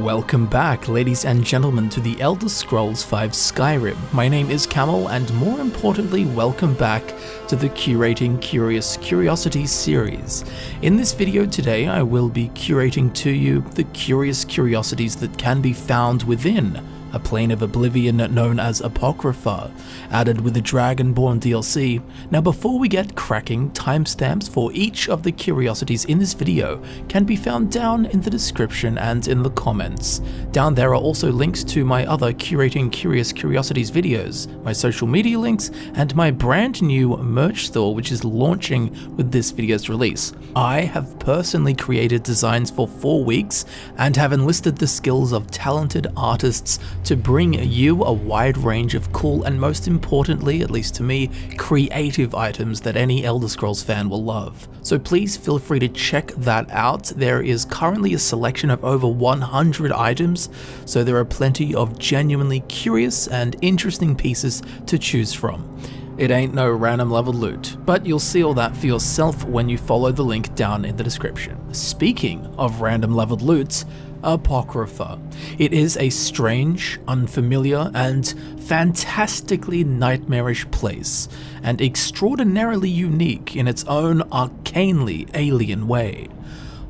Welcome back, ladies and gentlemen, to the Elder Scrolls V Skyrim. My name is Camel, and more importantly, welcome back to the Curating Curious Curiosities series. In this video today, I will be curating to you the curious curiosities that can be found within a plane of oblivion known as Apocrypha, added with the Dragonborn DLC. Now before we get cracking, timestamps for each of the curiosities in this video can be found down in the description and in the comments. Down there are also links to my other Curating Curious Curiosities videos, my social media links, and my brand new merch store which is launching with this video's release. I have personally created designs for four weeks and have enlisted the skills of talented artists to bring you a wide range of cool and most importantly, at least to me, creative items that any Elder Scrolls fan will love. So please feel free to check that out. There is currently a selection of over 100 items, so there are plenty of genuinely curious and interesting pieces to choose from. It ain't no random level loot, but you'll see all that for yourself when you follow the link down in the description. Speaking of random leveled loot, Apocrypha. It is a strange, unfamiliar, and fantastically nightmarish place, and extraordinarily unique in its own arcanely alien way.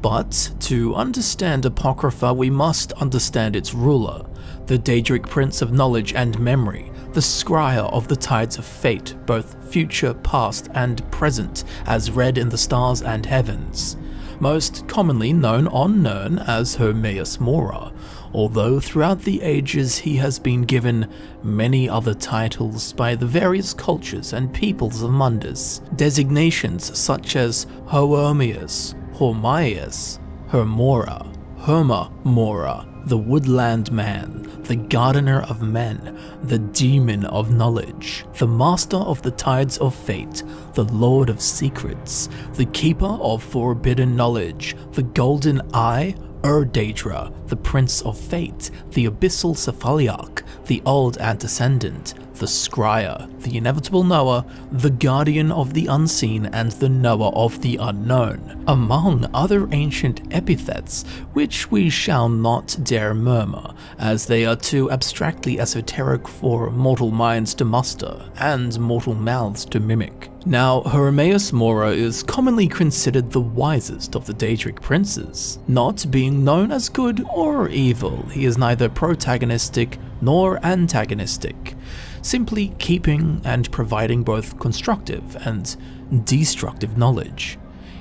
But to understand Apocrypha, we must understand its ruler, the Daedric Prince of Knowledge and Memory, the scryer of the tides of fate, both future, past, and present, as read in the stars and heavens most commonly known on Nirn as Hermaeus Mora, although throughout the ages he has been given many other titles by the various cultures and peoples of Mundus, designations such as Hoermius, Hormaius, Hermora, Herma Mora, the Woodland Man, the Gardener of Men, the Demon of Knowledge, the Master of the Tides of Fate, the Lord of Secrets, the Keeper of Forbidden Knowledge, the Golden Eye, Ur-Daedra, the Prince of Fate, the Abyssal Cephaliarch, the Old Antecedent, the Scryer, the Inevitable Knower, the Guardian of the Unseen, and the Knower of the Unknown, among other ancient epithets which we shall not dare murmur, as they are too abstractly esoteric for mortal minds to muster and mortal mouths to mimic. Now, Hermaeus Mora is commonly considered the wisest of the Daedric princes. Not being known as good or evil, he is neither protagonistic nor antagonistic simply keeping and providing both constructive and destructive knowledge.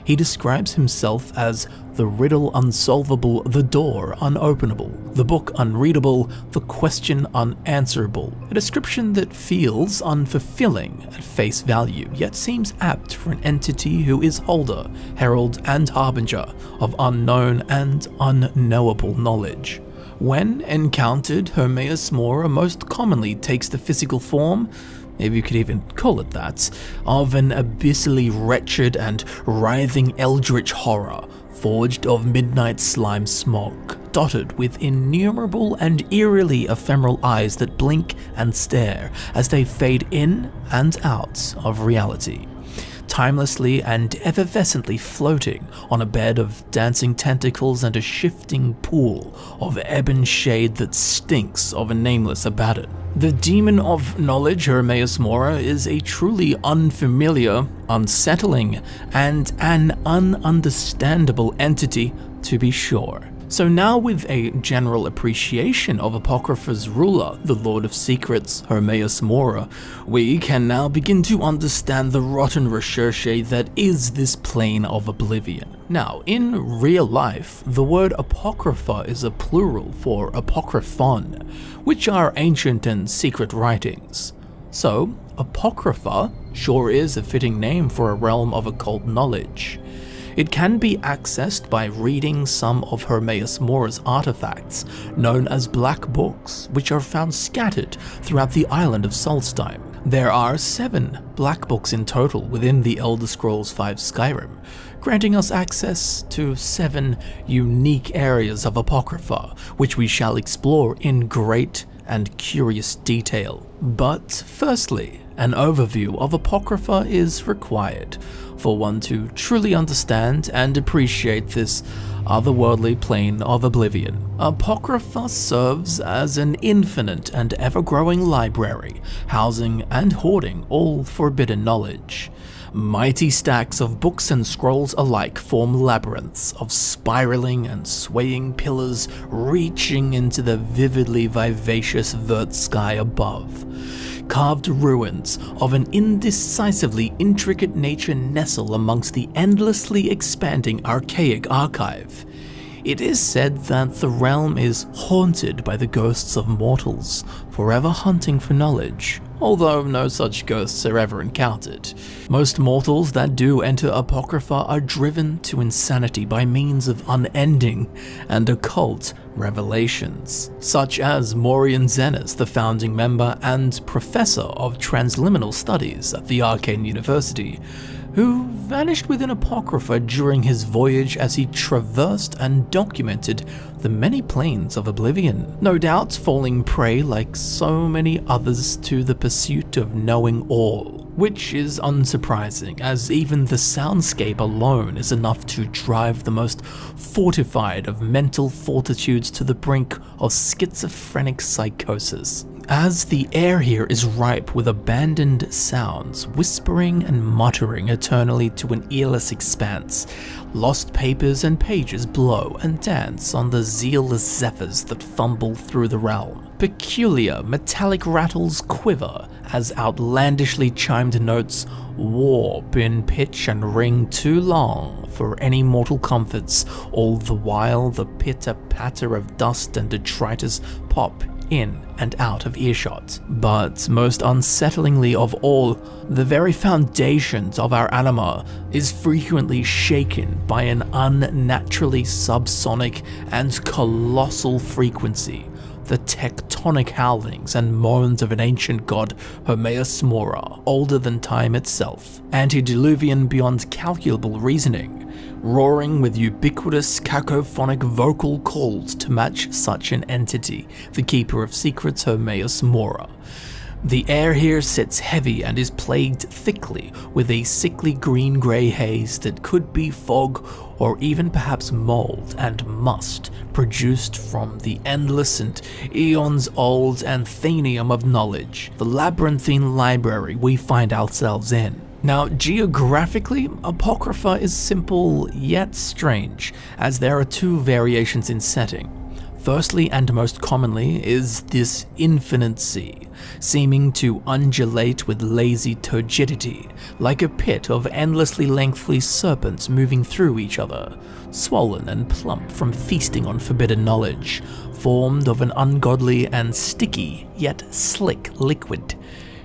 He describes himself as the riddle unsolvable, the door unopenable, the book unreadable, the question unanswerable, a description that feels unfulfilling at face value, yet seems apt for an entity who is holder, herald, and harbinger of unknown and unknowable knowledge. When encountered, Hermaeus Mora most commonly takes the physical form, if you could even call it that, of an abyssally wretched and writhing eldritch horror, forged of midnight slime smoke, dotted with innumerable and eerily ephemeral eyes that blink and stare as they fade in and out of reality timelessly and effervescently floating on a bed of dancing tentacles and a shifting pool of ebon shade that stinks of a nameless Abaddon. The demon of knowledge, Hermaeus Mora, is a truly unfamiliar, unsettling, and an ununderstandable entity to be sure. So now with a general appreciation of Apocrypha's ruler, the Lord of Secrets, Hermaeus Mora, we can now begin to understand the rotten recherche that is this plane of oblivion. Now, in real life, the word Apocrypha is a plural for Apocryphon, which are ancient and secret writings. So, Apocrypha sure is a fitting name for a realm of occult knowledge. It can be accessed by reading some of Hermaeus Mora's artifacts, known as Black Books, which are found scattered throughout the island of Solstheim. There are seven Black Books in total within the Elder Scrolls V Skyrim, granting us access to seven unique areas of Apocrypha, which we shall explore in great and curious detail. But firstly, an overview of Apocrypha is required for one to truly understand and appreciate this otherworldly plane of oblivion. Apocrypha serves as an infinite and ever-growing library, housing and hoarding all forbidden knowledge. Mighty stacks of books and scrolls alike form labyrinths of spiraling and swaying pillars reaching into the vividly vivacious vert sky above. Carved ruins of an indecisively intricate nature nestle amongst the endlessly expanding archaic archive. It is said that the realm is haunted by the ghosts of mortals, forever hunting for knowledge, although no such ghosts are ever encountered. Most mortals that do enter Apocrypha are driven to insanity by means of unending and occult revelations, such as Morian Zenas, the founding member and professor of transliminal studies at the Arcane University, who vanished with an Apocrypha during his voyage as he traversed and documented the many planes of oblivion, no doubt falling prey like so many others to the pursuit of knowing all, which is unsurprising as even the soundscape alone is enough to drive the most fortified of mental fortitudes to the brink of schizophrenic psychosis as the air here is ripe with abandoned sounds, whispering and muttering eternally to an earless expanse. Lost papers and pages blow and dance on the zealous zephyrs that fumble through the realm. Peculiar metallic rattles quiver as outlandishly chimed notes warp in pitch and ring too long for any mortal comforts, all the while the pitter-patter of dust and detritus pop in and out of earshot. But most unsettlingly of all, the very foundations of our anima is frequently shaken by an unnaturally subsonic and colossal frequency the tectonic howlings and moans of an ancient god, Hermaeus Mora, older than time itself, antediluvian beyond calculable reasoning, roaring with ubiquitous cacophonic vocal calls to match such an entity, the keeper of secrets Hermaeus Mora. The air here sits heavy and is plagued thickly with a sickly green-grey haze that could be fog or even perhaps mold and must produced from the endless and eons-old athenaeum of knowledge, the labyrinthine library we find ourselves in. Now, geographically, Apocrypha is simple yet strange, as there are two variations in setting. Firstly and most commonly is this infinite sea, seeming to undulate with lazy turgidity, like a pit of endlessly lengthy serpents moving through each other, swollen and plump from feasting on forbidden knowledge, formed of an ungodly and sticky yet slick liquid,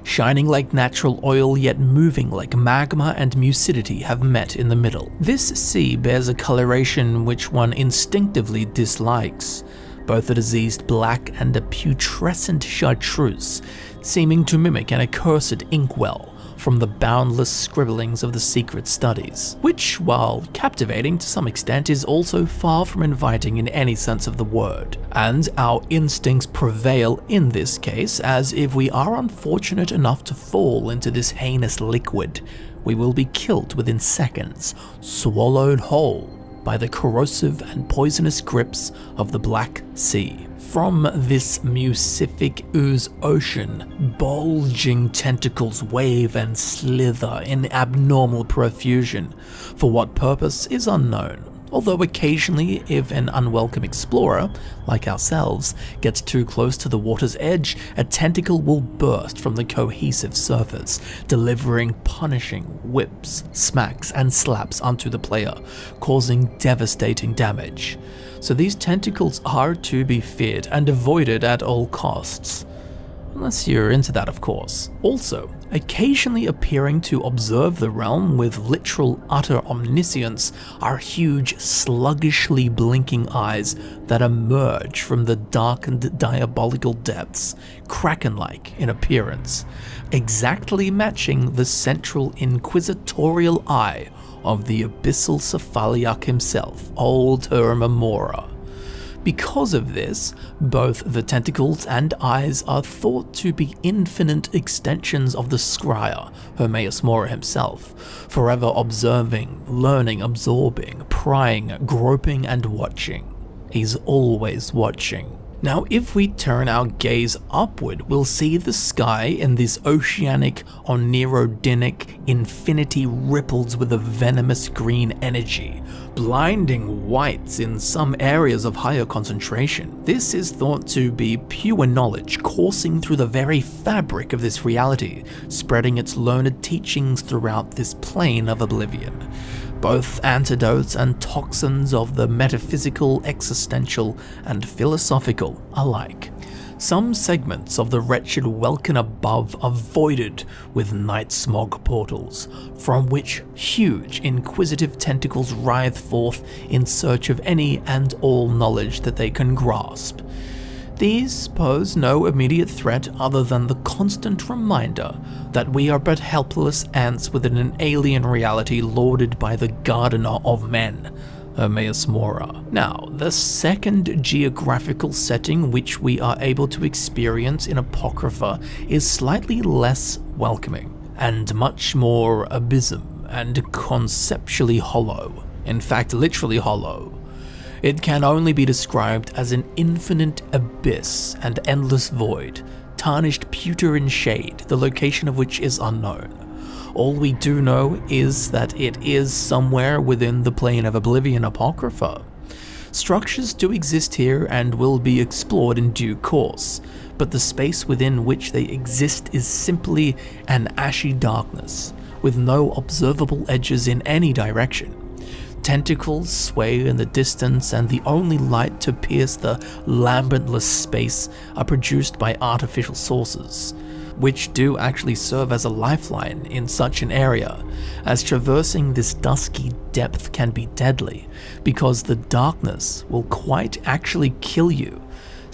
shining like natural oil yet moving like magma and mucidity have met in the middle. This sea bears a coloration which one instinctively dislikes, both a diseased black and a putrescent chartreuse, seeming to mimic an accursed inkwell from the boundless scribblings of the secret studies, which, while captivating to some extent, is also far from inviting in any sense of the word. And our instincts prevail in this case, as if we are unfortunate enough to fall into this heinous liquid, we will be killed within seconds, swallowed whole by the corrosive and poisonous grips of the Black Sea. From this mucific ooze ocean, bulging tentacles wave and slither in abnormal profusion. For what purpose is unknown, although occasionally if an unwelcome explorer, like ourselves, gets too close to the water's edge, a tentacle will burst from the cohesive surface, delivering punishing whips, smacks, and slaps onto the player, causing devastating damage. So these tentacles are to be feared and avoided at all costs. Unless you're into that, of course. Also, occasionally appearing to observe the realm with literal utter omniscience are huge, sluggishly blinking eyes that emerge from the darkened diabolical depths, kraken-like in appearance, exactly matching the central inquisitorial eye of the abyssal Cephaliarch himself, old Herma Mora Because of this, both the tentacles and eyes are thought to be infinite extensions of the scryer, Hermaeus Mora himself, forever observing, learning, absorbing, prying, groping, and watching. He's always watching. Now, if we turn our gaze upward, we'll see the sky in this oceanic, onerodinic infinity ripples with a venomous green energy, blinding whites in some areas of higher concentration. This is thought to be pure knowledge coursing through the very fabric of this reality, spreading its learned teachings throughout this plane of oblivion both antidotes and toxins of the metaphysical, existential, and philosophical alike. Some segments of the wretched Welkin above are voided with night smog portals, from which huge, inquisitive tentacles writhe forth in search of any and all knowledge that they can grasp. These pose no immediate threat other than the constant reminder that we are but helpless ants within an alien reality lorded by the gardener of men, Hermaeus Mora. Now, the second geographical setting which we are able to experience in Apocrypha is slightly less welcoming, and much more abysm and conceptually hollow. In fact, literally hollow. It can only be described as an infinite abyss and endless void, tarnished pewter in shade, the location of which is unknown. All we do know is that it is somewhere within the plane of Oblivion Apocrypha. Structures do exist here and will be explored in due course, but the space within which they exist is simply an ashy darkness, with no observable edges in any direction. Tentacles sway in the distance, and the only light to pierce the lambentless space are produced by artificial sources, which do actually serve as a lifeline in such an area, as traversing this dusky depth can be deadly, because the darkness will quite actually kill you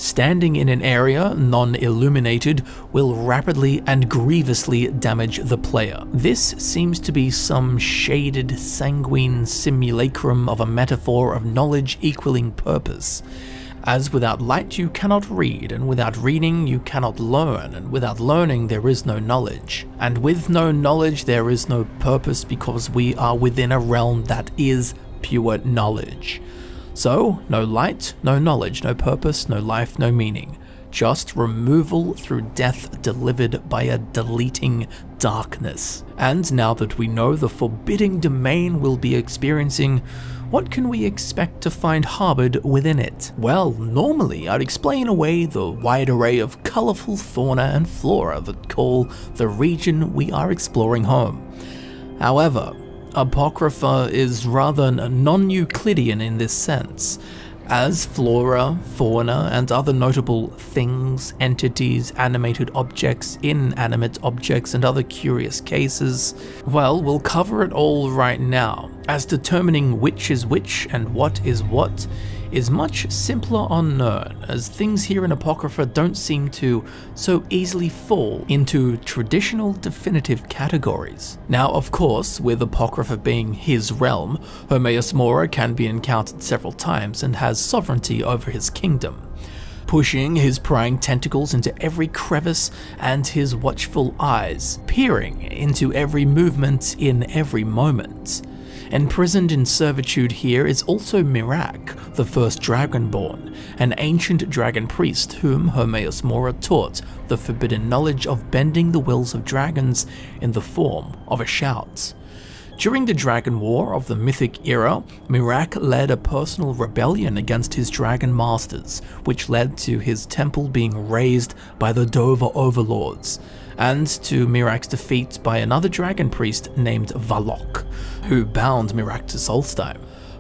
Standing in an area non-illuminated will rapidly and grievously damage the player. This seems to be some shaded, sanguine simulacrum of a metaphor of knowledge equaling purpose. As without light you cannot read, and without reading you cannot learn, and without learning there is no knowledge. And with no knowledge there is no purpose because we are within a realm that is pure knowledge. So, no light, no knowledge, no purpose, no life, no meaning. Just removal through death delivered by a deleting darkness. And now that we know the forbidding domain we'll be experiencing, what can we expect to find harbored within it? Well, normally I'd explain away the wide array of colourful fauna and flora that call the region we are exploring home. However, Apocrypha is rather non-Euclidean in this sense, as flora, fauna, and other notable things, entities, animated objects, inanimate objects, and other curious cases, well, we'll cover it all right now, as determining which is which and what is what is much simpler on unknown, as things here in Apocrypha don't seem to so easily fall into traditional definitive categories. Now, of course, with Apocrypha being his realm, Hermaeus Mora can be encountered several times and has sovereignty over his kingdom pushing his prying tentacles into every crevice and his watchful eyes, peering into every movement in every moment. Imprisoned in servitude here is also Miraak, the first Dragonborn, an ancient dragon priest whom Hermaeus Mora taught the forbidden knowledge of bending the wills of dragons in the form of a shout. During the Dragon War of the Mythic era, Miraak led a personal rebellion against his dragon masters, which led to his temple being razed by the Dovah overlords, and to Miraak's defeat by another dragon priest named Vahlok, who bound Miraak to Solstheim.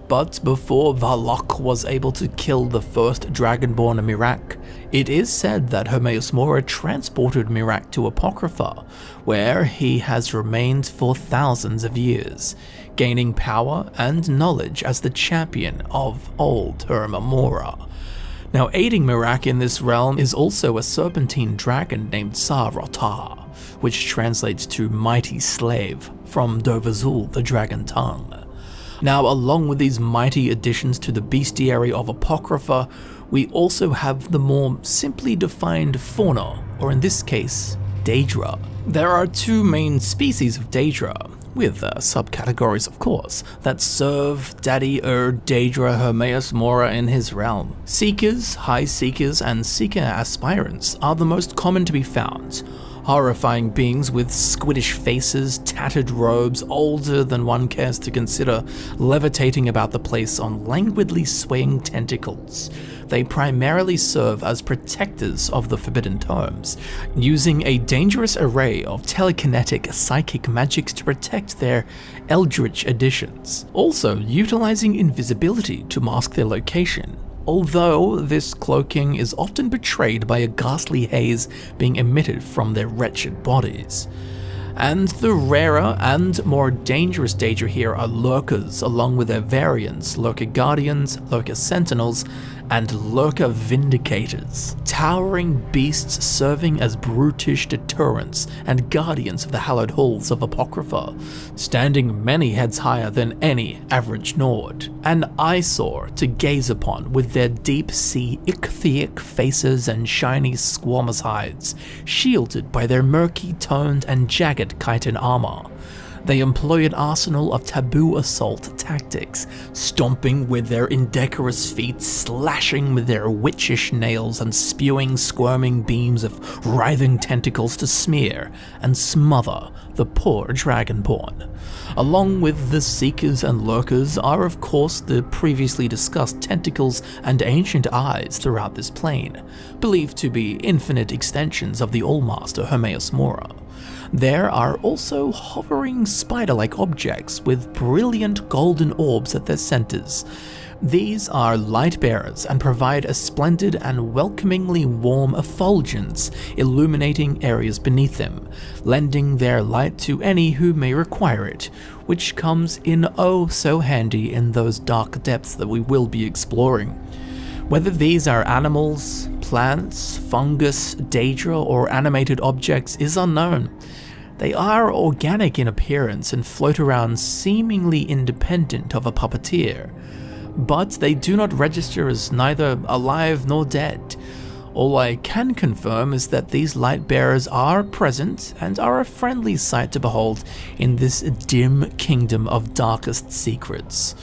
But before Vahlok was able to kill the first Dragonborn Miraak, it is said that Hermaeus Mora transported Miraak to Apocrypha, where he has remained for thousands of years, gaining power and knowledge as the champion of old Herma Mora. Now aiding Miraak in this realm is also a serpentine dragon named Sahrotaar, which translates to mighty slave from Dovahzul the dragon tongue. Now along with these mighty additions to the bestiary of Apocrypha, We also have the more simply defined fauna, or in this case, Daedra. There are two main species of Daedra, with uh, subcategories of course, that serve Daddy Ur Daedra Hermaeus Mora in his realm. Seekers, High Seekers, and Seeker Aspirants are the most common to be found, horrifying beings with squiddish faces, tattered robes, older than one cares to consider, levitating about the place on languidly swaying tentacles. They primarily serve as protectors of the Forbidden Tomes, using a dangerous array of telekinetic psychic magics to protect their eldritch editions, also utilizing invisibility to mask their location although this cloaking is often betrayed by a ghastly haze being emitted from their wretched bodies. And the rarer and more dangerous Daedra here are Lurkers, along with their variants, Lurker Guardians, Lurker Sentinels, and Lurker Vindicators, towering beasts serving as brutish deterrents and guardians of the hallowed halls of Apocrypha, standing many heads higher than any average Nord, an eyesore to gaze upon with their deep-sea ichthyic faces and shiny squamous hides, shielded by their murky-toned and jagged chitin armor, they employ an arsenal of taboo assault tactics, stomping with their indecorous feet, slashing with their witchish nails, and spewing squirming beams of writhing tentacles to smear and smother the poor dragonborn. Along with the Seekers and Lurkers are of course the previously discussed tentacles and ancient eyes throughout this plane, believed to be infinite extensions of the Allmaster Hermaeus Mora. There are also hovering spider-like objects with brilliant golden orbs at their centers. These are light bearers and provide a splendid and welcomingly warm effulgence, illuminating areas beneath them, lending their light to any who may require it, which comes in oh so handy in those dark depths that we will be exploring. Whether these are animals, plants, fungus, daedra, or animated objects is unknown. They are organic in appearance and float around seemingly independent of a puppeteer, but they do not register as neither alive nor dead. All I can confirm is that these light bearers are present and are a friendly sight to behold in this dim kingdom of darkest secrets.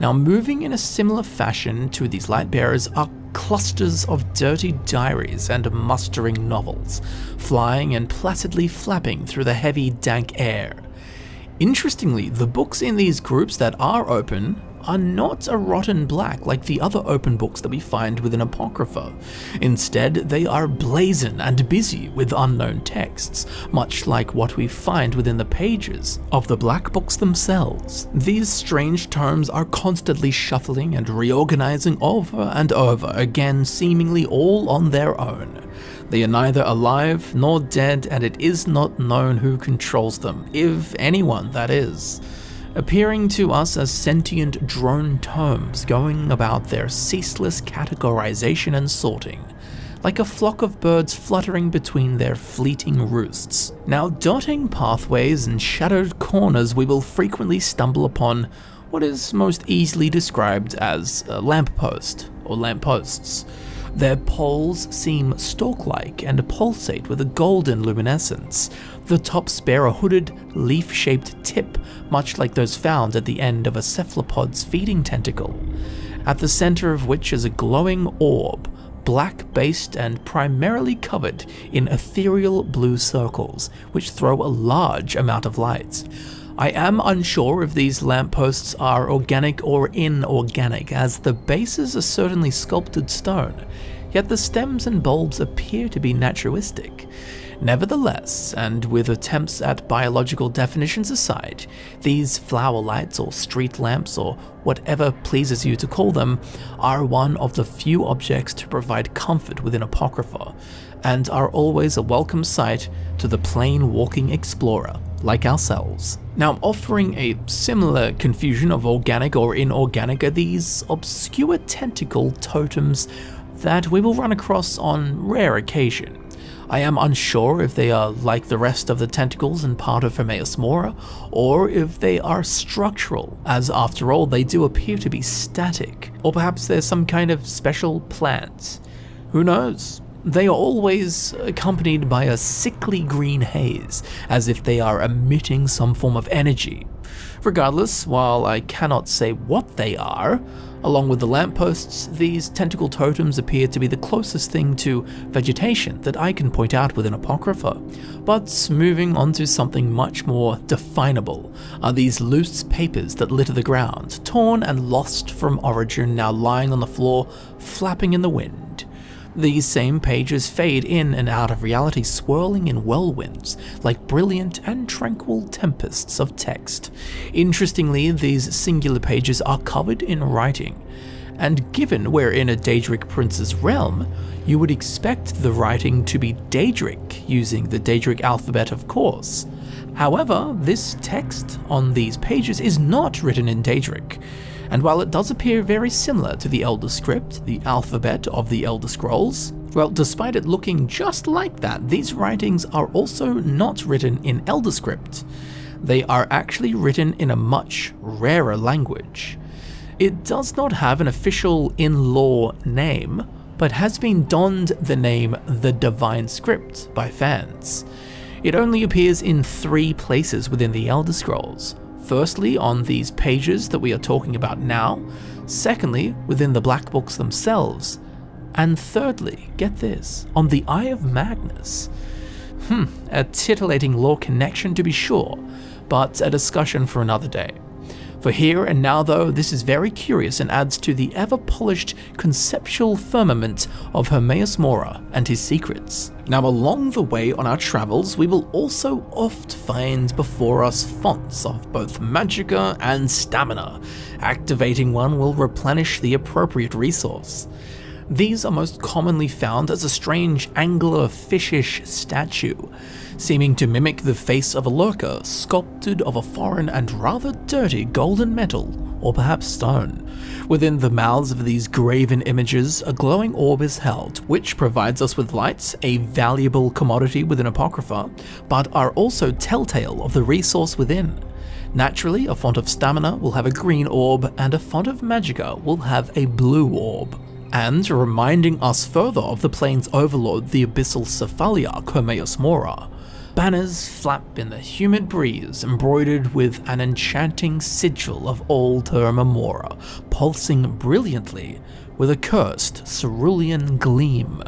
Now, moving in a similar fashion to these light bearers are clusters of dirty diaries and mustering novels, flying and placidly flapping through the heavy, dank air. Interestingly, the books in these groups that are open are not a rotten black like the other open books that we find within Apocrypha. Instead, they are blazon and busy with unknown texts, much like what we find within the pages of the black books themselves. These strange terms are constantly shuffling and reorganizing over and over again, seemingly all on their own. They are neither alive nor dead, and it is not known who controls them, if anyone, that is appearing to us as sentient drone tomes going about their ceaseless categorization and sorting, like a flock of birds fluttering between their fleeting roosts. Now, dotting pathways and shadowed corners, we will frequently stumble upon what is most easily described as a lamppost or lampposts. Their poles seem stalk-like and pulsate with a golden luminescence. The tops bear a hooded, leaf-shaped tip, much like those found at the end of a cephalopod's feeding tentacle, at the center of which is a glowing orb, black-based and primarily covered in ethereal blue circles, which throw a large amount of light. I am unsure if these lampposts are organic or inorganic, as the bases are certainly sculpted stone, yet the stems and bulbs appear to be naturalistic. Nevertheless, and with attempts at biological definitions aside, these flower lights or street lamps or whatever pleases you to call them are one of the few objects to provide comfort within Apocrypha, and are always a welcome sight to the plain walking explorer like ourselves. Now, offering a similar confusion of organic or inorganic are these obscure tentacle totems that we will run across on rare occasion. I am unsure if they are like the rest of the tentacles and part of Hermaeus Mora, or if they are structural, as after all they do appear to be static, or perhaps they're some kind of special plant. Who knows? They are always accompanied by a sickly green haze, as if they are emitting some form of energy. Regardless, while I cannot say what they are, along with the lampposts, these tentacle totems appear to be the closest thing to vegetation that I can point out with an Apocrypha. But moving on to something much more definable are these loose papers that litter the ground, torn and lost from origin, now lying on the floor, flapping in the wind. These same pages fade in and out of reality, swirling in whirlwinds, like brilliant and tranquil tempests of text. Interestingly, these singular pages are covered in writing, and given we're in a Daedric prince's realm, you would expect the writing to be Daedric, using the Daedric alphabet of course. However, this text on these pages is not written in Daedric and while it does appear very similar to the Elder Script, the alphabet of the Elder Scrolls, well, despite it looking just like that, these writings are also not written in Elder Script. They are actually written in a much rarer language. It does not have an official in-law name, but has been donned the name The Divine Script by fans. It only appears in three places within the Elder Scrolls, Firstly, on these pages that we are talking about now. Secondly, within the black books themselves. And thirdly, get this, on the Eye of Magnus. Hmm, a titillating lore connection to be sure, but a discussion for another day. For here and now though, this is very curious and adds to the ever-polished conceptual firmament of Hermaeus Mora and his secrets. Now along the way on our travels, we will also oft find before us fonts of both magicka and stamina. Activating one will replenish the appropriate resource. These are most commonly found as a strange angular fishish statue, seeming to mimic the face of a lurker sculpted of a foreign and rather dirty golden metal or perhaps stone. Within the mouths of these graven images, a glowing orb is held, which provides us with lights, a valuable commodity within Apocrypha, but are also telltale of the resource within. Naturally, a font of stamina will have a green orb, and a font of magicka will have a blue orb. And reminding us further of the plane's overlord, the abyssal Cephaliarch Hermaeus Mora, Banners flap in the humid breeze, embroidered with an enchanting sigil of old Herma Mora, pulsing brilliantly with a cursed cerulean gleam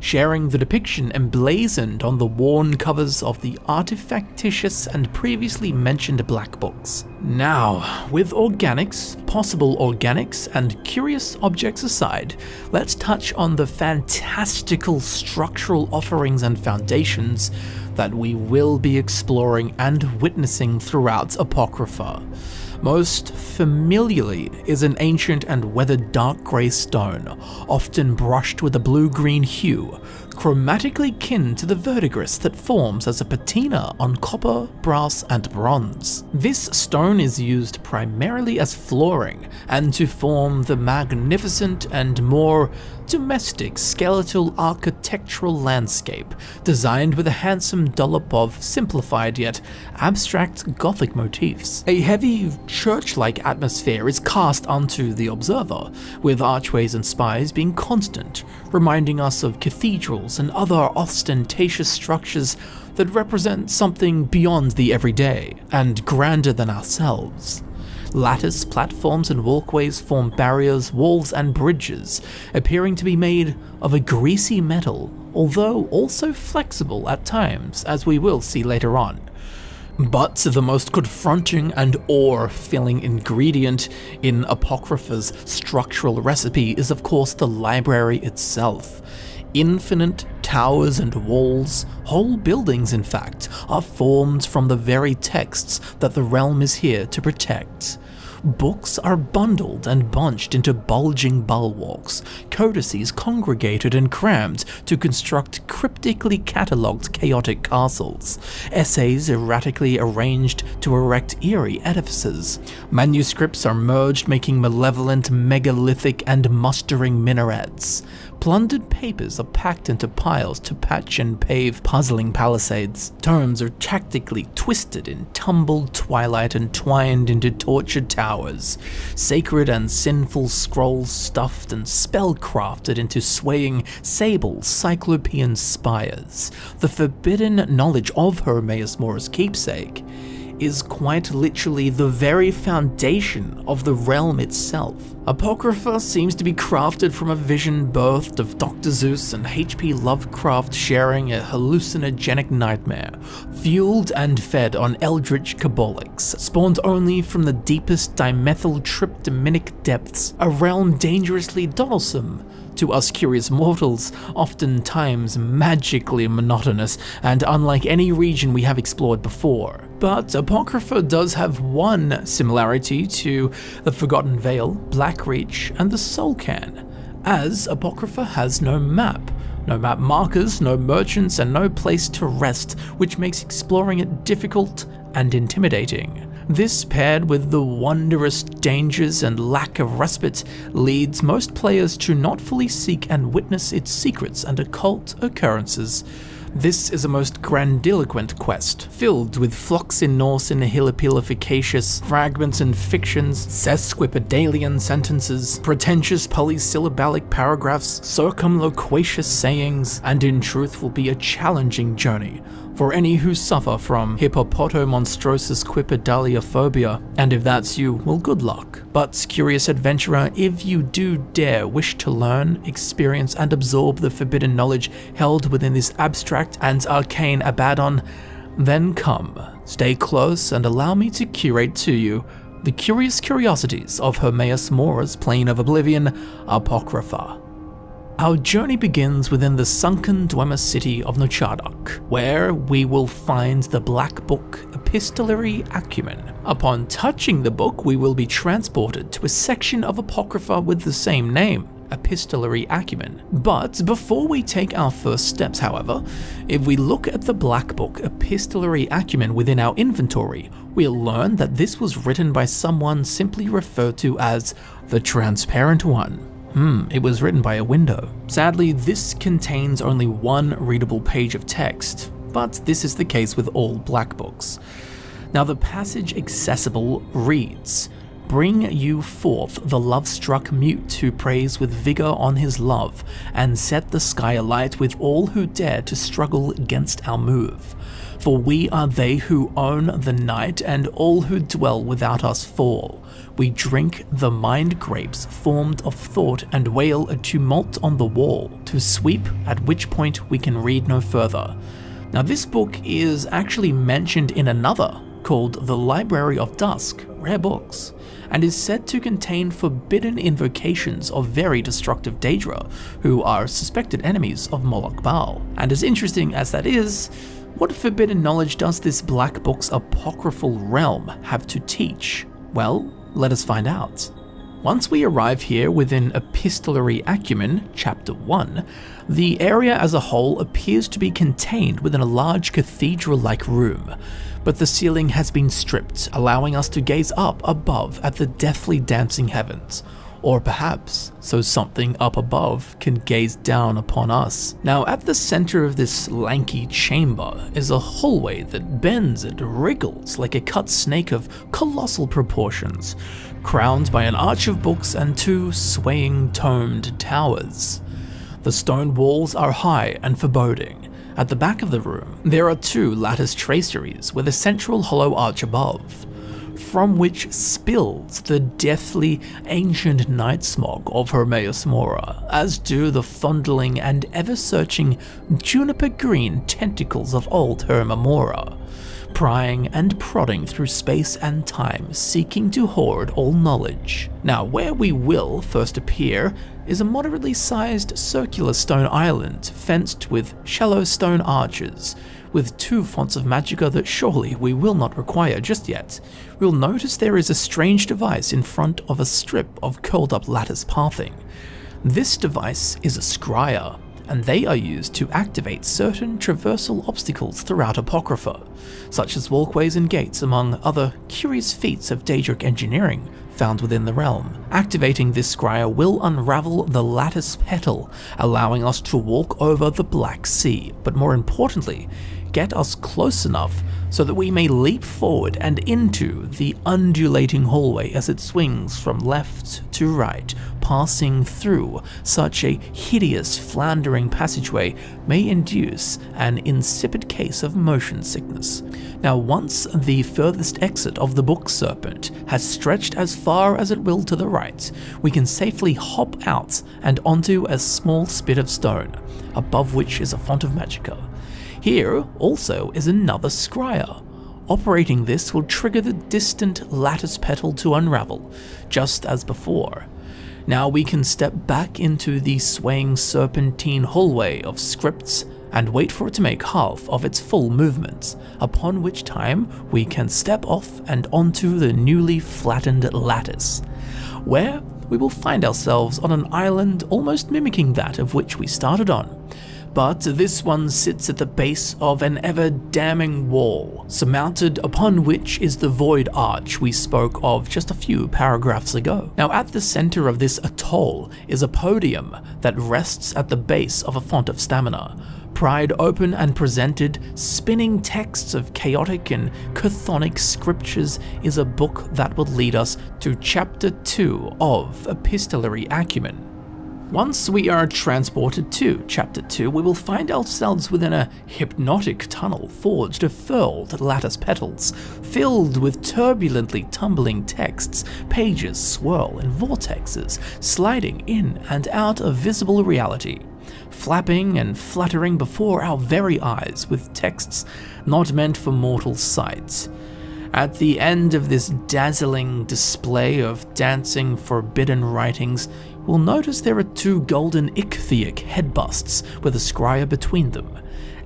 sharing the depiction emblazoned on the worn covers of the artifactitious and previously mentioned black books. Now, with organics, possible organics, and curious objects aside, let's touch on the fantastical structural offerings and foundations that we will be exploring and witnessing throughout Apocrypha. Most familiarly is an ancient and weathered dark grey stone, often brushed with a blue-green hue, chromatically kin to the verdigris that forms as a patina on copper, brass, and bronze. This stone is used primarily as flooring and to form the magnificent and more domestic skeletal architectural landscape, designed with a handsome dollop of simplified yet abstract Gothic motifs. A heavy church-like atmosphere is cast onto the observer, with archways and spires being constant, reminding us of cathedrals and other ostentatious structures that represent something beyond the everyday, and grander than ourselves. Lattice, platforms, and walkways form barriers, walls, and bridges, appearing to be made of a greasy metal, although also flexible at times, as we will see later on. But the most confronting and awe-filling ingredient in Apocrypha's structural recipe is of course the library itself. Infinite towers and walls, whole buildings in fact, are formed from the very texts that the realm is here to protect. Books are bundled and bunched into bulging bulwarks, codices congregated and crammed to construct cryptically catalogued chaotic castles, essays erratically arranged to erect eerie edifices. Manuscripts are merged making malevolent megalithic and mustering minarets Plundered papers are packed into piles to patch and pave puzzling palisades. Tomes are tactically twisted in tumbled twilight and twined into tortured towers. Sacred and sinful scrolls stuffed and spell-crafted into swaying sable cyclopean spires. The forbidden knowledge of Hermaeus Mora's keepsake is quite literally the very foundation of the realm itself. Apocrypha seems to be crafted from a vision birthed of Dr. Seuss and H.P. Lovecraft sharing a hallucinogenic nightmare, fueled and fed on eldritch cabolics, spawned only from the deepest dimethyltryptaminic depths, a realm dangerously doddlesome to us curious mortals, oftentimes magically monotonous and unlike any region we have explored before. But Apocrypha does have one similarity to the Forgotten Vale, Blackreach, and the Soul Cairn, as Apocrypha has no map, no map markers, no merchants, and no place to rest, which makes exploring it difficult and intimidating. This, paired with the wondrous dangers and lack of respite, leads most players to not fully seek and witness its secrets and occult occurrences. This is a most grandiloquent quest, filled with flocks in Norse and nihilopilificacious fragments and fictions, sesquipedalian sentences, pretentious polysyllabic paragraphs, circumloquacious sayings, and in truth will be a challenging journey, for any who suffer from hippopotomonstrosesquippedaliophobia, and if that's you, well good luck. But curious adventurer, if you do dare wish to learn, experience and absorb the forbidden knowledge held within this abstract and arcane Abaddon, then come, stay close and allow me to curate to you the curious curiosities of Hermaeus Mora's Plane of Oblivion Apocrypha. Our journey begins within the sunken Dwemer city of Nchardak, where we will find the Black Book Epistolary Acumen. Upon touching the book, we will be transported to a section of Apocrypha with the same name, epistolary acumen. But before we take our first steps, however, if we look at the Black Book epistolary acumen within our inventory, we'll learn that this was written by someone simply referred to as the Transparent One. Hmm, it was written by a window. Sadly, this contains only one readable page of text, but this is the case with all black books. Now the passage accessible reads, Bring you forth the love-struck mute who prays with vigour on his love, and set the sky alight with all who dare to struggle against our move. For we are they who own the night, and all who dwell without us fall. We drink the mind grapes formed of thought and wail a tumult on the wall, to sweep, at which point we can read no further. Now this book is actually mentioned in another, called The Library of Dusk, Rare Books, and is said to contain forbidden invocations of very destructive Daedra, who are suspected enemies of Molag Bal. And as interesting as that is, what forbidden knowledge does this Black Book's apocryphal realm have to teach? Well, let us find out. Once we arrive here within Epistolary Acumen, Chapter 1, the area as a whole appears to be contained within a large cathedral-like room, but the ceiling has been stripped, allowing us to gaze up above at the deathly dancing heavens, or perhaps so something up above can gaze down upon us. Now at the center of this lanky chamber is a hallway that bends and wriggles like a cut snake of colossal proportions, crowned by an arch of books and two swaying tomed towers. The stone walls are high and foreboding. At the back of the room, there are two lattice traceries with a central hollow arch above from which spills the deathly ancient night smog of Hermaeus Mora, as do the fondling and ever-searching juniper green tentacles of old Herma Mora, prying and prodding through space and time, seeking to hoard all knowledge. Now, where we will first appear is a moderately sized circular stone island fenced with shallow stone arches, with two fonts of magicka that surely we will not require just yet, we'll notice there is a strange device in front of a strip of curled up lattice pathing. This device is a scryer, and they are used to activate certain traversal obstacles throughout Apocrypha, such as walkways and gates among other curious feats of Daedric engineering found within the realm. Activating this scryer will unravel the lattice petal, allowing us to walk over the Black Sea, but more importantly, get us close enough so that we may leap forward and into the undulating hallway as it swings from left to right, passing through such a hideous floundering passageway may induce an insipid case of motion sickness. Now once the furthest exit of the book serpent has stretched as far as it will to the right, we can safely hop out and onto a small spit of stone, above which is a font of magicka. Here also is another scryer. Operating this will trigger the distant lattice petal to unravel, just as before. Now we can step back into the swaying serpentine hallway of scripts and wait for it to make half of its full movements, upon which time we can step off and onto the newly flattened lattice, where we will find ourselves on an island almost mimicking that of which we started on, but this one sits at the base of an ever damning wall, surmounted upon which is the void arch we spoke of just a few paragraphs ago. Now at the center of this atoll is a podium that rests at the base of a font of stamina, pried open and presented, spinning texts of chaotic and chthonic scriptures is a book that will lead us to chapter 2 of Epistolary Acumen. Once we are transported to Chapter 2, we will find ourselves within a hypnotic tunnel forged of furled lattice petals, filled with turbulently tumbling texts, pages swirl in vortexes, sliding in and out of visible reality, flapping and fluttering before our very eyes with texts not meant for mortal sight. At the end of this dazzling display of dancing forbidden writings, we'll notice there are two golden ichthyic head busts with a scryer between them.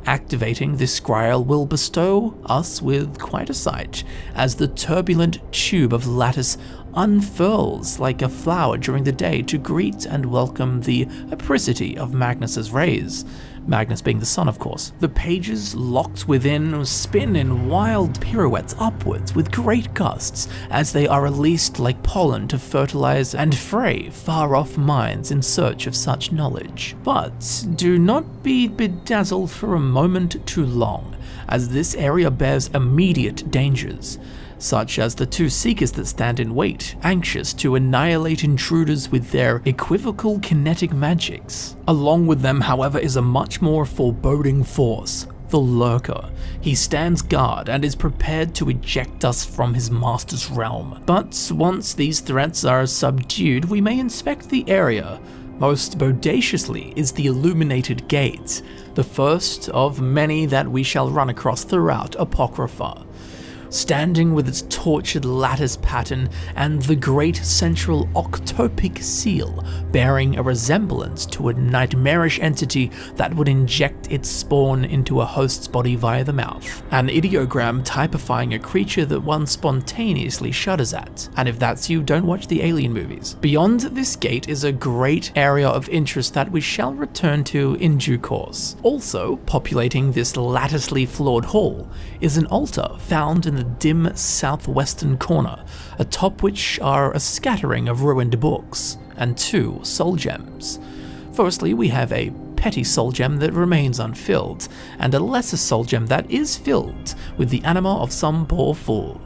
Activating this scryer will bestow us with quite a sight, as the turbulent tube of lattice unfurls like a flower during the day to greet and welcome the apricity of Magnus's rays. Magnus being the sun, of course. The pages locked within spin in wild pirouettes upwards with great gusts as they are released like pollen to fertilize and fray far off minds in search of such knowledge. But do not be bedazzled for a moment too long, as this area bears immediate dangers such as the two seekers that stand in wait, anxious to annihilate intruders with their equivocal kinetic magics. Along with them, however, is a much more foreboding force, the Lurker. He stands guard and is prepared to eject us from his master's realm. But once these threats are subdued, we may inspect the area. Most bodaciously is the illuminated gate, the first of many that we shall run across throughout Apocrypha standing with its tortured lattice pattern and the great central octopic seal bearing a resemblance to a nightmarish entity that would inject its spawn into a host's body via the mouth. An ideogram typifying a creature that one spontaneously shudders at. And if that's you, don't watch the Alien movies. Beyond this gate is a great area of interest that we shall return to in due course. Also, populating this latticely floored hall is an altar found in the dim southwestern corner, atop which are a scattering of ruined books and two soul gems. Firstly, we have a petty soul gem that remains unfilled, and a lesser soul gem that is filled with the anima of some poor fool.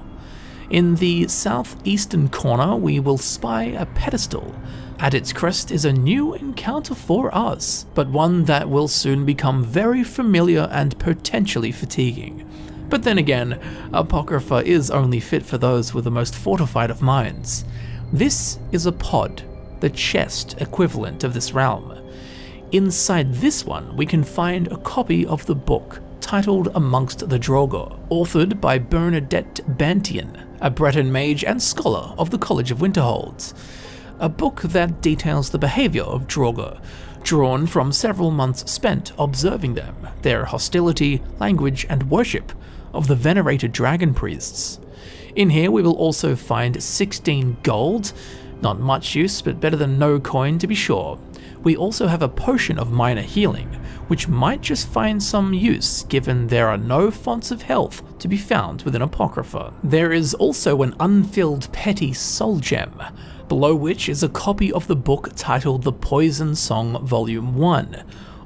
In the southeastern corner, we will spy a pedestal. At its crest is a new encounter for us, but one that will soon become very familiar and potentially fatiguing. But then again, Apocrypha is only fit for those with the most fortified of minds. This is a pod, the chest equivalent of this realm. Inside this one, we can find a copy of the book titled Amongst the Draugr, authored by Bernadette Bantien, a Breton mage and scholar of the College of Winterhold. A book that details the behavior of Draugr, drawn from several months spent observing them, their hostility, language, and worship, of the venerated dragon priests. In here we will also find 16 gold, not much use but better than no coin to be sure. We also have a potion of minor healing, which might just find some use given there are no fonts of health to be found within Apocrypha. There is also an unfilled petty soul gem, below which is a copy of the book titled The Poison Song Volume 1,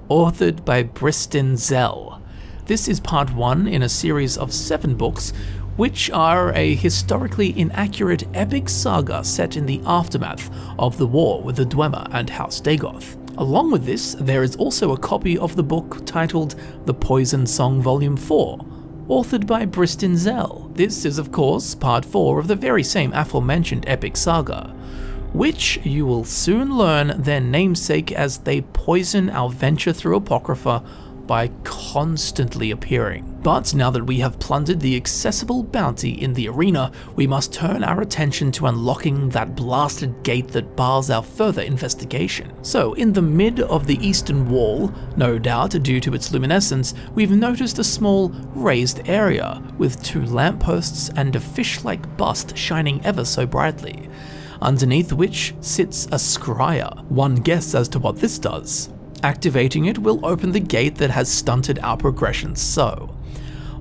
authored by Bristin Zell. This is part 1 in a series of 7 books which are a historically inaccurate epic saga set in the aftermath of the war with the Dwemer and House Dagoth. Along with this, there is also a copy of the book titled The Poison Song Volume 4, authored by Bristin Zell. This is of course part 4 of the very same aforementioned epic saga, which you will soon learn their namesake as they poison our venture through Apocrypha by constantly appearing. But now that we have plundered the accessible bounty in the arena, we must turn our attention to unlocking that blasted gate that bars our further investigation. So, in the mid of the eastern wall, no doubt due to its luminescence, we've noticed a small raised area with two lampposts and a fish-like bust shining ever so brightly underneath which sits a scryer. One guess as to what this does. Activating it will open the gate that has stunted our progression so.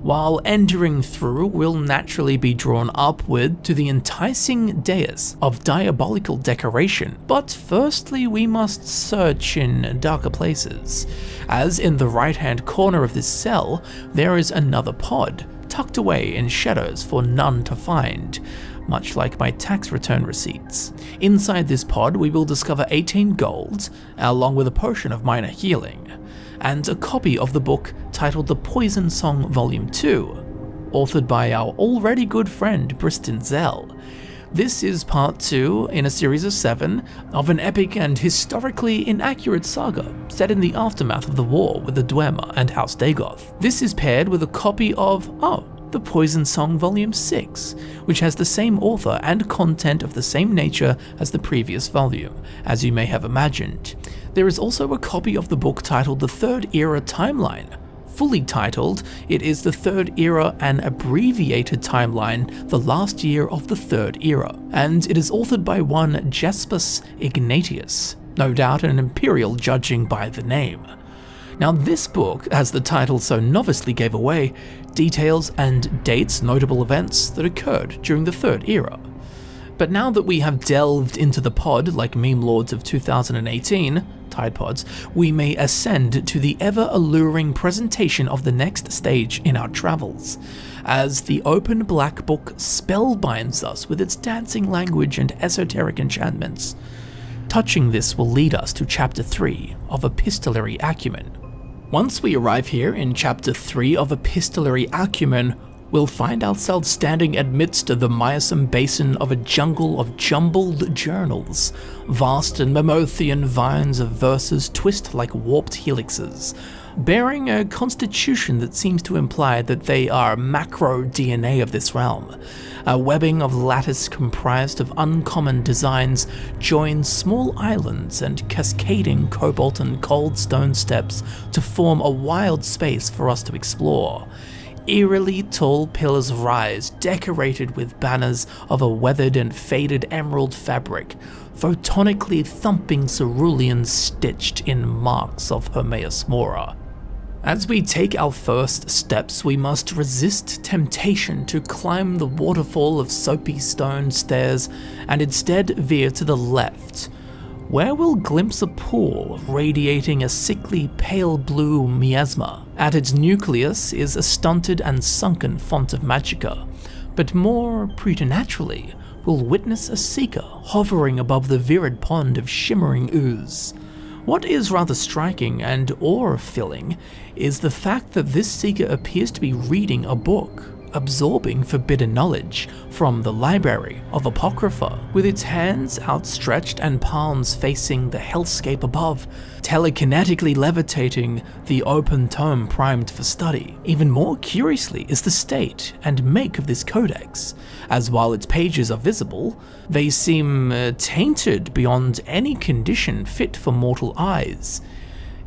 While entering through we'll naturally be drawn upward to the enticing dais of diabolical decoration, but firstly we must search in darker places, as in the right hand corner of this cell there is another pod, tucked away in shadows for none to find, much like my tax return receipts. Inside this pod, we will discover 18 gold, along with a potion of minor healing, and a copy of the book titled The Poison Song Volume 2, authored by our already good friend Bristin Zell. This is part 2 in a series of 7 of an epic and historically inaccurate saga set in the aftermath of the war with the Dwemer and House Dagoth. This is paired with a copy of, oh, the Poison Song Volume 6, which has the same author and content of the same nature as the previous volume, as you may have imagined. There is also a copy of the book titled The Third Era Timeline. Fully titled, it is the Third Era, an abbreviated timeline, the last year of the Third Era, and it is authored by one Jaspus Ignatius, no doubt an imperial judging by the name. Now this book, as the title so novicely gave away, details and dates notable events that occurred during the Third Era. But now that we have delved into the pod like meme lords of 2018, Tide Pods, we may ascend to the ever alluring presentation of the next stage in our travels, as the open black book spellbinds us with its dancing language and esoteric enchantments. Touching this will lead us to chapter 3 of Epistolary Acumen, once we arrive here in chapter 3 of Epistolary Acumen, we'll find ourselves standing amidst the miasm basin of a jungle of jumbled journals. Vast and Mamothian vines of verses twist like warped helixes, bearing a constitution that seems to imply that they are macro DNA of this realm. A webbing of lattice comprised of uncommon designs joins small islands and cascading cobalt and cold stone steps to form a wild space for us to explore. Eerily tall pillars rise, decorated with banners of a weathered and faded emerald fabric, photonically thumping cerulean stitched in marks of Hermaeus Mora. As we take our first steps, we must resist temptation to climb the waterfall of soapy stone stairs and instead veer to the left, where we'll glimpse a pool radiating a sickly pale blue miasma. At its nucleus is a stunted and sunken font of magicka, but more preternaturally, we'll witness a seeker hovering above the virid pond of shimmering ooze. What is rather striking and awe-filling is the fact that this seeker appears to be reading a book, absorbing forbidden knowledge from the library of Apocrypha, with its hands outstretched and palms facing the hellscape above, telekinetically levitating the open tome primed for study. Even more curiously is the state and make of this codex, as while its pages are visible, they seem uh, tainted beyond any condition fit for mortal eyes.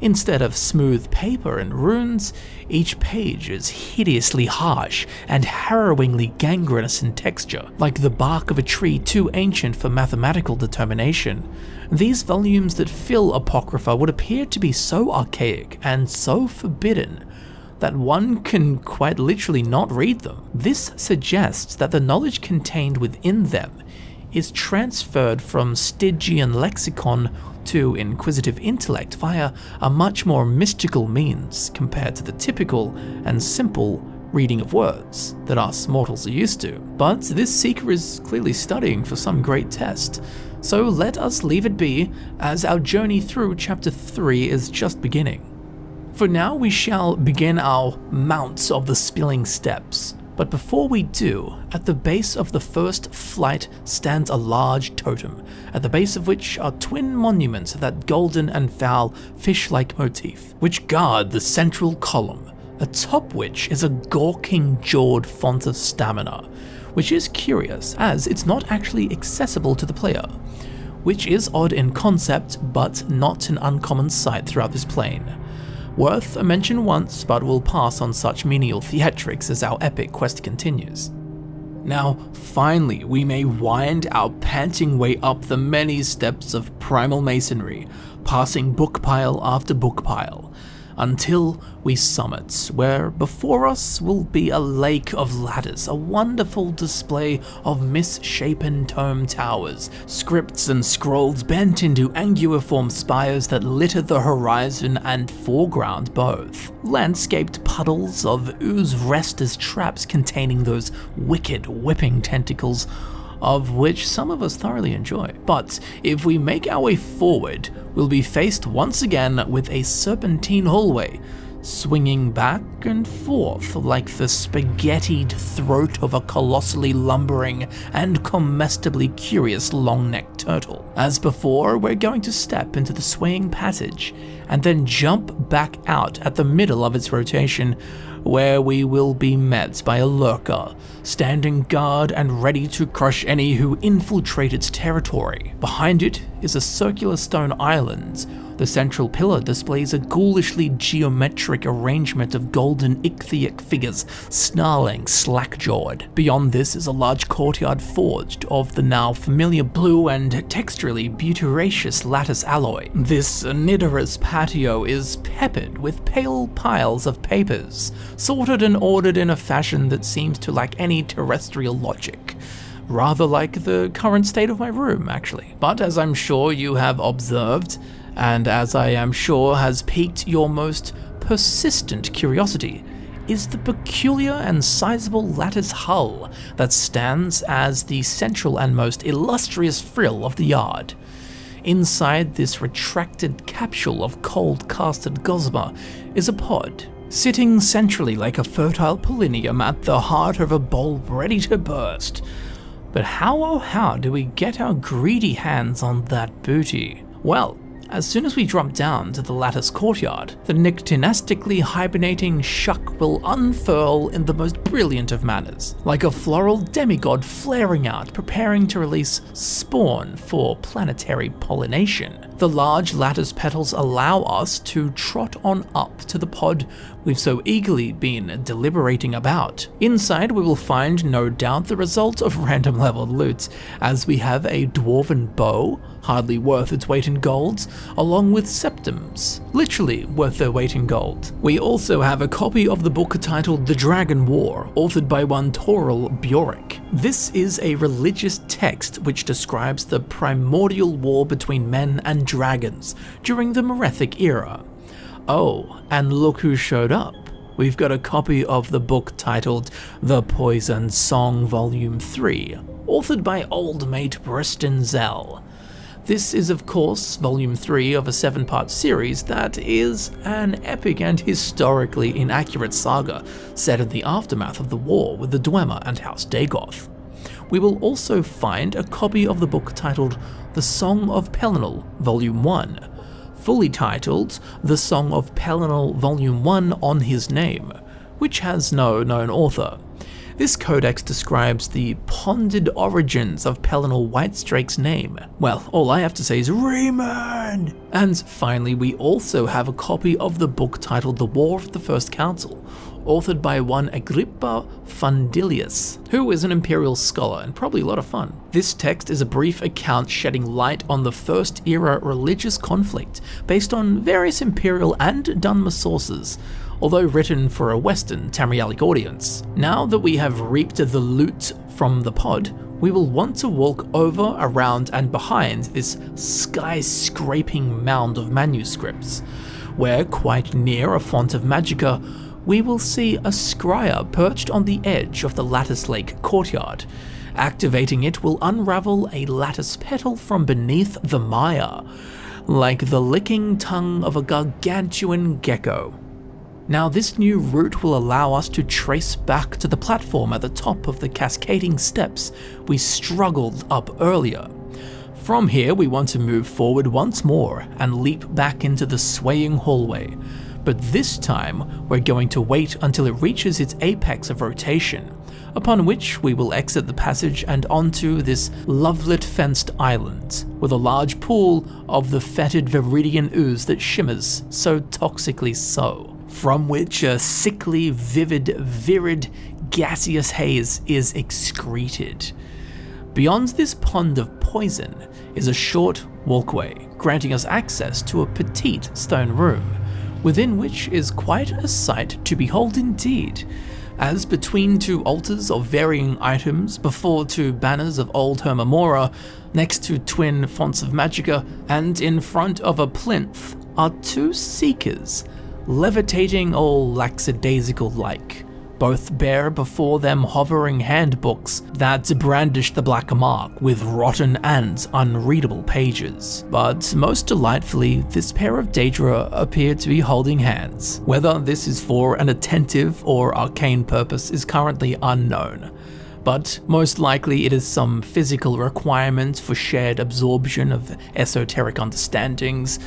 Instead of smooth paper and runes, each page is hideously harsh and harrowingly gangrenous in texture, like the bark of a tree too ancient for mathematical determination. These volumes that fill Apocrypha would appear to be so archaic and so forbidden that one can quite literally not read them. This suggests that the knowledge contained within them is transferred from Stygian lexicon to inquisitive intellect via a much more mystical means compared to the typical and simple reading of words that us mortals are used to. But this seeker is clearly studying for some great test, so let us leave it be as our journey through chapter 3 is just beginning. For now, we shall begin our mounts of the spilling steps. But before we do, at the base of the first flight stands a large totem, at the base of which are twin monuments of that golden and foul fish-like motif, which guard the central column, atop which is a gawking jawed font of stamina, which is curious as it's not actually accessible to the player, which is odd in concept but not an uncommon sight throughout this plane. Worth a mention once, but will pass on such menial theatrics as our epic quest continues. Now, finally, we may wind our panting way up the many steps of primal masonry, passing book pile after book pile, until we summit, where before us will be a lake of ladders, a wonderful display of misshapen tome towers, scripts and scrolls bent into anguiform spires that litter the horizon and foreground both. Landscaped puddles of ooze rest as traps containing those wicked whipping tentacles of which some of us thoroughly enjoy. But if we make our way forward, we'll be faced once again with a serpentine hallway, swinging back and forth like the spaghettied throat of a colossally lumbering and comestibly curious long-necked turtle. As before, we're going to step into the swaying passage and then jump back out at the middle of its rotation where we will be met by a lurker, standing guard and ready to crush any who infiltrate its territory. Behind it is a circular stone island the central pillar displays a ghoulishly geometric arrangement of golden ichthyic figures, snarling, slack-jawed. Beyond this is a large courtyard forged of the now familiar blue and texturally butyraceous lattice alloy. This nigerous patio is peppered with pale piles of papers, sorted and ordered in a fashion that seems to lack any terrestrial logic rather like the current state of my room, actually. But as I'm sure you have observed, and as I am sure has piqued your most persistent curiosity, is the peculiar and sizable lattice hull that stands as the central and most illustrious frill of the yard. Inside this retracted capsule of cold casted gossamer is a pod, sitting centrally like a fertile pollinium at the heart of a bulb ready to burst. But how oh how do we get our greedy hands on that booty? Well, as soon as we drop down to the lattice courtyard, the nyctinastically hibernating shuck will unfurl in the most brilliant of manners, like a floral demigod flaring out, preparing to release spawn for planetary pollination. The large lattice petals allow us to trot on up to the pod we've so eagerly been deliberating about. Inside we will find no doubt the result of random leveled loot, as we have a dwarven bow, hardly worth its weight in gold, along with septims, literally worth their weight in gold. We also have a copy of the book titled The Dragon War, authored by one Torhal Bjorik. This is a religious text which describes the primordial war between men and dragons during the Merethic era. Oh, and look who showed up. We've got a copy of the book titled The Poison Song Volume 3, authored by old mate Bristin Zell. This is of course volume 3 of a 7 part series that is an epic and historically inaccurate saga set in the aftermath of the war with the Dwemer and House Dagoth. We will also find a copy of the book titled The Song of Pelinal, Volume 1, fully titled The Song of Pelinal Volume 1 on his name, which has no known author. This codex describes the pondered origins of Pelinal Whitestrake's name. Well, all I have to say is Raymond! And finally, we also have a copy of the book titled The War of the First Council, authored by one Agrippa Fundilius, who is an imperial scholar and probably a lot of fun. This text is a brief account shedding light on the first era religious conflict based on various imperial and Dunmer sources, although written for a Western Tamrielic audience. Now that we have reaped the loot from the pod, we will want to walk over, around, and behind this skyscraping mound of manuscripts, where, quite near a font of Magicka, we will see a scryer perched on the edge of the Lattice Lake courtyard. Activating it will unravel a lattice petal from beneath the mire, like the licking tongue of a gargantuan gecko. Now this new route will allow us to trace back to the platform at the top of the cascading steps we struggled up earlier. From here we want to move forward once more and leap back into the swaying hallway, but this time we're going to wait until it reaches its apex of rotation, upon which we will exit the passage and onto this lovelit fenced island, with a large pool of the fetid viridian ooze that shimmers so toxically so, from which a sickly, vivid, virid, gaseous haze is excreted. Beyond this pond of poison is a short walkway, granting us access to a petite stone room, within which is quite a sight to behold indeed, as between two altars of varying items, before two banners of old Hermaeus Mora, next to twin fonts of Magicka, and in front of a plinth are two seekers, levitating all lackadaisical-like. Both bear before them hovering handbooks that brandish the black mark with rotten and unreadable pages. But most delightfully, this pair of Daedra appear to be holding hands. Whether this is for an attentive or arcane purpose is currently unknown but most likely it is some physical requirement for shared absorption of esoteric understandings,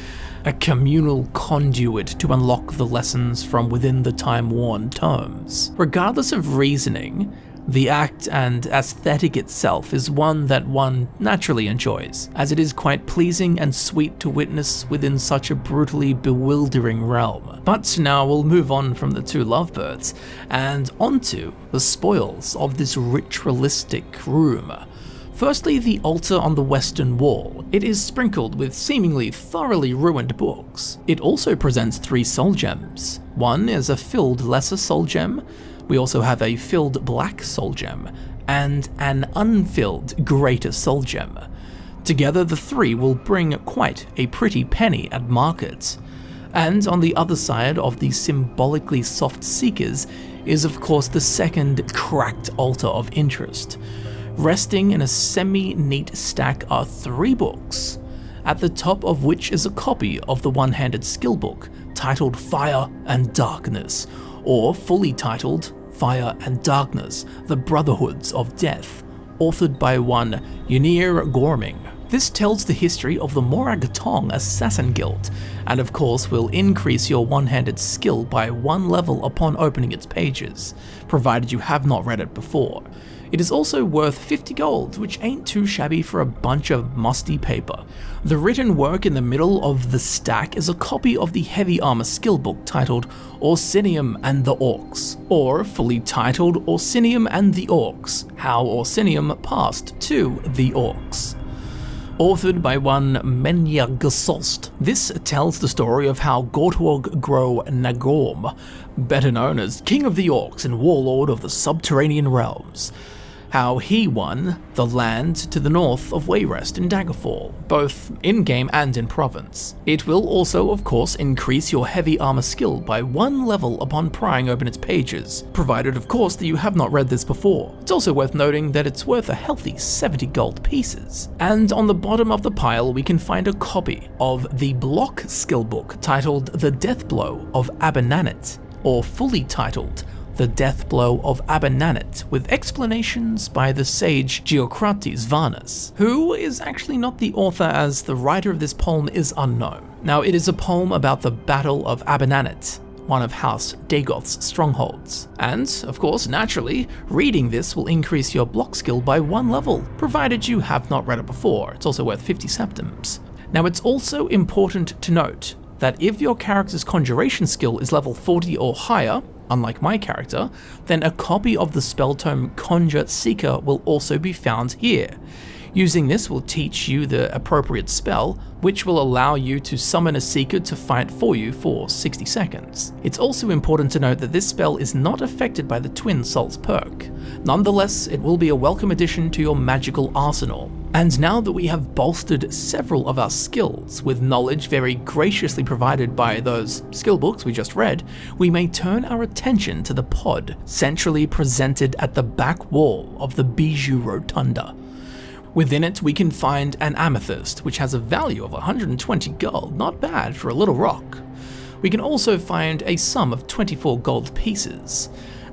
a communal conduit to unlock the lessons from within the time-worn tomes. Regardless of reasoning, the act and aesthetic itself is one that one naturally enjoys, as it is quite pleasing and sweet to witness within such a brutally bewildering realm. But now we'll move on from the two lovebirds and onto the spoils of this ritualistic room. Firstly, the altar on the western wall. It is sprinkled with seemingly thoroughly ruined books. It also presents three soul gems. One is a filled lesser soul gem, we also have a filled black soul gem, and an unfilled greater soul gem. Together the three will bring quite a pretty penny at market. And on the other side of the symbolically soft seekers is of course the second cracked altar of interest. Resting in a semi-neat stack are three books, at the top of which is a copy of the one-handed skill book titled Fire and Darkness, or fully titled Fire and Darkness, The Brotherhoods of Death, authored by one Ynir Gorming. This tells the history of the Morag Tong Assassin Guild, and of course will increase your one-handed skill by one level upon opening its pages, provided you have not read it before. It is also worth 50 gold, which ain't too shabby for a bunch of musty paper. The written work in the middle of the stack is a copy of the heavy armor skill book titled Orsinium and the Orcs, or fully titled Orsinium and the Orcs, How Orsinium Passed to the Orcs authored by one Menya Gasost. This tells the story of how Gortwog Gro Nagorm, better known as King of the Orcs and Warlord of the Subterranean Realms, how he won the land to the north of Wayrest in Daggerfall, both in-game and in province. It will also, of course, increase your heavy armor skill by one level upon prying open its pages, provided of course that you have not read this before. It's also worth noting that it's worth a healthy 70 gold pieces. And on the bottom of the pile we can find a copy of the block skill book titled The Death Blow of Abernanit, or fully titled the death blow of Abernanit, with explanations by the sage Geocrates Varnas, who is actually not the author as the writer of this poem is unknown. Now, it is a poem about the Battle of Abernanit, one of House Dagoth's strongholds. And, of course, naturally, reading this will increase your block skill by one level, provided you have not read it before. It's also worth 50 septims. Now it's also important to note that if your character's conjuration skill is level 40 or higher, unlike my character, then a copy of the spell tome Conjure Seeker will also be found here. Using this will teach you the appropriate spell, which will allow you to summon a Seeker to fight for you for 60 seconds. It's also important to note that this spell is not affected by the Twin Souls perk. Nonetheless, it will be a welcome addition to your magical arsenal. And now that we have bolstered several of our skills with knowledge very graciously provided by those skill books we just read, we may turn our attention to the pod centrally presented at the back wall of the Bijou Rotunda. Within it, we can find an amethyst, which has a value of 120 gold, not bad for a little rock. We can also find a sum of 24 gold pieces.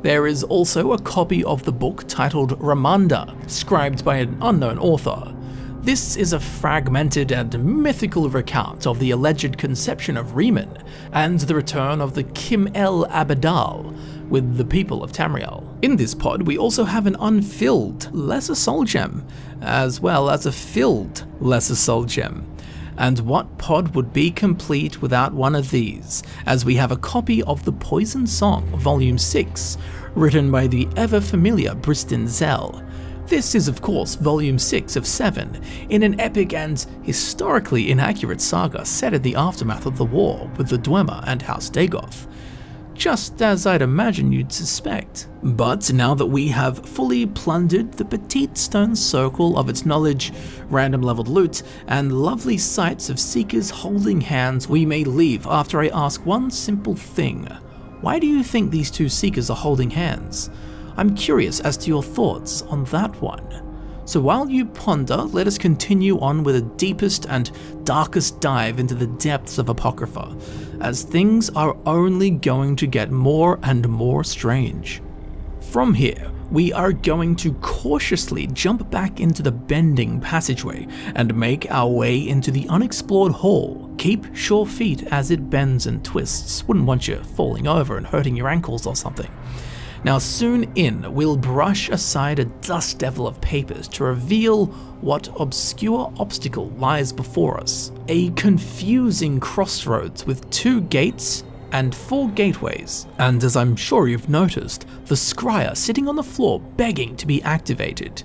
There is also a copy of the book titled Ramanda, scribed by an unknown author. This is a fragmented and mythical recount of the alleged conception of Riemann and the return of the Kim El Abadal with the people of Tamriel. In this pod, we also have an unfilled Lesser Soul Gem, as well as a filled Lesser Soul Gem. And what pod would be complete without one of these, as we have a copy of the Poison Song, Volume 6, written by the ever familiar Bristin Zell, this is, of course, volume 6 of 7, in an epic and historically inaccurate saga set in the aftermath of the war with the Dwemer and House Dagoth. Just as I'd imagine you'd suspect. But now that we have fully plundered the petite stone circle of its knowledge, random leveled loot, and lovely sights of seekers holding hands, we may leave after I ask one simple thing. Why do you think these two seekers are holding hands? I'm curious as to your thoughts on that one. So while you ponder, let us continue on with the deepest and darkest dive into the depths of Apocrypha, as things are only going to get more and more strange. From here, we are going to cautiously jump back into the bending passageway and make our way into the unexplored hall. Keep sure feet as it bends and twists, wouldn't want you falling over and hurting your ankles or something. Now soon in, we'll brush aside a dust devil of papers to reveal what obscure obstacle lies before us. A confusing crossroads with two gates and four gateways, and as I'm sure you've noticed, the scryer sitting on the floor begging to be activated.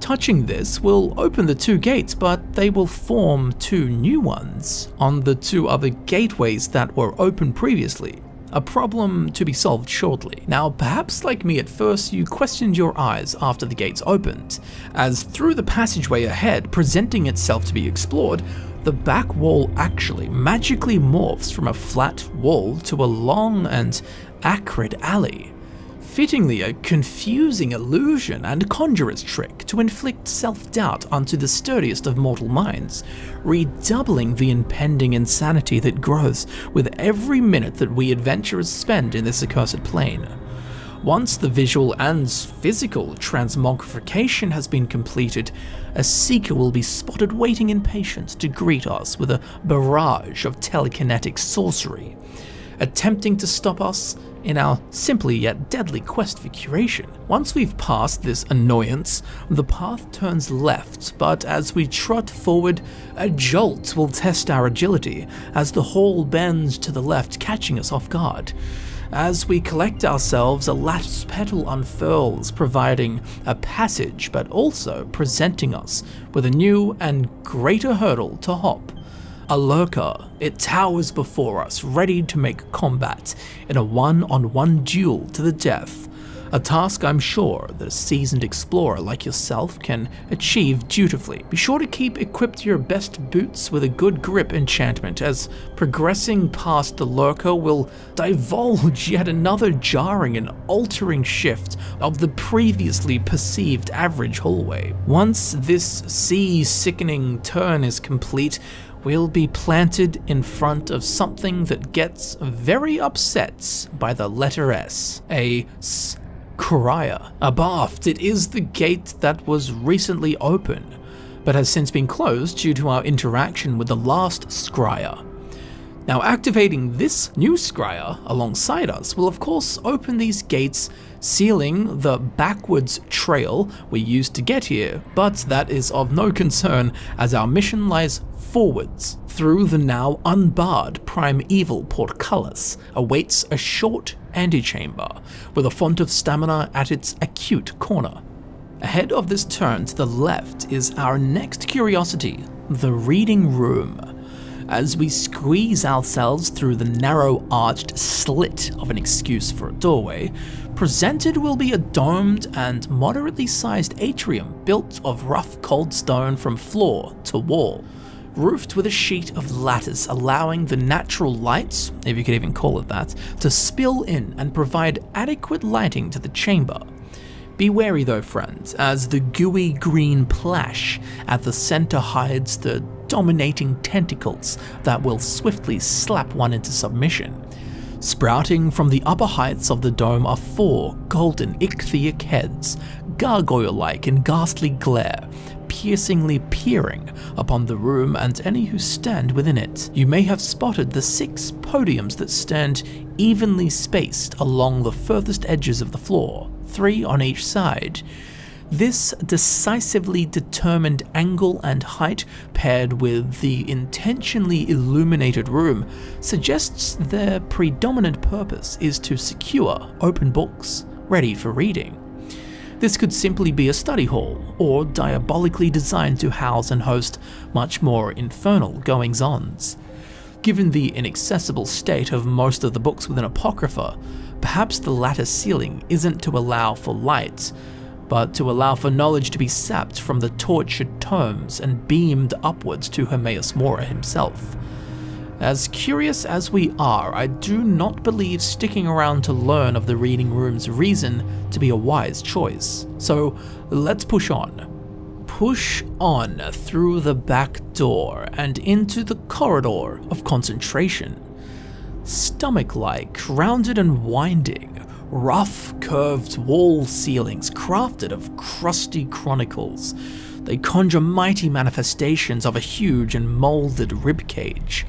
Touching this will open the two gates, but they will form two new ones on the two other gateways that were open previously a problem to be solved shortly. Now, perhaps like me at first, you questioned your eyes after the gates opened, as through the passageway ahead presenting itself to be explored, the back wall actually magically morphs from a flat wall to a long and acrid alley fittingly a confusing illusion and conjurer's trick to inflict self-doubt onto the sturdiest of mortal minds, redoubling the impending insanity that grows with every minute that we adventurers spend in this accursed plane. Once the visual and physical transmogrification has been completed, a seeker will be spotted waiting in patience to greet us with a barrage of telekinetic sorcery, attempting to stop us in our simply yet deadly quest for curation. Once we've passed this annoyance, the path turns left, but as we trot forward, a jolt will test our agility as the hall bends to the left, catching us off guard. As we collect ourselves, a lattice petal unfurls, providing a passage but also presenting us with a new and greater hurdle to hop. A lurker, it towers before us, ready to make combat in a one-on-one -on -one duel to the death. A task I'm sure that a seasoned explorer like yourself can achieve dutifully. Be sure to keep equipped your best boots with a good grip enchantment as progressing past the lurker will divulge yet another jarring and altering shift of the previously perceived average hallway. Once this sea-sickening turn is complete, will be planted in front of something that gets very upset by the letter S. A scryer. Abaft, it is the gate that was recently open, but has since been closed due to our interaction with the last scryer. Now activating this new scryer alongside us will of course open these gates sealing the backwards trail we used to get here, but that is of no concern as our mission lies forwards through the now unbarred primeval portcullis awaits a short antechamber with a font of stamina at its acute corner. Ahead of this turn to the left is our next curiosity, the reading room. As we squeeze ourselves through the narrow arched slit of an excuse for a doorway, presented will be a domed and moderately sized atrium built of rough cold stone from floor to wall roofed with a sheet of lattice allowing the natural lights, if you could even call it that, to spill in and provide adequate lighting to the chamber. Be wary though friends, as the gooey green plash at the center hides the dominating tentacles that will swiftly slap one into submission. Sprouting from the upper heights of the dome are four golden ichthyic heads, gargoyle-like in ghastly glare, piercingly peering upon the room and any who stand within it. You may have spotted the six podiums that stand evenly spaced along the furthest edges of the floor, three on each side. This decisively determined angle and height, paired with the intentionally illuminated room, suggests their predominant purpose is to secure open books ready for reading. This could simply be a study hall, or diabolically designed to house and host much more infernal goings-ons. Given the inaccessible state of most of the books within Apocrypha, perhaps the lattice ceiling isn't to allow for light, but to allow for knowledge to be sapped from the tortured tomes and beamed upwards to Hermaeus Mora himself. As curious as we are, I do not believe sticking around to learn of the reading room's reason to be a wise choice. So let's push on. Push on through the back door and into the corridor of concentration. Stomach-like, rounded and winding, rough curved wall ceilings crafted of crusty chronicles. They conjure mighty manifestations of a huge and moulded ribcage,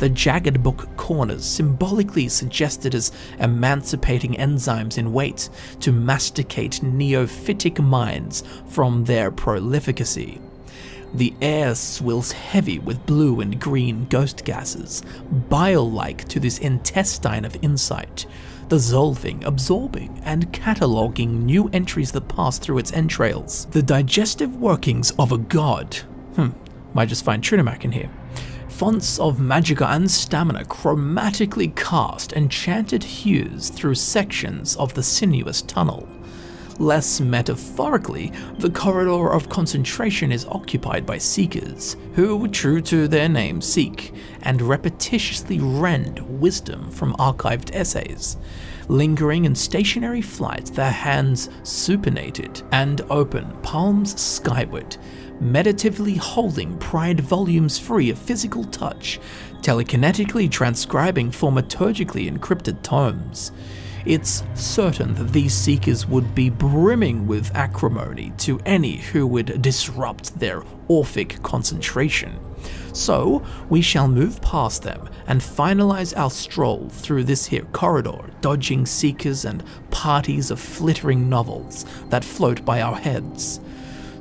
the jagged book corners symbolically suggested as emancipating enzymes in wait to masticate neophytic minds from their prolificacy. The air swills heavy with blue and green ghost gases, bile-like to this intestine of insight, dissolving, absorbing, and cataloguing new entries that pass through its entrails. The digestive workings of a god. Hmm, might just find Trinimac in here fonts of magicka and stamina chromatically cast enchanted hues through sections of the sinuous tunnel. Less metaphorically, the corridor of concentration is occupied by seekers, who, true to their name, seek and repetitiously rend wisdom from archived essays. Lingering in stationary flight, their hands supinated and open, palms skyward, meditatively holding pried volumes free of physical touch, telekinetically transcribing thaumaturgically encrypted tomes. It's certain that these seekers would be brimming with acrimony to any who would disrupt their Orphic concentration. So, we shall move past them and finalize our stroll through this here corridor, dodging seekers and parties of flittering novels that float by our heads.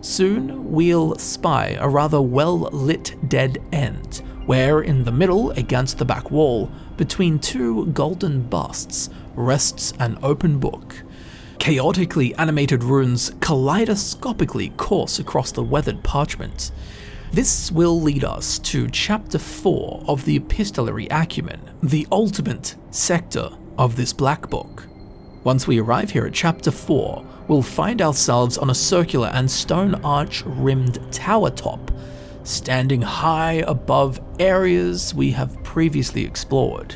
Soon we'll spy a rather well lit dead end, where in the middle, against the back wall, between two golden busts, rests an open book. Chaotically animated runes kaleidoscopically course across the weathered parchment. This will lead us to chapter 4 of the epistolary acumen, the ultimate sector of this black book. Once we arrive here at chapter 4, we'll find ourselves on a circular and stone arch rimmed tower top, standing high above areas we have previously explored,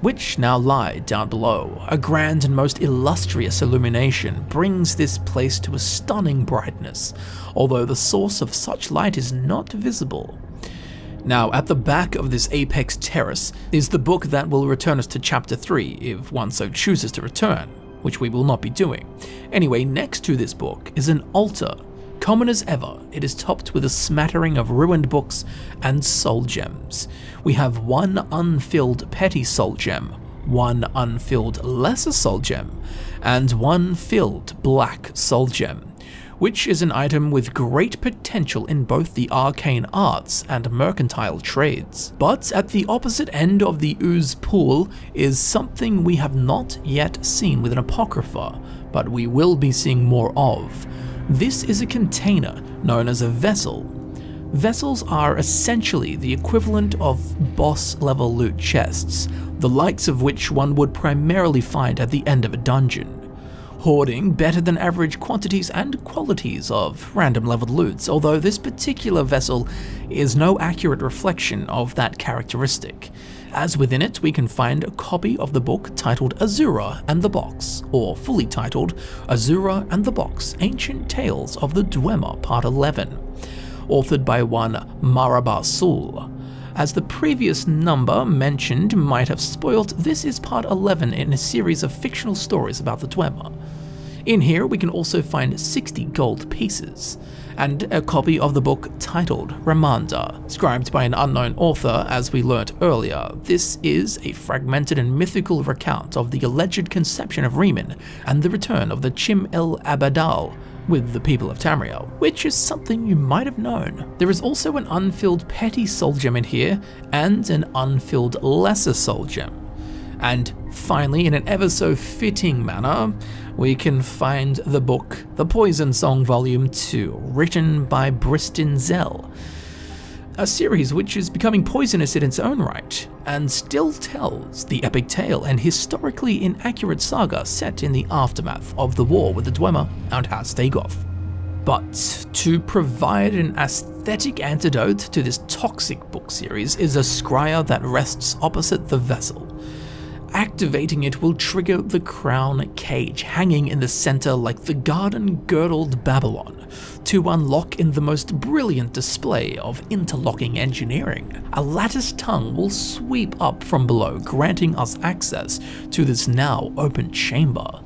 which now lie down below. A grand and most illustrious illumination brings this place to a stunning brightness, although the source of such light is not visible. Now, at the back of this apex terrace is the book that will return us to chapter 3 if one so chooses to return, which we will not be doing. Anyway, next to this book is an altar Common as ever, it is topped with a smattering of ruined books and soul gems. We have one unfilled petty soul gem, one unfilled lesser soul gem, and one filled black soul gem which is an item with great potential in both the arcane arts and mercantile trades. But at the opposite end of the ooze pool is something we have not yet seen with an Apocrypha, but we will be seeing more of. This is a container known as a vessel. Vessels are essentially the equivalent of boss level loot chests, the likes of which one would primarily find at the end of a dungeon hoarding better than average quantities and qualities of random leveled loots, although this particular vessel is no accurate reflection of that characteristic, as within it we can find a copy of the book titled Azura and the Box, or fully titled Azura and the Box Ancient Tales of the Dwemer Part 11, authored by one Marobar Sul. As the previous number mentioned might have spoilt, this is part 11 in a series of fictional stories about the Dwemer. In here we can also find 60 gold pieces, and a copy of the book titled Remanada, scribed by an unknown author as we learnt earlier. This is a fragmented and mythical recount of the alleged conception of Reman and the return of the Chim el Adabal with the people of Tamriel, which is something you might have known. There is also an unfilled petty soul gem in here, and an unfilled lesser soul gem. And finally, in an ever so fitting manner, we can find the book The Poison Song Volume 2, written by Bristin Zell. A series which is becoming poisonous in its own right, and still tells the epic tale and historically inaccurate saga set in the aftermath of the war with the Dwemer and House Dagoth. But to provide an aesthetic antidote to this toxic book series is a scryer that rests opposite the vessel, Activating it will trigger the crown cage hanging in the center like the garden girdled Babylon to unlock in the most brilliant display of interlocking engineering. A lattice tongue will sweep up from below granting us access to this now open chamber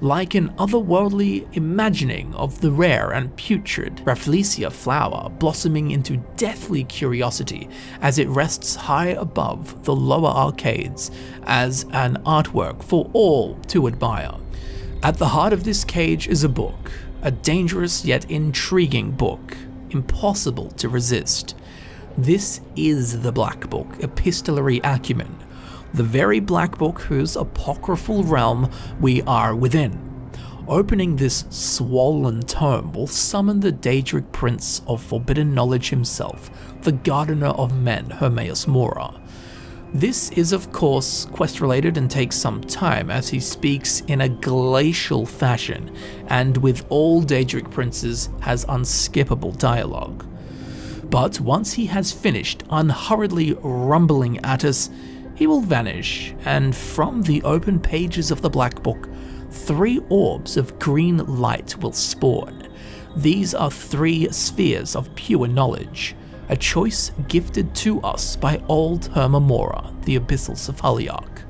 like an otherworldly imagining of the rare and putrid Rafflesia flower blossoming into deathly curiosity as it rests high above the lower arcades as an artwork for all to admire. At the heart of this cage is a book, a dangerous yet intriguing book, impossible to resist. This is the Black Book, Epistolary Acumen, the very Black Book whose apocryphal realm we are within. Opening this swollen tome will summon the Daedric Prince of Forbidden Knowledge himself, the Gardener of Men, Hermaeus Mora. This is of course quest related and takes some time as he speaks in a glacial fashion and with all Daedric princes has unskippable dialogue. But once he has finished unhurriedly rumbling at us, he will vanish, and from the open pages of the Black Book, three orbs of green light will spawn. These are three spheres of pure knowledge, a choice gifted to us by old Hermaeus Mora, the Abyssal Cephaliarch.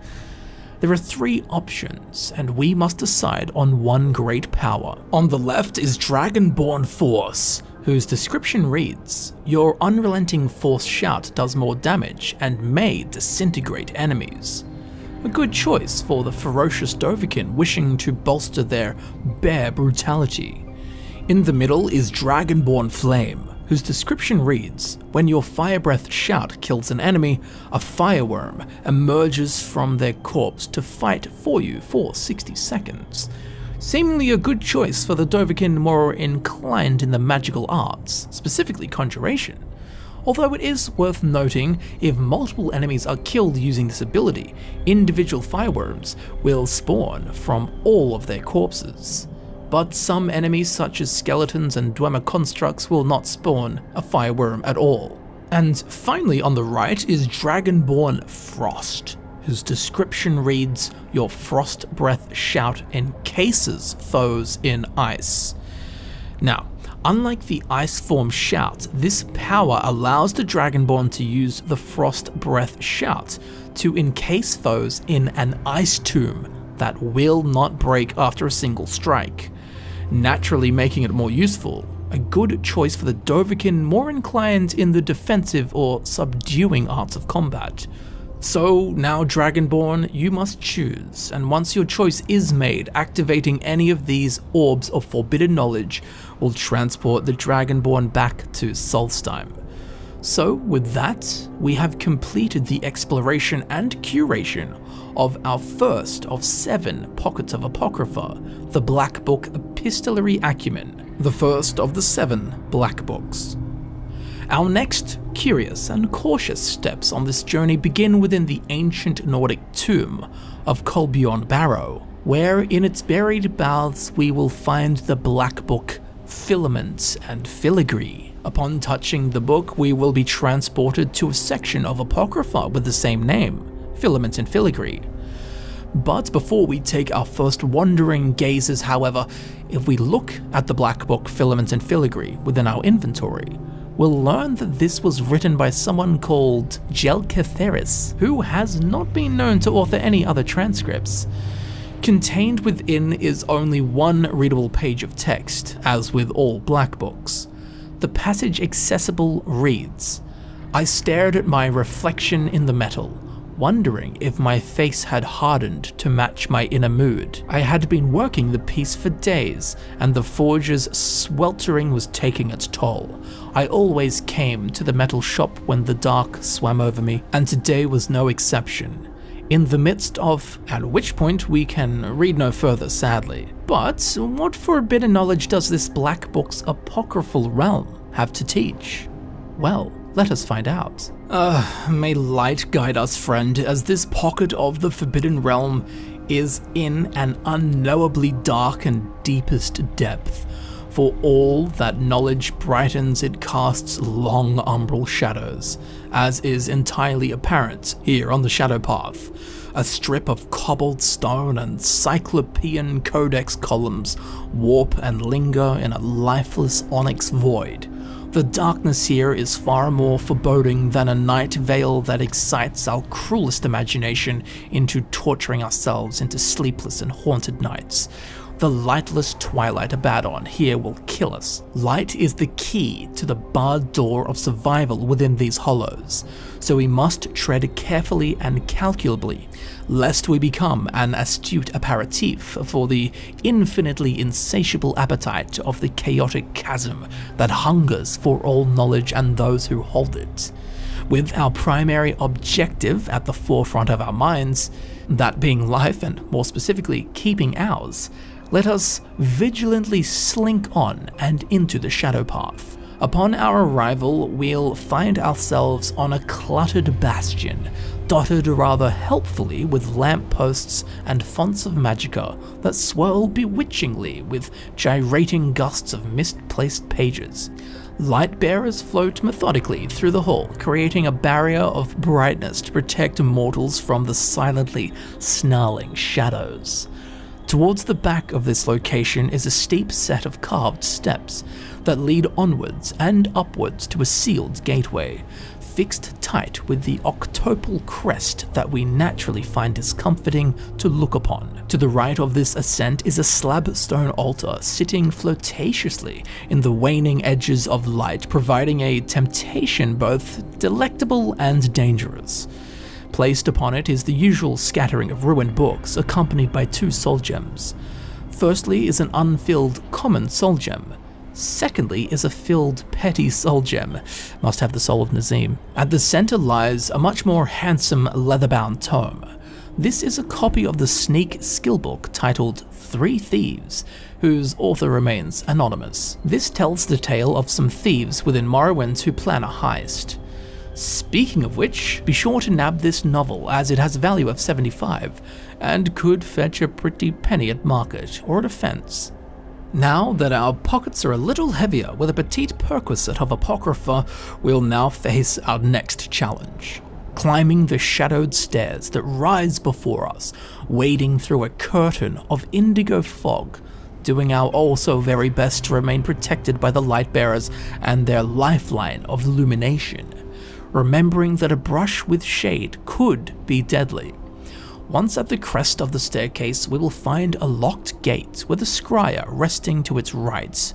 There are three options, and we must decide on one great power. On the left is Dragonborn Force, whose description reads, Your unrelenting force shout does more damage and may disintegrate enemies. A good choice for the ferocious Dovahkiin wishing to bolster their bare brutality. In the middle is Dragonborn Flame, whose description reads, When your fire breath shout kills an enemy, a fire wyrm emerges from their corpse to fight for you for 60 seconds seemingly a good choice for the Dovahkiin more inclined in the magical arts, specifically conjuration. Although it is worth noting, if multiple enemies are killed using this ability, individual fire wyrms will spawn from all of their corpses. But some enemies such as skeletons and Dwemer constructs will not spawn a fire wyrm at all. And finally on the right is Dragonborn Frost, whose description reads, Your frost breath shout encases foes in ice. Now, unlike the ice form shout, this power allows the Dragonborn to use the frost breath shout to encase foes in an ice tomb that will not break after a single strike, naturally making it more useful a good choice for the Dovahkiin more inclined in the defensive or subduing arts of combat. So now Dragonborn, you must choose, and once your choice is made, activating any of these orbs of forbidden knowledge will transport the Dragonborn back to Solstheim. So with that, we have completed the exploration and curation of our first of seven pockets of Apocrypha, the Black Book Epistolary Acumen, the first of the seven Black Books. Our next curious and cautious steps on this journey begin within the ancient Nordic tomb of Kolbjorn Barrow, where in its buried bowels we will find the Black Book Filament and Filigree. Upon touching the book, we will be transported to a section of Apocrypha with the same name, Filament and Filigree. But before we take our first wandering gazes, however, if we look at the Black Book Filament and Filigree within our inventory, we'll learn that this was written by someone called Jelke Theris, who has not been known to author any other transcripts. Contained within is only one readable page of text, as with all black books. The passage accessible reads, I stared at my reflection in the metal, wondering if my face had hardened to match my inner mood. I had been working the piece for days, and the forge's sweltering was taking its toll. I always came to the metal shop when the dark swam over me, and today was no exception. In the midst of, at which point we can read no further sadly. But what forbidden knowledge does this Black Book's apocryphal realm have to teach? Well, let us find out. Uh, may light guide us, friend, as this pocket of the Forbidden Realm is in an unknowably dark and deepest depth. For all that knowledge brightens, it casts long umbral shadows, as is entirely apparent here on the Shadow Path. A strip of cobbled stone and cyclopean codex columns warp and linger in a lifeless onyx void the darkness here is far more foreboding than a night veil that excites our cruelest imagination into torturing ourselves into sleepless and haunted nights. The lightless twilight Abaddon here will kill us. Light is the key to the barred door of survival within these hollows, so we must tread carefully and calculably, lest we become an astute aperitif for the infinitely insatiable appetite of the chaotic chasm that hungers for all knowledge and those who hold it. With our primary objective at the forefront of our minds, that being life and more specifically keeping ours, let us vigilantly slink on and into the shadow path. Upon our arrival, we'll find ourselves on a cluttered bastion, dotted rather helpfully with lampposts and fonts of magicka that swirl bewitchingly with gyrating gusts of misplaced pages. Light bearers float methodically through the hall, creating a barrier of brightness to protect mortals from the silently snarling shadows. Towards the back of this location is a steep set of carved steps that lead onwards and upwards to a sealed gateway, fixed tight with the octopal crest that we naturally find discomforting to look upon. To the right of this ascent is a slab stone altar sitting flirtatiously in the waning edges of light, providing a temptation both delectable and dangerous. Placed upon it is the usual scattering of ruined books, accompanied by two soul gems. Firstly is an unfilled common soul gem. Secondly is a filled petty soul gem, must have the soul of Nazeem. At the center lies a much more handsome leather-bound tome. This is a copy of the Sneak skill book titled Three Thieves, whose author remains anonymous. This tells the tale of some thieves within Morrowind who plan a heist. Speaking of which, be sure to nab this novel as it has a value of 75 and could fetch a pretty penny at market or at a fence. Now that our pockets are a little heavier with a petite perquisite of Apocrypha, we'll now face our next challenge. Climbing the shadowed stairs that rise before us, wading through a curtain of indigo fog, doing our also very best to remain protected by the light bearers and their lifeline of illumination remembering that a brush with shade could be deadly. Once at the crest of the staircase, we will find a locked gate with a scryer resting to its right.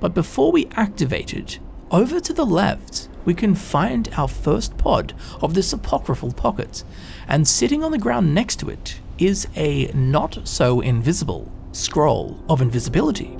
But before we activate it, over to the left, we can find our first pod of this apocryphal pocket, and sitting on the ground next to it is a not so invisible scroll of invisibility.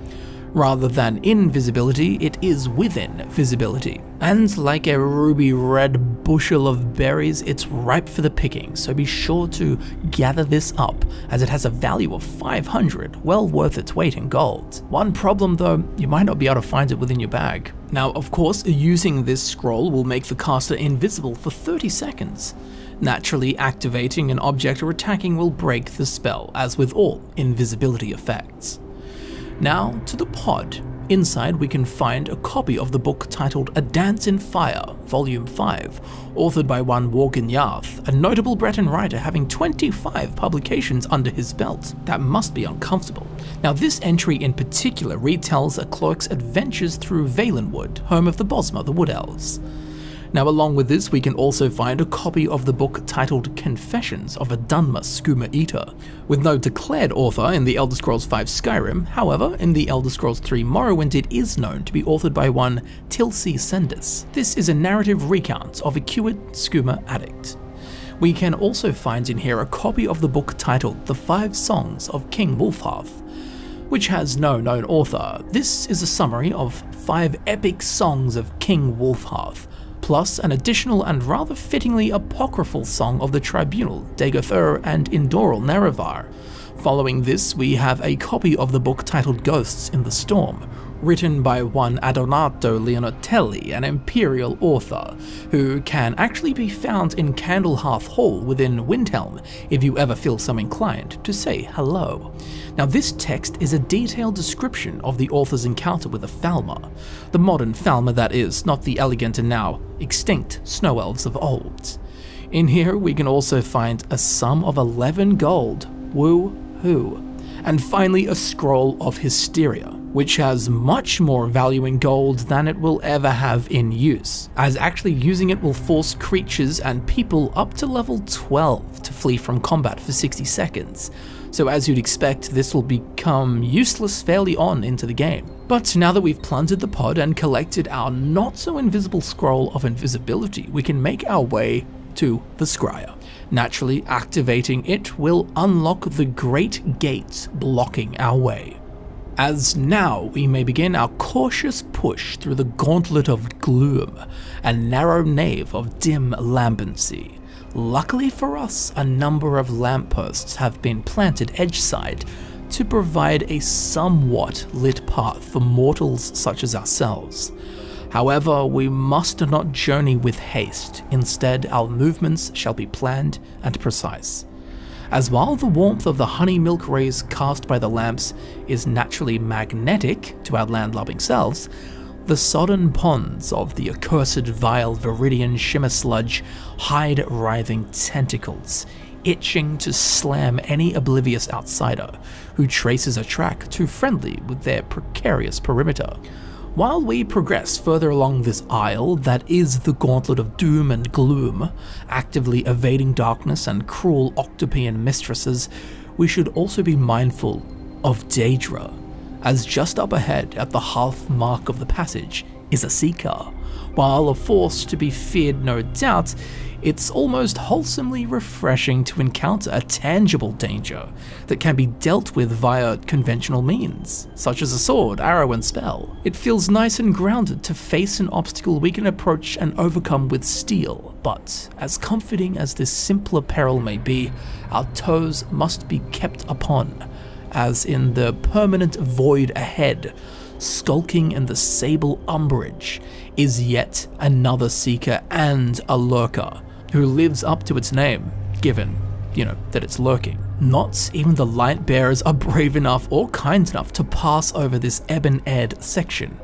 Rather than invisibility, it is within visibility. And like a ruby red bushel of berries, it's ripe for the picking, so be sure to gather this up, as it has a value of 500, well worth its weight in gold. One problem though, you might not be able to find it within your bag. Now, of course, using this scroll will make the caster invisible for 30 seconds. Naturally, activating an object or attacking will break the spell, as with all invisibility effects. Now to the pod. Inside we can find a copy of the book titled A Dance in Fire, Volume 5, authored by one Waughin Jarth, a notable Breton writer having 25 publications under his belt. That must be uncomfortable. Now this entry in particular retells a clerk's adventures through Valenwood, home of the Bosmer, the Wood Elves. Now along with this we can also find a copy of the book titled Confessions of a Dunmer Skooma Eater, with no declared author in the Elder Scrolls V Skyrim, however in the Elder Scrolls 3 Morrowind it is known to be authored by one Tilsi Sendis. This is a narrative recount of a cured skooma addict. We can also find in here a copy of the book titled The Five Songs of King Wulfharth, which has no known author. This is a summary of five epic songs of King Wulfharth, plus an additional and rather fittingly apocryphal song of the Tribunal, Dagoth Ur and Indoril Nerevar. Following this, we have a copy of the book titled Ghosts in the Storm, written by one Adonato Leonatelli, an imperial author, who can actually be found in Candlehearth Hall within Windhelm if you ever feel so inclined to say hello. Now this text is a detailed description of the author's encounter with a Falmer, the modern Falmer that is, not the elegant and now extinct snow elves of old. In here we can also find a sum of 11 gold, woo hoo, and finally a scroll of hysteria, which has much more value in gold than it will ever have in use, as actually using it will force creatures and people up to level 12 to flee from combat for 60 seconds, so as you'd expect, this will become useless fairly on into the game. But now that we've plundered the pod and collected our not so invisible scroll of invisibility, we can make our way to the Scryer. Naturally, activating it will unlock the great gates blocking our way. As now we may begin our cautious push through the gauntlet of gloom and narrow nave of dim lambency. Luckily for us, a number of lampposts have been planted edgeside to provide a somewhat lit path for mortals such as ourselves. However, we must not journey with haste, instead our movements shall be planned and precise. As while the warmth of the honey milk rays cast by the lamps is naturally magnetic to our landlubbing selves, the sodden ponds of the accursed vile viridian shimmer sludge hide writhing tentacles, itching to slam any oblivious outsider who traces a track too friendly with their precarious perimeter. While we progress further along this aisle that is the gauntlet of doom and gloom, actively evading darkness and cruel octopian mistresses, we should also be mindful of Daedra, as just up ahead at the half mark of the passage is a Seeker. While a force to be feared no doubt, it's almost wholesomely refreshing to encounter a tangible danger that can be dealt with via conventional means, such as a sword, arrow, and spell. It feels nice and grounded to face an obstacle we can approach and overcome with steel, but as comforting as this simpler peril may be, our toes must be kept upon as in the permanent void ahead, skulking in the sable umbrage, is yet another seeker and a lurker, who lives up to its name, given, you know, that it's lurking. Not even the light bearers are brave enough or kind enough to pass over this Ebon Ed section.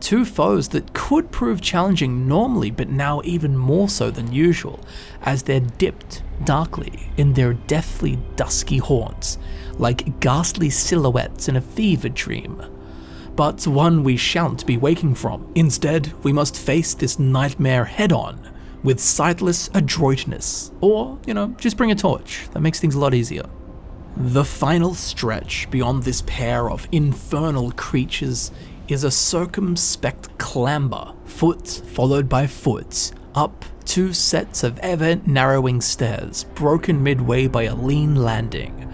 Two foes that could prove challenging normally, but now even more so than usual, as they're dipped darkly in their deathly dusky haunts, like ghastly silhouettes in a fever dream. But one we shan't be waking from. Instead, we must face this nightmare head on, with sightless adroitness. Or, you know, just bring a torch. That makes things a lot easier. The final stretch beyond this pair of infernal creatures is a circumspect clamber, foot followed by foot, up two sets of ever narrowing stairs, broken midway by a lean landing.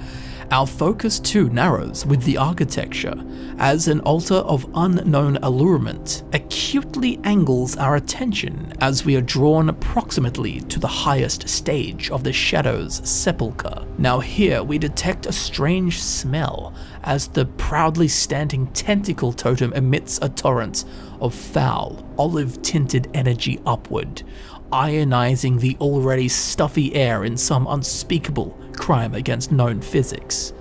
Our focus too narrows with the architecture, as an altar of unknown allurement acutely angles our attention as we are drawn approximately to the highest stage of the Shadow's sepulchre. Now here we detect a strange smell as the proudly standing tentacle totem emits a torrent of foul, olive-tinted energy upward, ionizing the already stuffy air in some unspeakable crime against known physics.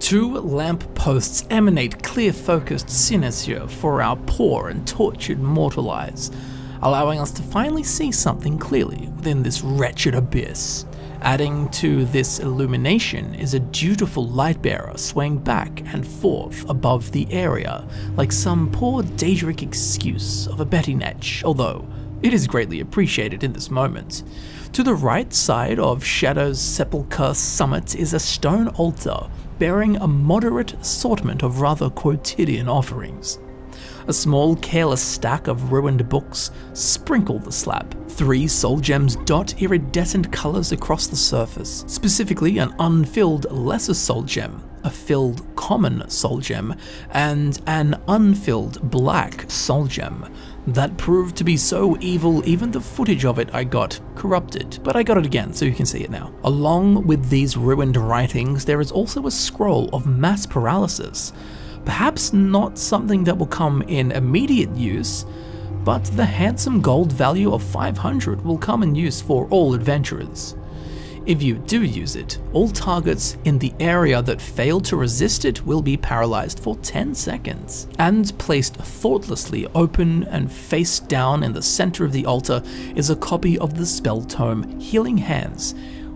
Two lamp posts emanate clear focused cynosure for our poor and tortured mortal eyes, allowing us to finally see something clearly within this wretched abyss. Adding to this illumination is a dutiful light bearer swaying back and forth above the area, like some poor Daedric excuse of a betting edge, although it is greatly appreciated in this moment. To the right side of Shadow's Sepulchre summit is a stone altar bearing a moderate assortment of rather quotidian offerings. A small, careless stack of ruined books sprinkle the slab. Three soul gems dot iridescent colors across the surface, specifically an unfilled lesser soul gem, a filled common soul gem, and an unfilled black soul gem, that proved to be so evil even the footage of it I got corrupted, but I got it again so you can see it now. Along with these ruined writings, there is also a scroll of mass paralysis. Perhaps not something that will come in immediate use, but the handsome gold value of 500 will come in use for all adventurers. If you do use it, all targets in the area that fail to resist it will be paralyzed for 10 seconds. And placed thoughtlessly open and face down in the center of the altar is a copy of the spell tome Healing Hands,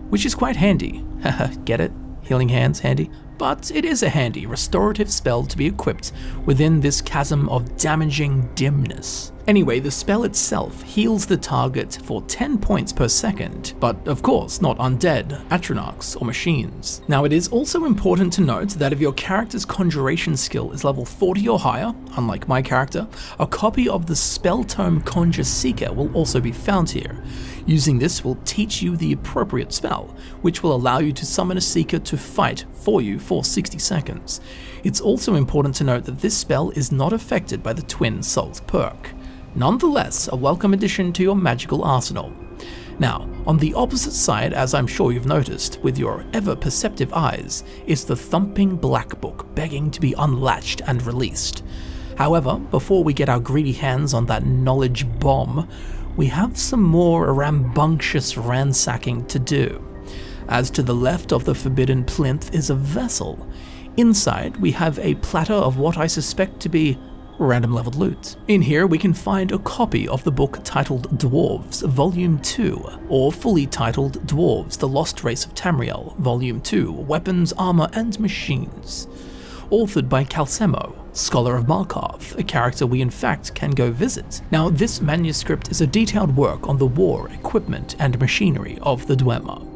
which is quite handy. Get it? Healing Hands handy? but it is a handy restorative spell to be equipped within this chasm of damaging dimness. Anyway, the spell itself heals the target for 10 points per second, but of course not undead, atronachs, or machines. Now it is also important to note that if your character's conjuration skill is level 40 or higher, unlike my character, a copy of the spell tome Conjure Seeker will also be found here. Using this will teach you the appropriate spell, which will allow you to summon a Seeker to fight for you for 60 seconds. It's also important to note that this spell is not affected by the Twin Souls perk nonetheless a welcome addition to your magical arsenal. Now, on the opposite side, as I'm sure you've noticed with your ever perceptive eyes, is the thumping black book begging to be unlatched and released. However, before we get our greedy hands on that knowledge bomb, we have some more rambunctious ransacking to do. As to the left of the forbidden plinth is a vessel. Inside, we have a platter of what I suspect to be random leveled loot. In here we can find a copy of the book titled Dwarves Volume 2, or fully titled Dwarves The Lost Race of Tamriel Volume 2 Weapons, Armor and Machines. Authored by Calcelmo, Scholar of Markarth, a character we in fact can go visit. Now this manuscript is a detailed work on the war, equipment and machinery of the Dwemer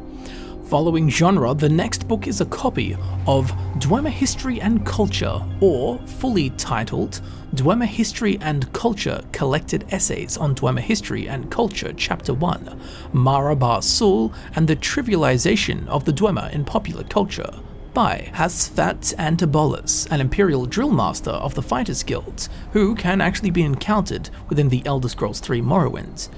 following genre, the next book is a copy of Dwemer History and Culture, or fully titled Dwemer History and Culture Collected Essays on Dwemer History and Culture, Chapter 1, Marobar Sul and the Trivialization of the Dwemer in Popular Culture, by Hasphat Antabolis, an Imperial Drill Master of the Fighters Guild, who can actually be encountered within the Elder Scrolls III Morrowind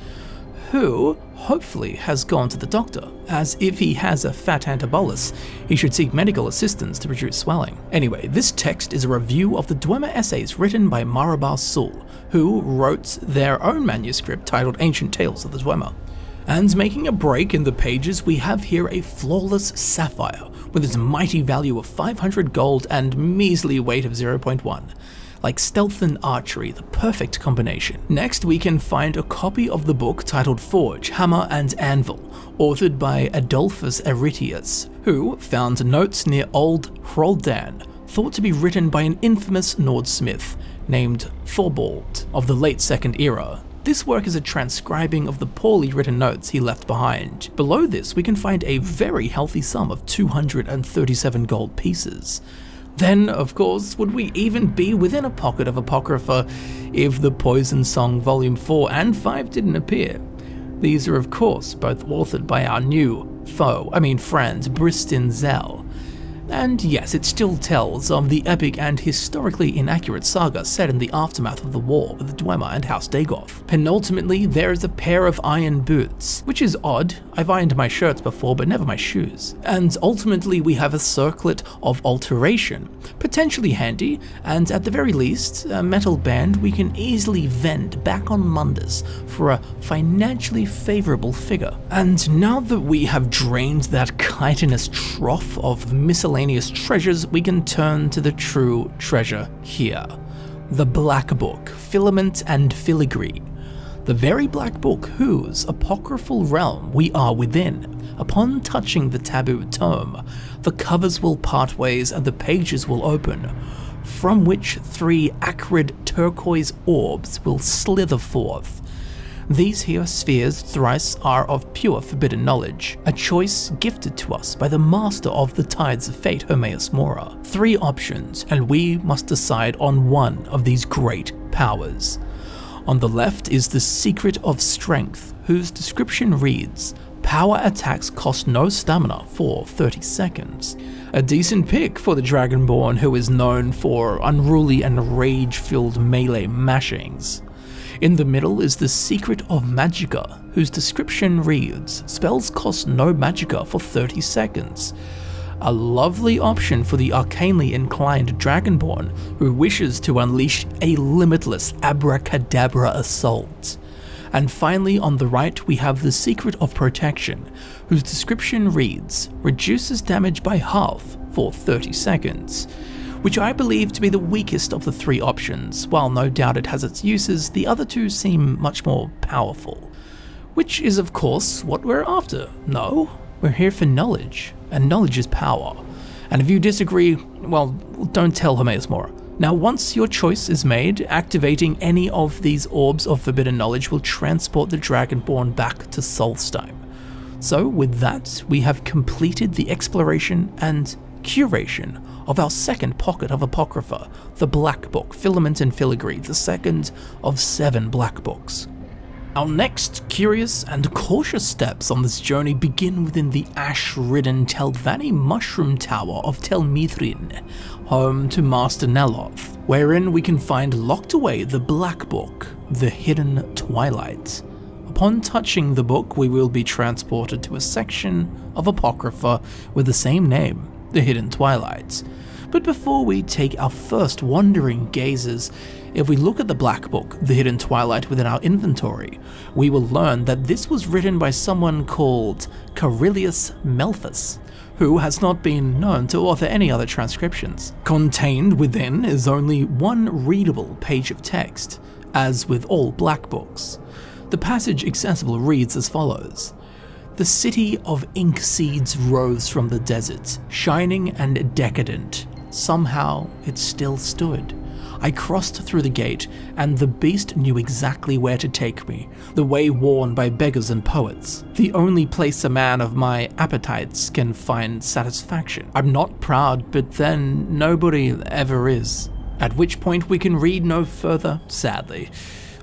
who hopefully has gone to the doctor, as if he has a fat antibolus, he should seek medical assistance to reduce swelling. Anyway, this text is a review of the Dwemer essays written by Marobar Sul, who wrote their own manuscript titled Ancient Tales of the Dwemer. And making a break in the pages, we have here a flawless sapphire with its mighty value of 500 gold and measly weight of 0.1 like stealth and archery, the perfect combination. Next, we can find a copy of the book titled Forge, Hammer and Anvil, authored by Adolphus Arretius, who found notes near Old Hroldan, thought to be written by an infamous Nord smith named Thorvald of the late Second Era. This work is a transcribing of the poorly written notes he left behind. Below this, we can find a very healthy sum of 237 gold pieces. Then, of course, would we even be within a pocket of Apocrypha if the Poison Song Volume 4 and 5 didn't appear? These are, of course, both authored by our new foe, I mean friend, Bristin Zell, and yes, it still tells of the epic and historically inaccurate saga set in the aftermath of the war with the Dwemer and House Dagoth. Penultimately, there is a pair of iron boots, which is odd, I've ironed my shirts before but never my shoes. And ultimately we have a circlet of alteration, potentially handy, and at the very least, a metal band we can easily vend back on Mundus for a financially favourable figure. And now that we have drained that chitinous trough of miscellaneous miscellaneous treasures, we can turn to the true treasure here. The Black Book, Filament and Filigree. The very Black Book whose apocryphal realm we are within. Upon touching the taboo tome, the covers will part ways and the pages will open, from which three acrid turquoise orbs will slither forth, these here spheres thrice are of pure forbidden knowledge, a choice gifted to us by the master of the tides of fate, Hermaeus Mora. Three options, and we must decide on one of these great powers. On the left is the Secret of Strength, whose description reads, Power attacks cost no stamina for 30 seconds. A decent pick for the Dragonborn who is known for unruly and rage-filled melee mashings. In the middle is the Secret of Magicka, whose description reads, spells cost no magicka for 30 seconds. A lovely option for the arcanely inclined Dragonborn who wishes to unleash a limitless abracadabra assault. And finally on the right we have the Secret of Protection, whose description reads, reduces damage by half for 30 seconds which I believe to be the weakest of the three options. While no doubt it has its uses, the other two seem much more powerful. Which is of course what we're after. No, we're here for knowledge, and knowledge is power. And if you disagree, well, don't tell Hermaeus Mora. Now once your choice is made, activating any of these orbs of forbidden knowledge will transport the Dragonborn back to Solstheim. So with that, we have completed the exploration and curation of our second pocket of Apocrypha, the Black Book, Filament and Filigree, the second of seven Black Books. Our next curious and cautious steps on this journey begin within the ash-ridden Telvanni Mushroom Tower of Tel Mithryn, home to Master Neloth, wherein we can find locked away the Black Book, the Hidden Twilight. Upon touching the book, we will be transported to a section of Apocrypha with the same name, the Hidden Twilights. But before we take our first wandering gazes, if we look at the Black Book, The Hidden Twilight within our inventory, we will learn that this was written by someone called Carilius Melphus, who has not been known to author any other transcriptions. Contained within is only one readable page of text, as with all Black Books. The passage accessible reads as follows. The city of ink seeds rose from the desert, shining and decadent. Somehow, it still stood. I crossed through the gate, and the beast knew exactly where to take me, the way worn by beggars and poets, the only place a man of my appetites can find satisfaction. I'm not proud, but then nobody ever is. At which point we can read no further, sadly.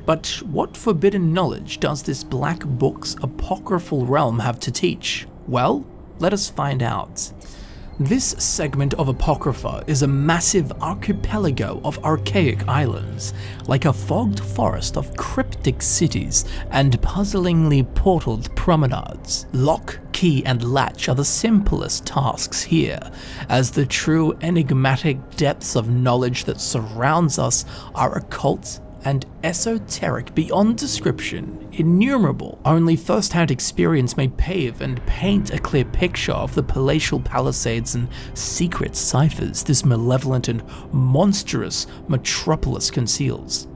But what forbidden knowledge does this black book's apocryphal realm have to teach? Well, let us find out. This segment of Apocrypha is a massive archipelago of archaic islands, like a fogged forest of cryptic cities and puzzlingly portaled promenades. Lock, key, and latch are the simplest tasks here, as the true enigmatic depths of knowledge that surrounds us are occult and esoteric beyond description, innumerable. Only first-hand experience may pave and paint a clear picture of the palatial palisades and secret ciphers this malevolent and monstrous metropolis conceals.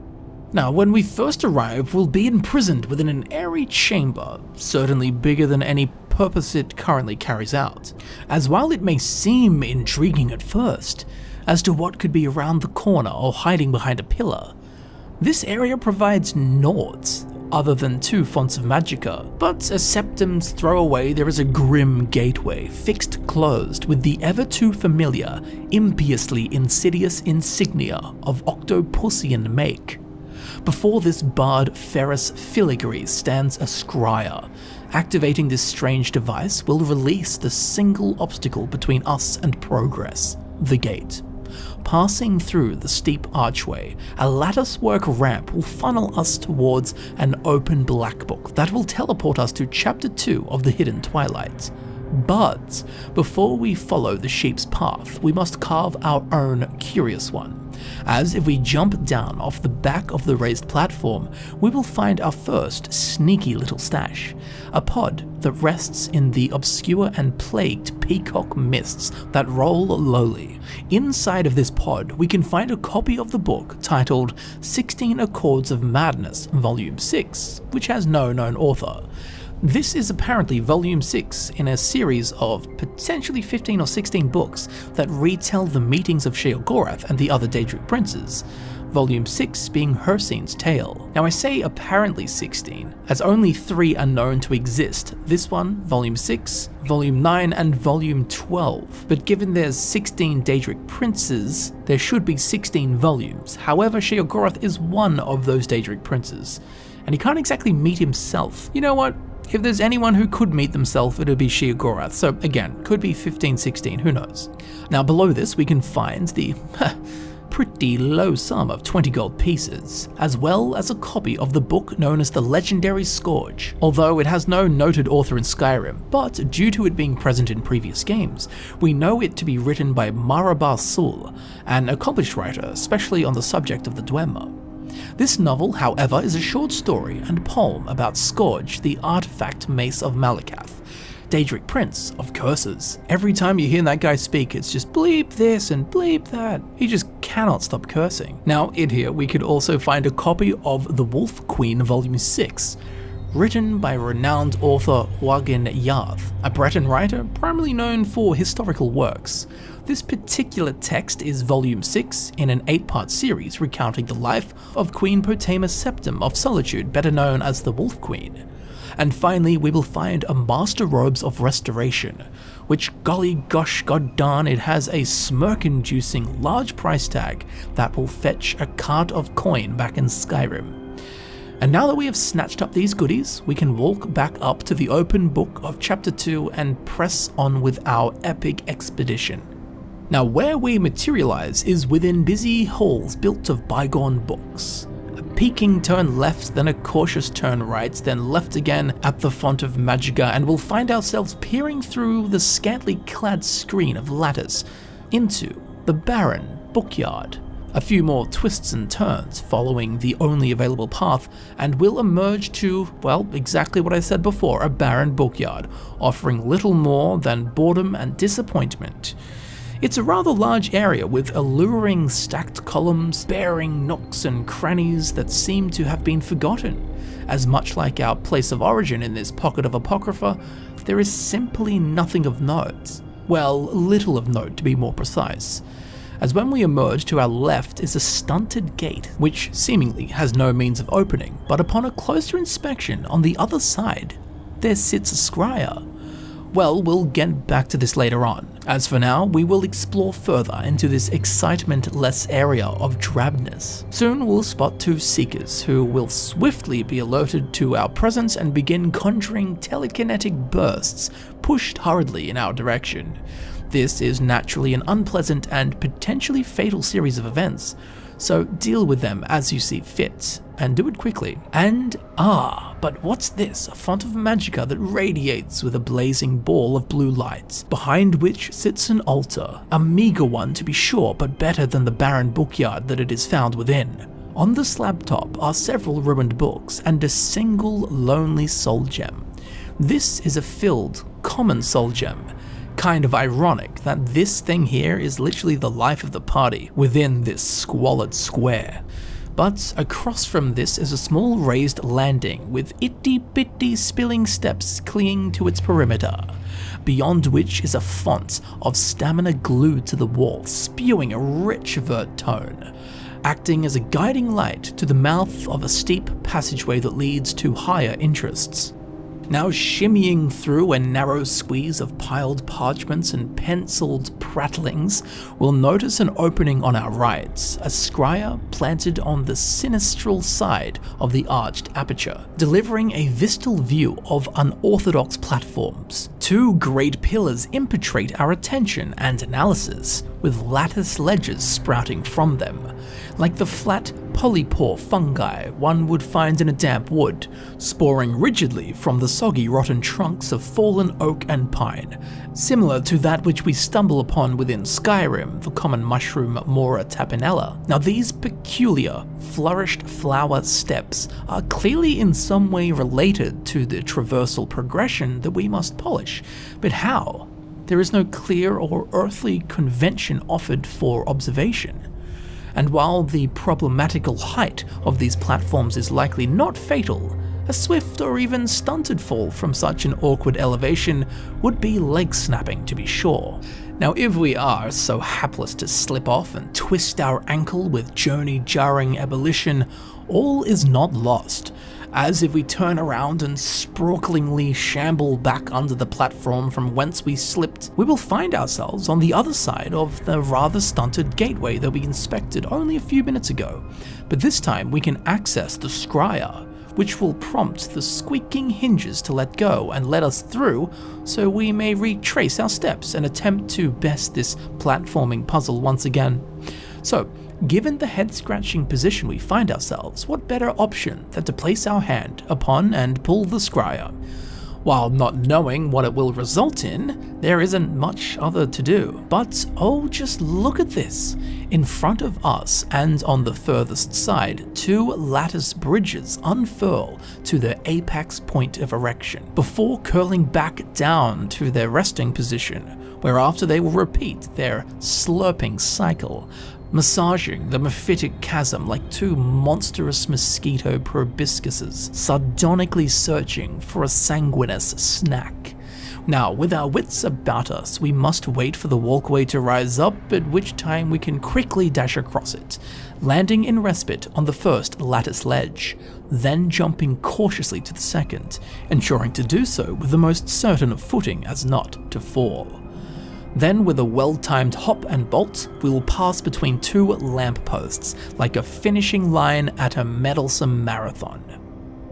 Now, when we first arrive, we'll be imprisoned within an airy chamber, certainly bigger than any purpose it currently carries out, as while it may seem intriguing at first, as to what could be around the corner or hiding behind a pillar, this area provides naught, other than two fonts of magicka, but a septum's throw away there is a grim gateway, fixed closed with the ever too familiar, impiously insidious insignia of Octopussian make. Before this barred ferrous filigree stands a scryer. Activating this strange device will release the single obstacle between us and progress, the gate. Passing through the steep archway, a latticework ramp will funnel us towards an open black book that will teleport us to chapter 2 of the Hidden Twilight. But before we follow the sheep's path, we must carve our own curious one. As if we jump down off the back of the raised platform, we will find our first sneaky little stash a pod that rests in the obscure and plagued peacock mists that roll lowly. Inside of this pod, we can find a copy of the book titled 16 Accords of Madness, Volume 6, which has no known author. This is apparently volume 6 in a series of potentially 15 or 16 books that retell the meetings of Sheogorath and the other Daedric princes, volume 6 being Hircine's tale. Now I say apparently 16, as only 3 are known to exist, this one, volume 6, volume 9 and volume 12, but given there's 16 Daedric princes, there should be 16 volumes, however Sheogorath is one of those Daedric princes, and he can't exactly meet himself. You know what? If there's anyone who could meet themselves, it would be Sheogorath. So again, could be 1516, who knows. Now below this we can find the pretty low sum of 20 gold pieces, as well as a copy of the book known as the Legendary Scourge, although it has no noted author in Skyrim, but due to it being present in previous games, we know it to be written by Marobar Sul, an accomplished writer, especially on the subject of the Dwemer. This novel, however, is a short story and poem about Scourge, the artifact mace of Malacath, Daedric Prince of Curses. Every time you hear that guy speak, it's just bleep this and bleep that. He just cannot stop cursing. Now, in here, we could also find a copy of The Wolf Queen Volume 6, written by renowned author Waughin Jarth, a Breton writer primarily known for historical works. This particular text is volume 6 in an 8-part series recounting the life of Queen Potema Septim of Solitude, better known as the Wolf Queen. And finally, we will find a Master Robes of Restoration, which golly gosh god darn it has a smirk-inducing large price tag that will fetch a cart of coin back in Skyrim. And now that we have snatched up these goodies, we can walk back up to the open book of chapter 2 and press on with our epic expedition. Now where we materialize is within busy halls built of bygone books. A peeking turn left, then a cautious turn right, then left again at the font of Magicka and we'll find ourselves peering through the scantily clad screen of lattice into the barren bookyard. A few more twists and turns following the only available path, and we'll emerge to, well, exactly what I said before, a barren bookyard, offering little more than boredom and disappointment. It's a rather large area with alluring stacked columns, bearing nooks and crannies that seem to have been forgotten. As much like our place of origin in this pocket of Apocrypha, there is simply nothing of note. Well, little of note to be more precise as when we emerge to our left is a stunted gate, which seemingly has no means of opening, but upon a closer inspection on the other side, there sits a scryer. Well, we'll get back to this later on. As for now, we will explore further into this excitement-less area of drabness. Soon we'll spot two seekers who will swiftly be alerted to our presence and begin conjuring telekinetic bursts pushed hurriedly in our direction. This is naturally an unpleasant and potentially fatal series of events, so deal with them as you see fit, and do it quickly. And ah, but what's this? A font of magicka that radiates with a blazing ball of blue light, behind which sits an altar, a meager one to be sure, but better than the barren bookyard that it is found within. On the slab top are several ruined books and a single lonely soul gem. This is a filled, common soul gem, kind of ironic that this thing here is literally the life of the party within this squalid square. But across from this is a small raised landing with itty bitty spilling steps clinging to its perimeter, beyond which is a font of stamina glued to the wall, spewing a rich vert tone. acting as a guiding light to the mouth of a steep passageway that leads to higher interests. Now shimmying through a narrow squeeze of piled parchments and penciled prattlings, we'll notice an opening on our right, a scryer planted on the sinistral side of the arched aperture, delivering a vistal view of unorthodox platforms. Two great pillars impetrate our attention and analysis, with lattice ledges sprouting from them, like the flat polypore fungi one would find in a damp wood, sporing rigidly from the soggy rotten trunks of fallen oak and pine, similar to that which we stumble upon within Skyrim, the common mushroom Mora tapinella. Now these peculiar, flourished flower steps are clearly in some way related to the traversal progression that we must polish, but how? There is no clear or earthly convention offered for observation and while the problematical height of these platforms is likely not fatal, a swift or even stunted fall from such an awkward elevation would be leg snapping to be sure. Now, if we are so hapless to slip off and twist our ankle with journey jarring ebullition, all is not lost, as if we turn around and sparklingly shamble back under the platform from whence we slipped, we will find ourselves on the other side of the rather stunted gateway that we inspected only a few minutes ago. But this time we can access the scryer, which will prompt the squeaking hinges to let go and let us through so we may retrace our steps and attempt to best this platforming puzzle once again. So, Given the head scratching position we find ourselves, what better option than to place our hand upon and pull the scryer? While not knowing what it will result in, there isn't much other to do. But oh, just look at this. In front of us and on the furthest side, two lattice bridges unfurl to their apex point of erection, before curling back down to their resting position, whereafter they will repeat their slurping cycle massaging the mephitic chasm like two monstrous mosquito proboscises, sardonically searching for a sanguineous snack. Now, with our wits about us, we must wait for the walkway to rise up, at which time we can quickly dash across it, landing in respite on the first lattice ledge, then jumping cautiously to the second, ensuring to do so with the most certain of footing as not to fall. Then, with a well-timed hop and bolt, we will pass between two lampposts, like a finishing line at a meddlesome marathon.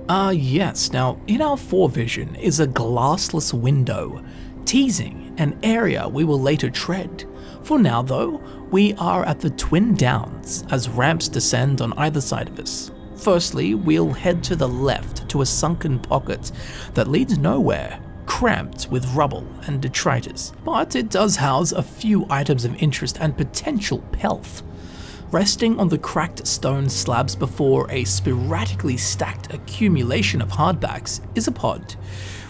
Ah yes, now in our forevision is a glassless window, teasing an area we will later tread. For now though, we are at the Twin Downs, as ramps descend on either side of us. Firstly, we'll head to the left to a sunken pocket that leads nowhere, cramped with rubble and detritus, but it does house a few items of interest and potential pelf. Resting on the cracked stone slabs before a sporadically stacked accumulation of hardbacks is a pod,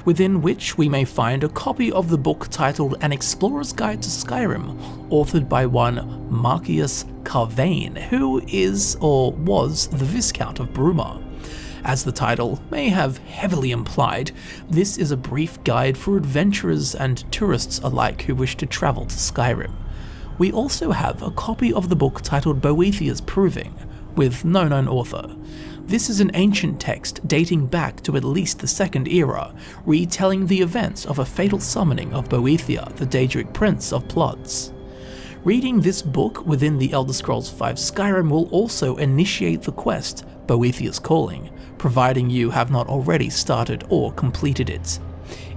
within which we may find a copy of the book titled An Explorer's Guide to Skyrim, authored by one Marcius Carvain, who is or was the Viscount of Bruma. As the title may have heavily implied, this is a brief guide for adventurers and tourists alike who wish to travel to Skyrim. We also have a copy of the book titled Boethiah's Proving, with no known author. This is an ancient text dating back to at least the Second Era, retelling the events of a fatal summoning of Boethiah, the Daedric Prince of Plots. Reading this book within the Elder Scrolls V Skyrim will also initiate the quest, Boethiah's Calling, providing you have not already started or completed it.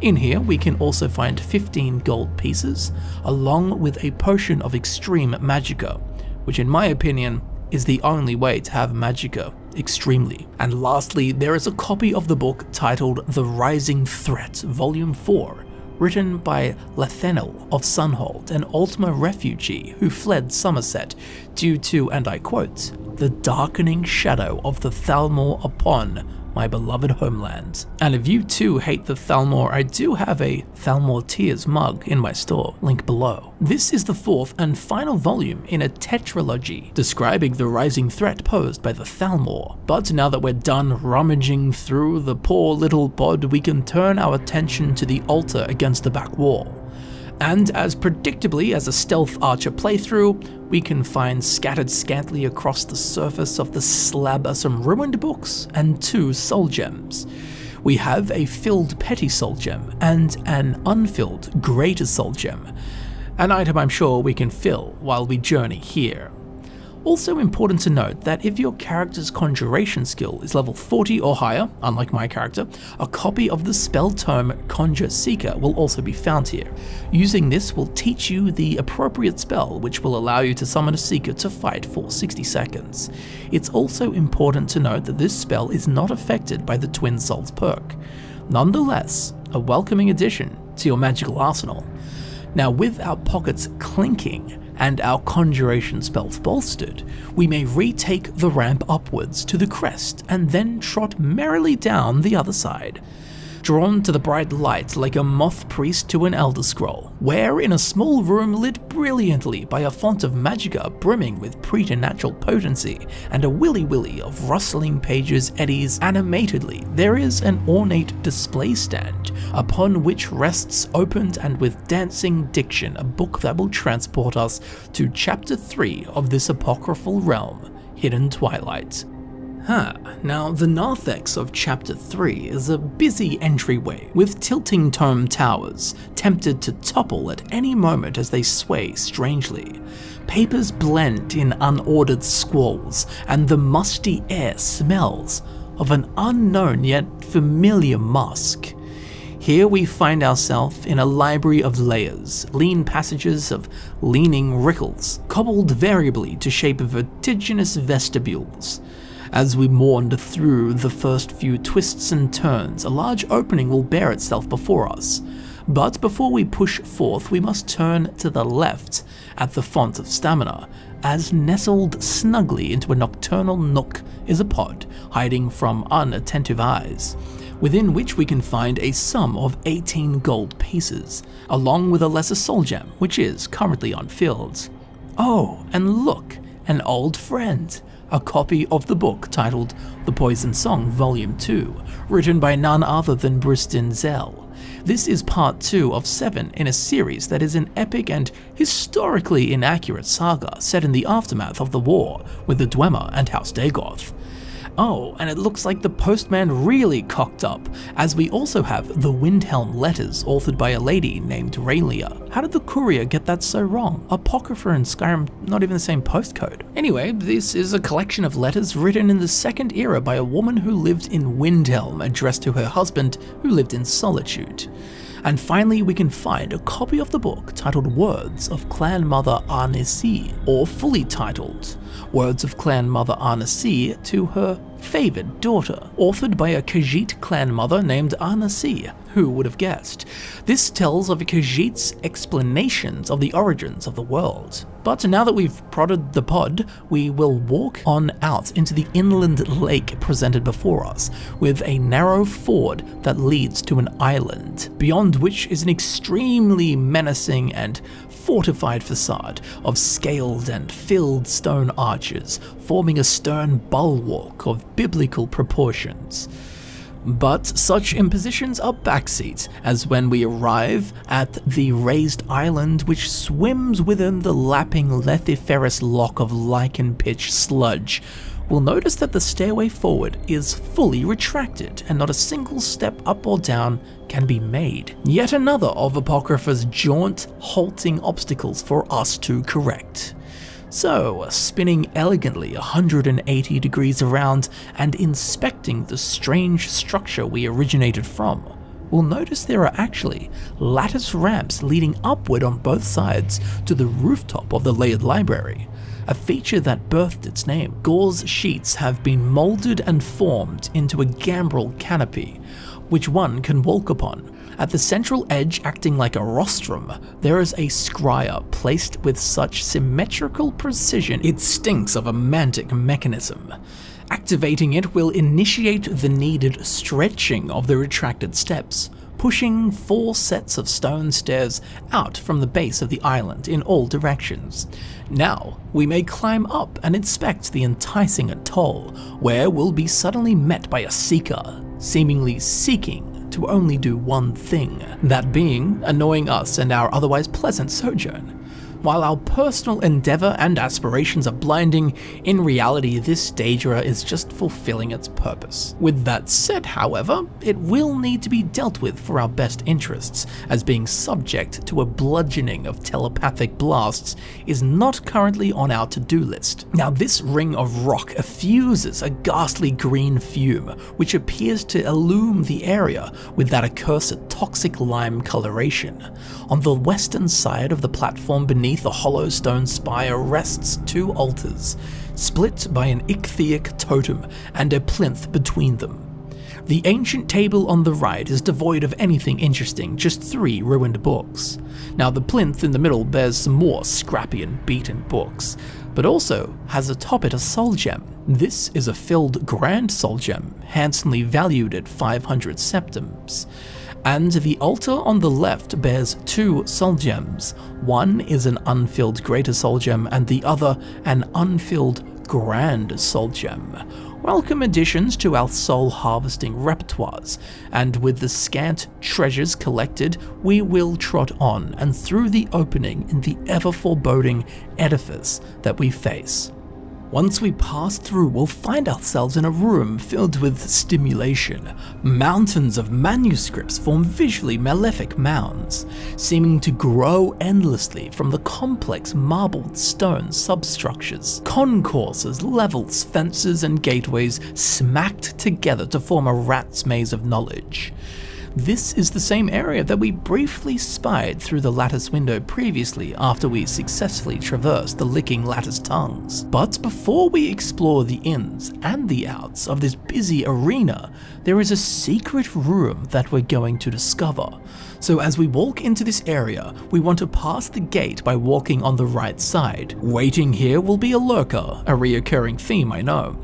In here we can also find 15 gold pieces, along with a potion of extreme magicka, which in my opinion is the only way to have magicka extremely. And lastly, there is a copy of the book titled The Rising Threat Volume 4, written by Lathenil of Sunhold, an Altmer refugee who fled Summerset due to, and I quote, the darkening shadow of the Thalmor upon my beloved homeland. And if you too hate the Thalmor, I do have a Thalmor Tears mug in my store, link below. This is the fourth and final volume in a tetralogy describing the rising threat posed by the Thalmor. But now that we're done rummaging through the poor little pod, we can turn our attention to the altar against the back wall And as predictably as a stealth archer playthrough, we can find scattered scantily across the surface of the slab are some ruined books and two soul gems. We have a filled petty soul gem and an unfilled greater soul gem, an item I'm sure we can fill while we journey here. Also important to note that if your character's conjuration skill is level 40 or higher, unlike my character, a copy of the spell tome Conjure Seeker will also be found here. Using this will teach you the appropriate spell which will allow you to summon a Seeker to fight for 60 seconds. It's also important to note that this spell is not affected by the Twin Souls perk. Nonetheless, a welcoming addition to your magical arsenal. Now with our pockets clinking, and our conjuration spells bolstered, we may retake the ramp upwards to the crest and then trot merrily down the other side drawn to the bright light like a moth priest to an elder scroll, where in a small room lit brilliantly by a font of magicka brimming with preternatural potency and a willy-willy of rustling pages eddies animatedly, there is an ornate display stand upon which rests opened and with dancing diction a book that will transport us to chapter 3 of this apocryphal realm, Hidden Twilight. Huh. Now, the narthex of Chapter 3 is a busy entryway with tilting tome towers, tempted to topple at any moment as they sway strangely. Papers blend in unordered squalls, and the musty air smells of an unknown yet familiar musk. Here we find ourselves in a library of layers, lean passages of leaning rickles, cobbled variably to shape vertiginous vestibules. As we mourned through the first few twists and turns, a large opening will bear itself before us. But before we push forth, we must turn to the left at the font of stamina, as nestled snugly into a nocturnal nook is a pod hiding from unattentive eyes, within which we can find a sum of 18 gold pieces, along with a lesser soul gem, which is currently unfilled. Oh, and look, an old friend a copy of the book titled The Poison Song Volume 2, written by none other than Bristin Zell. This is part 2 of 7 in a series that is an epic and historically inaccurate saga set in the aftermath of the war with the Dwemer and House Dagoth. Oh, and it looks like the postman really cocked up, as we also have the Windhelm letters authored by a lady named Raylia. How did the courier get that so wrong? Apocrypha and Skyrim not even the same postcode. Anyway, this is a collection of letters written in the Second Era by a woman who lived in Windhelm addressed to her husband who lived in Solitude. And finally, we can find a copy of the book titled Words of Clan Mother Ahnissi, or fully titled Words of Clan Mother Ahnissi to her favored daughter, authored by a Khajiit clan mother named Ahnissi, who would have guessed? This tells of Khajiit's explanations of the origins of the world. But now that we've prodded the pod, we will walk on out into the inland lake presented before us, with a narrow ford that leads to an island, beyond which is an extremely menacing and fortified facade of scaled and filled stone arches, forming a stern bulwark of biblical proportions. But such impositions are backseat, as when we arrive at the raised island which swims within the lapping lethiferous lock of lichen pitch sludge, we'll notice that the stairway forward is fully retracted and not a single step up or down can be made. Yet another of Apocrypha's jaunt, halting obstacles for us to correct. So, spinning elegantly 180 degrees around and inspecting the strange structure we originated from, we'll notice there are actually lattice ramps leading upward on both sides to the rooftop of the layered library, a feature that birthed its name. Gauze sheets have been molded and formed into a gambrel canopy, which one can walk upon, at the central edge, acting like a rostrum, there is a scryer placed with such symmetrical precision it stinks of a mantic mechanism. Activating it will initiate the needed stretching of the retracted steps, pushing four sets of stone stairs out from the base of the island in all directions. Now, we may climb up and inspect the enticing atoll, where we'll be suddenly met by a seeker, seemingly seeking to only do one thing, that being annoying us and our otherwise pleasant sojourn. While our personal endeavour and aspirations are blinding, in reality this Daedra is just fulfilling its purpose. With that said, however, it will need to be dealt with for our best interests, as being subject to a bludgeoning of telepathic blasts is not currently on our to-do list. Now this ring of rock effuses a ghastly green fume, which appears to illume the area with that accursed toxic lime coloration. On the western side of the platform beneath Beneath the hollow stone spire rests two altars, split by an ichthyic totem and a plinth between them. The ancient table on the right is devoid of anything interesting, just three ruined books. Now the plinth in the middle bears some more scrappy and beaten books, but also has atop it a soul gem. This is a filled grand soul gem, handsomely valued at 500 septims and the altar on the left bears two soul gems. One is an unfilled greater soul gem and the other an unfilled grand soul gem. Welcome additions to our soul harvesting repertoires, and with the scant treasures collected, we will trot on and through the opening in the ever foreboding edifice that we face. Once we pass through, we'll find ourselves in a room filled with stimulation. Mountains of manuscripts form visually malefic mounds, seeming to grow endlessly from the complex marbled stone substructures. Concourses, levels, fences, and gateways smacked together to form a rat's maze of knowledge. This is the same area that we briefly spied through the lattice window previously after we successfully traversed the licking lattice tongues. But before we explore the ins and the outs of this busy arena, there is a secret room that we're going to discover. So as we walk into this area, we want to pass the gate by walking on the right side. Waiting here will be a lurker, a reoccurring theme I know.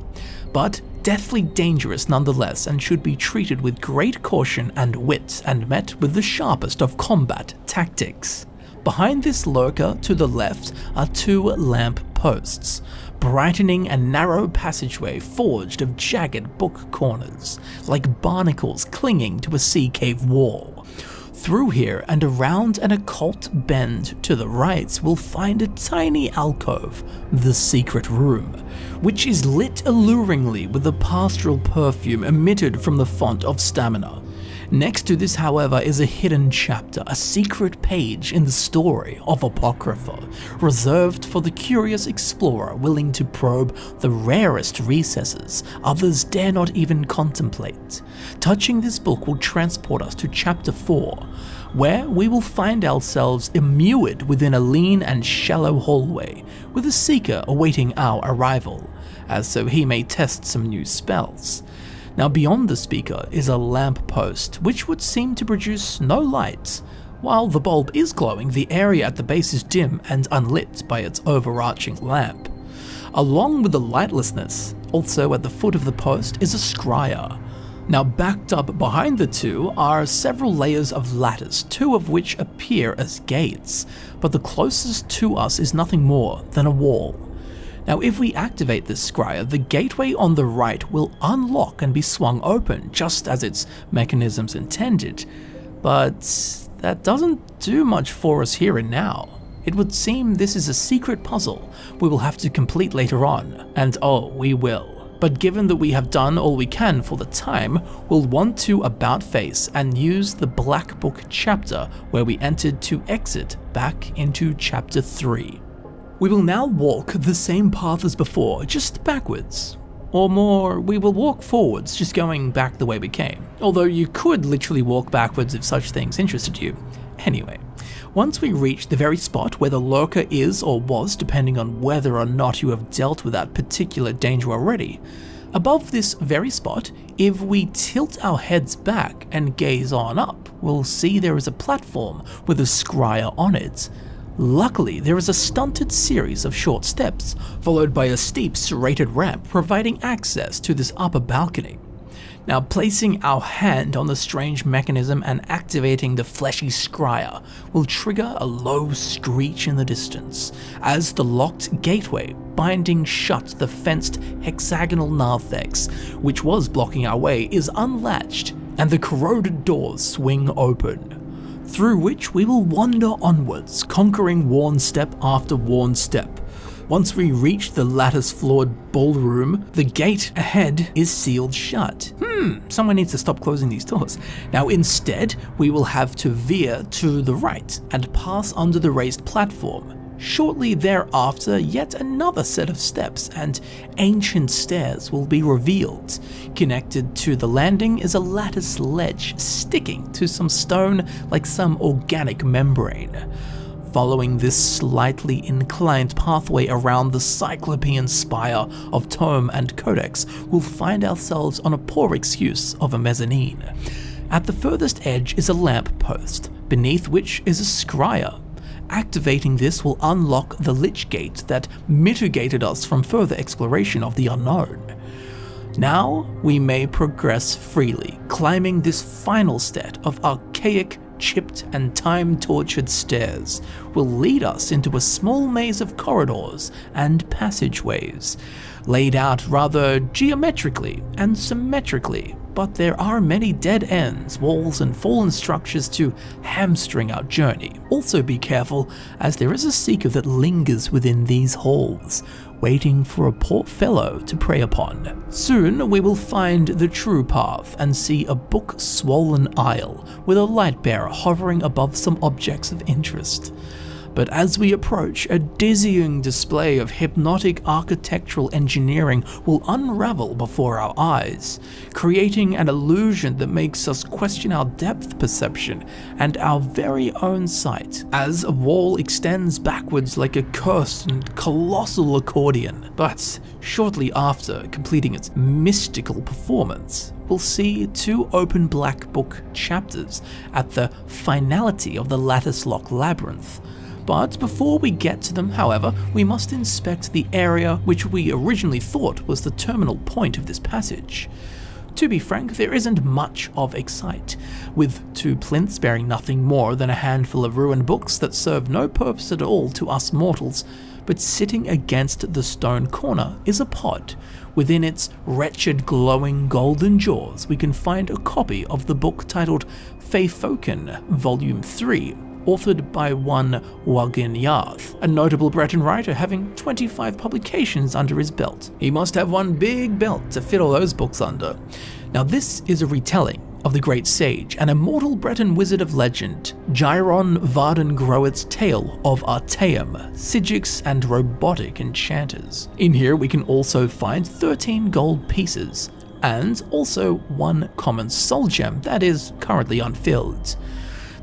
But deathly dangerous nonetheless and should be treated with great caution and wit and met with the sharpest of combat tactics. Behind this lurker to the left are two lamp posts, brightening a narrow passageway forged of jagged book corners, like barnacles clinging to a sea cave wall. Through here and around an occult bend to the right, we'll find a tiny alcove, the secret room, which is lit alluringly with the pastoral perfume emitted from the font of stamina. Next to this, however, is a hidden chapter, a secret page in the story of Apocrypha, reserved for the curious explorer willing to probe the rarest recesses others dare not even contemplate. Touching this book will transport us to chapter 4, where we will find ourselves immured within a lean and shallow hallway, with a seeker awaiting our arrival, as so he may test some new spells. Now beyond the speaker is a lamp post, which would seem to produce no light. While the bulb is glowing, the area at the base is dim and unlit by its overarching lamp. Along with the lightlessness, also at the foot of the post is a scryer. Now backed up behind the two are several layers of lattice, two of which appear as gates, but the closest to us is nothing more than a wall. Now if we activate this scryer, the gateway on the right will unlock and be swung open, just as its mechanisms intended. But that doesn't do much for us here and now. It would seem this is a secret puzzle we will have to complete later on, and oh, we will. But given that we have done all we can for the time, we'll want to about face and use the Black Book chapter where we entered to exit back into chapter 3. We will now walk the same path as before, just backwards. Or more, we will walk forwards, just going back the way we came. Although you could literally walk backwards if such things interested you. Anyway, once we reach the very spot where the lurker is or was, depending on whether or not you have dealt with that particular danger already, above this very spot, if we tilt our heads back and gaze on up, we'll see there is a platform with a scryer on it. Luckily, there is a stunted series of short steps, followed by a steep serrated ramp providing access to this upper balcony. Now placing our hand on the strange mechanism and activating the fleshy scryer will trigger a low screech in the distance as the locked gateway binding shut the fenced hexagonal narthex which was blocking our way is unlatched and the corroded doors swing open, through which we will wander onwards, conquering worn step after worn step. Once we reach the lattice floored ballroom, the gate ahead is sealed shut. Hmm, someone needs to stop closing these doors. Now, instead, we will have to veer to the right and pass under the raised platform. Shortly thereafter, yet another set of steps and ancient stairs will be revealed. Connected to the landing is a lattice ledge sticking to some stone like some organic membrane. Following this slightly inclined pathway around the cyclopean spire of tome and codex, we'll find ourselves on a poor excuse of a mezzanine. At the furthest edge is a lamp post, beneath which is a scryer Activating this will unlock the Lich Gate that mitigated us from further exploration of the unknown. Now we may progress freely, climbing this final set of archaic, chipped, and time tortured stairs will lead us into a small maze of corridors and passageways, laid out rather geometrically and symmetrically but there are many dead ends, walls, and fallen structures to hamstring our journey. Also be careful, as there is a seeker that lingers within these halls, waiting for a poor fellow to prey upon. Soon we will find the true path and see a book-swollen aisle with a light bearer hovering above some objects of interest but as we approach, a dizzying display of hypnotic architectural engineering will unravel before our eyes, creating an illusion that makes us question our depth perception and our very own sight, as a wall extends backwards like a cursed and colossal accordion. But shortly after completing its mystical performance, we'll see two open black book chapters at the finality of the lattice lock labyrinth, but before we get to them, however, we must inspect the area which we originally thought was the terminal point of this passage. To be frank, there isn't much of Excite, with two plinths bearing nothing more than a handful of ruined books that serve no purpose at all to us mortals, but sitting against the stone corner is a pod. Within its wretched glowing golden jaws we can find a copy of the book titled Feyfolken, Volume 3, authored by one Waughin Jarth, a notable Breton writer having 25 publications under his belt. He must have one big belt to fit all those books under. Now this is a retelling of the great sage and immortal Breton wizard of legend, Gyron Varden Groet's tale of Artaeum, Psijics, and robotic enchanters. In here we can also find 13 gold pieces, and also one common soul gem that is currently unfilled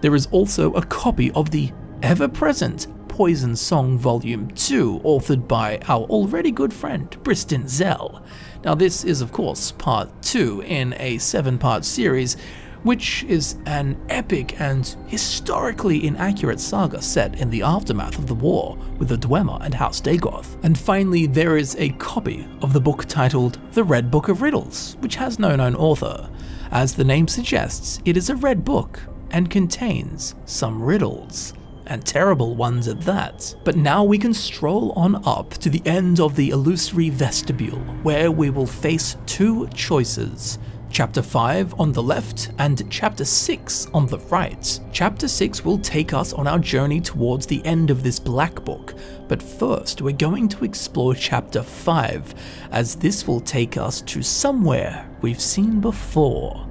there is also a copy of the ever-present Poison Song Volume 2, authored by our already good friend Bristin Zell. Now this is of course part 2 in a 7-part series, which is an epic and historically inaccurate saga set in the aftermath of the war with the Dwemer and House Dagoth. And finally, there is a copy of the book titled The Red Book of Riddles, which has no known author. As the name suggests, it is a red book and contains some riddles, and terrible ones at that. But now we can stroll on up to the end of the illusory vestibule, where we will face two choices. Chapter 5 on the left and Chapter 6 on the right. Chapter 6 will take us on our journey towards the end of this black book, but first we're going to explore Chapter 5, as this will take us to somewhere we've seen before.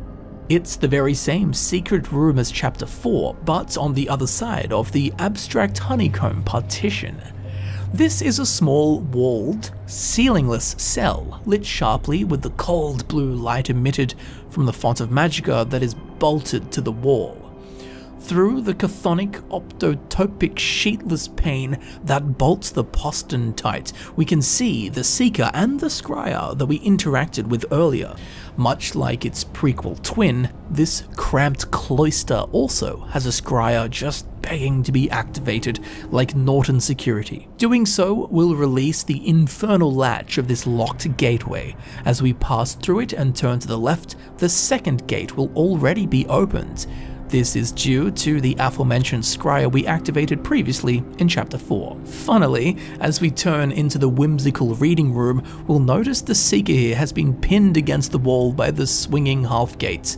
It's the very same secret room as chapter 4, but on the other side of the abstract honeycomb partition. This is a small, walled, ceilingless cell, lit sharply with the cold blue light emitted from the font of Magicka that is bolted to the wall through the chthonic optotopic sheetless pane that bolts the postern tight, we can see the Seeker and the Scryer that we interacted with earlier. Much like its prequel twin, this cramped cloister also has a Scryer just begging to be activated like Norton security. Doing so will release the infernal latch of this locked gateway. As we pass through it and turn to the left, the second gate will already be opened, this is due to the aforementioned scryer we activated previously in Chapter 4. Funnily, as we turn into the whimsical reading room, we'll notice the Seeker here has been pinned against the wall by the swinging half gate.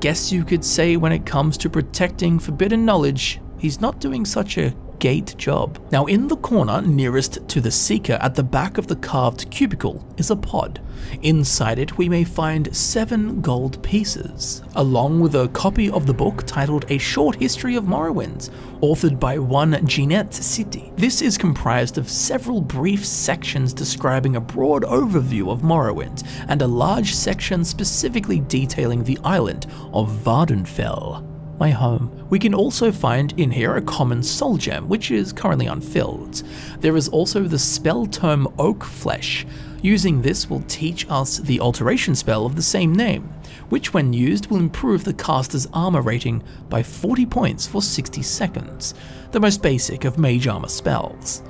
guess you could say when it comes to protecting forbidden knowledge, he's not doing such a gate job. Now in the corner nearest to the seeker at the back of the carved cubicle is a pod. Inside it we may find seven gold pieces, along with a copy of the book titled A Short History of Morrowind, authored by one Jeanette Sitte. This is comprised of several brief sections describing a broad overview of Morrowind, and a large section specifically detailing the island of Vvardenfell my home. We can also find in here a common soul gem, which is currently unfilled. There is also the spell term Oak Flesh. Using this will teach us the alteration spell of the same name, which when used will improve the caster's armor rating by 40 points for 60 seconds, the most basic of mage armor spells.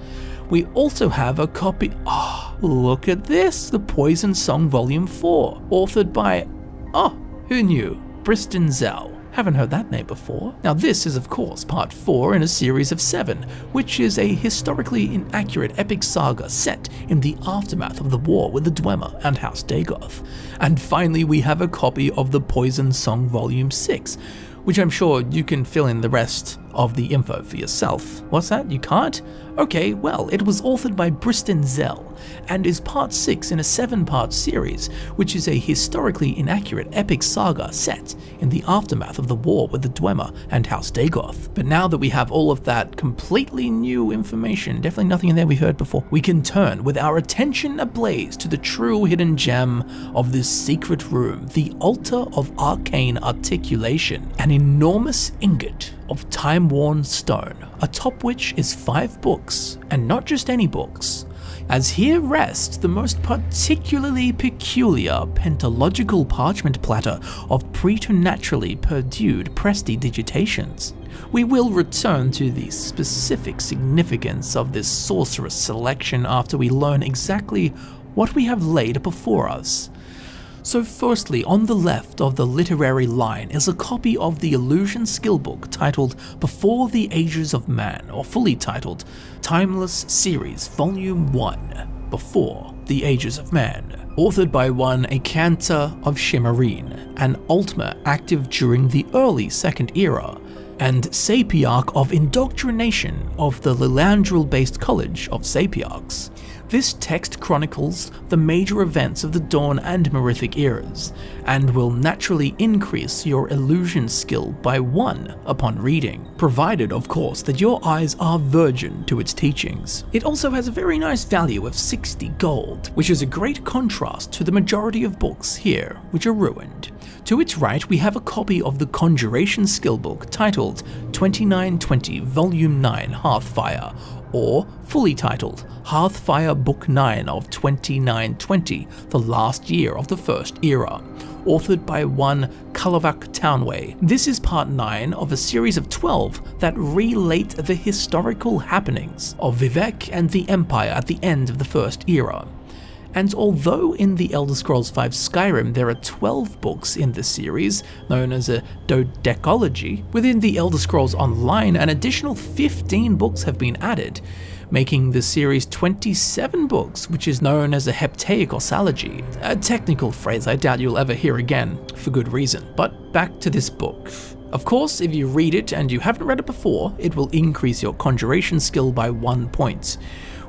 We also have a copy. Oh, look at this! The Poison Song Volume 4, authored by. Oh, who knew? Bristin Zell. Haven't heard that name before. Now this is of course part 4 in a series of 7, which is a historically inaccurate epic saga set in the aftermath of the war with the Dwemer and House Dagoth. And finally we have a copy of the Poison Song Volume 6, which I'm sure you can fill in the rest of the info for yourself. What's that? You can't? Okay, well, it was authored by Bristin Zell and is part 6 in a 7 part series, which is a historically inaccurate epic saga set in the aftermath of the war with the Dwemer and House Dagoth. But now that we have all of that completely new information, definitely nothing in there we heard before, we can turn with our attention ablaze to the true hidden gem of this secret room, the Altar of Arcane Articulation, an enormous ingot of time-worn stone, atop which is five books, and not just any books, as here rests the most particularly peculiar pentalogical parchment platter of preternaturally perdued prestidigitations. We will return to the specific significance of this sorcerous selection after we learn exactly what we have laid before us. So firstly, on the left of the literary line is a copy of the Illusion Skillbook titled Before the Ages of Man, or fully titled Timeless Series Volume 1, Before the Ages of Man, authored by one Aicantar of Shimmerene, an Altmer active during the early Second Era, and Sapiarch of Indoctrination of the Lillandril-based College of Sapiarchs. This text chronicles the major events of the Dawn and Merithic eras, and will naturally increase your illusion skill by 1 upon reading, provided of course that your eyes are virgin to its teachings. It also has a very nice value of 60 gold, which is a great contrast to the majority of books here, which are ruined. To its right we have a copy of the Conjuration skill book titled 2920 Volume 9 Hearthfire, or fully titled Hearthfire Book 9 of 2920, the last year of the First Era, authored by one Carlovac Townway. This is part 9 of a series of 12 that relate the historical happenings of Vivec and the Empire at the end of the First Era. And although in the Elder Scrolls V Skyrim there are 12 books in the series, known as a dodecology, within the Elder Scrolls Online an additional 15 books have been added, making the series 27 books, which is known as a heptaicosalogy, a technical phrase I doubt you'll ever hear again, for good reason. But back to this book. Of course, if you read it and you haven't read it before, it will increase your conjuration skill by one point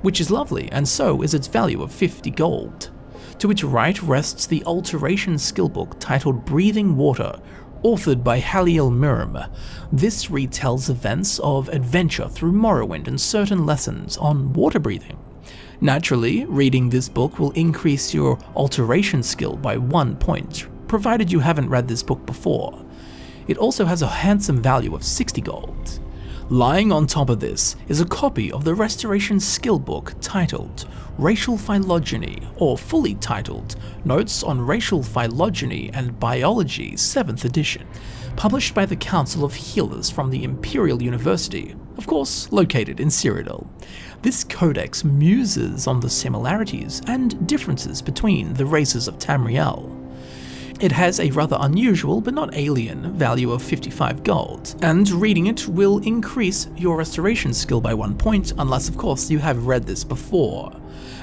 which is lovely, and so is its value of 50 gold. To its right rests the Alteration skillbook titled Breathing Water, authored by Haliel Myrm. This retells events of adventure through Morrowind and certain lessons on water breathing. Naturally, reading this book will increase your alteration skill by one point, provided you haven't read this book before. It also has a handsome value of 60 gold. Lying on top of this is a copy of the Restoration Skill Book titled Racial Phylogeny, or fully titled Notes on Racial Phylogeny and Biology 7th edition, published by the Council of Healers from the Imperial University, of course located in Cyrodiil. This codex muses on the similarities and differences between the races of Tamriel. It has a rather unusual but not alien value of 55 gold, and reading it will increase your restoration skill by one point unless of course you have read this before.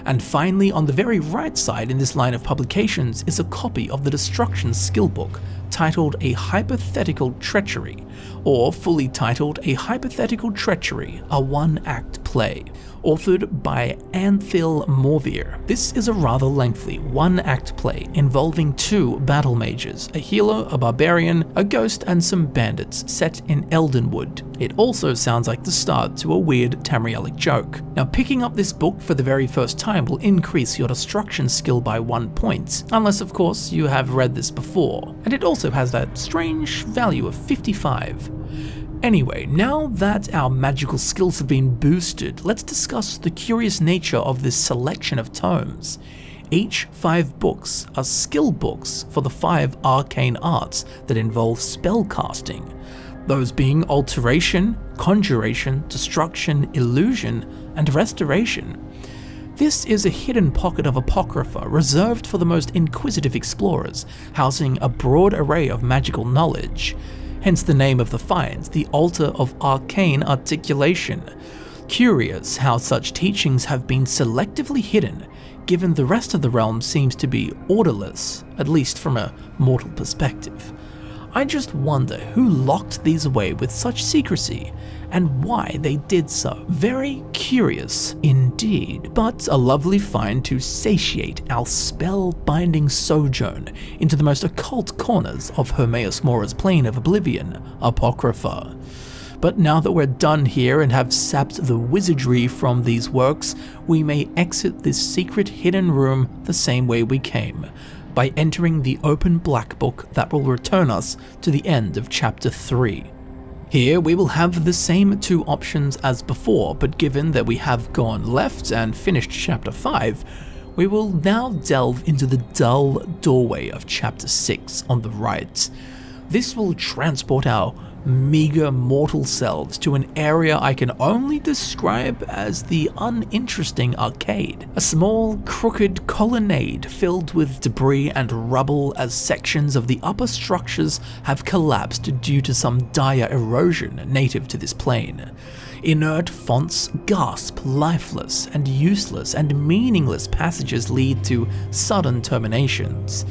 And finally on the very right side in this line of publications is a copy of the Destruction skill book titled A Hypothetical Treachery, or fully titled A Hypothetical Treachery, a one act play authored by Anthil Morvir. This is a rather lengthy one-act play involving two battle mages, a healer, a barbarian, a ghost, and some bandits set in Eldenwood. It also sounds like the start to a weird Tamrielic joke. Now picking up this book for the very first time will increase your destruction skill by one point, unless of course you have read this before, and it also has that strange value of 55. Anyway, now that our magical skills have been boosted, let's discuss the curious nature of this selection of tomes. Each five books are skill books for the five arcane arts that involve spellcasting, those being alteration, conjuration, destruction, illusion, and restoration. This is a hidden pocket of Apocrypha reserved for the most inquisitive explorers, housing a broad array of magical knowledge hence the name of the finds, the Altar of Arcane Articulation. Curious how such teachings have been selectively hidden, given the rest of the realm seems to be orderless, at least from a mortal perspective. I just wonder who locked these away with such secrecy and why they did so. Very curious indeed, but a lovely find to satiate our spell-binding sojourn into the most occult corners of Hermaeus Mora's Plane of Oblivion, Apocrypha. But now that we're done here and have sapped the wizardry from these works, we may exit this secret hidden room the same way we came, by entering the open black book that will return us to the end of chapter 3. Here we will have the same two options as before, but given that we have gone left and finished chapter 5, we will now delve into the dull doorway of chapter 6 on the right. This will transport our meager mortal selves to an area I can only describe as the uninteresting arcade. A small, crooked colonnade filled with debris and rubble as sections of the upper structures have collapsed due to some dire erosion native to this plane. Inert fonts gasp lifeless and useless and meaningless passages lead to sudden terminations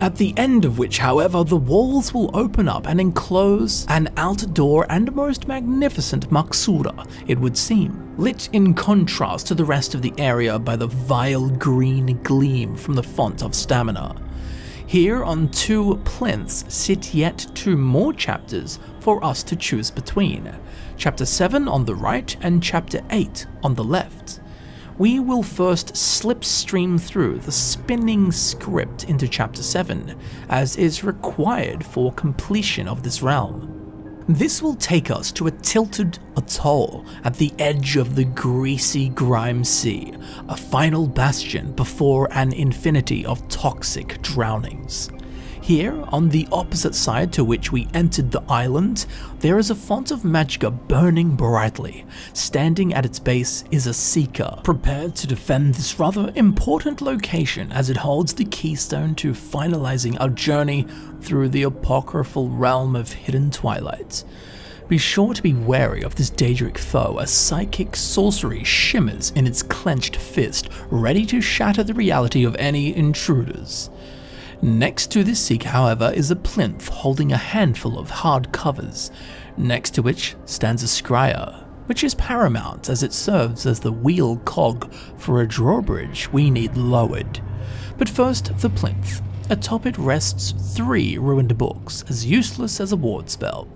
at the end of which, however, the walls will open up and enclose an outdoor and most magnificent Maxura, it would seem, lit in contrast to the rest of the area by the vile green gleam from the font of stamina. Here on two plinths sit yet two more chapters for us to choose between, chapter 7 on the right and chapter 8 on the left we will first slipstream through the spinning script into Chapter 7, as is required for completion of this realm. This will take us to a tilted atoll at the edge of the greasy grime sea, a final bastion before an infinity of toxic drownings. Here, on the opposite side to which we entered the island, there is a font of magicka burning brightly. Standing at its base is a seeker, prepared to defend this rather important location as it holds the keystone to finalizing our journey through the apocryphal realm of hidden twilight. Be sure to be wary of this Daedric foe as psychic sorcery shimmers in its clenched fist, ready to shatter the reality of any intruders. Next to this seek, however, is a plinth holding a handful of hard covers, next to which stands a scryer, which is paramount as it serves as the wheel cog for a drawbridge we need lowered. But first, the plinth. Atop it rests three ruined books, as useless as a ward spell,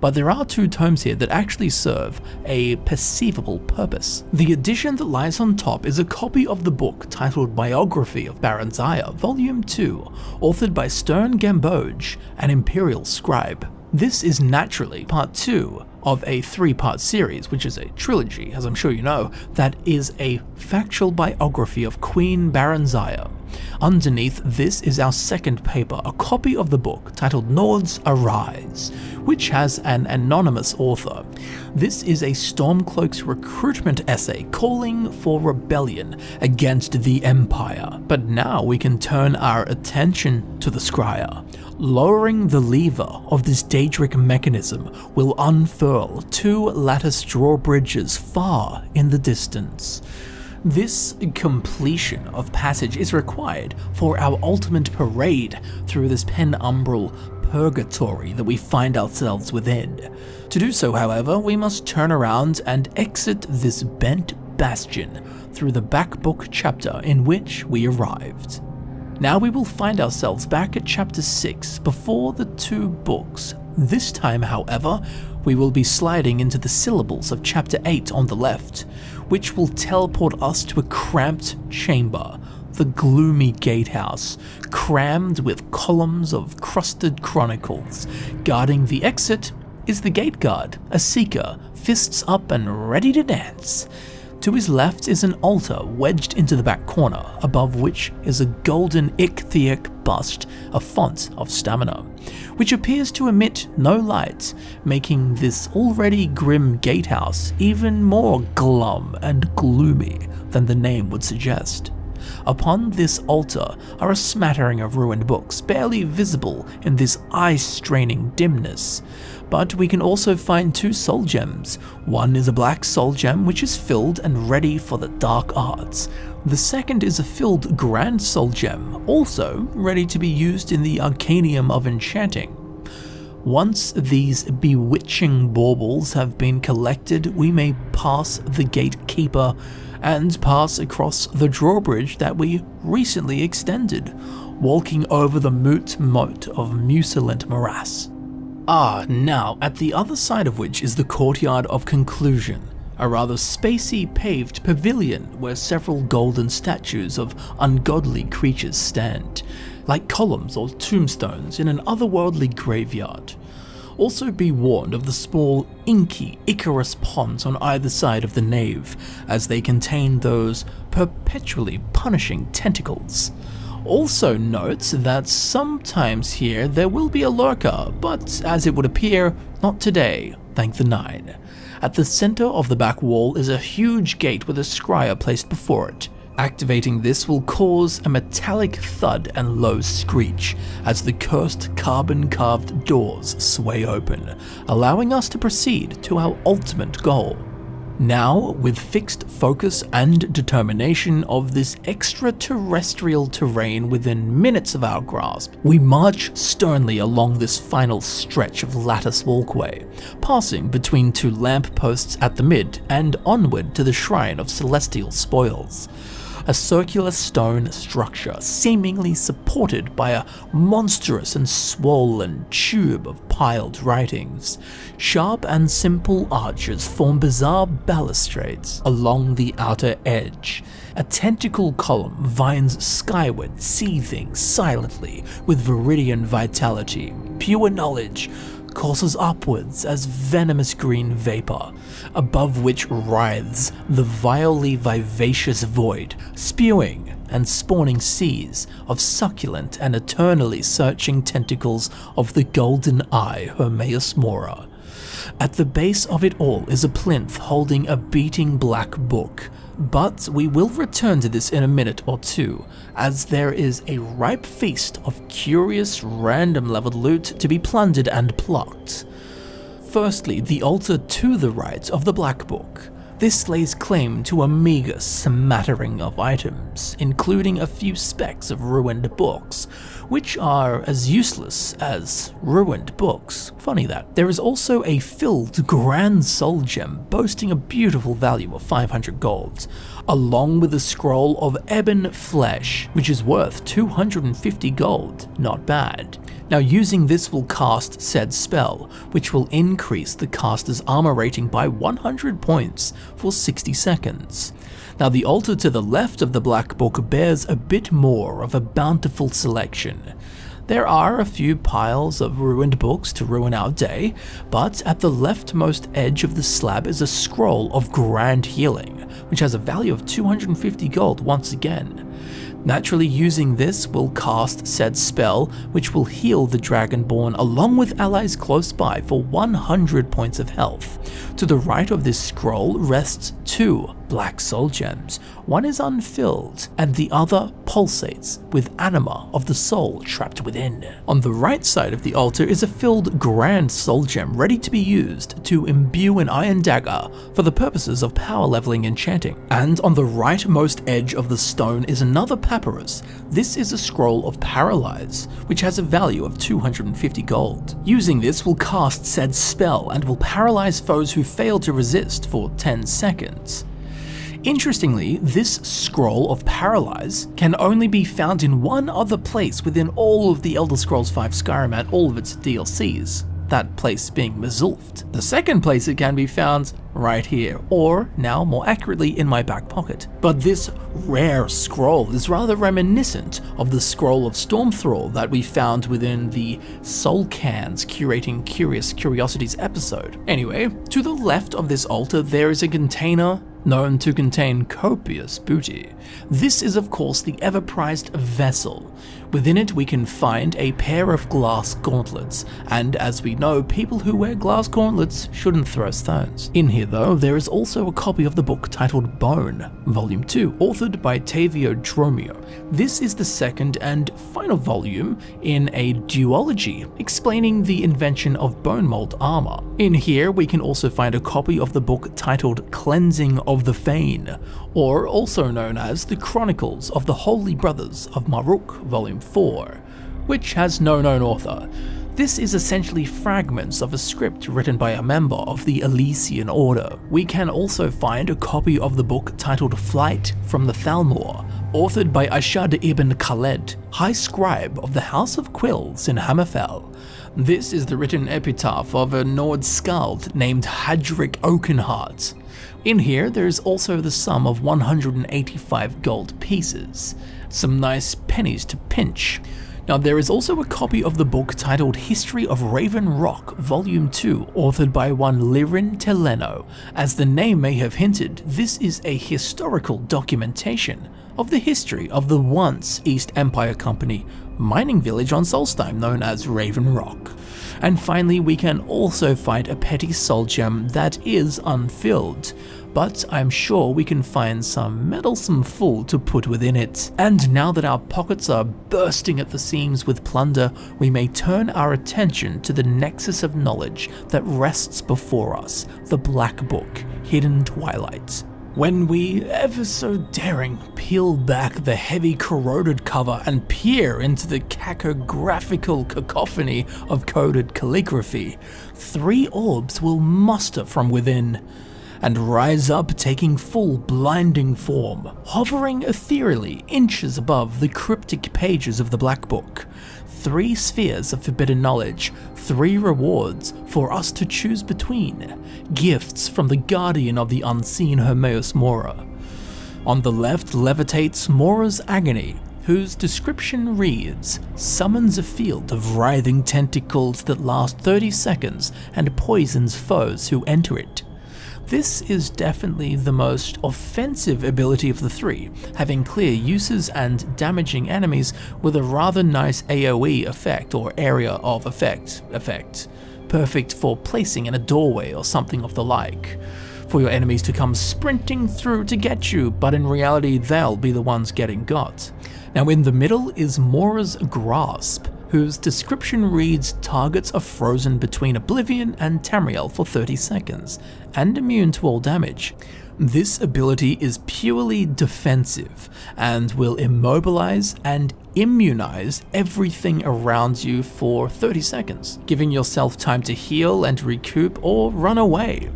but there are two tomes here that actually serve a perceivable purpose. The edition that lies on top is a copy of the book titled Biography of Barenziah, Volume 2, authored by Stern Gamboge, an Imperial scribe. This is naturally part 2 of a three-part series, which is a trilogy, as I'm sure you know, that is a factual biography of Queen Barenziah. Underneath this is our second paper, a copy of the book titled Nords Arise, which has an anonymous author. This is a Stormcloak's recruitment essay calling for rebellion against the Empire. But now we can turn our attention to the Scryer. Lowering the lever of this Daedric mechanism will unfurl two lattice drawbridges far in the distance. This completion of passage is required for our ultimate parade through this penumbral purgatory that we find ourselves within. To do so, however, we must turn around and exit this bent bastion through the back book chapter in which we arrived. Now we will find ourselves back at chapter 6 before the two books. This time, however, we will be sliding into the syllables of chapter 8 on the left, which will teleport us to a cramped chamber, the gloomy gatehouse, crammed with columns of crusted chronicles. Guarding the exit is the gate guard, a seeker, fists up and ready to dance. To his left is an altar wedged into the back corner, above which is a golden ichthyic bust, a font of stamina, which appears to emit no light, making this already grim gatehouse even more glum and gloomy than the name would suggest. Upon this altar are a smattering of ruined books, barely visible in this eye-straining dimness. But we can also find two soul gems. One is a black soul gem which is filled and ready for the dark arts. The second is a filled grand soul gem, also ready to be used in the arcanium of enchanting. Once these bewitching baubles have been collected, we may pass the gatekeeper and pass across the drawbridge that we recently extended, walking over the moot moat of Mucilent Morass. Ah, now, at the other side of which is the Courtyard of Conclusion, a rather spacey paved pavilion where several golden statues of ungodly creatures stand, like columns or tombstones in an otherworldly graveyard. Also be warned of the small, inky Icarus ponds on either side of the nave, as they contain those perpetually punishing tentacles. Also note that sometimes here there will be a lurker, but as it would appear, not today, thank the Nine. At the center of the back wall is a huge gate with a scryer placed before it. Activating this will cause a metallic thud and low screech as the cursed carbon carved doors sway open, allowing us to proceed to our ultimate goal. Now, with fixed focus and determination of this extraterrestrial terrain within minutes of our grasp, we march sternly along this final stretch of lattice walkway, passing between two lamp posts at the mid and onward to the Shrine of Celestial Spoils a circular stone structure seemingly supported by a monstrous and swollen tube of piled writings. Sharp and simple arches form bizarre balustrades along the outer edge. A tentacle column vines skyward, seething silently with viridian vitality. Pure knowledge courses upwards as venomous green vapor, above which writhes the vilely vivacious void, spewing and spawning seas of succulent and eternally searching tentacles of the golden eye Hermaeus Mora. At the base of it all is a plinth holding a beating black book, but we will return to this in a minute or two, as there is a ripe feast of curious random leveled loot to be plundered and plucked. Firstly, the altar to the right of the Black Book. This lays claim to a meagre smattering of items, including a few specks of ruined books, which are as useless as ruined books. Funny that. There is also a filled Grand Soul Gem boasting a beautiful value of 500 gold, along with a scroll of Ebon Flesh, which is worth 250 gold. Not bad. Now using this will cast said spell, which will increase the caster's armor rating by 100 points for 60 seconds. Now the altar to the left of the Black Book bears a bit more of a bountiful selection. There are a few piles of ruined books to ruin our day, but at the leftmost edge of the slab is a scroll of Grand Healing, which has a value of 250 gold once again. Naturally using this will cast said spell, which will heal the Dragonborn along with allies close by for 100 points of health. To the right of this scroll rests two black soul gems. One is unfilled, and the other pulsates with anima of the soul trapped within. On the right side of the altar is a filled grand soul gem ready to be used to imbue an iron dagger for the purposes of power leveling enchanting. And on the rightmost edge of the stone is another papyrus. This is a scroll of paralyze, which has a value of 250 gold. Using this will cast said spell and will paralyze foes who fail to resist for 10 seconds. Interestingly, this scroll of Paralyze can only be found in one other place within all of the Elder Scrolls V Skyrim and all of its DLCs, that place being Mzulft. The second place it can be found right here, or now more accurately in my back pocket. But this rare scroll is rather reminiscent of the scroll of Stormthrall that we found within the Soul Cairn's Curating Curious Curiosities episode. Anyway, to the left of this altar there is a container known to contain copious booty. This is of course the ever-prized vessel. Within it we can find a pair of glass gauntlets, and as we know, people who wear glass gauntlets shouldn't throw stones. In here though, there is also a copy of the book titled Bone, Volume 2, authored by Tavi Dromio. This is the second and final volume in a duology explaining the invention of bone mold armor. In here we can also find a copy of the book titled Cleansing of the Fane, or also known as The Chronicles of the Holy Brothers of Marukh, Volume 4, which has no known author. This is essentially fragments of a script written by a member of the Alessian Order. We can also find a copy of the book titled Flight from the Thalmor, authored by Ashad ibn Khaled, High Scribe of the House of Quills in Hammerfell. This is the written epitaph of a Nord skald named Hadric Oakenheart. In here, there is also the sum of 185 gold pieces, some nice pennies to pinch. Now, there is also a copy of the book titled History of Raven Rock, Volume 2, authored by one Lirin Teleno. As the name may have hinted, this is a historical documentation of the history of the once East Empire Company mining village on Solstheim known as Raven Rock. And finally, we can also find a petty soul gem that is unfilled, but I'm sure we can find some meddlesome fool to put within it. And now that our pockets are bursting at the seams with plunder, we may turn our attention to the nexus of knowledge that rests before us, the Black Book, Hidden Twilight. When we, ever so daring, peel back the heavy corroded cover and peer into the cacographical cacophony of coded calligraphy, three orbs will muster from within and rise up taking full blinding form, hovering ethereally inches above the cryptic pages of the Black Book. Three spheres of forbidden knowledge, three rewards for us to choose between, gifts from the guardian of the unseen Hermaeus Mora. On the left levitates Mora's Agony, whose description reads, summons a field of writhing tentacles that last 30 seconds and poisons foes who enter it. This is definitely the most offensive ability of the three, having clear uses and damaging enemies with a rather nice AoE effect or area of effect effect, perfect for placing in a doorway or something of the like. For your enemies to come sprinting through to get you, but in reality they'll be the ones getting got. Now in the middle is Mora's Grasp, whose description reads targets are frozen between Oblivion and Tamriel for 30 seconds, and immune to all damage. This ability is purely defensive, and will immobilize and immunize everything around you for 30 seconds, giving yourself time to heal and recoup or run away.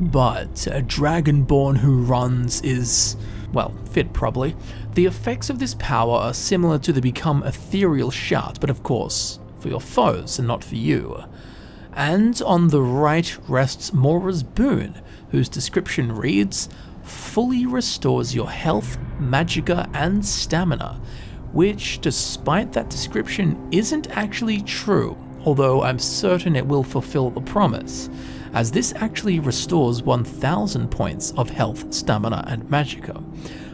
But a Dragonborn who runs is, well, fit probably. The effects of this power are similar to the become ethereal shout, but of course, for your foes and not for you. And on the right rests Mora's Boon, whose description reads, fully restores your health, magicka, and stamina, which, despite that description, isn't actually true, although I'm certain it will fulfill the promise, as this actually restores 1000 points of health, stamina, and magicka.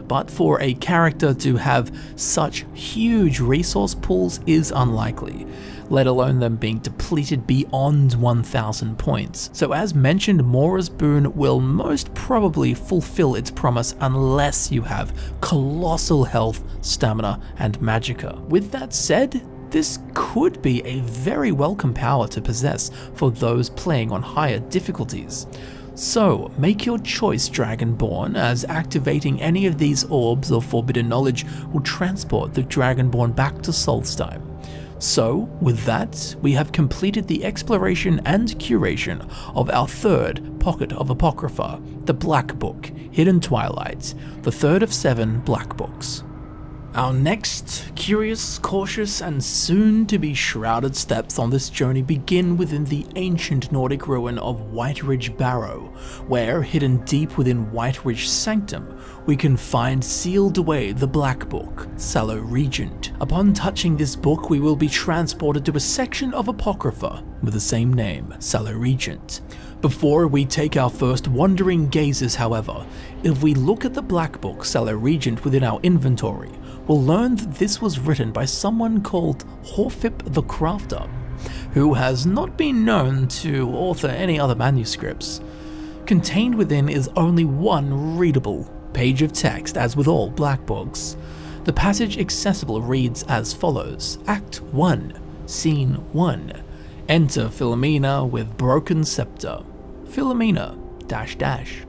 But for a character to have such huge resource pools is unlikely let alone them being depleted beyond 1000 points. So as mentioned, Mora's Boon will most probably fulfill its promise unless you have colossal health, stamina, and magicka. With that said, this could be a very welcome power to possess for those playing on higher difficulties. So, make your choice Dragonborn, as activating any of these orbs of forbidden knowledge will transport the Dragonborn back to Solstheim. So, with that, we have completed the exploration and curation of our third pocket of Apocrypha, the Black Book, Hidden Twilight, the third of seven Black Books. Our next curious, cautious, and soon to be shrouded steps on this journey begin within the ancient Nordic ruin of Whiteridge Barrow, where, hidden deep within Whiteridge Sanctum, we can find sealed away the Black Book, Sallow Regent. Upon touching this book, we will be transported to a section of Apocrypha with the same name, Sallow Regent. Before we take our first wandering gazes, however, if we look at the Black Book Sallow Regent within our inventory, we'll learn that this was written by someone called Horfip the Crafter, who has not been known to author any other manuscripts. Contained within is only one readable page of text as with all black books. The passage accessible reads as follows Act 1, Scene 1. Enter Philomena with broken scepter. Philomena, dash dash.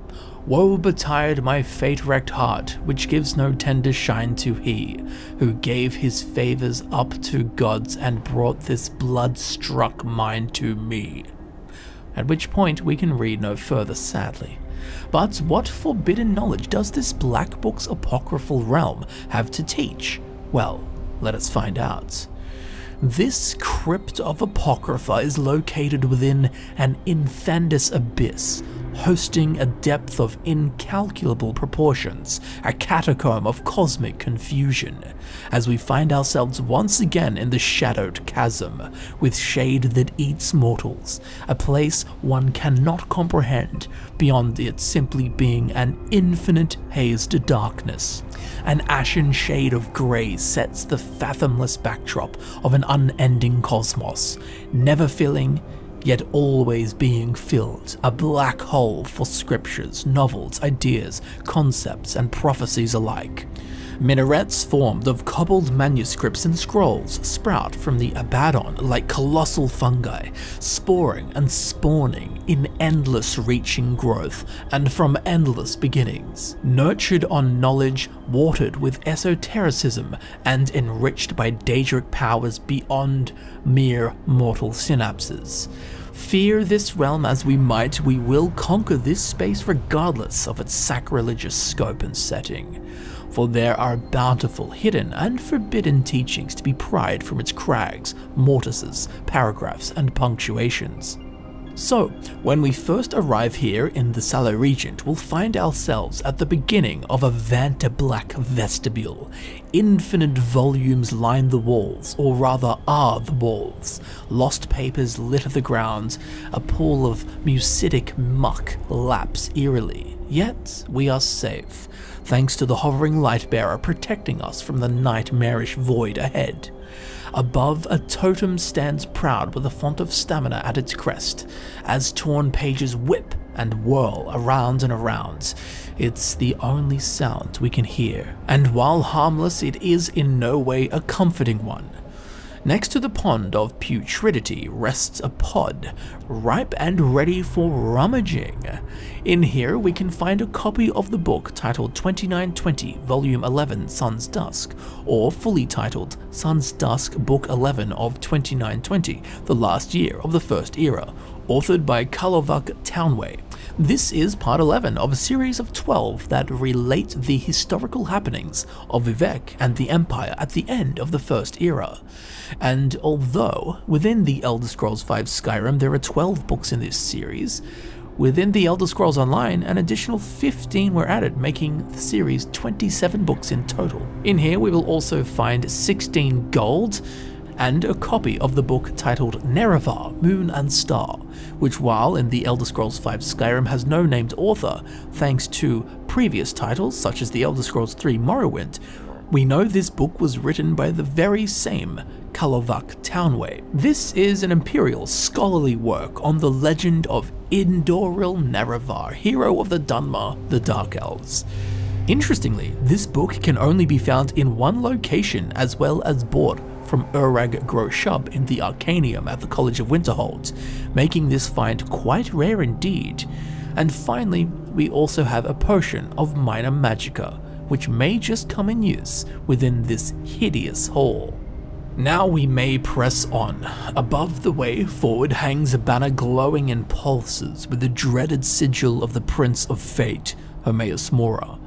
Woe betide my fate-wrecked heart, which gives no tender shine to he, who gave his favours up to gods and brought this blood-struck mind to me. At which point we can read no further sadly. But what forbidden knowledge does this Black Book's apocryphal realm have to teach? Well, let us find out. This crypt of Apocrypha is located within an Inthandus abyss, hosting a depth of incalculable proportions, a catacomb of cosmic confusion, as we find ourselves once again in the shadowed chasm, with shade that eats mortals, a place one cannot comprehend beyond it simply being an infinite hazed darkness. An ashen shade of grey sets the fathomless backdrop of an unending cosmos, never filling, yet always being filled, a black hole for scriptures, novels, ideas, concepts, and prophecies alike. Minarets formed of cobbled manuscripts and scrolls sprout from the Abaddon like colossal fungi, sporing and spawning in endless reaching growth and from endless beginnings. Nurtured on knowledge, watered with esotericism, and enriched by Daedric powers beyond mere mortal synapses. Fear this realm as we might, we will conquer this space regardless of its sacrilegious scope and setting for there are bountiful, hidden, and forbidden teachings to be pried from its crags, mortises, paragraphs, and punctuations. So, when we first arrive here in the Sallow Regent, we'll find ourselves at the beginning of a Vanta Black vestibule. Infinite volumes line the walls, or rather are the walls. Lost papers litter the ground, a pool of musitic muck laps eerily. Yet, we are safe thanks to the hovering light bearer protecting us from the nightmarish void ahead. Above, a totem stands proud with a font of stamina at its crest, as torn pages whip and whirl around and around. It's the only sound we can hear, and while harmless, it is in no way a comforting one. Next to the pond of putridity rests a pod, ripe and ready for rummaging. In here we can find a copy of the book titled 2920 Volume 11 Sun's Dusk, or fully titled Sun's Dusk Book 11 of 2920, the last year of the First Era, authored by Carlovac Townway. This is part 11 of a series of 12 that relate the historical happenings of Vivec and the Empire at the end of the First Era. And although within the Elder Scrolls V Skyrim there are 12 books in this series, within the Elder Scrolls Online an additional 15 were added, making the series 27 books in total. In here we will also find 16 gold, and a copy of the book titled Nerevar, Moon and Star, which while in the Elder Scrolls V Skyrim has no named author, thanks to previous titles, such as The Elder Scrolls III Morrowind, we know this book was written by the very same Carlovac Townway. This is an imperial scholarly work on the legend of Indoril Nerevar, hero of the Dunmer, the Dark Elves. Interestingly, this book can only be found in one location as well as bought from Urag gro-Shub in the Arcanaeum at the College of Winterhold, making this find quite rare indeed. And finally, we also have a potion of Minor Magicka, which may just come in use within this hideous hall. Now we may press on. Above the way forward hangs a banner glowing in pulses with the dreaded sigil of the Prince of Fate, Hermaeus Mora.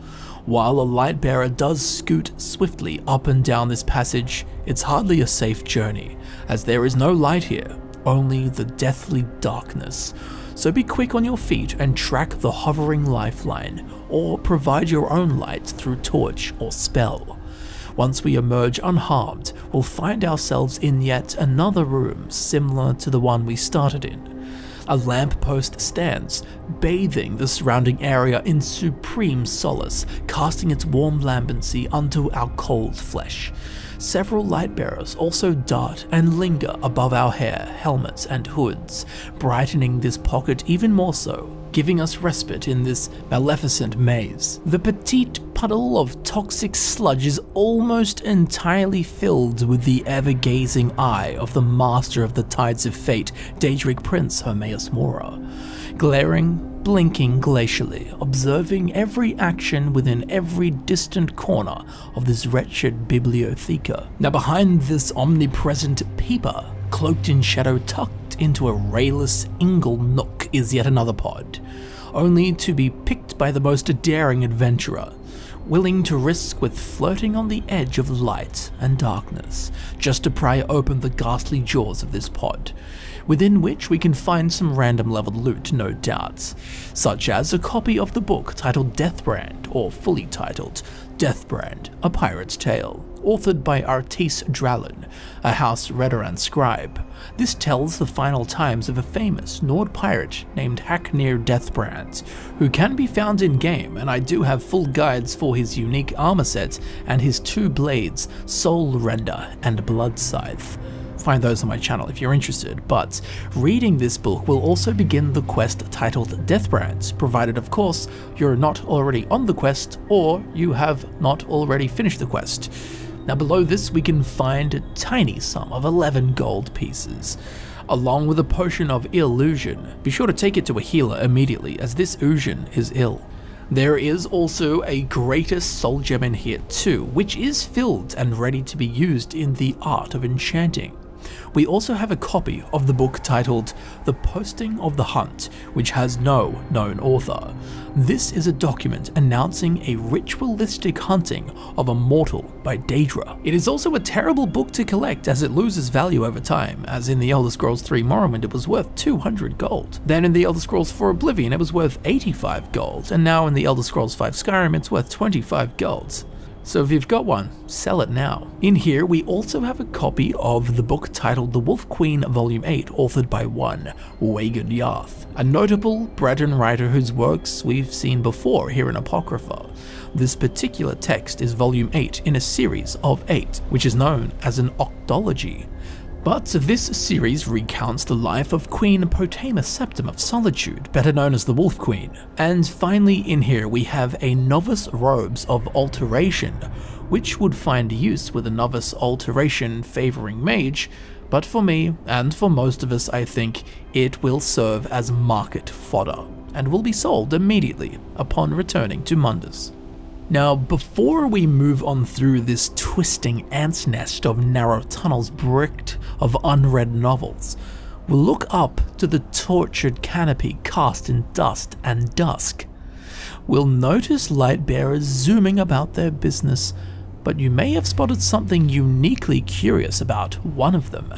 While a light bearer does scoot swiftly up and down this passage, it's hardly a safe journey, as there is no light here, only the deathly darkness. So be quick on your feet and track the hovering lifeline, or provide your own light through torch or spell. Once we emerge unharmed, we'll find ourselves in yet another room similar to the one we started in. A lamppost stands, bathing the surrounding area in supreme solace, casting its warm lambency unto our cold flesh. Several light bearers also dart and linger above our hair, helmets, and hoods, brightening this pocket even more so, giving us respite in this maleficent maze. The petite puddle of toxic sludge is almost entirely filled with the ever-gazing eye of the master of the tides of fate, Daedric Prince Hermaeus Mora. Glaring, blinking glacially, observing every action within every distant corner of this wretched bibliotheca. Now behind this omnipresent peeper, cloaked in shadow tucked into a rayless ingle nook is yet another pod, only to be picked by the most daring adventurer, willing to risk with flirting on the edge of light and darkness, just to pry open the ghastly jaws of this pod, within which we can find some random leveled loot, no doubts, such as a copy of the book titled Deathbrand, or fully titled Deathbrand, A Pirate's Tale, authored by Artis Drallin, a House Redoran scribe. This tells the final times of a famous Nord pirate named Haknir Deathbrand, who can be found in-game, and I do have full guides for his unique armor set and his two blades, Soul Render and Blood Scythe find those on my channel if you're interested, but reading this book will also begin the quest titled Deathbrand, provided of course you're not already on the quest or you have not already finished the quest. Now below this we can find a tiny sum of 11 gold pieces, along with a potion of illusion. Be sure to take it to a healer immediately as this illusion is ill. There is also a greatest soul gem in here too, which is filled and ready to be used in the art of enchanting. We also have a copy of the book titled The Posting of the Hunt, which has no known author. This is a document announcing a ritualistic hunting of a mortal by Daedra. It is also a terrible book to collect as it loses value over time, as in the Elder Scrolls 3 Morrowind it was worth 200 gold. Then in the Elder Scrolls 4 Oblivion it was worth 85 gold, and now in the Elder Scrolls 5 Skyrim it's worth 25 gold. So if you've got one, sell it now. In here, we also have a copy of the book titled The Wolf Queen Volume 8, authored by one Waughin Jarth, a notable Breton writer whose works we've seen before here in Apocrypha. This particular text is Volume 8 in a series of 8, which is known as an octology. But this series recounts the life of Queen Potema Septim of Solitude, better known as the Wolf Queen. And finally in here we have a Novice Robes of Alteration, which would find use with a Novice Alteration favouring mage, but for me, and for most of us I think, it will serve as market fodder, and will be sold immediately upon returning to Mundus. Now, before we move on through this twisting ant's nest of narrow tunnels bricked of unread novels, we'll look up to the tortured canopy cast in dust and dusk. We'll notice light bearers zooming about their business, but you may have spotted something uniquely curious about one of them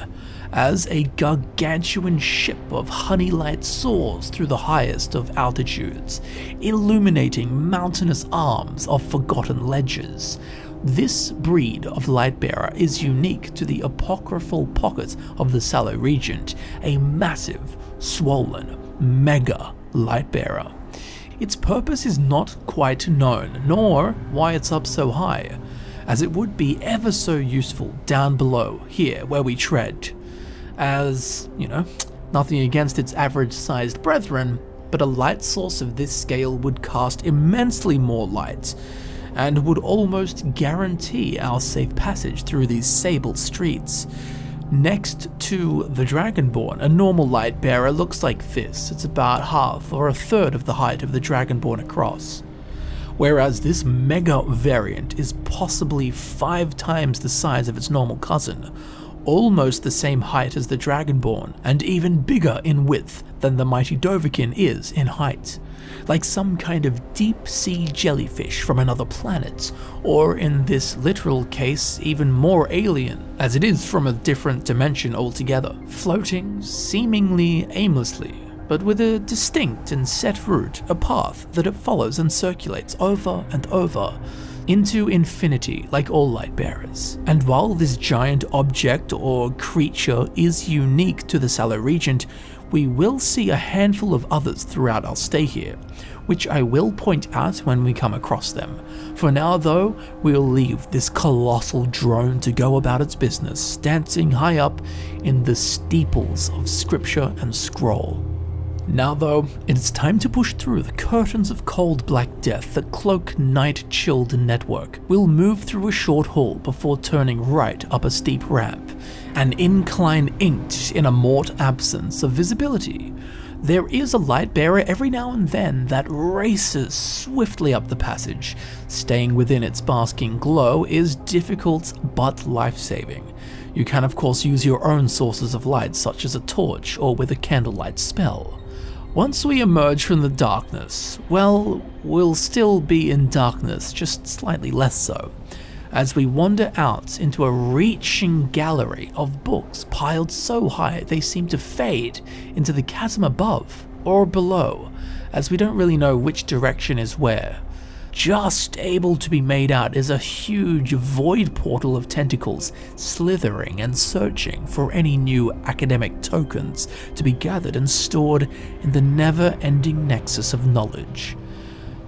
as a gargantuan ship of honey-light soars through the highest of altitudes, illuminating mountainous arms of forgotten ledges. This breed of Lightbearer is unique to the apocryphal pocket of the Sallow Regent, a massive, swollen, mega Lightbearer. its purpose is not quite known, nor why it's up so high, as it would be ever so useful down below, here where we tread. As, you know, nothing against its average sized brethren, but a light source of this scale would cast immensely more light, and would almost guarantee our safe passage through these sable streets. Next to the Dragonborn, a normal light bearer looks like this. It's about half or a third of the height of the Dragonborn across. Whereas this mega variant is possibly five times the size of its normal cousin, almost the same height as the Dragonborn, and even bigger in width than the mighty Dovahkiin is in height. Like some kind of deep sea jellyfish from another planet, or in this literal case, even more alien, as it is from a different dimension altogether, floating seemingly aimlessly, but with a distinct and set route, a path that it follows and circulates over and over into infinity like all light bearers. And while this giant object or creature is unique to the Sallow Regent, we will see a handful of others throughout our stay here, which I will point out when we come across them. For now though, we'll leave this colossal drone to go about its business, dancing high up in the steeples of scripture and scroll. Now though, it's time to push through the curtains of cold black death that cloak night-chilled network. We'll move through a short hall before turning right up a steep ramp, an incline inked in a mort absence of visibility. There is a light bearer every now and then that races swiftly up the passage. Staying within its basking glow is difficult but life-saving. You can of course use your own sources of light such as a torch or with a candlelight spell. Once we emerge from the darkness, well, we'll still be in darkness, just slightly less so, as we wander out into a reaching gallery of books piled so high they seem to fade into the chasm above or below, as we don't really know which direction is where just able to be made out is a huge void portal of tentacles slithering and searching for any new academic tokens to be gathered and stored in the never ending nexus of knowledge.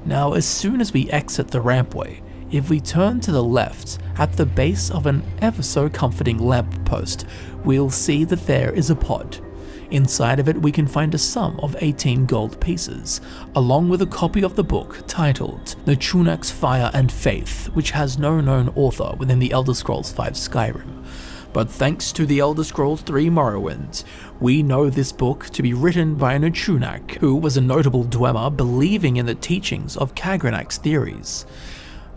Now, as soon as we exit the rampway, if we turn to the left at the base of an ever so comforting lamppost, we'll see that there is a pod Inside of it we can find a sum of 18 gold pieces, along with a copy of the book titled Nchunak's Fire and Faith, which has no known author within the Elder Scrolls V Skyrim. But thanks to the Elder Scrolls III Morrowind, we know this book to be written by Nchunak, who was a notable Dwemer believing in the teachings of Kagrenac's theories.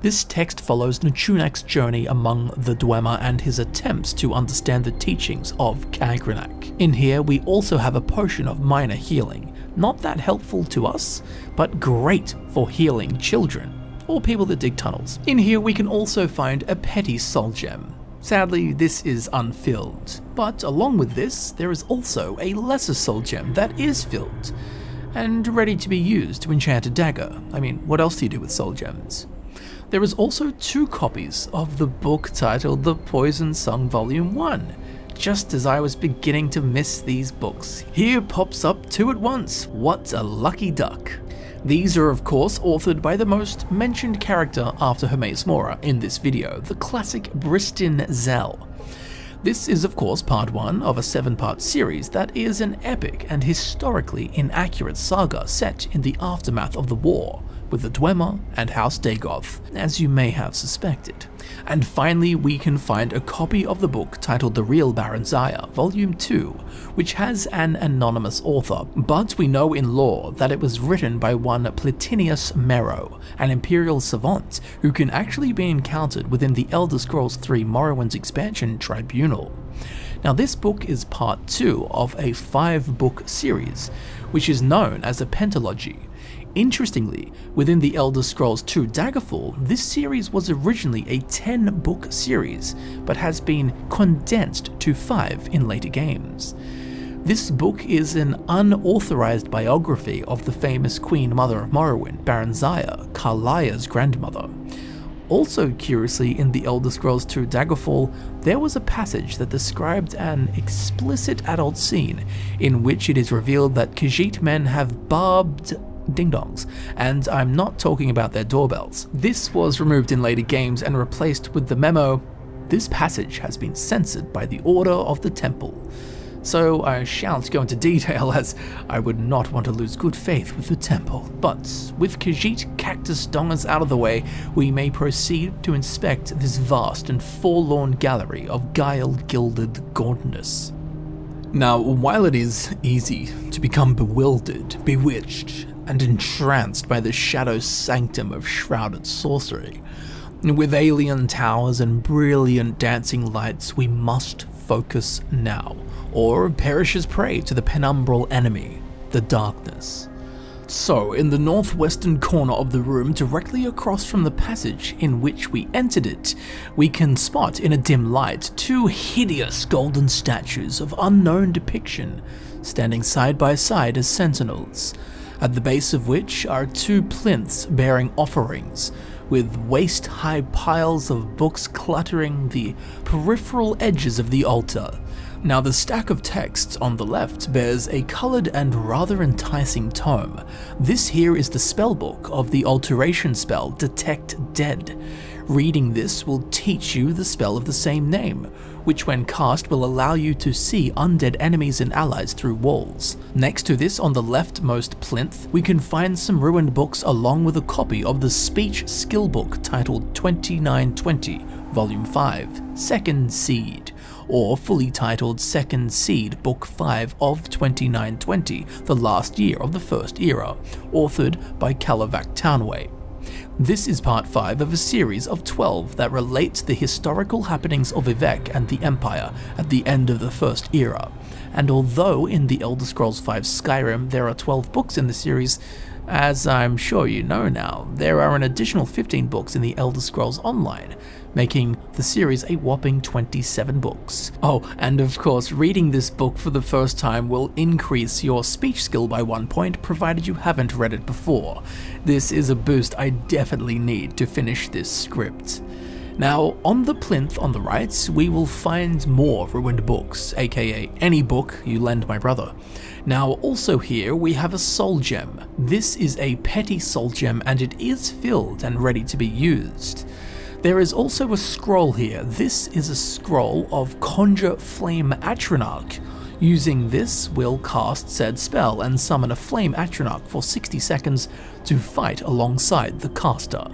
This text follows Nchunak's journey among the Dwemer and his attempts to understand the teachings of Kagrenac. In here, we also have a potion of minor healing, not that helpful to us, but great for healing children, or people that dig tunnels. In here, we can also find a petty soul gem. Sadly, this is unfilled, but along with this, there is also a lesser soul gem that is filled, and ready to be used to enchant a dagger. I mean, what else do you do with soul gems? There is also two copies of the book titled The Poison Song Volume 1, just as I was beginning to miss these books. Here pops up two at once, what a lucky duck. These are of course authored by the most mentioned character after Hermaeus Mora in this video, the classic Bristin Zell. This is of course part 1 of a 7 part series that is an epic and historically inaccurate saga set in the aftermath of the war, with the Dwemer and House Dagoth, as you may have suspected. And finally, we can find a copy of the book titled The Real Barenziah, Volume 2, which has an anonymous author, but we know in lore that it was written by one Plitinius Mero, an imperial savant who can actually be encountered within the Elder Scrolls III Morrowind's expansion Tribunal. Now this book is part 2 of a 5 book series, which is known as a pentalogy, Interestingly, within the Elder Scrolls II Daggerfall, this series was originally a 10 book series, but has been condensed to 5 in later games. This book is an unauthorized biography of the famous Queen Mother of Morrowind, Barenziah, Karliah's grandmother. Also curiously, in the Elder Scrolls II Daggerfall, there was a passage that described an explicit adult scene in which it is revealed that Khajiit men have barbed ding-dongs, and I'm not talking about their doorbells. This was removed in later games and replaced with the memo, this passage has been censored by the Order of the Temple. So I shan't go into detail as I would not want to lose good faith with the temple. But with Khajiit cactus dongas out of the way, we may proceed to inspect this vast and forlorn gallery of guile-gilded gauntness. Now, while it is easy to become bewildered, bewitched, and entranced by the shadow sanctum of shrouded sorcery, with alien towers and brilliant dancing lights, we must focus now, or perish as prey to the penumbral enemy, the darkness. So, in the northwestern corner of the room, directly across from the passage in which we entered it, we can spot in a dim light two hideous golden statues of unknown depiction, standing side by side as sentinels, at the base of which are two plinths bearing offerings, with waist high piles of books cluttering the peripheral edges of the altar. Now, the stack of texts on the left bears a coloured and rather enticing tome. This here is the spellbook of the alteration spell Detect Dead. Reading this will teach you the spell of the same name, which when cast will allow you to see undead enemies and allies through walls. Next to this on the leftmost plinth, we can find some ruined books along with a copy of the speech skill book titled 2920, Volume 5, Second Seed, or fully titled Second Seed Book 5 of 2920, the last year of the First Era, authored by Carlovac Townway. This is part 5 of a series of 12 that relates the historical happenings of Vivec and the Empire at the end of the First Era. And although in the Elder Scrolls V Skyrim there are 12 books in the series, as I'm sure you know now, there are an additional 15 books in the Elder Scrolls Online, making the series a whopping 27 books. Oh, and of course, reading this book for the first time will increase your speech skill by one point, provided you haven't read it before. This is a boost I definitely need to finish this script. Now, on the plinth on the right, we will find more ruined books, aka any book you lend my brother. Now, also here, we have a soul gem. This is a petty soul gem and it is filled and ready to be used. There is also a scroll here. This is a scroll of Conjure Flame Atronach. Using this, we'll cast said spell and summon a Flame Atronach for 60 seconds to fight alongside the caster.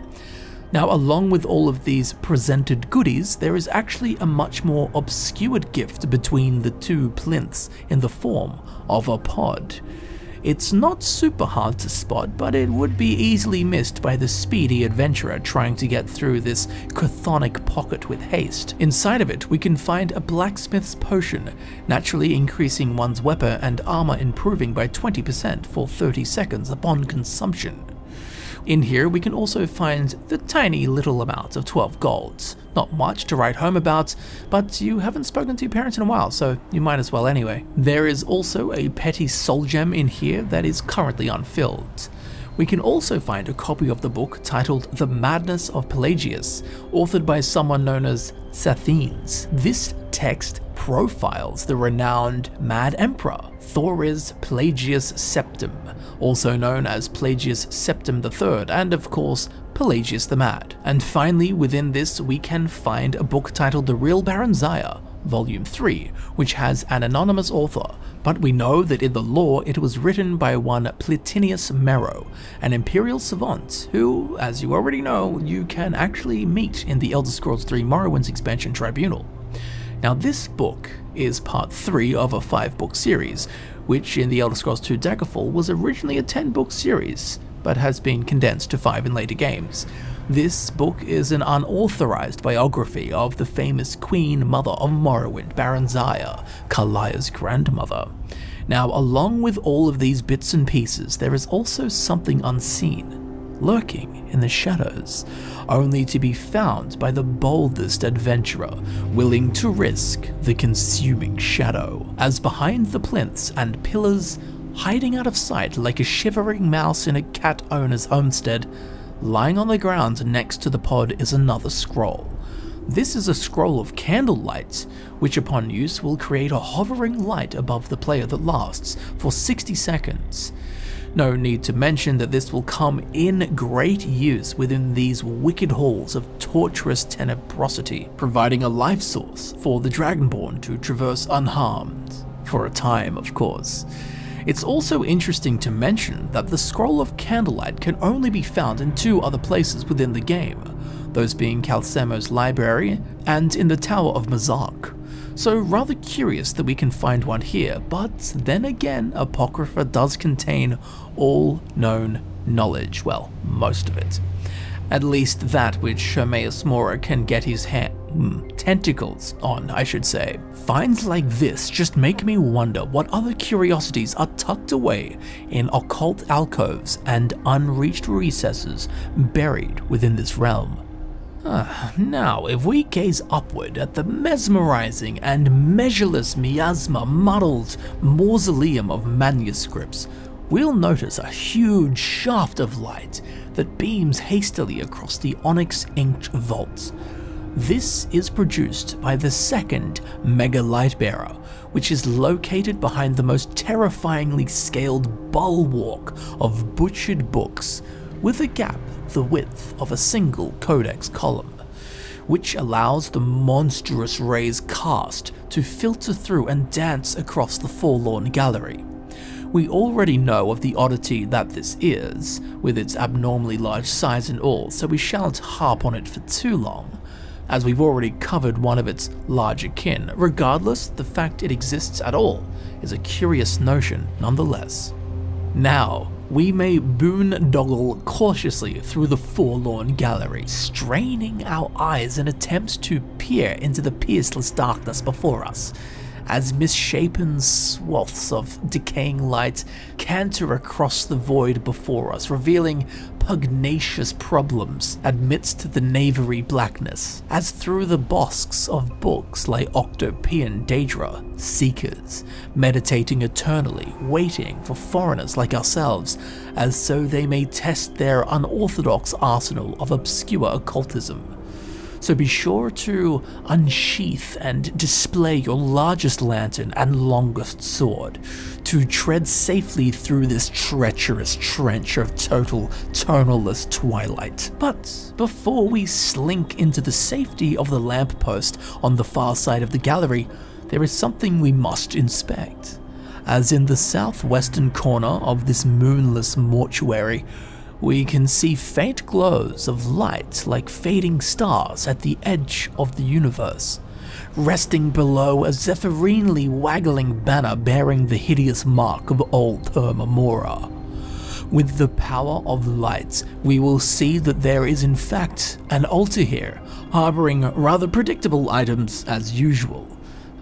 Now, along with all of these presented goodies, there is actually a much more obscured gift between the two plinths in the form of a pod. It's not super hard to spot, but it would be easily missed by the speedy adventurer trying to get through this chthonic pocket with haste. Inside of it, we can find a blacksmith's potion, naturally increasing one's weapon and armor improving by 20% for 30 seconds upon consumption. In here we can also find the tiny little amount of 12 golds. Not much to write home about, but you haven't spoken to your parents in a while, so you might as well anyway. There is also a petty soul gem in here that is currently unfilled. We can also find a copy of the book titled The Madness of Pelagius, authored by someone known as Tsathenes. This text profiles the renowned Mad Emperor, Thoris Pelagius Septim, also known as Pelagius Septim III, and of course, Pelagius the Mad. And finally, within this, we can find a book titled The Real Barenziah, Volume 3, which has an anonymous author, but we know that in the lore it was written by one Plitinius Mero, an imperial savant who, as you already know, you can actually meet in the Elder Scrolls III Morrowind's expansion Tribunal. Now this book is part 3 of a 5 book series, which in the Elder Scrolls II Daggerfall was originally a 10 book series, but has been condensed to 5 in later games. This book is an unauthorized biography of the famous Queen Mother of Morrowind, Barenziah, Kalaya's grandmother. Now, along with all of these bits and pieces, there is also something unseen, lurking in the shadows, only to be found by the boldest adventurer willing to risk the consuming shadow. As behind the plinths and pillars, hiding out of sight like a shivering mouse in a cat owner's homestead, lying on the ground next to the pod is another scroll. This is a scroll of candle lights, which upon use will create a hovering light above the player that lasts for 60 seconds. No need to mention that this will come in great use within these wicked halls of torturous tenebrosity, providing a life source for the Dragonborn to traverse unharmed. For a time, of course. It's also interesting to mention that the Scroll of Candlelight can only be found in two other places within the game, those being Calcelmo's library and in the Tower of Mzark. So rather curious that we can find one here, but then again, Apocrypha does contain all known knowledge, well, most of it. At least that which Hermaeus Mora can get his hand, hmm, tentacles on, I should say. Finds like this just make me wonder what other curiosities are tucked away in occult alcoves and unreached recesses buried within this realm. Uh, now, if we gaze upward at the mesmerizing and measureless miasma muddled mausoleum of manuscripts, we'll notice a huge shaft of light that beams hastily across the onyx inked vaults. This is produced by the second Mega Lightbearer, which is located behind the most terrifyingly scaled bulwark of butchered books, with a gap the width of a single codex column, which allows the monstrous rays cast to filter through and dance across the forlorn gallery. We already know of the oddity that this is, with its abnormally large size and all, so we shan't harp on it for too long, as we've already covered one of its larger kin. Regardless, the fact it exists at all is a curious notion nonetheless. Now, we may boondoggle cautiously through the forlorn gallery, straining our eyes in attempts to peer into the pierceless darkness before us, as misshapen swaths of decaying light canter across the void before us, revealing pugnacious problems amidst the knavery blackness, as through the bosks of books lay Octopian Daedra, seekers, meditating eternally, waiting for foreigners like ourselves, as so they may test their unorthodox arsenal of obscure occultism so be sure to unsheath and display your largest lantern and longest sword, to tread safely through this treacherous trench of total tonalless twilight. But before we slink into the safety of the lamppost on the far side of the gallery, there is something we must inspect. As in the southwestern corner of this moonless mortuary, we can see faint glows of light like fading stars at the edge of the universe, resting below a zephyrinely waggling banner bearing the hideous mark of old Herma With the power of light, we will see that there is in fact an altar here, harboring rather predictable items as usual.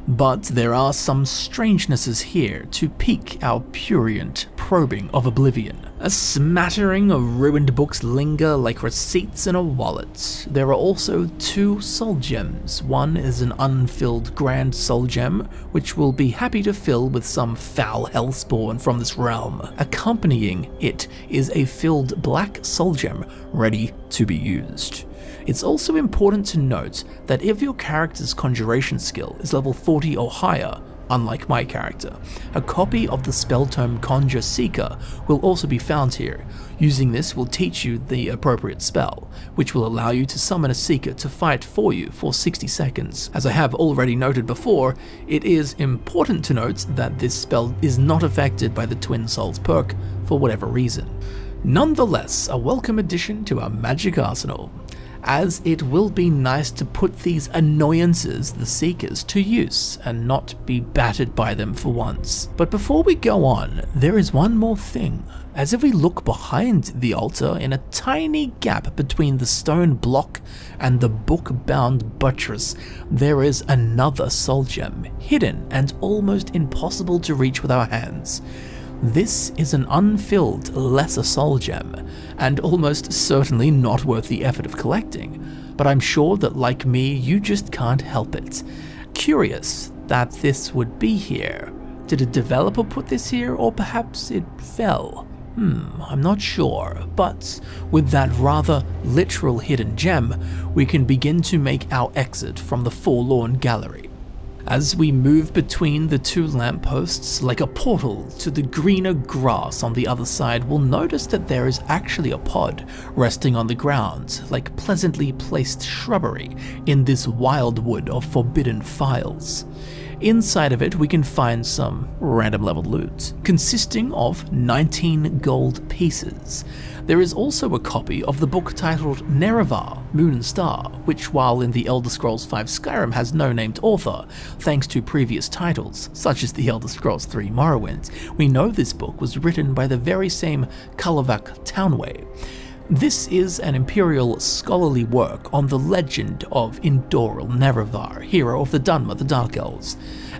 But there are some strangenesses here to pique our purient probing of oblivion. A smattering of ruined books linger like receipts in a wallet. There are also two soul gems. One is an unfilled grand soul gem, which will be happy to fill with some foul hellspawn from this realm. Accompanying it is a filled black soul gem ready to be used. It's also important to note that if your character's conjuration skill is level 40 or higher, unlike my character, a copy of the spell tome Conjure Seeker will also be found here. Using this will teach you the appropriate spell, which will allow you to summon a Seeker to fight for you for 60 seconds. As I have already noted before, it is important to note that this spell is not affected by the Twin Souls perk for whatever reason. Nonetheless, a welcome addition to our magic arsenal as it will be nice to put these annoyances, the Seekers, to use and not be battered by them for once. But before we go on, there is one more thing. As if we look behind the altar in a tiny gap between the stone block and the book-bound buttress, there is another soul gem, hidden and almost impossible to reach with our hands. This is an unfilled lesser soul gem, and almost certainly not worth the effort of collecting, but I'm sure that like me, you just can't help it. Curious that this would be here. Did a developer put this here, or perhaps it fell? Hmm, I'm not sure, but with that rather literal hidden gem, we can begin to make our exit from the Forlorn Gallery. As we move between the two lampposts like a portal to the greener grass on the other side, we'll notice that there is actually a pod resting on the ground, like pleasantly placed shrubbery in this wildwood of forbidden files. Inside of it, we can find some random level loot, consisting of 19 gold pieces. There is also a copy of the book titled Nerevar, Moon and Star, which while in the Elder Scrolls V Skyrim has no named author, thanks to previous titles, such as the Elder Scrolls III Morrowind, we know this book was written by the very same Carlovac Townway. This is an imperial scholarly work on the legend of Indoril Nerevar, hero of the Dunmer, the Dark Elves,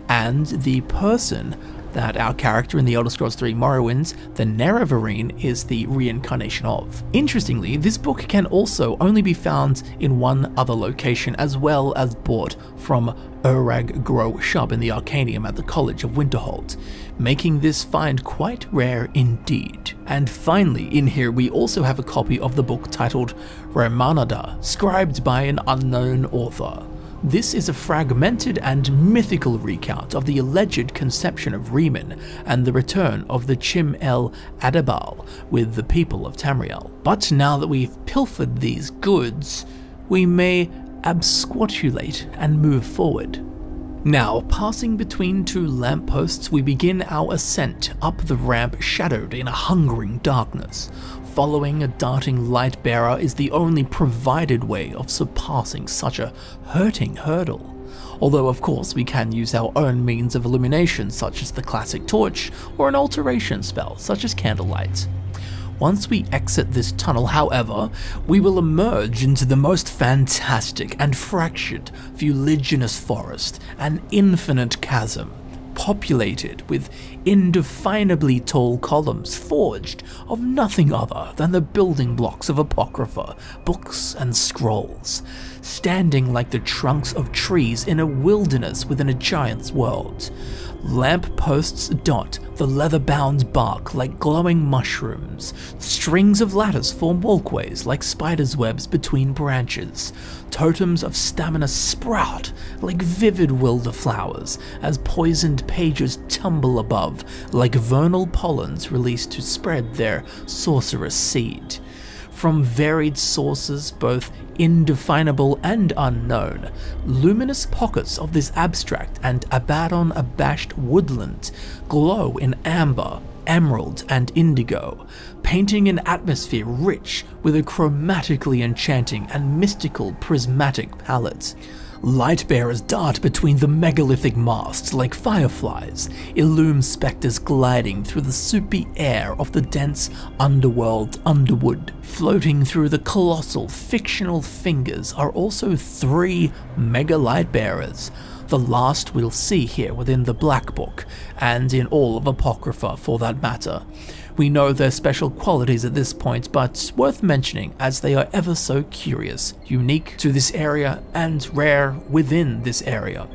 and the person that our character in the Elder Scrolls 3 Morrowind, the Nerevarine, is the reincarnation of. Interestingly, this book can also only be found in one other location as well as bought from Urag gro-Shub in the Arcanaeum at the College of Winterhold, making this find quite rare indeed. And finally, in here we also have a copy of the book titled Remanada, scribed by an unknown author. This is a fragmented and mythical recount of the alleged conception of Reman and the return of the Chim el Adabal with the people of Tamriel. But now that we've pilfered these goods, we may absquatulate and move forward. Now, passing between two lampposts, we begin our ascent up the ramp shadowed in a hungering darkness. Following a darting light bearer is the only provided way of surpassing such a hurting hurdle. Although of course we can use our own means of illumination such as the classic torch or an alteration spell such as candlelight. Once we exit this tunnel, however, we will emerge into the most fantastic and fractured, fuliginous forest, an infinite chasm populated with indefinably tall columns forged of nothing other than the building blocks of Apocrypha, books and scrolls, standing like the trunks of trees in a wilderness within a giant's world. Lamp posts dot the leather-bound bark like glowing mushrooms. Strings of ladders form walkways like spiders' webs between branches. Totems of stamina sprout like vivid wilderflowers as poisoned pages tumble above like vernal pollens released to spread their sorcerous seed. From varied sources, both indefinable and unknown, luminous pockets of this abstract and Abaddon abashed woodland glow in amber, emerald, and indigo, painting an atmosphere rich with a chromatically enchanting and mystical prismatic palette. Light bearers dart between the megalithic masts like fireflies, illume spectres gliding through the soupy air of the dense underworld underwood. Floating through the colossal fictional fingers are also three mega bearers, the last we'll see here within the Black Book, and in all of Apocrypha for that matter. We know their special qualities at this point, but worth mentioning as they are ever so curious, unique to this area, and rare within this area.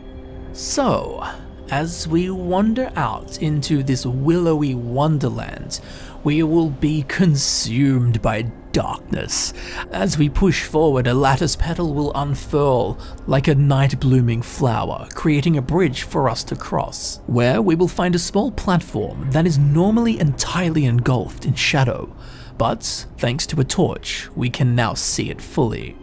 So, as we wander out into this willowy wonderland, we will be consumed by darkness. As we push forward, a lattice petal will unfurl like a night blooming flower, creating a bridge for us to cross, where we will find a small platform that is normally entirely engulfed in shadow. But thanks to a torch, we can now see it fully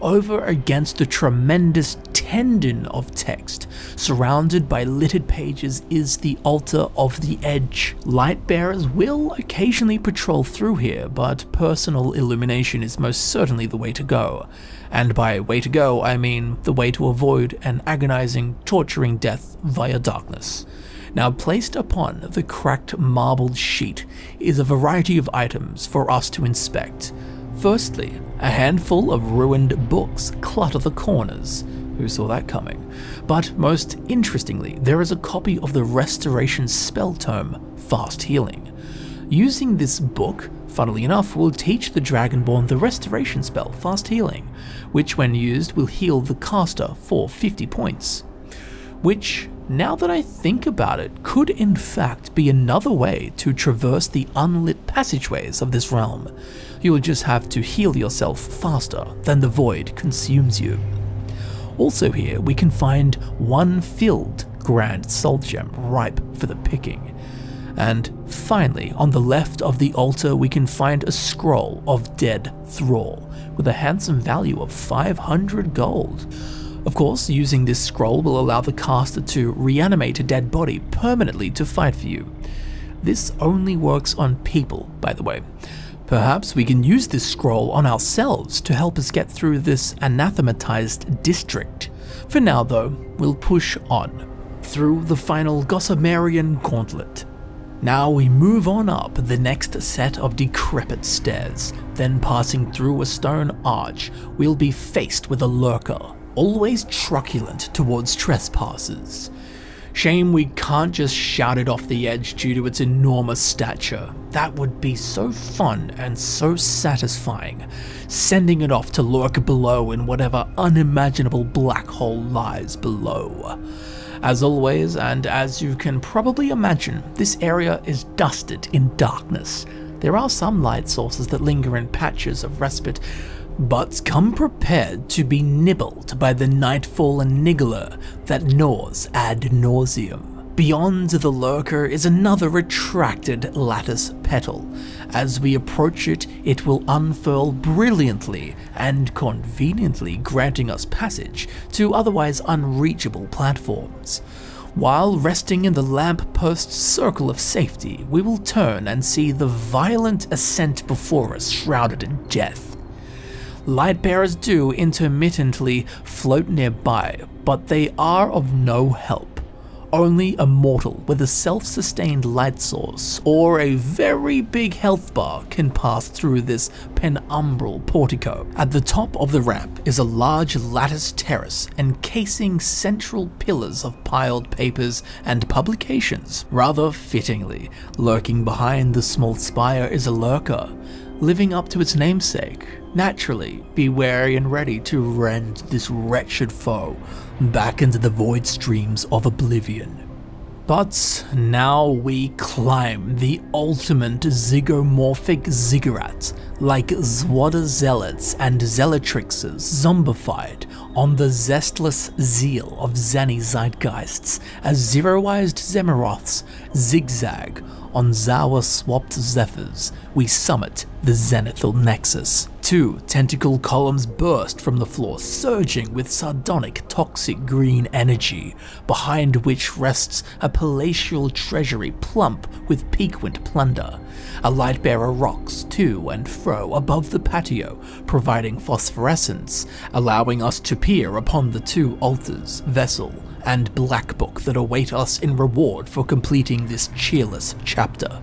over against the tremendous tendon of text. Surrounded by littered pages is the altar of the edge. Light bearers will occasionally patrol through here, but personal illumination is most certainly the way to go. And by way to go, I mean the way to avoid an agonizing, torturing death via darkness. Now placed upon the cracked marbled sheet is a variety of items for us to inspect. Firstly, a handful of ruined books clutter the corners. Who saw that coming? But most interestingly, there is a copy of the Restoration spell tome, Fast Healing. Using this book, funnily enough, will teach the Dragonborn the Restoration spell, Fast Healing, which when used will heal the caster for 50 points. Which now that I think about it, could in fact be another way to traverse the unlit passageways of this realm. You will just have to heal yourself faster than the void consumes you. Also here, we can find one filled Grand Soul Gem ripe for the picking. And finally, on the left of the altar, we can find a scroll of Dead Thrall with a handsome value of 500 gold. Of course, using this scroll will allow the caster to reanimate a dead body permanently to fight for you. This only works on people, by the way. Perhaps we can use this scroll on ourselves to help us get through this anathematized district. For now though, we'll push on, through the final Gossamerian Gauntlet. Now we move on up the next set of decrepit stairs, then passing through a stone arch, we'll be faced with a lurker, always truculent towards trespassers. Shame we can't just shout it off the edge due to its enormous stature. That would be so fun and so satisfying, sending it off to lurk below in whatever unimaginable black hole lies below. As always, and as you can probably imagine, this area is dusted in darkness. There are some light sources that linger in patches of respite, but come prepared to be nibbled by the nightfall niggler that gnaws ad nauseum. Beyond the lurker is another retracted lattice petal. As we approach it, it will unfurl brilliantly and conveniently granting us passage to otherwise unreachable platforms. While resting in the lamppost circle of safety, we will turn and see the violent ascent before us shrouded in death. Light bearers do intermittently float nearby, but they are of no help. Only a mortal with a self-sustained light source or a very big health bar can pass through this penumbral portico. At the top of the ramp is a large lattice terrace encasing central pillars of piled papers and publications. Rather fittingly, lurking behind the small spire is a lurker, living up to its namesake. Naturally, be wary and ready to rend this wretched foe back into the void streams of oblivion. But now we climb the ultimate zygomorphic ziggurat, like Zwada zealots and zealotrixes zombified on the zestless zeal of Zany zeitgeists as zeroized Zemiroths zigzag on Zawa swapped zephyrs, we summit the zenithal nexus. Two tentacle columns burst from the floor, surging with sardonic toxic green energy, behind which rests a palatial treasury plump with piquant plunder. A light bearer rocks to and fro above the patio, providing phosphorescence, allowing us to peer upon the two altars, vessel, and black book that await us in reward for completing this cheerless chapter.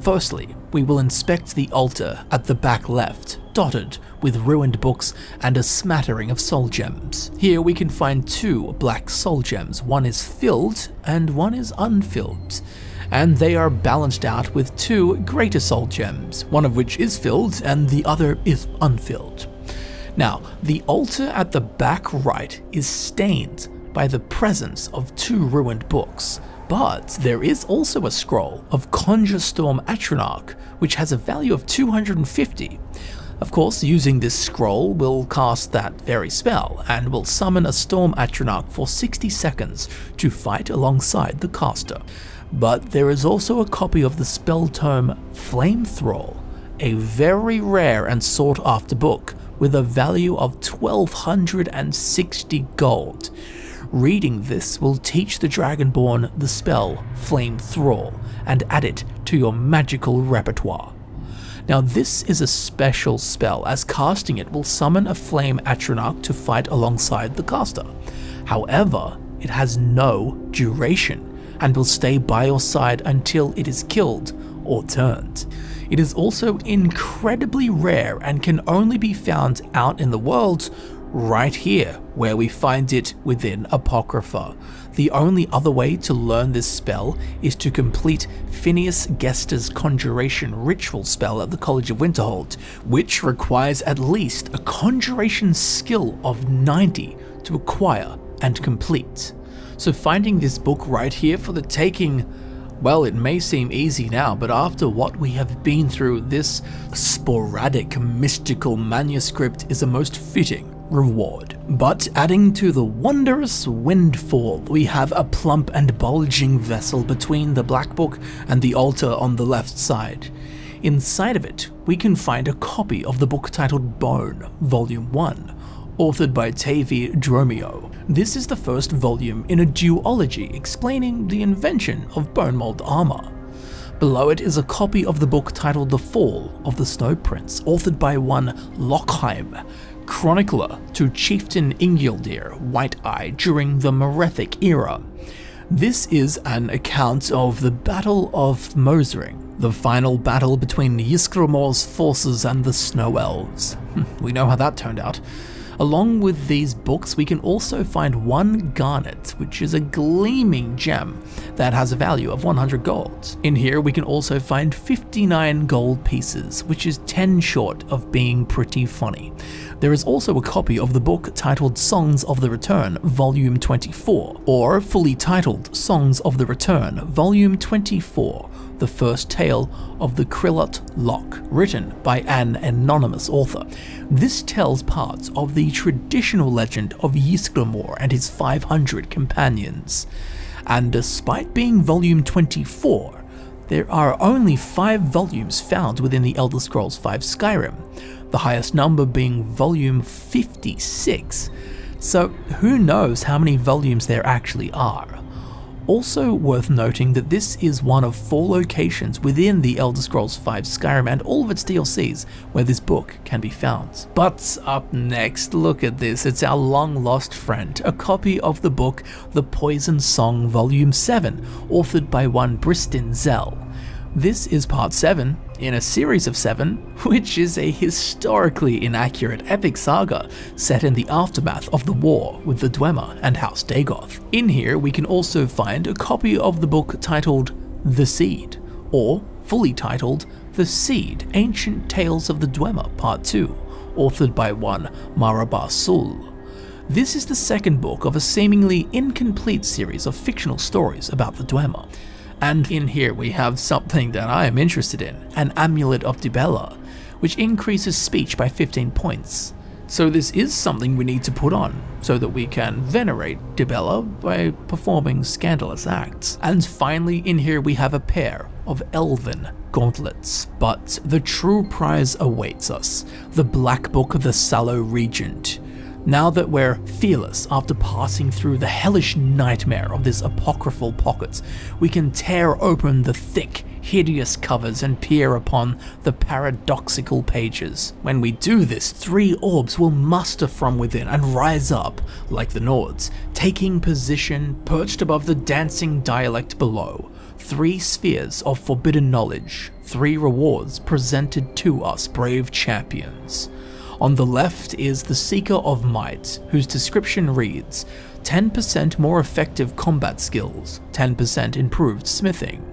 Firstly, we will inspect the altar at the back left, dotted with ruined books and a smattering of soul gems. Here we can find two black soul gems, one is filled and one is unfilled. And they are balanced out with two greater soul gems, one of which is filled and the other is unfilled. Now, the altar at the back right is stained by the presence of two ruined books, but there is also a scroll of Conjure Storm Atronach, which has a value of 250. Of course, using this scroll will cast that very spell, and will summon a Storm Atronach for 60 seconds to fight alongside the caster. But there is also a copy of the spell tome Flame Thrall, a very rare and sought after book with a value of 1260 gold. Reading this will teach the Dragonborn the spell Flame Thrall and add it to your magical repertoire. Now this is a special spell as casting it will summon a flame Atronach to fight alongside the caster. However, it has no duration and will stay by your side until it is killed or turned. It is also incredibly rare and can only be found out in the world right here, where we find it within Apocrypha. The only other way to learn this spell is to complete Phinis Gestor's Conjuration Ritual spell at the College of Winterhold, which requires at least a conjuration skill of 90 to acquire and complete. So finding this book right here for the taking well, it may seem easy now, but after what we have been through, this sporadic mystical manuscript is a most fitting reward. But adding to the wondrous windfall, we have a plump and bulging vessel between the Black Book and the altar on the left side. Inside of it, we can find a copy of the book titled Bone, Volume 1, authored by Tavi Dromio. This is the first volume in a duology explaining the invention of bone mold armor. Below it is a copy of the book titled The Fall of the Snow Prince, authored by one Lochheim, chronicler to Chieftain Ingildir White Eye during the Merethic era. This is an account of the Battle of Moesring, the final battle between Ysgramor's forces and the Snow Elves. we know how that turned out. Along with these books, we can also find one garnet, which is a gleaming gem that has a value of 100 gold. In here, we can also find 59 gold pieces, which is 10 short of being pretty funny. There is also a copy of the book titled Songs of the Return, Volume 24, or fully titled Songs of the Return, Volume 24, the first tale of the Krillot Loch, written by an anonymous author. This tells parts of the traditional legend of Ysgramor and his 500 companions. And despite being volume 24, there are only 5 volumes found within the Elder Scrolls V Skyrim, the highest number being volume 56. So who knows how many volumes there actually are. Also worth noting that this is one of four locations within the Elder Scrolls V Skyrim and all of its DLCs where this book can be found. But up next, look at this, it's our long lost friend, a copy of the book The Poison Song Volume 7, authored by one Bristin Zell. This is part 7 in a series of 7, which is a historically inaccurate epic saga set in the aftermath of the war with the Dwemer and House Dagoth. In here we can also find a copy of the book titled The Seed, or fully titled The Seed Ancient Tales of the Dwemer Part 2, authored by one Marobar Sul. This is the second book of a seemingly incomplete series of fictional stories about the Dwemer, and in here we have something that I am interested in, an Amulet of Dibella, which increases speech by 15 points. So this is something we need to put on, so that we can venerate Dibella by performing scandalous acts. And finally in here we have a pair of elven gauntlets. But the true prize awaits us, the Black Book of the Sallow Regent, now that we're fearless after passing through the hellish nightmare of this apocryphal pocket, we can tear open the thick, hideous covers and peer upon the paradoxical pages. When we do this, three orbs will muster from within and rise up, like the Nords, taking position perched above the dancing dialect below. Three spheres of forbidden knowledge, three rewards presented to us brave champions. On the left is the Seeker of Might, whose description reads 10% more effective combat skills, 10% improved smithing.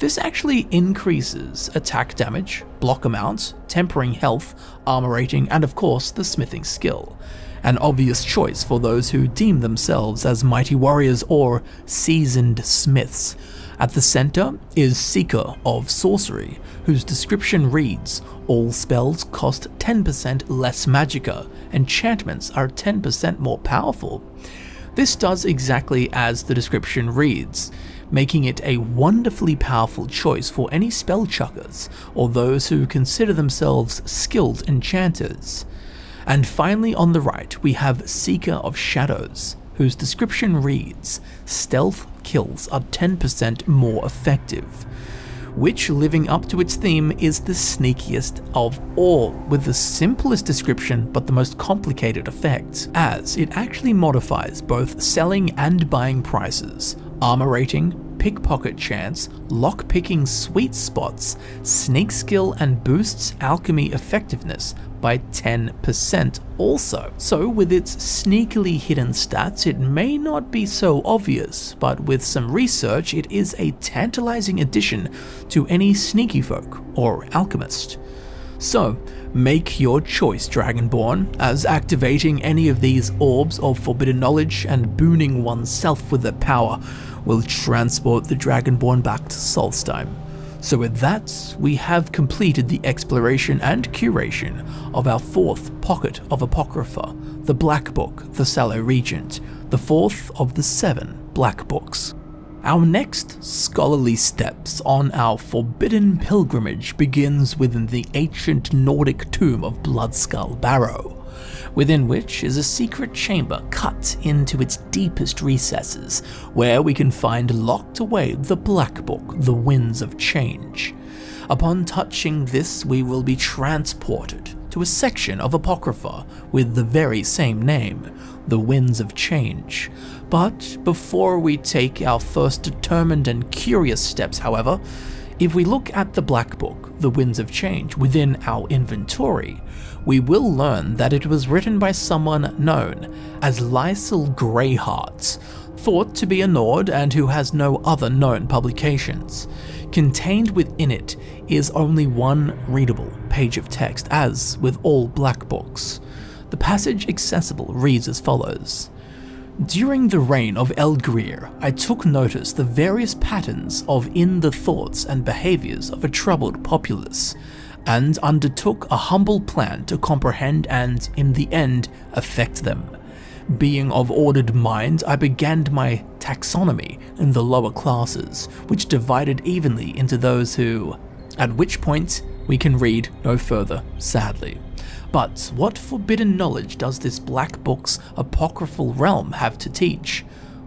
This actually increases attack damage, block amount, tempering health, armor rating, and of course the smithing skill. An obvious choice for those who deem themselves as mighty warriors or seasoned smiths, at the center is Seeker of Sorcery, whose description reads, all spells cost 10% less magicka, enchantments are 10% more powerful. This does exactly as the description reads, making it a wonderfully powerful choice for any spell chuckers or those who consider themselves skilled enchanters. And finally on the right we have Seeker of Shadows, whose description reads, Stealth kills are 10% more effective, which living up to its theme is the sneakiest of all, with the simplest description but the most complicated effects, as it actually modifies both selling and buying prices, armor rating, pickpocket chance, lock-picking sweet spots, sneak skill and boosts alchemy effectiveness by 10% also. So with its sneakily hidden stats it may not be so obvious, but with some research it is a tantalizing addition to any sneaky folk or alchemist. So, make your choice, Dragonborn, as activating any of these orbs of forbidden knowledge and booning oneself with their power will transport the Dragonborn back to Solstheim. So with that, we have completed the exploration and curation of our fourth pocket of Apocrypha, the Black Book, the Sallow Regent, the fourth of the seven Black Books. Our next scholarly steps on our forbidden pilgrimage begins within the ancient Nordic tomb of Bloodskull Barrow, within which is a secret chamber cut into its deepest recesses, where we can find locked away the Black Book, the Winds of Change. Upon touching this, we will be transported to a section of Apocrypha with the very same name, the Winds of Change. But before we take our first determined and curious steps, however, if we look at the Black Book, The Winds of Change, within our inventory, we will learn that it was written by someone known as Lysel Greyheart, thought to be a Nord and who has no other known publications. Contained within it is only one readable page of text, as with all Black Books. The passage accessible reads as follows. During the reign of Elgrir, I took notice the various patterns of in the thoughts and behaviours of a troubled populace, and undertook a humble plan to comprehend and, in the end, affect them. Being of ordered mind, I began my taxonomy in the lower classes, which divided evenly into those who, at which point we can read no further, sadly. But what forbidden knowledge does this Black Book's apocryphal realm have to teach?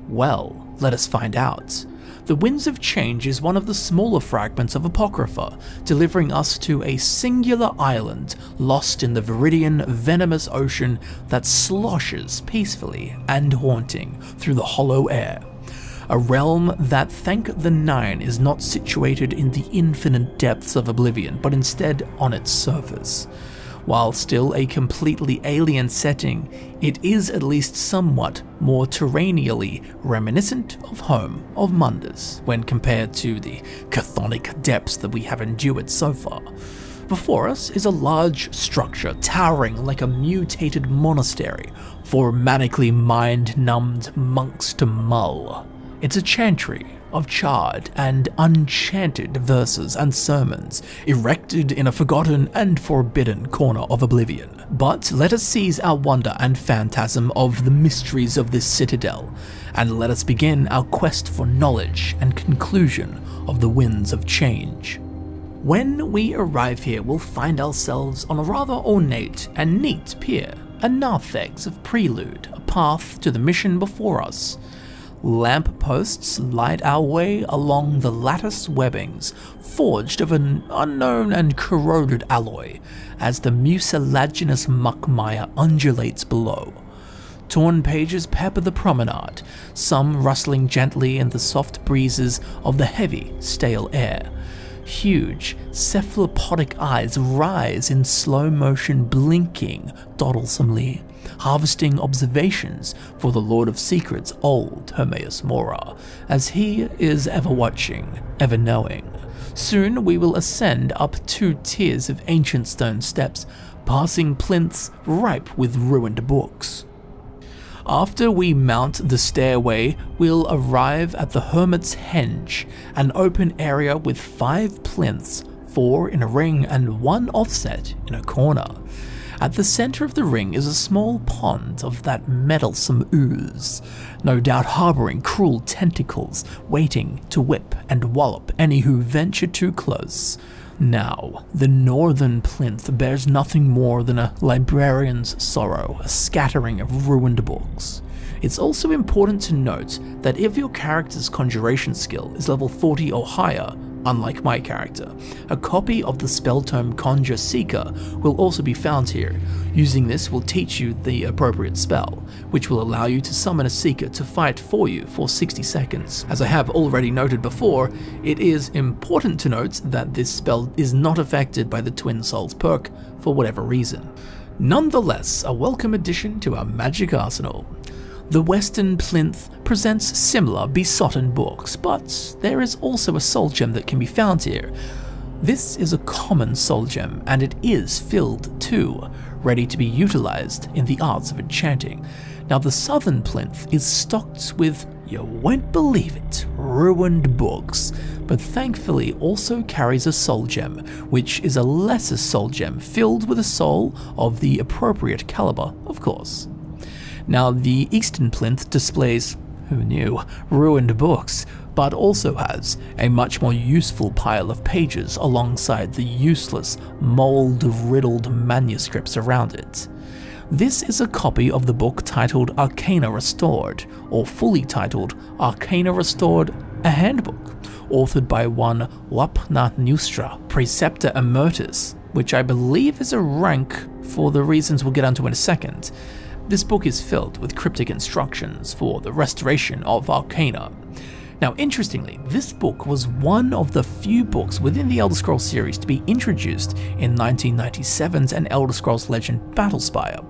Well, let us find out. The Winds of Change is one of the smaller fragments of Apocrypha, delivering us to a singular island lost in the viridian venomous ocean that sloshes peacefully and haunting through the hollow air. A realm that, thank the Nine, is not situated in the infinite depths of oblivion, but instead on its surface. While still a completely alien setting, it is at least somewhat more terraneally reminiscent of home of Mundus when compared to the chthonic depths that we have endured so far. Before us is a large structure towering like a mutated monastery for manically mind-numbed monks to mull. It's a chantry of charred and unchanted verses and sermons, erected in a forgotten and forbidden corner of oblivion. But let us seize our wonder and phantasm of the mysteries of this citadel, and let us begin our quest for knowledge and conclusion of the winds of change. When we arrive here, we'll find ourselves on a rather ornate and neat pier, a narthex of prelude, a path to the mission before us. Lamp posts light our way along the lattice webbings, forged of an unknown and corroded alloy, as the mucilaginous muckmire undulates below. Torn pages pepper the promenade, some rustling gently in the soft breezes of the heavy, stale air. Huge, cephalopodic eyes rise in slow motion, blinking dawdlesomely harvesting observations for the Lord of Secrets, old Hermaeus Mora, as he is ever watching, ever knowing. Soon we will ascend up two tiers of ancient stone steps, passing plinths ripe with ruined books. After we mount the stairway, we'll arrive at the Hermit's Henge, an open area with five plinths, four in a ring and one offset in a corner. At the center of the ring is a small pond of that meddlesome ooze, no doubt harboring cruel tentacles waiting to whip and wallop any who venture too close. Now, the northern plinth bears nothing more than a librarian's sorrow, a scattering of ruined books. It's also important to note that if your character's conjuration skill is level 40 or higher, unlike my character. A copy of the spell tome Conjure Seeker will also be found here. Using this will teach you the appropriate spell, which will allow you to summon a Seeker to fight for you for 60 seconds. As I have already noted before, it is important to note that this spell is not affected by the Twin Souls perk for whatever reason. Nonetheless, a welcome addition to our magic arsenal. The Western Plinth presents similar besotted books, but there is also a soul gem that can be found here. This is a common soul gem, and it is filled too, ready to be utilized in the arts of enchanting. Now the Southern Plinth is stocked with, you won't believe it, ruined books, but thankfully also carries a soul gem, which is a lesser soul gem filled with a soul of the appropriate caliber, of course. Now, the Eastern plinth displays, who knew, ruined books, but also has a much more useful pile of pages alongside the useless, mold-riddled manuscripts around it. This is a copy of the book titled Arcana Restored, or fully titled Arcana Restored, a handbook, authored by one Wapna Nustra, Preceptor Emeritus, which I believe is a rank for the reasons we'll get onto in a second. This book is filled with cryptic instructions for the restoration of Arcana, now, interestingly, this book was one of the few books within the Elder Scrolls series to be introduced in 1997's An Elder Scrolls Legend Battlespire,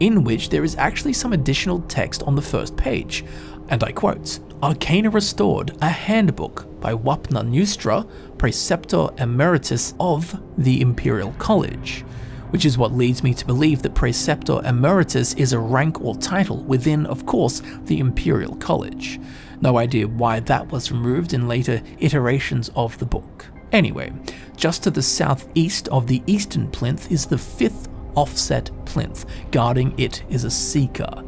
in which there is actually some additional text on the first page, and I quote, Arcana Restored, a handbook by Wapna Nustra, Preceptor Emeritus of the Imperial College which is what leads me to believe that Preceptor Emeritus is a rank or title within, of course, the Imperial College. No idea why that was removed in later iterations of the book. Anyway, just to the southeast of the eastern plinth is the fifth offset plinth. Guarding it is a seeker.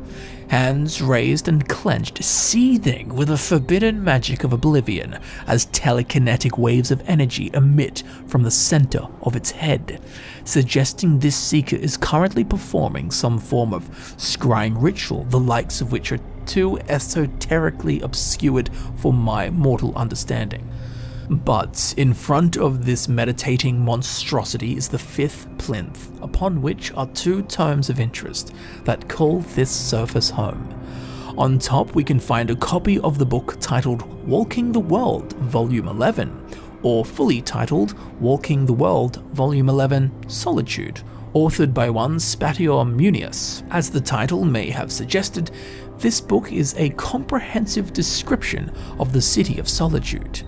Hands raised and clenched, seething with the forbidden magic of oblivion as telekinetic waves of energy emit from the center of its head, suggesting this seeker is currently performing some form of scrying ritual, the likes of which are too esoterically obscured for my mortal understanding. But in front of this meditating monstrosity is the fifth plinth, upon which are two tomes of interest that call this surface home. On top, we can find a copy of the book titled Walking the World, Volume 11, or fully titled Walking the World, Volume 11 Solitude, authored by one Spatior Munius. As the title may have suggested, this book is a comprehensive description of the City of Solitude.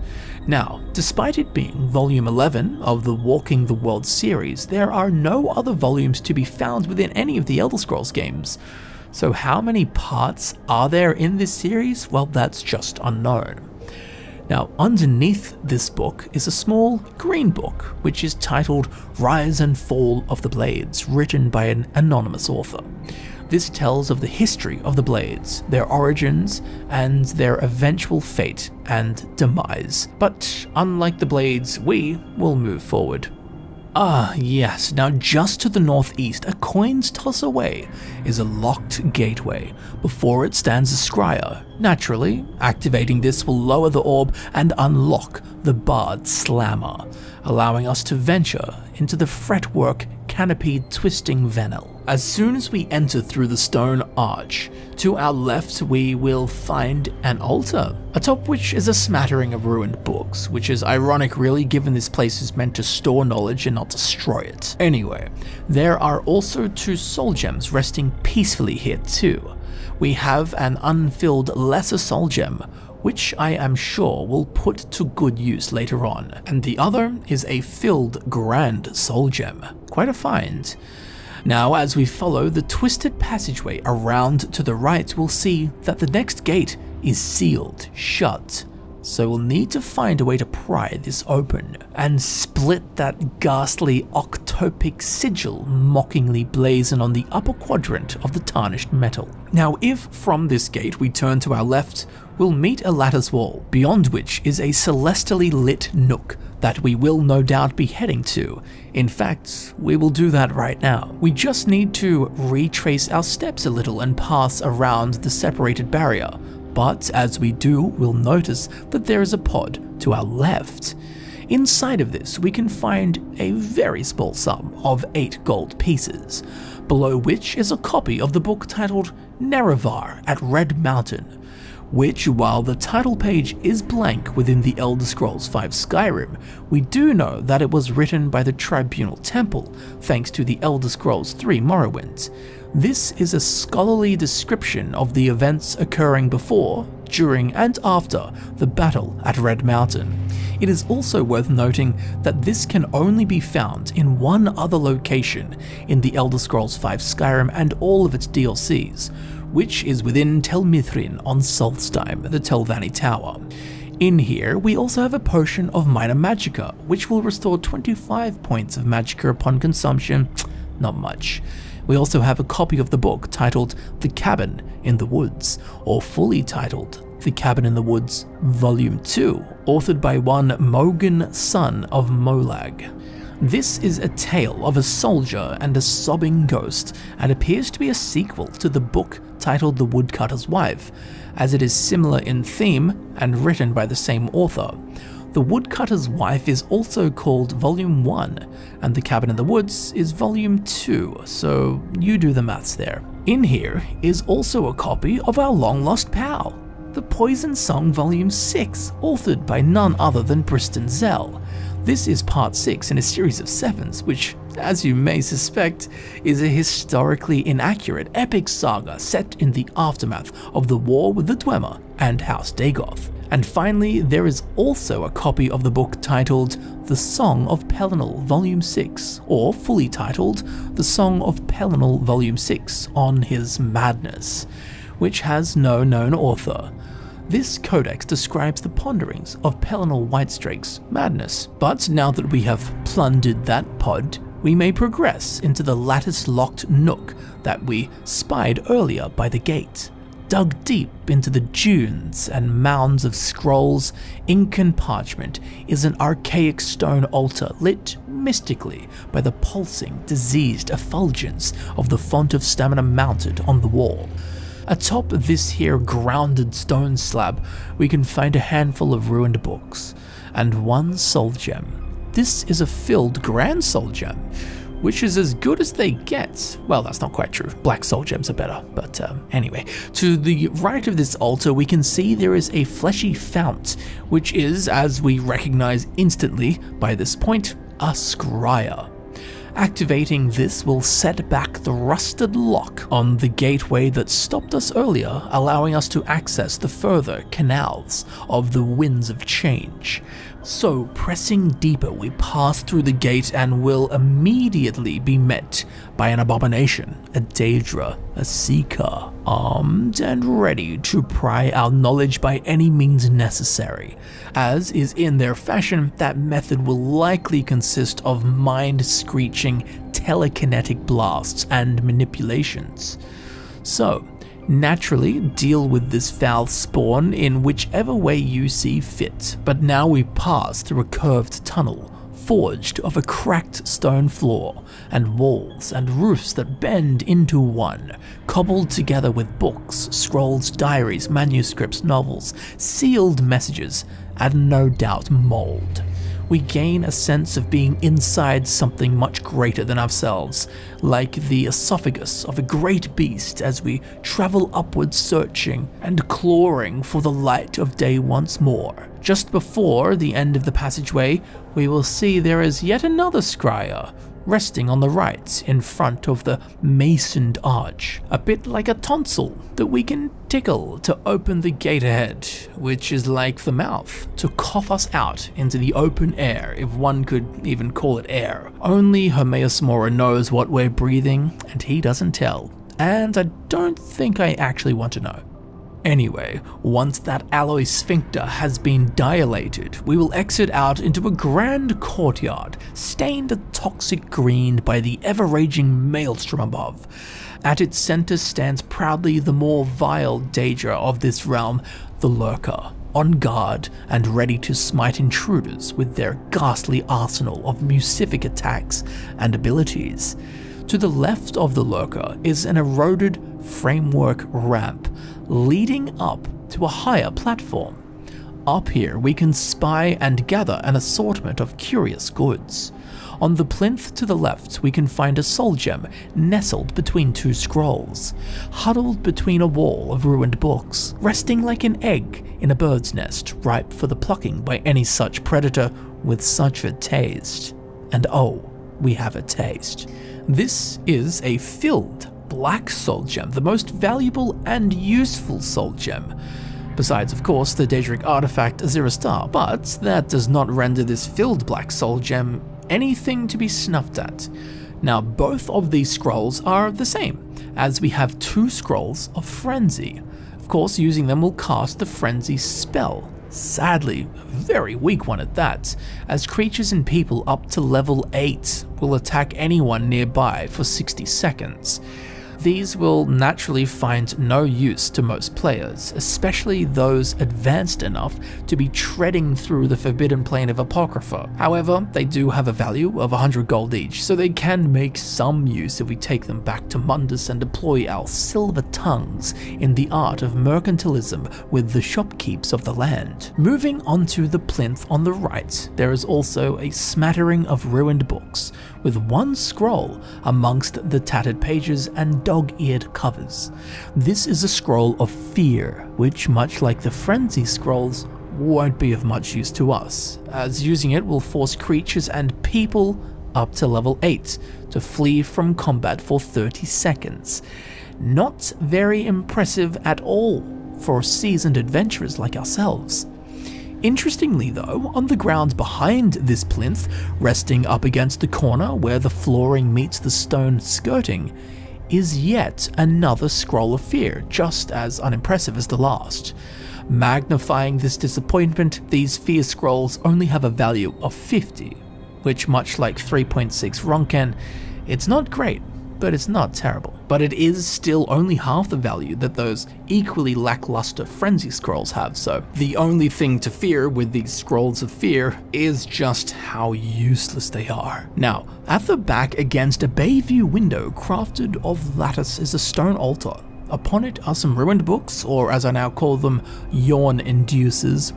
Now, despite it being volume 11 of the Walking the World series, there are no other volumes to be found within any of the Elder Scrolls games. So how many parts are there in this series? Well, that's just unknown. Now, underneath this book is a small green book, which is titled Rise and Fall of the Blades, written by an anonymous author. This tells of the history of the Blades, their origins, and their eventual fate and demise. But unlike the Blades, we will move forward. Ah, yes, now just to the northeast, a coin's toss away, is a locked gateway. Before it stands a scryer. Naturally, activating this will lower the orb and unlock the barred slammer, allowing us to venture into the fretwork canopied twisting Venel. As soon as we enter through the stone arch, to our left we will find an altar, atop which is a smattering of ruined books, which is ironic really given this place is meant to store knowledge and not destroy it. Anyway, there are also two soul gems resting peacefully here too. We have an unfilled lesser soul gem, which I am sure will put to good use later on, and the other is a filled grand soul gem. Quite a find. Now, as we follow the twisted passageway around to the right, we'll see that the next gate is sealed shut. So we'll need to find a way to pry this open and split that ghastly octopic sigil mockingly blazoned on the upper quadrant of the tarnished metal. Now if from this gate we turn to our left, we'll meet a lattice wall, beyond which is a celestially lit nook that we will no doubt be heading to. In fact, we will do that right now. We just need to retrace our steps a little and pass around the separated barrier, but as we do, we'll notice that there is a pod to our left. Inside of this, we can find a very small sum of 8 gold pieces, below which is a copy of the book titled Nerevar at Red Mountain, which, while the title page is blank within the Elder Scrolls V Skyrim, we do know that it was written by the Tribunal Temple, thanks to the Elder Scrolls III Morrowind. This is a scholarly description of the events occurring before, during, and after the battle at Red Mountain. It is also worth noting that this can only be found in one other location in the Elder Scrolls V Skyrim and all of its DLCs, which is within Tel Mithryn on Solstheim, the Telvanni Tower. In here, we also have a potion of Minor Magicka, which will restore 25 points of Magicka upon consumption. Not much. We also have a copy of the book titled The Cabin in the Woods, or fully titled The Cabin in the Woods Volume 2, authored by one Mogan, son of Molag. This is a tale of a soldier and a sobbing ghost, and appears to be a sequel to the book titled The Woodcutter's Wife, as it is similar in theme and written by the same author. The Woodcutter's Wife is also called Volume 1, and The Cabin in the Woods is Volume 2, so you do the maths there. In here is also a copy of our long lost pal, The Poison Song Volume 6, authored by none other than Bristin Zell. This is part 6 in a series of sevens, which, as you may suspect, is a historically inaccurate epic saga set in the aftermath of the war with the Dwemer and House Dagoth. And finally, there is also a copy of the book titled The Song of Pelinal Volume 6, or fully titled The Song of Pelinal Volume 6 on his madness, which has no known author. This codex describes the ponderings of Pelinal Whitestrake's madness, but now that we have plundered that pod, we may progress into the lattice-locked nook that we spied earlier by the gate. Dug deep into the dunes and mounds of scrolls, ink and parchment is an archaic stone altar lit mystically by the pulsing, diseased effulgence of the font of stamina mounted on the wall. Atop this here grounded stone slab, we can find a handful of ruined books, and one soul gem. This is a filled grand soul gem, which is as good as they get. Well, that's not quite true. Black soul gems are better, but um, anyway. To the right of this altar, we can see there is a fleshy fount, which is, as we recognize instantly by this point, a scryer. Activating this will set back the rusted lock on the gateway that stopped us earlier, allowing us to access the further canals of the winds of change. So, pressing deeper, we pass through the gate and will immediately be met by an abomination, a Daedra, a Seeker, armed and ready to pry our knowledge by any means necessary. As is in their fashion, that method will likely consist of mind-screeching telekinetic blasts and manipulations. So, Naturally, deal with this foul spawn in whichever way you see fit, but now we pass through a curved tunnel, forged of a cracked stone floor, and walls and roofs that bend into one, cobbled together with books, scrolls, diaries, manuscripts, novels, sealed messages, and no doubt mold we gain a sense of being inside something much greater than ourselves, like the esophagus of a great beast as we travel upwards searching and clawing for the light of day once more. Just before the end of the passageway, we will see there is yet another scryer, resting on the right in front of the masoned arch, a bit like a tonsil that we can tickle to open the gate ahead, which is like the mouth to cough us out into the open air, if one could even call it air. Only Hermaeus Mora knows what we're breathing, and he doesn't tell. And I don't think I actually want to know. Anyway, once that alloy sphincter has been dilated, we will exit out into a grand courtyard, stained a toxic green by the ever-raging maelstrom above. At its center stands proudly the more vile Daedra of this realm, the Lurker, on guard and ready to smite intruders with their ghastly arsenal of mucific attacks and abilities. To the left of the Lurker is an eroded framework ramp leading up to a higher platform. Up here we can spy and gather an assortment of curious goods. On the plinth to the left we can find a soul gem nestled between two scrolls, huddled between a wall of ruined books, resting like an egg in a bird's nest ripe for the plucking by any such predator with such a taste. And oh, we have a taste. This is a filled black soul gem, the most valuable and useful soul gem. Besides, of course, the Daedric artifact Azura's Star, but that does not render this filled black soul gem anything to be snuffed at. Now, both of these scrolls are the same, as we have two scrolls of Frenzy. Of course, using them will cast the Frenzy spell, Sadly, a very weak one at that, as creatures and people up to level 8 will attack anyone nearby for 60 seconds. These will naturally find no use to most players, especially those advanced enough to be treading through the forbidden plane of Apocrypha. However, they do have a value of 100 gold each, so they can make some use if we take them back to Mundus and deploy our silver tongues in the art of mercantilism with the shopkeepers of the land. Moving on to the plinth on the right, there is also a smattering of ruined books, with one scroll amongst the tattered pages and dog-eared covers. This is a scroll of fear, which much like the frenzy scrolls, won't be of much use to us, as using it will force creatures and people up to level 8 to flee from combat for 30 seconds. Not very impressive at all for seasoned adventurers like ourselves. Interestingly though, on the ground behind this plinth, resting up against the corner where the flooring meets the stone skirting, is yet another Scroll of Fear, just as unimpressive as the last. Magnifying this disappointment, these Fear Scrolls only have a value of 50, which much like 3.6 Roentgen, it's not great, but it's not terrible. But it is still only half the value that those equally lackluster Frenzy Scrolls have, so the only thing to fear with these Scrolls of Fear is just how useless they are. Now, at the back against a bay view window crafted of lattice is a stone altar. Upon it are some ruined books, or as I now call them, yawn inducers.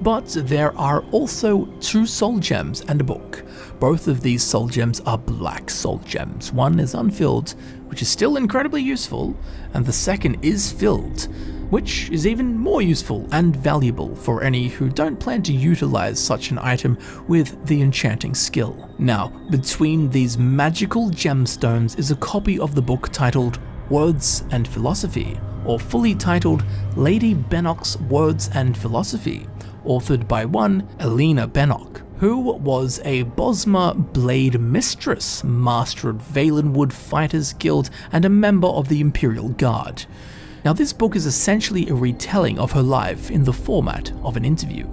But there are also two soul gems and a book. Both of these soul gems are black soul gems. One is unfilled, which is still incredibly useful, and the second is filled, which is even more useful and valuable for any who don't plan to utilize such an item with the enchanting skill. Now, between these magical gemstones is a copy of the book titled Words and Philosophy, or fully titled Lady Benoch's Words and Philosophy, authored by one Elena Bennock who was a Bosmer Blade Mistress, master of Valenwood Fighters Guild, and a member of the Imperial Guard. Now, this book is essentially a retelling of her life in the format of an interview.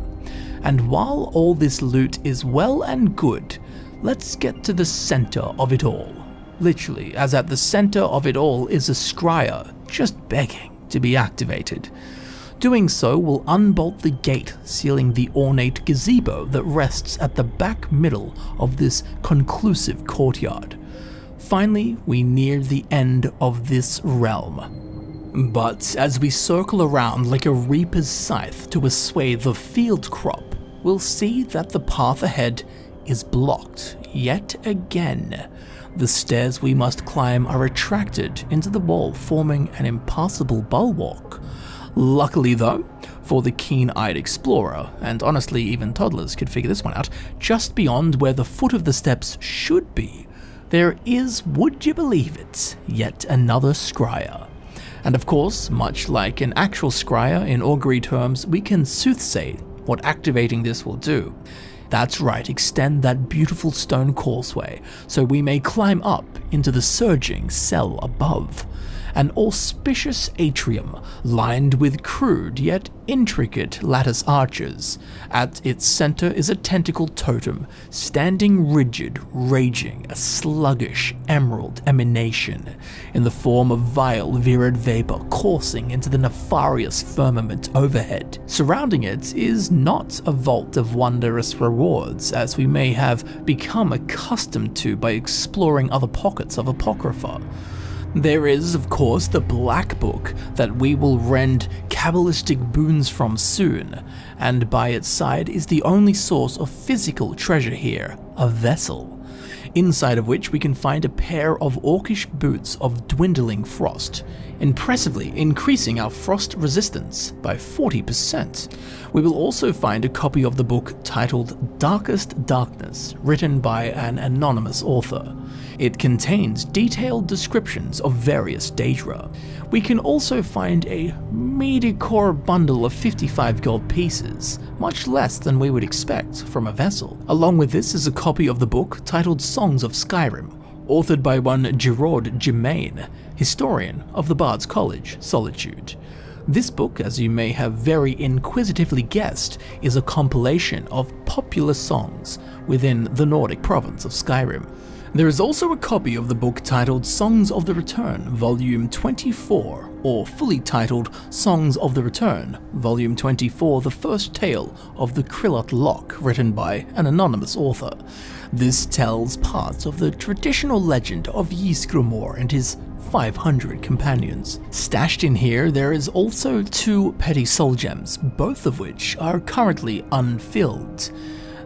And while all this loot is well and good, let's get to the center of it all. Literally, as at the center of it all is a scryer just begging to be activated. Doing so will unbolt the gate sealing the ornate gazebo that rests at the back middle of this conclusive courtyard. Finally, we near the end of this realm. But as we circle around like a reaper's scythe to a swathe of field crop, we'll see that the path ahead is blocked yet again. The stairs we must climb are attracted into the wall, forming an impassable bulwark. Luckily though, for the keen-eyed explorer, and honestly even toddlers could figure this one out, just beyond where the foot of the steps should be, there is, would you believe it, yet another scryer. And of course, much like an actual scryer in augury terms, we can soothsay what activating this will do. That's right, extend that beautiful stone causeway so we may climb up into the surging cell above an auspicious atrium lined with crude yet intricate lattice arches. At its center is a tentacle totem, standing rigid, raging a sluggish emerald emanation in the form of vile virid vapor coursing into the nefarious firmament overhead. Surrounding it is not a vault of wondrous rewards, as we may have become accustomed to by exploring other pockets of Apocrypha. There is, of course, the Black Book that we will rend Kabbalistic boons from soon, and by its side is the only source of physical treasure here, a vessel, inside of which we can find a pair of orcish boots of dwindling frost, impressively increasing our frost resistance by 40%. We will also find a copy of the book titled Darkest Darkness, written by an anonymous author. It contains detailed descriptions of various Daedra. We can also find a meaty core bundle of 55 gold pieces, much less than we would expect from a vessel. Along with this is a copy of the book titled Songs of Skyrim, authored by one Giraud Gemane, historian of the Bard's College, Solitude. This book, as you may have very inquisitively guessed, is a compilation of popular songs within the Nordic province of Skyrim. There is also a copy of the book titled Songs of the Return, Volume 24, or fully titled Songs of the Return, Volume 24, the first tale of the Krillot Lock, written by an anonymous author. This tells parts of the traditional legend of Ysgramor and his 500 companions. Stashed in here, there is also two petty soul gems, both of which are currently unfilled.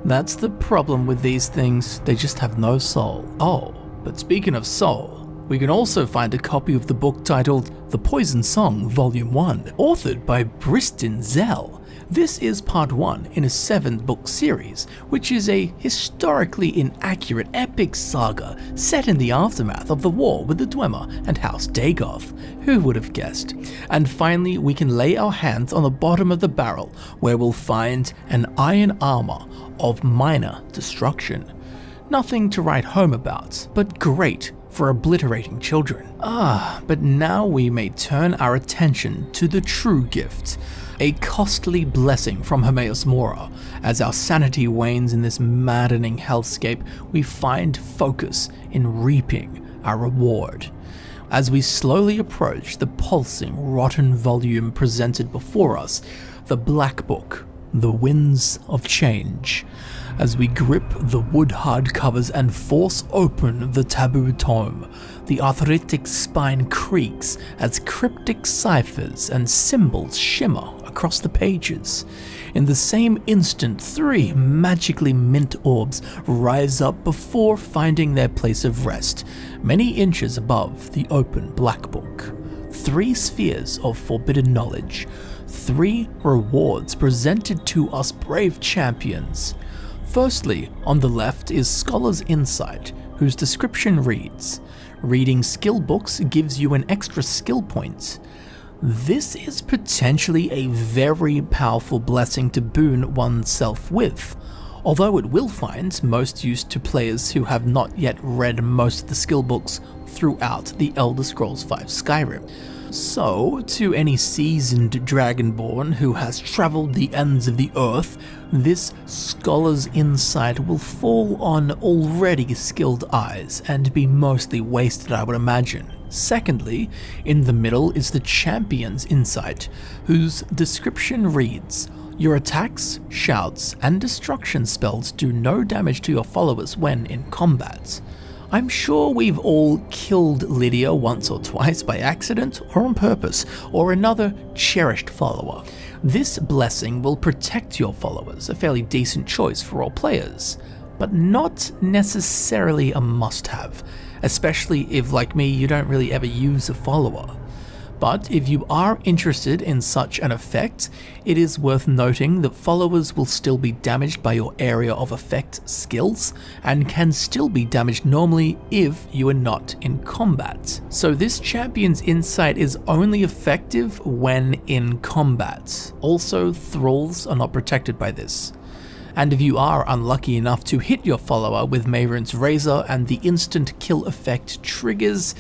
That's the problem with these things, they just have no soul. Oh, but speaking of soul, we can also find a copy of the book titled The Poison Song Volume 1, authored by Bristin Zell. This is part 1 in a 7 book series, which is a historically inaccurate epic saga set in the aftermath of the war with the Dwemer and House Dagoth. Who would have guessed? And finally, we can lay our hands on the bottom of the barrel, where we'll find an iron armor of minor destruction. Nothing to write home about, but great for obliterating children. Ah, but now we may turn our attention to the true gift, a costly blessing from Hermaeus Mora. As our sanity wanes in this maddening hellscape, we find focus in reaping our reward. As we slowly approach the pulsing, rotten volume presented before us, the Black Book, The Winds of Change, as we grip the wood hard covers and force open the taboo tome. The arthritic spine creaks as cryptic ciphers and symbols shimmer across the pages. In the same instant, three magically mint orbs rise up before finding their place of rest, many inches above the open black book. Three spheres of forbidden knowledge, three rewards presented to us brave champions. Firstly, on the left is Scholar's Insight, whose description reads, Reading skill books gives you an extra skill point. This is potentially a very powerful blessing to boon oneself with, although it will find most use to players who have not yet read most of the skill books throughout the Elder Scrolls V Skyrim. So, to any seasoned Dragonborn who has travelled the ends of the earth, this scholar's insight will fall on already skilled eyes and be mostly wasted, I would imagine. Secondly, in the middle is the champion's insight, whose description reads Your attacks, shouts, and destruction spells do no damage to your followers when in combat. I'm sure we've all killed Lydia once or twice by accident or on purpose, or another cherished follower. This blessing will protect your followers, a fairly decent choice for all players, but not necessarily a must have, especially if, like me, you don't really ever use a follower. But if you are interested in such an effect, it is worth noting that followers will still be damaged by your area of effect skills, and can still be damaged normally if you are not in combat. So this champion's insight is only effective when in combat. Also, thralls are not protected by this. And if you are unlucky enough to hit your follower with Mehrunes Razor and the instant kill effect triggers,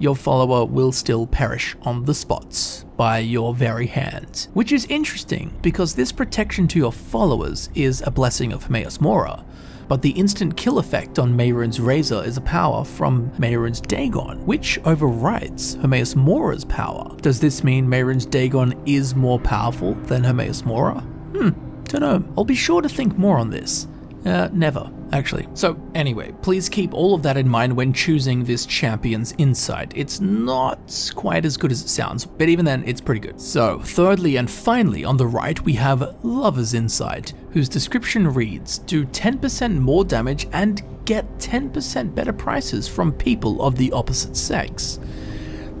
your follower will still perish on the spots by your very hand. Which is interesting because this protection to your followers is a blessing of Hermaeus Mora, but the instant kill effect on Mehrunes Razor is a power from Mehrunes Dagon, which overrides Hermaeus Mora's power. Does this mean Mehrunes Dagon is more powerful than Hermaeus Mora? Hmm, dunno. I'll be sure to think more on this. Uh, never, actually. So, anyway, please keep all of that in mind when choosing this champion's insight. It's not quite as good as it sounds, but even then, it's pretty good. So, thirdly and finally, on the right, we have Lover's Insight, whose description reads Do 10% more damage and get 10% better prices from people of the opposite sex.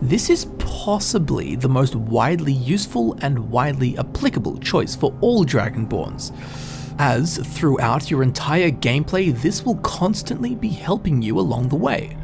This is possibly the most widely useful and widely applicable choice for all Dragonborns as throughout your entire gameplay, this will constantly be helping you along the way.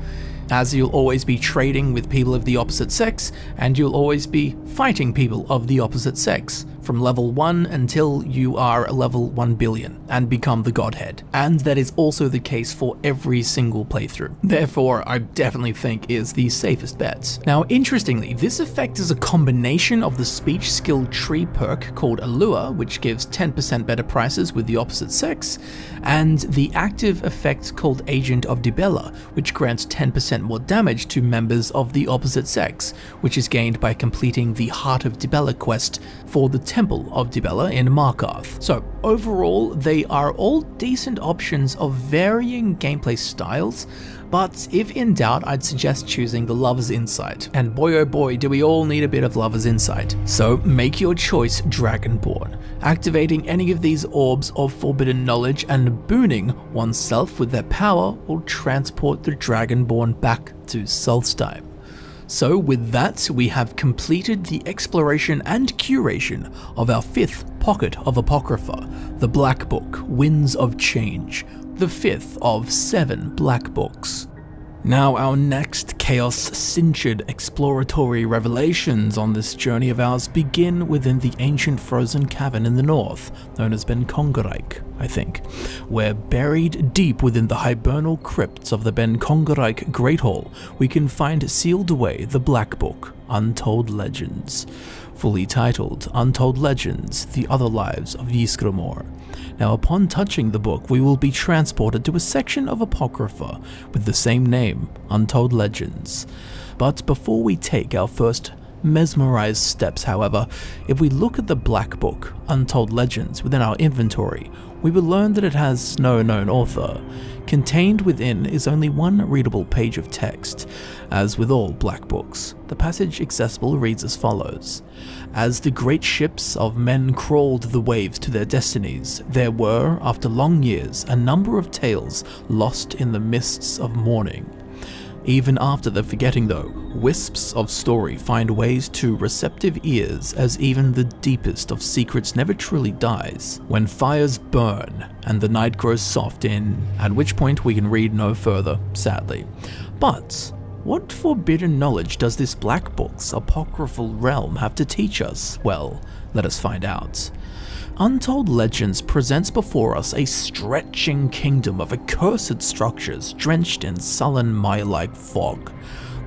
As you'll always be trading with people of the opposite sex, and you'll always be fighting people of the opposite sex from level 1 until you are level 1 billion and become the godhead. And that is also the case for every single playthrough. Therefore, I definitely think is the safest bet. Now, interestingly, this effect is a combination of the speech skill tree perk called Allure, which gives 10% better prices with the opposite sex, and the active effect called Agent of Dibella, which grants 10% more damage to members of the opposite sex, which is gained by completing the Heart of Dibella quest for the Temple of Dibella in Markarth. So overall, they are all decent options of varying gameplay styles, but if in doubt, I'd suggest choosing the Lover's Insight. And boy oh boy, do we all need a bit of Lover's Insight. So make your choice Dragonborn, activating any of these orbs of forbidden knowledge and booning oneself with their power will transport the Dragonborn back to Solstheim. So with that, we have completed the exploration and curation of our fifth pocket of Apocrypha, the Black Book, Winds of Change, the fifth of seven Black Books. Now, our next chaos cinctured exploratory revelations on this journey of ours begin within the ancient frozen cavern in the north, known as Benkongerike, I think, where buried deep within the hibernal crypts of the Benkongerike Great Hall, we can find sealed away the Black Book, Untold Legends, fully titled Untold Legends, The Other Lives of Ysgramor. Now upon touching the book, we will be transported to a section of Apocrypha with the same name, Untold Legends. But before we take our first mesmerized steps, however, if we look at the Black Book, Untold Legends, within our inventory, we will learn that it has no known author. Contained within is only one readable page of text. As with all black books, the passage accessible reads as follows. As the great ships of men crawled the waves to their destinies, there were, after long years, a number of tales lost in the mists of morning. Even after the forgetting though, wisps of story find ways to receptive ears as even the deepest of secrets never truly dies. When fires burn and the night grows soft in, at which point we can read no further, sadly. But what forbidden knowledge does this Black Book's apocryphal realm have to teach us? Well, let us find out. Untold Legends presents before us a stretching kingdom of accursed structures drenched in sullen mire-like fog.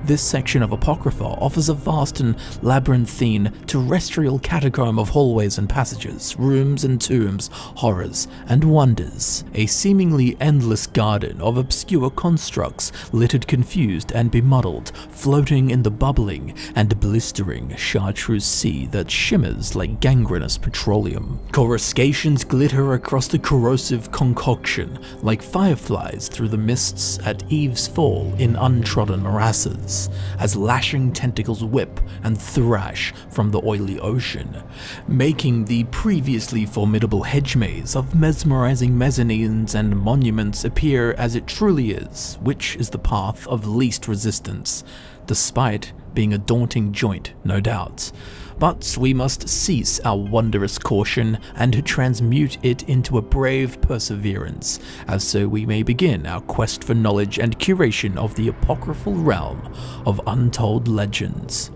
This section of Apocrypha offers a vast and labyrinthine terrestrial catacomb of hallways and passages, rooms and tombs, horrors and wonders. A seemingly endless garden of obscure constructs, littered confused and bemuddled, floating in the bubbling and blistering chartreuse sea that shimmers like gangrenous petroleum. Coruscations glitter across the corrosive concoction, like fireflies through the mists at eve's fall in untrodden morasses as lashing tentacles whip and thrash from the oily ocean, making the previously formidable hedge maze of mesmerizing mezzanines and monuments appear as it truly is, which is the path of least resistance, despite being a daunting joint, no doubt. But we must cease our wondrous caution and transmute it into a brave perseverance, as so we may begin our quest for knowledge and curation of the apocryphal realm of untold legends.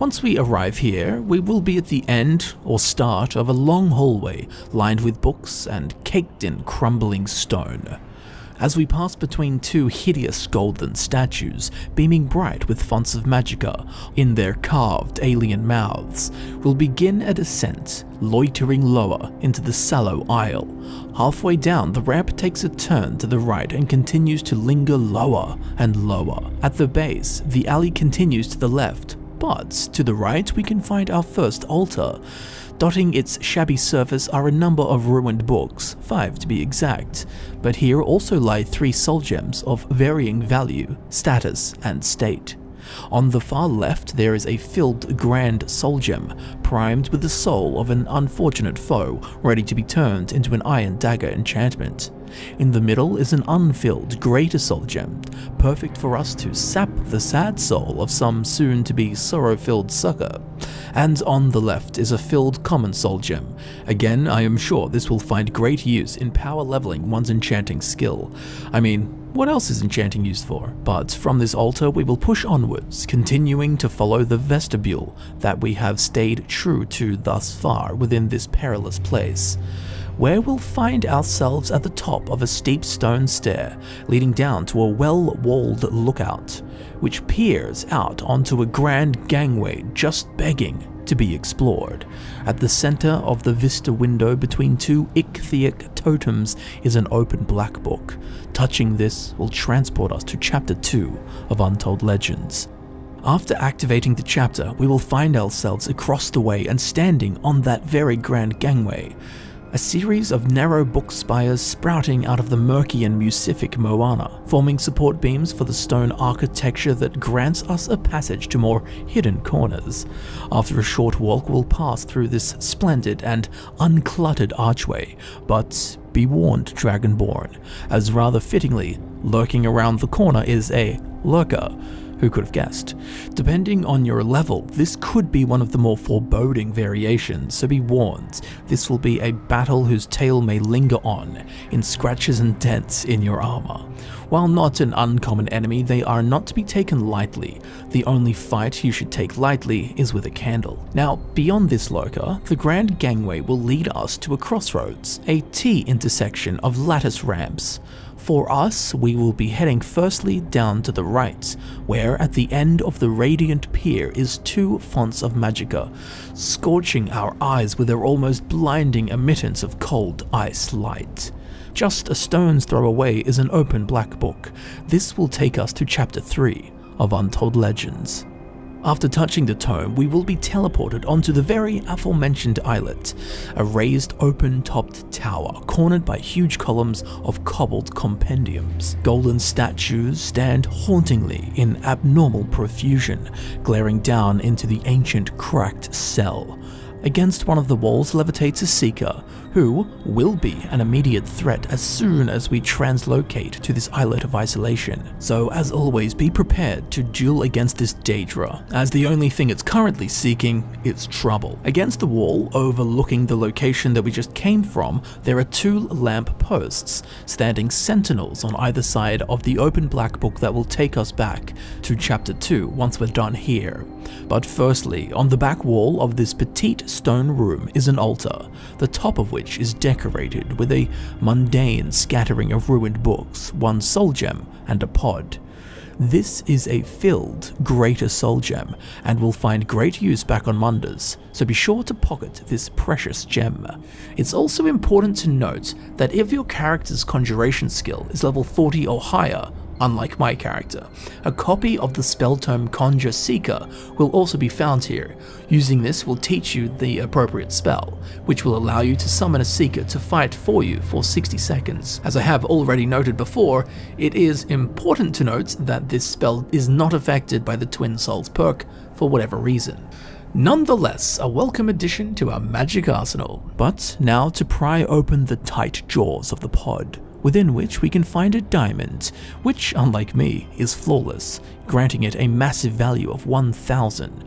Once we arrive here, we will be at the end or start of a long hallway lined with books and caked in crumbling stone as we pass between two hideous golden statues beaming bright with fonts of magicka in their carved alien mouths, we'll begin a descent, loitering lower into the sallow aisle. Halfway down, the ramp takes a turn to the right and continues to linger lower and lower. At the base, the alley continues to the left, but to the right we can find our first altar. Dotting its shabby surface are a number of ruined books, five to be exact, but here also lie three soul gems of varying value, status, and state. On the far left there is a filled grand soul gem, primed with the soul of an unfortunate foe, ready to be turned into an iron dagger enchantment. In the middle is an unfilled greater soul gem, perfect for us to sap the sad soul of some soon-to-be sorrow-filled sucker. And on the left is a filled common soul gem. Again, I am sure this will find great use in power leveling one's enchanting skill. I mean, what else is enchanting used for? But from this altar we will push onwards, continuing to follow the vestibule that we have stayed true to thus far within this perilous place where we'll find ourselves at the top of a steep stone stair leading down to a well-walled lookout, which peers out onto a grand gangway just begging to be explored. At the center of the vista window between two ichthyic totems is an open black book. Touching this will transport us to chapter 2 of Untold Legends. After activating the chapter, we will find ourselves across the way and standing on that very grand gangway a series of narrow book spires sprouting out of the murky and mucific Moana, forming support beams for the stone architecture that grants us a passage to more hidden corners. After a short walk, we'll pass through this splendid and uncluttered archway, but be warned, Dragonborn, as rather fittingly, lurking around the corner is a lurker who could have guessed? Depending on your level, this could be one of the more foreboding variations, so be warned, this will be a battle whose tale may linger on, in scratches and dents in your armor. While not an uncommon enemy, they are not to be taken lightly. The only fight you should take lightly is with a candle. Now, beyond this lurker, the Grand Gangway will lead us to a crossroads, a T-intersection of lattice ramps. For us, we will be heading firstly down to the right, where at the end of the Radiant Pier is two fonts of magicka, scorching our eyes with their almost blinding emittance of cold ice light. Just a stone's throw away is an open black book. This will take us to chapter 3 of Untold Legends. After touching the tome, we will be teleported onto the very aforementioned islet, a raised open-topped tower cornered by huge columns of cobbled compendiums. Golden statues stand hauntingly in abnormal profusion, glaring down into the ancient cracked cell. Against one of the walls levitates a seeker, who will be an immediate threat as soon as we translocate to this islet of isolation. So as always, be prepared to duel against this Daedra, as the only thing it's currently seeking is trouble. Against the wall, overlooking the location that we just came from, there are two lamp posts, standing sentinels on either side of the open black book that will take us back to chapter 2 once we're done here. But firstly, on the back wall of this petite stone room is an altar, the top of which is decorated with a mundane scattering of ruined books, one soul gem, and a pod. This is a filled greater soul gem and will find great use back on Mundus, so be sure to pocket this precious gem. It's also important to note that if your character's conjuration skill is level 40 or higher, unlike my character. A copy of the spell tome Conjure Seeker will also be found here. Using this will teach you the appropriate spell, which will allow you to summon a Seeker to fight for you for 60 seconds. As I have already noted before, it is important to note that this spell is not affected by the Twin Souls perk for whatever reason. Nonetheless, a welcome addition to our magic arsenal. But now to pry open the tight jaws of the pod within which we can find a diamond, which, unlike me, is flawless, granting it a massive value of 1000.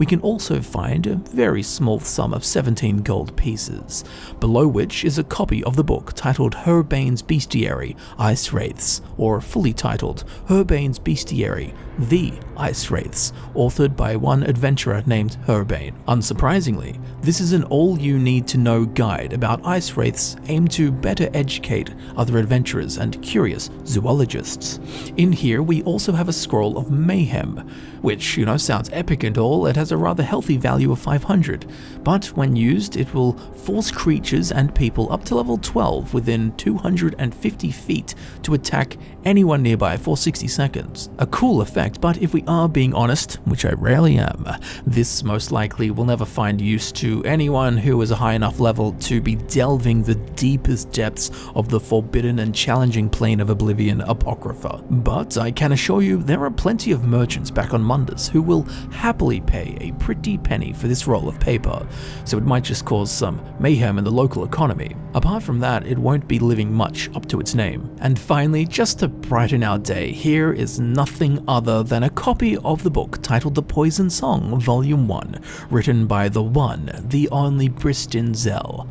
We can also find a very small sum of 17 gold pieces, below which is a copy of the book titled Herbane's Bestiary, Ice Wraiths, or fully titled Herbane's Bestiary, The Ice Wraiths, authored by one adventurer named Herbane. Unsurprisingly, this is an all-you-need-to-know guide about ice wraiths aimed to better educate other adventurers and curious zoologists. In here, we also have a scroll of mayhem, which, you know, sounds epic and all, it has a rather healthy value of 500, but when used, it will force creatures and people up to level 12 within 250 feet to attack anyone nearby for 60 seconds. A cool effect, but if we are being honest, which I rarely am, this most likely will never find use to anyone who is a high enough level to be delving the deepest depths of the forbidden and challenging plane of Oblivion Apocrypha. But I can assure you there are plenty of merchants back on Mundus who will happily pay a pretty penny for this roll of paper, so it might just cause some mayhem in the local economy. Apart from that, it won't be living much up to its name. And finally, just to brighten our day, here is nothing other than a copy of the book titled The Poison Song, Volume 1, written by the one, the only Bristin Zell.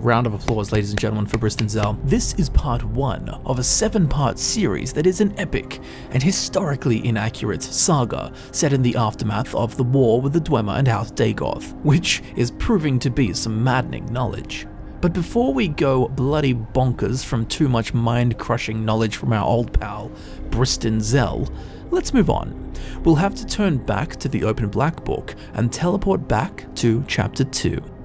Round of applause, ladies and gentlemen, for Bristin Zell. This is part one of a seven part series that is an epic and historically inaccurate saga set in the aftermath of the war with the Dwemer and House Dagoth, which is proving to be some maddening knowledge. But before we go bloody bonkers from too much mind crushing knowledge from our old pal, Bristin Zell, let's move on. We'll have to turn back to the open black book and teleport back to chapter 2.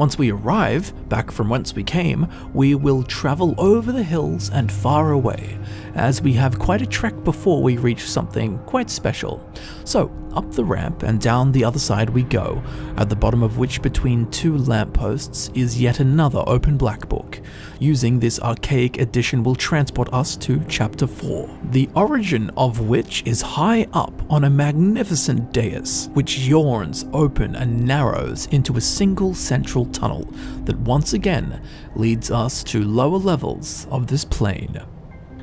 Once we arrive, back from whence we came, we will travel over the hills and far away, as we have quite a trek before we reach something quite special. So, up the ramp and down the other side we go, at the bottom of which between two lampposts is yet another open black book. Using this archaic edition will transport us to chapter 4, the origin of which is high up on a magnificent dais, which yawns open and narrows into a single central tunnel that once again leads us to lower levels of this plane.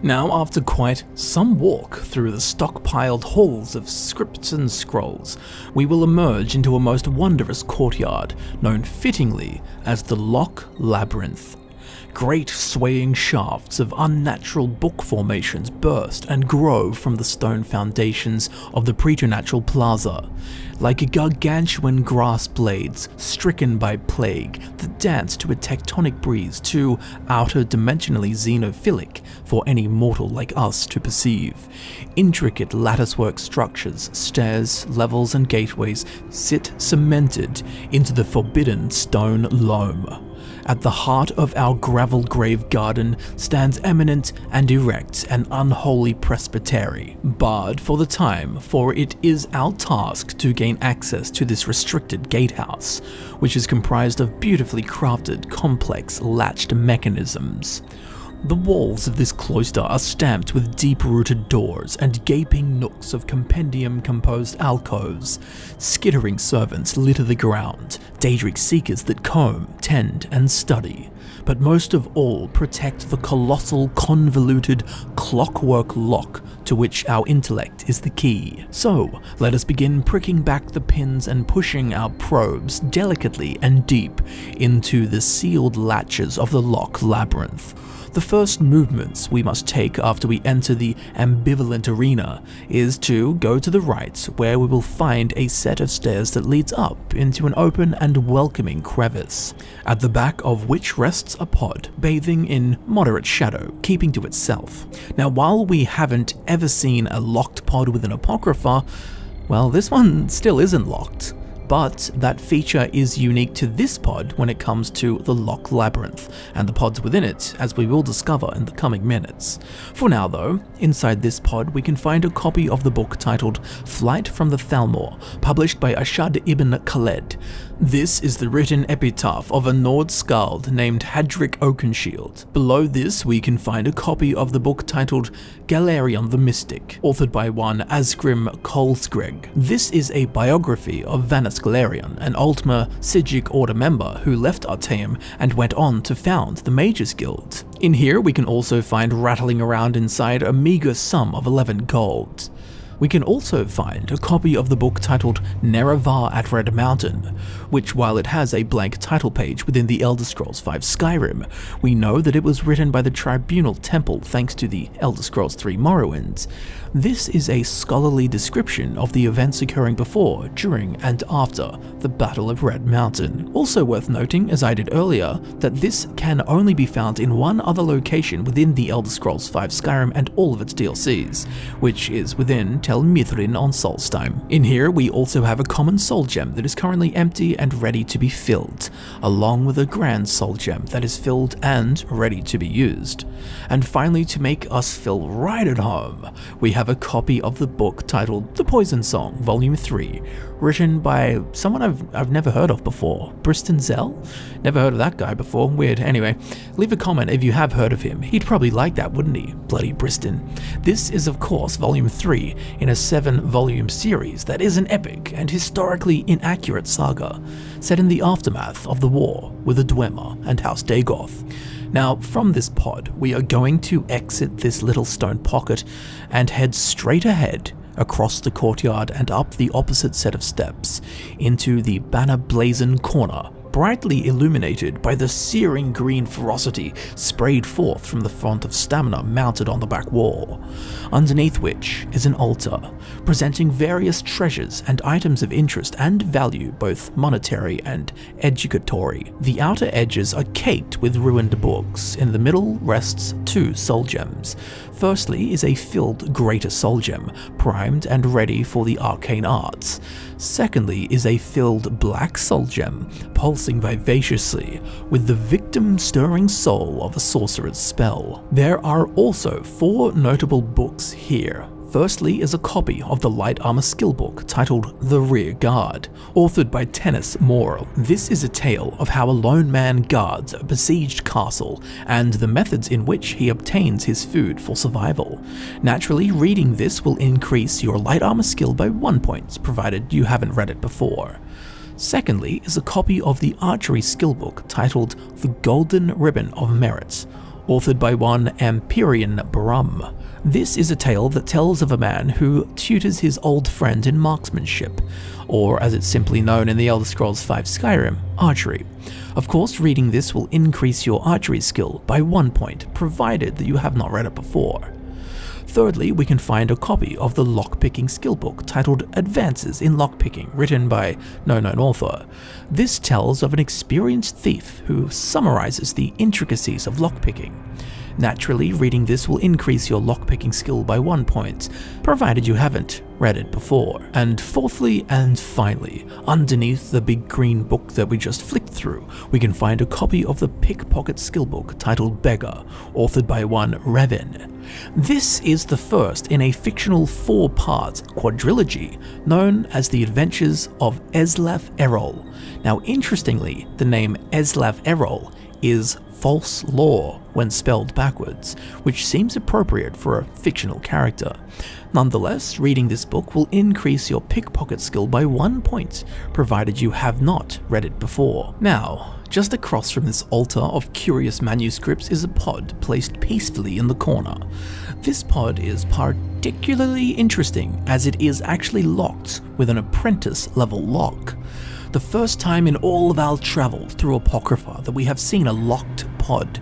Now, after quite some walk through the stockpiled halls of scripts and scrolls, we will emerge into a most wondrous courtyard, known fittingly as the Lock Labyrinth. Great swaying shafts of unnatural book formations burst and grow from the stone foundations of the preternatural plaza, like gargantuan grass blades stricken by plague that dance to a tectonic breeze too outer dimensionally xenophilic for any mortal like us to perceive. Intricate latticework structures, stairs, levels, and gateways sit cemented into the forbidden stone loam. At the heart of our gravel grave garden stands eminent and erect an unholy presbytery, barred for the time, for it is our task to gain access to this restricted gatehouse, which is comprised of beautifully crafted, complex, latched mechanisms. The walls of this cloister are stamped with deep-rooted doors and gaping nooks of compendium-composed alcoves. Skittering servants litter the ground, Daedric seekers that comb, tend, and study. But most of all protect the colossal, convoluted, clockwork lock to which our intellect is the key. So, let us begin pricking back the pins and pushing our probes delicately and deep into the sealed latches of the lock Labyrinth. The first movements we must take after we enter the ambivalent arena is to go to the right where we will find a set of stairs that leads up into an open and welcoming crevice, at the back of which rests a pod bathing in moderate shadow, keeping to itself. Now while we haven't ever seen a locked pod with an apocrypha, well this one still isn't locked but that feature is unique to this pod when it comes to the Lock Labyrinth, and the pods within it, as we will discover in the coming minutes. For now though, inside this pod we can find a copy of the book titled Flight from the Thalmor, published by Ashad ibn Khaled. This is the written epitaph of a Nord Skald named Hadric Oakenshield. Below this we can find a copy of the book titled Galerion the Mystic, authored by one Asgrim Kolsgreg. This is a biography of Vanus Galerion, an Altmer Psijic Order member who left Artaeum and went on to found the Mages Guild. In here we can also find rattling around inside a meager sum of 11 gold. We can also find a copy of the book titled Nerevar at Red Mountain, which while it has a blank title page within the Elder Scrolls V Skyrim, we know that it was written by the Tribunal Temple thanks to the Elder Scrolls 3 Morrowind. This is a scholarly description of the events occurring before, during, and after the Battle of Red Mountain. Also worth noting, as I did earlier, that this can only be found in one other location within the Elder Scrolls V Skyrim and all of its DLCs, which is within Tel Mithrin on Solstheim. In here, we also have a common soul gem that is currently empty and ready to be filled, along with a grand soul gem that is filled and ready to be used. And finally, to make us feel right at home, we have a copy of the book titled The Poison Song, Volume 3, written by someone I've, I've never heard of before, Bristin Zell? Never heard of that guy before, weird. Anyway, leave a comment if you have heard of him. He'd probably like that, wouldn't he? Bloody Bristin. This is of course Volume 3 in a 7 volume series that is an epic and historically inaccurate saga, set in the aftermath of the war with the Dwemer and House Dagoth. Now, from this pod, we are going to exit this little stone pocket and head straight ahead across the courtyard and up the opposite set of steps into the banner blazon corner brightly illuminated by the searing green ferocity sprayed forth from the font of stamina mounted on the back wall, underneath which is an altar, presenting various treasures and items of interest and value, both monetary and educatory. The outer edges are caked with ruined books, in the middle rests two soul gems, Firstly is a filled Greater Soul Gem, primed and ready for the arcane arts. Secondly is a filled Black Soul Gem, vivaciously, with the victim stirring soul of a sorcerer's spell. There are also four notable books here, Firstly is a copy of the light armor skill book titled The Rear Guard, authored by Tennis Moore. This is a tale of how a lone man guards a besieged castle and the methods in which he obtains his food for survival. Naturally, reading this will increase your light armor skill by one point, provided you haven't read it before. Secondly is a copy of the archery skill book titled The Golden Ribbon of Merit, authored by one Ampyrian Brum. This is a tale that tells of a man who tutors his old friend in marksmanship, or as it's simply known in the Elder Scrolls V Skyrim, archery. Of course, reading this will increase your archery skill by one point, provided that you have not read it before. Thirdly, we can find a copy of the lockpicking skill book titled Advances in Lockpicking, written by no known author. This tells of an experienced thief who summarizes the intricacies of lockpicking. Naturally, reading this will increase your lockpicking skill by one point, provided you haven't read it before. And fourthly and finally, underneath the big green book that we just flicked through, we can find a copy of the pickpocket skill book titled Beggar, authored by one Reven. This is the first in a fictional four-part quadrilogy known as The Adventures of Eslaf Erol. Now interestingly, the name Eslaf Erol is false law when spelled backwards, which seems appropriate for a fictional character. Nonetheless, reading this book will increase your pickpocket skill by one point, provided you have not read it before. Now, just across from this altar of curious manuscripts is a pod placed peacefully in the corner. This pod is particularly interesting as it is actually locked with an apprentice level lock the first time in all of our travel through Apocrypha that we have seen a locked pod,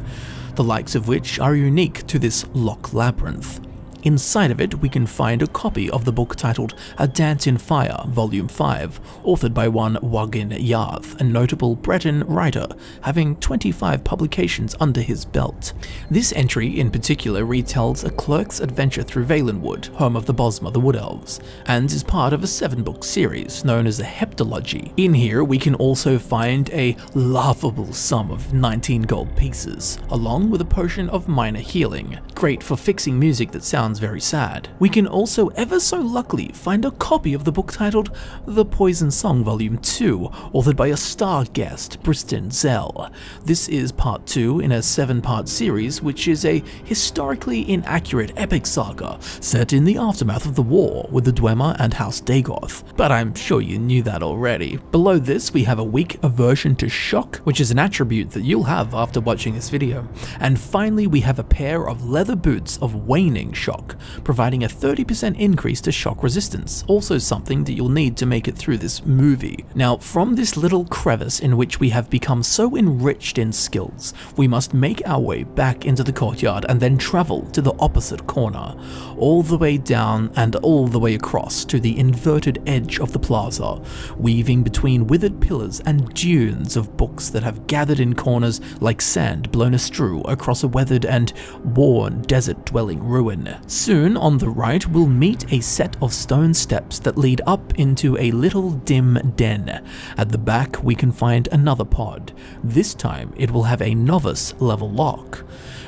the likes of which are unique to this lock labyrinth. Inside of it, we can find a copy of the book titled A Dance in Fire, Volume 5, authored by one Waughin Jarth, a notable Breton writer, having 25 publications under his belt. This entry in particular retells a clerk's adventure through Valenwood, home of the Bosmer the Wood Elves, and is part of a seven-book series known as the Heptalogy. In here, we can also find a laughable sum of 19 gold pieces, along with a potion of minor healing, great for fixing music that sounds sounds very sad. We can also ever so luckily find a copy of the book titled The Poison Song Volume 2, authored by a star guest, Bristin Zell. This is part 2 in a 7-part series which is a historically inaccurate epic saga set in the aftermath of the war with the Dwemer and House Dagoth, but I'm sure you knew that already. Below this we have a weak aversion to shock, which is an attribute that you'll have after watching this video. And finally we have a pair of leather boots of waning shock, shock, providing a 30% increase to shock resistance, also something that you'll need to make it through this movie. Now, from this little crevice in which we have become so enriched in skills, we must make our way back into the courtyard and then travel to the opposite corner, all the way down and all the way across to the inverted edge of the plaza, weaving between withered pillars and dunes of books that have gathered in corners like sand blown astrew across a weathered and worn desert-dwelling ruin. Soon, on the right, we'll meet a set of stone steps that lead up into a little dim den. At the back, we can find another pod. This time, it will have a novice level lock.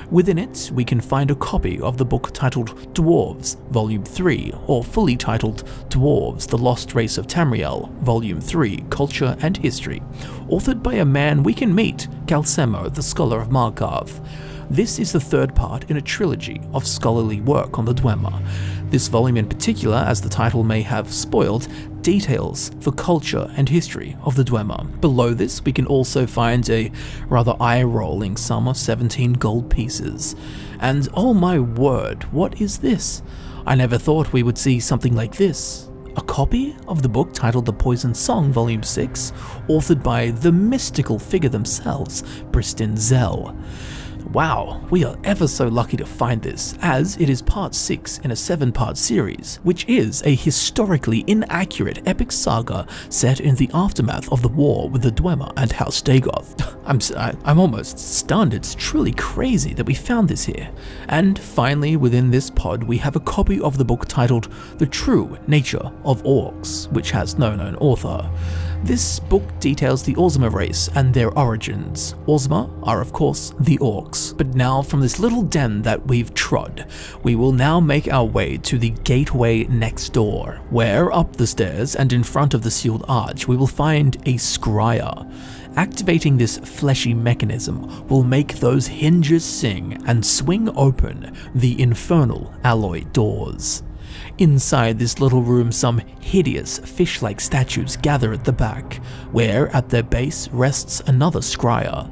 Within it, we can find a copy of the book titled Dwarves, Volume 3, or fully titled Dwarves, The Lost Race of Tamriel, Volume 3, Culture and History, authored by a man we can meet, Calcelmo, the Scholar of Markarth. This is the third part in a trilogy of scholarly work on the Dwemer. This volume in particular, as the title may have spoiled, details the culture and history of the Dwemer. Below this, we can also find a rather eye-rolling sum of 17 gold pieces. And oh my word, what is this? I never thought we would see something like this. a copy of the book titled The Poison Song Volume 6, authored by the mystical figure themselves, Bristin Zell. Wow, we are ever so lucky to find this, as it is part 6 in a 7 part series, which is a historically inaccurate epic saga set in the aftermath of the war with the Dwemer and House Dagoth. I'm, I'm almost stunned, it's truly crazy that we found this here. And finally, within this pod, we have a copy of the book titled The True Nature of Orcs, which has no known author. This book details the Orsimer race and their origins. Orsimer are of course the orcs, but now from this little den that we've trod, we will now make our way to the gateway next door, where up the stairs and in front of the sealed arch we will find a scryer. Activating this fleshy mechanism will make those hinges sing and swing open the infernal alloy doors. Inside this little room, some hideous fish-like statues gather at the back, where at their base rests another scryer.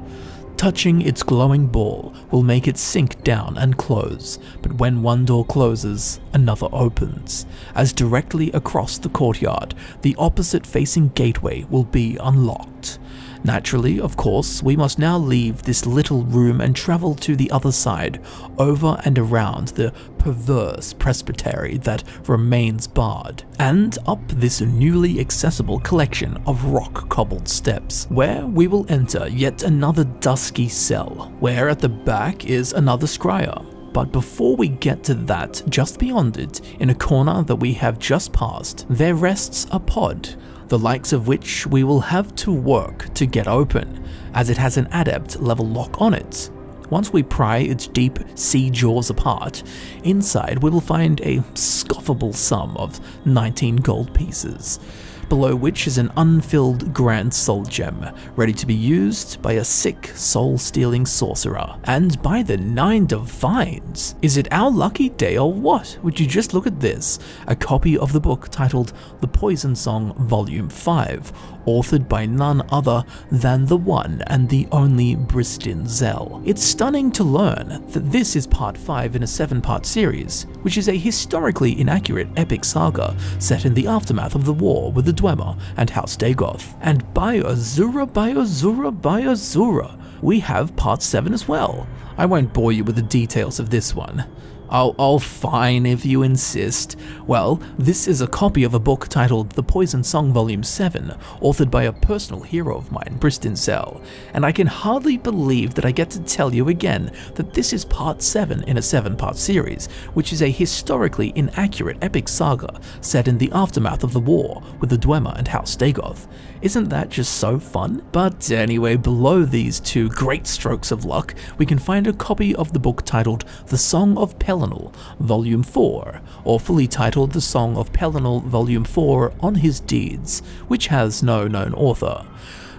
Touching its glowing ball will make it sink down and close, but when one door closes, another opens, as directly across the courtyard, the opposite facing gateway will be unlocked. Naturally, of course, we must now leave this little room and travel to the other side, over and around the perverse presbytery that remains barred, and up this newly accessible collection of rock cobbled steps, where we will enter yet another dusky cell, where at the back is another scryer. But before we get to that, just beyond it, in a corner that we have just passed, there rests a pod the likes of which we will have to work to get open, as it has an adept level lock on it. Once we pry its deep sea jaws apart, inside we will find a scoffable sum of 19 gold pieces below which is an unfilled Grand Soul Gem, ready to be used by a sick, soul-stealing sorcerer. And by the Nine Divines! Is it our lucky day or what? Would you just look at this, a copy of the book titled The Poison Song Volume 5, authored by none other than the one and the only Bristin Zell. It's stunning to learn that this is part 5 in a 7-part series, which is a historically inaccurate epic saga set in the aftermath of the war with the Dwemer and House Dagoth. And by Azura, by Azura, by Azura, we have part 7 as well. I won't bore you with the details of this one. Oh, oh, fine if you insist. Well, this is a copy of a book titled The Poison Song Volume 7, authored by a personal hero of mine, Bristin Zell, and I can hardly believe that I get to tell you again that this is part 7 in a 7-part series, which is a historically inaccurate epic saga set in the aftermath of the war with the Dwemer and House Dagoth. Isn't that just so fun? But anyway, below these two great strokes of luck, we can find a copy of the book titled The Song of Pelinal, Volume 4, or fully titled The Song of Pelinal, Volume 4 On His Deeds, which has no known author.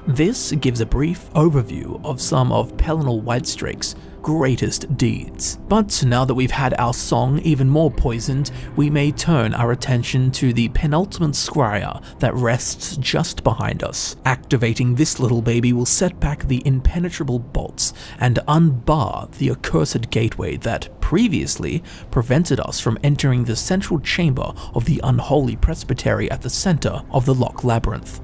This gives a brief overview of some of Pelinal Whitestrake's greatest deeds. But now that we've had our song even more poisoned, we may turn our attention to the penultimate scryer that rests just behind us. Activating this little baby will set back the impenetrable bolts and unbar the accursed gateway that previously prevented us from entering the central chamber of the unholy presbytery at the center of the Loch Labyrinth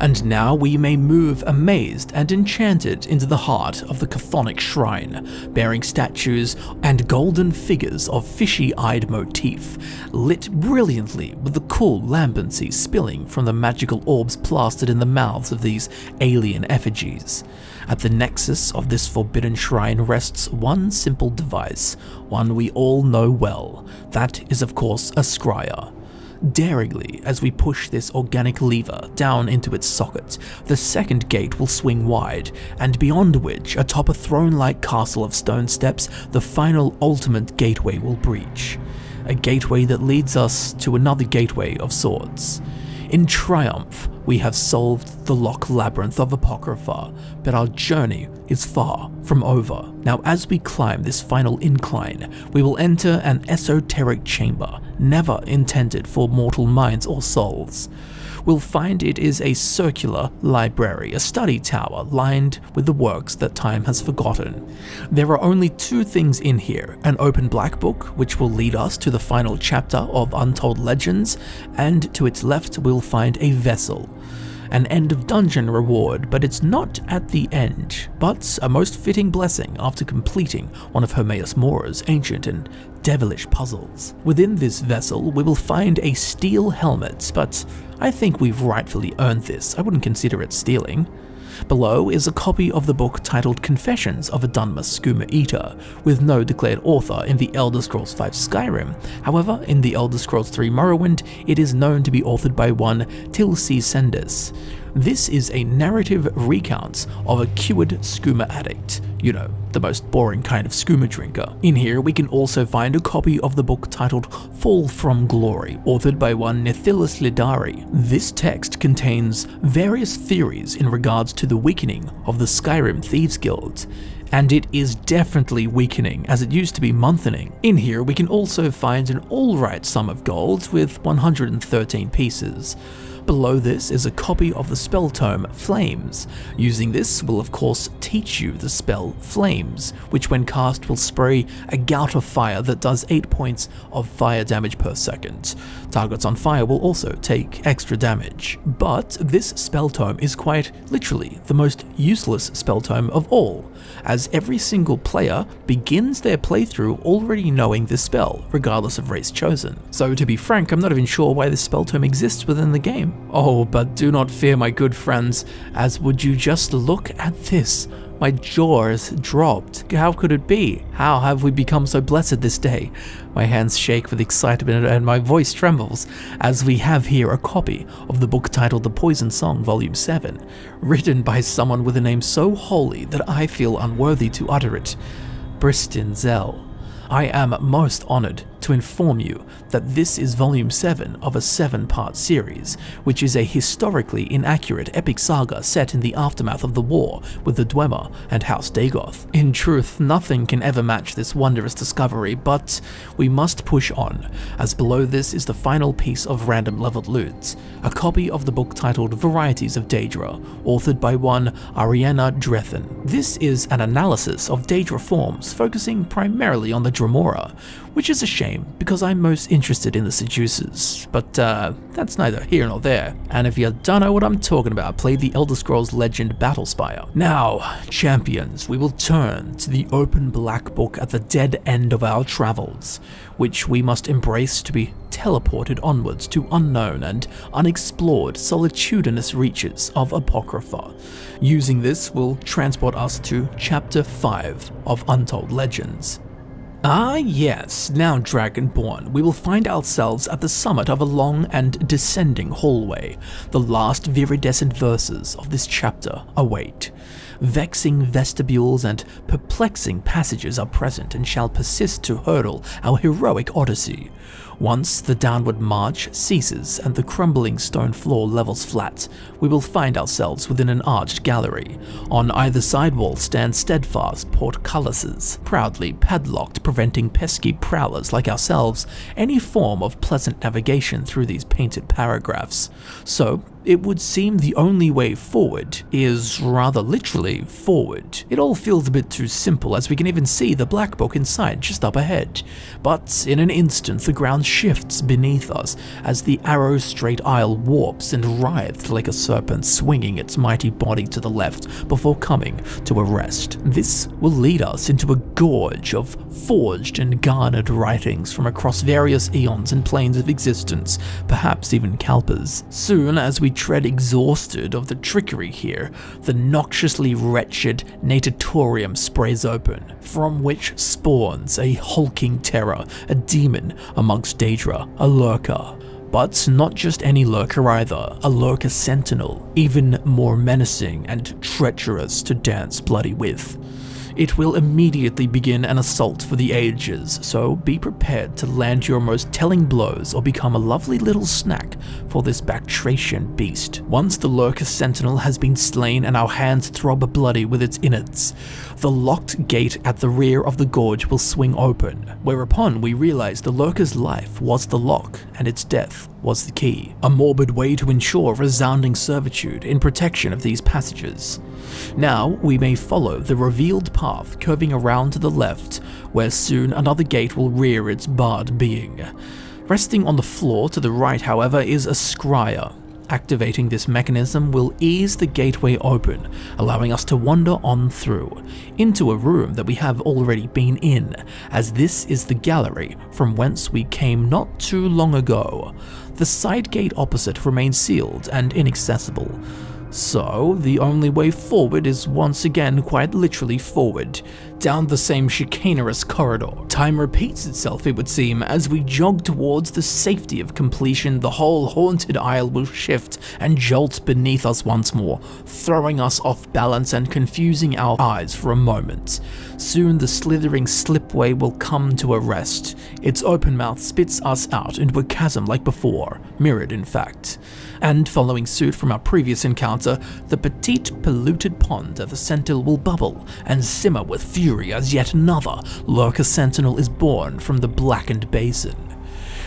and now we may move amazed and enchanted into the heart of the chthonic shrine, bearing statues and golden figures of fishy-eyed motif, lit brilliantly with the cool lambency spilling from the magical orbs plastered in the mouths of these alien effigies. At the nexus of this forbidden shrine rests one simple device, one we all know well. That is of course a scryer. Daringly, as we push this organic lever down into its socket, the second gate will swing wide, and beyond which, atop a throne-like castle of stone steps, the final ultimate gateway will breach. A gateway that leads us to another gateway of sorts. In triumph, we have solved the Loch Labyrinth of Apocrypha, but our journey is far from over. Now as we climb this final incline, we will enter an esoteric chamber, never intended for mortal minds or souls. We'll find it is a circular library, a study tower lined with the works that time has forgotten. There are only two things in here, an open black book, which will lead us to the final chapter of Untold Legends, and to its left we'll find a vessel an end of dungeon reward, but it's not at the end, but a most fitting blessing after completing one of Hermaeus Mora's ancient and devilish puzzles. Within this vessel, we will find a steel helmet, but I think we've rightfully earned this. I wouldn't consider it stealing. Below is a copy of the book titled Confessions of a Dunmer Skooma Eater, with no declared author in the Elder Scrolls V Skyrim. However, in the Elder Scrolls 3 Morrowind, it is known to be authored by one Tilsi Sendis. This is a narrative recount of a cured skooma addict, you know, the most boring kind of skooma drinker. In here, we can also find a copy of the book titled Fall from Glory, authored by one Nethilus Lidari. This text contains various theories in regards to the weakening of the Skyrim Thieves Guild, and it is definitely weakening as it used to be monthening. In here we can also find an alright sum of gold with 113 pieces. Below this is a copy of the spell tome Flames. Using this will of course teach you the spell Flames, which when cast will spray a gout of fire that does 8 points of fire damage per second. Targets on fire will also take extra damage. But this spell tome is quite literally the most useless spell tome of all, as every single player begins their playthrough already knowing this spell, regardless of race chosen. So to be frank, I'm not even sure why this spell tome exists within the game. Oh, but do not fear, my good friends, as would you just look at this? My jaws dropped. How could it be? How have we become so blessed this day? My hands shake with excitement and my voice trembles as we have here a copy of the book titled The Poison Song Volume 7, written by someone with a name so holy that I feel unworthy to utter it. Bristin Zell. I am most honored to inform you that this is volume 7 of a 7-part series, which is a historically inaccurate epic saga set in the aftermath of the war with the Dwemer and House Dagoth. In truth, nothing can ever match this wondrous discovery, but we must push on, as below this is the final piece of random leveled loot, a copy of the book titled Varieties of Daedra, authored by one Ariana Drethen. This is an analysis of Daedra forms, focusing primarily on the Dremora, which is a shame because I'm most interested in the seducers, but uh, that's neither here nor there. And if you don't know what I'm talking about, play the Elder Scrolls Legend Battlespire. Now, champions, we will turn to the open black book at the dead end of our travels, which we must embrace to be teleported onwards to unknown and unexplored solitudinous reaches of Apocrypha. Using this will transport us to Chapter 5 of Untold Legends. Ah yes, now Dragonborn, we will find ourselves at the summit of a long and descending hallway. The last viridescent verses of this chapter await. Vexing vestibules and perplexing passages are present and shall persist to hurdle our heroic odyssey. Once the downward march ceases and the crumbling stone floor levels flat, we will find ourselves within an arched gallery. On either side wall stand steadfast portcullises, proudly padlocked preventing pesky prowlers like ourselves any form of pleasant navigation through these painted paragraphs. So, it would seem the only way forward is rather literally forward. It all feels a bit too simple as we can even see the black book inside just up ahead. But in an instant the ground shifts beneath us as the arrow straight aisle warps and writhes like a serpent swinging its mighty body to the left before coming to a rest. This will lead us into a gorge of forged and garnered writings from across various eons and planes of existence, perhaps even Kalpas. Soon as we tread exhausted of the trickery here, the noxiously wretched natatorium sprays open, from which spawns a hulking terror, a demon amongst Daedra, a lurker. But not just any lurker either, a lurker sentinel, even more menacing and treacherous to dance bloody with. It will immediately begin an assault for the ages, so be prepared to land your most telling blows or become a lovely little snack for this Bactrian beast. Once the Lurker Sentinel has been slain and our hands throb bloody with its innards, the locked gate at the rear of the gorge will swing open, whereupon we realize the Lurker's life was the lock and its death was the key. A morbid way to ensure resounding servitude in protection of these passages. Now we may follow the revealed path curving around to the left, where soon another gate will rear its barred being. Resting on the floor to the right, however, is a scryer. Activating this mechanism will ease the gateway open, allowing us to wander on through, into a room that we have already been in, as this is the gallery from whence we came not too long ago. The side gate opposite remains sealed and inaccessible, so, the only way forward is once again quite literally forward, down the same chicanerous corridor. Time repeats itself, it would seem, as we jog towards the safety of completion, the whole haunted aisle will shift and jolt beneath us once more, throwing us off balance and confusing our eyes for a moment. Soon the slithering slipway will come to a rest. Its open mouth spits us out into a chasm like before, mirrored in fact and following suit from our previous encounter, the petite polluted pond at the Sentinel will bubble and simmer with fury as yet another Lurker Sentinel is born from the blackened basin.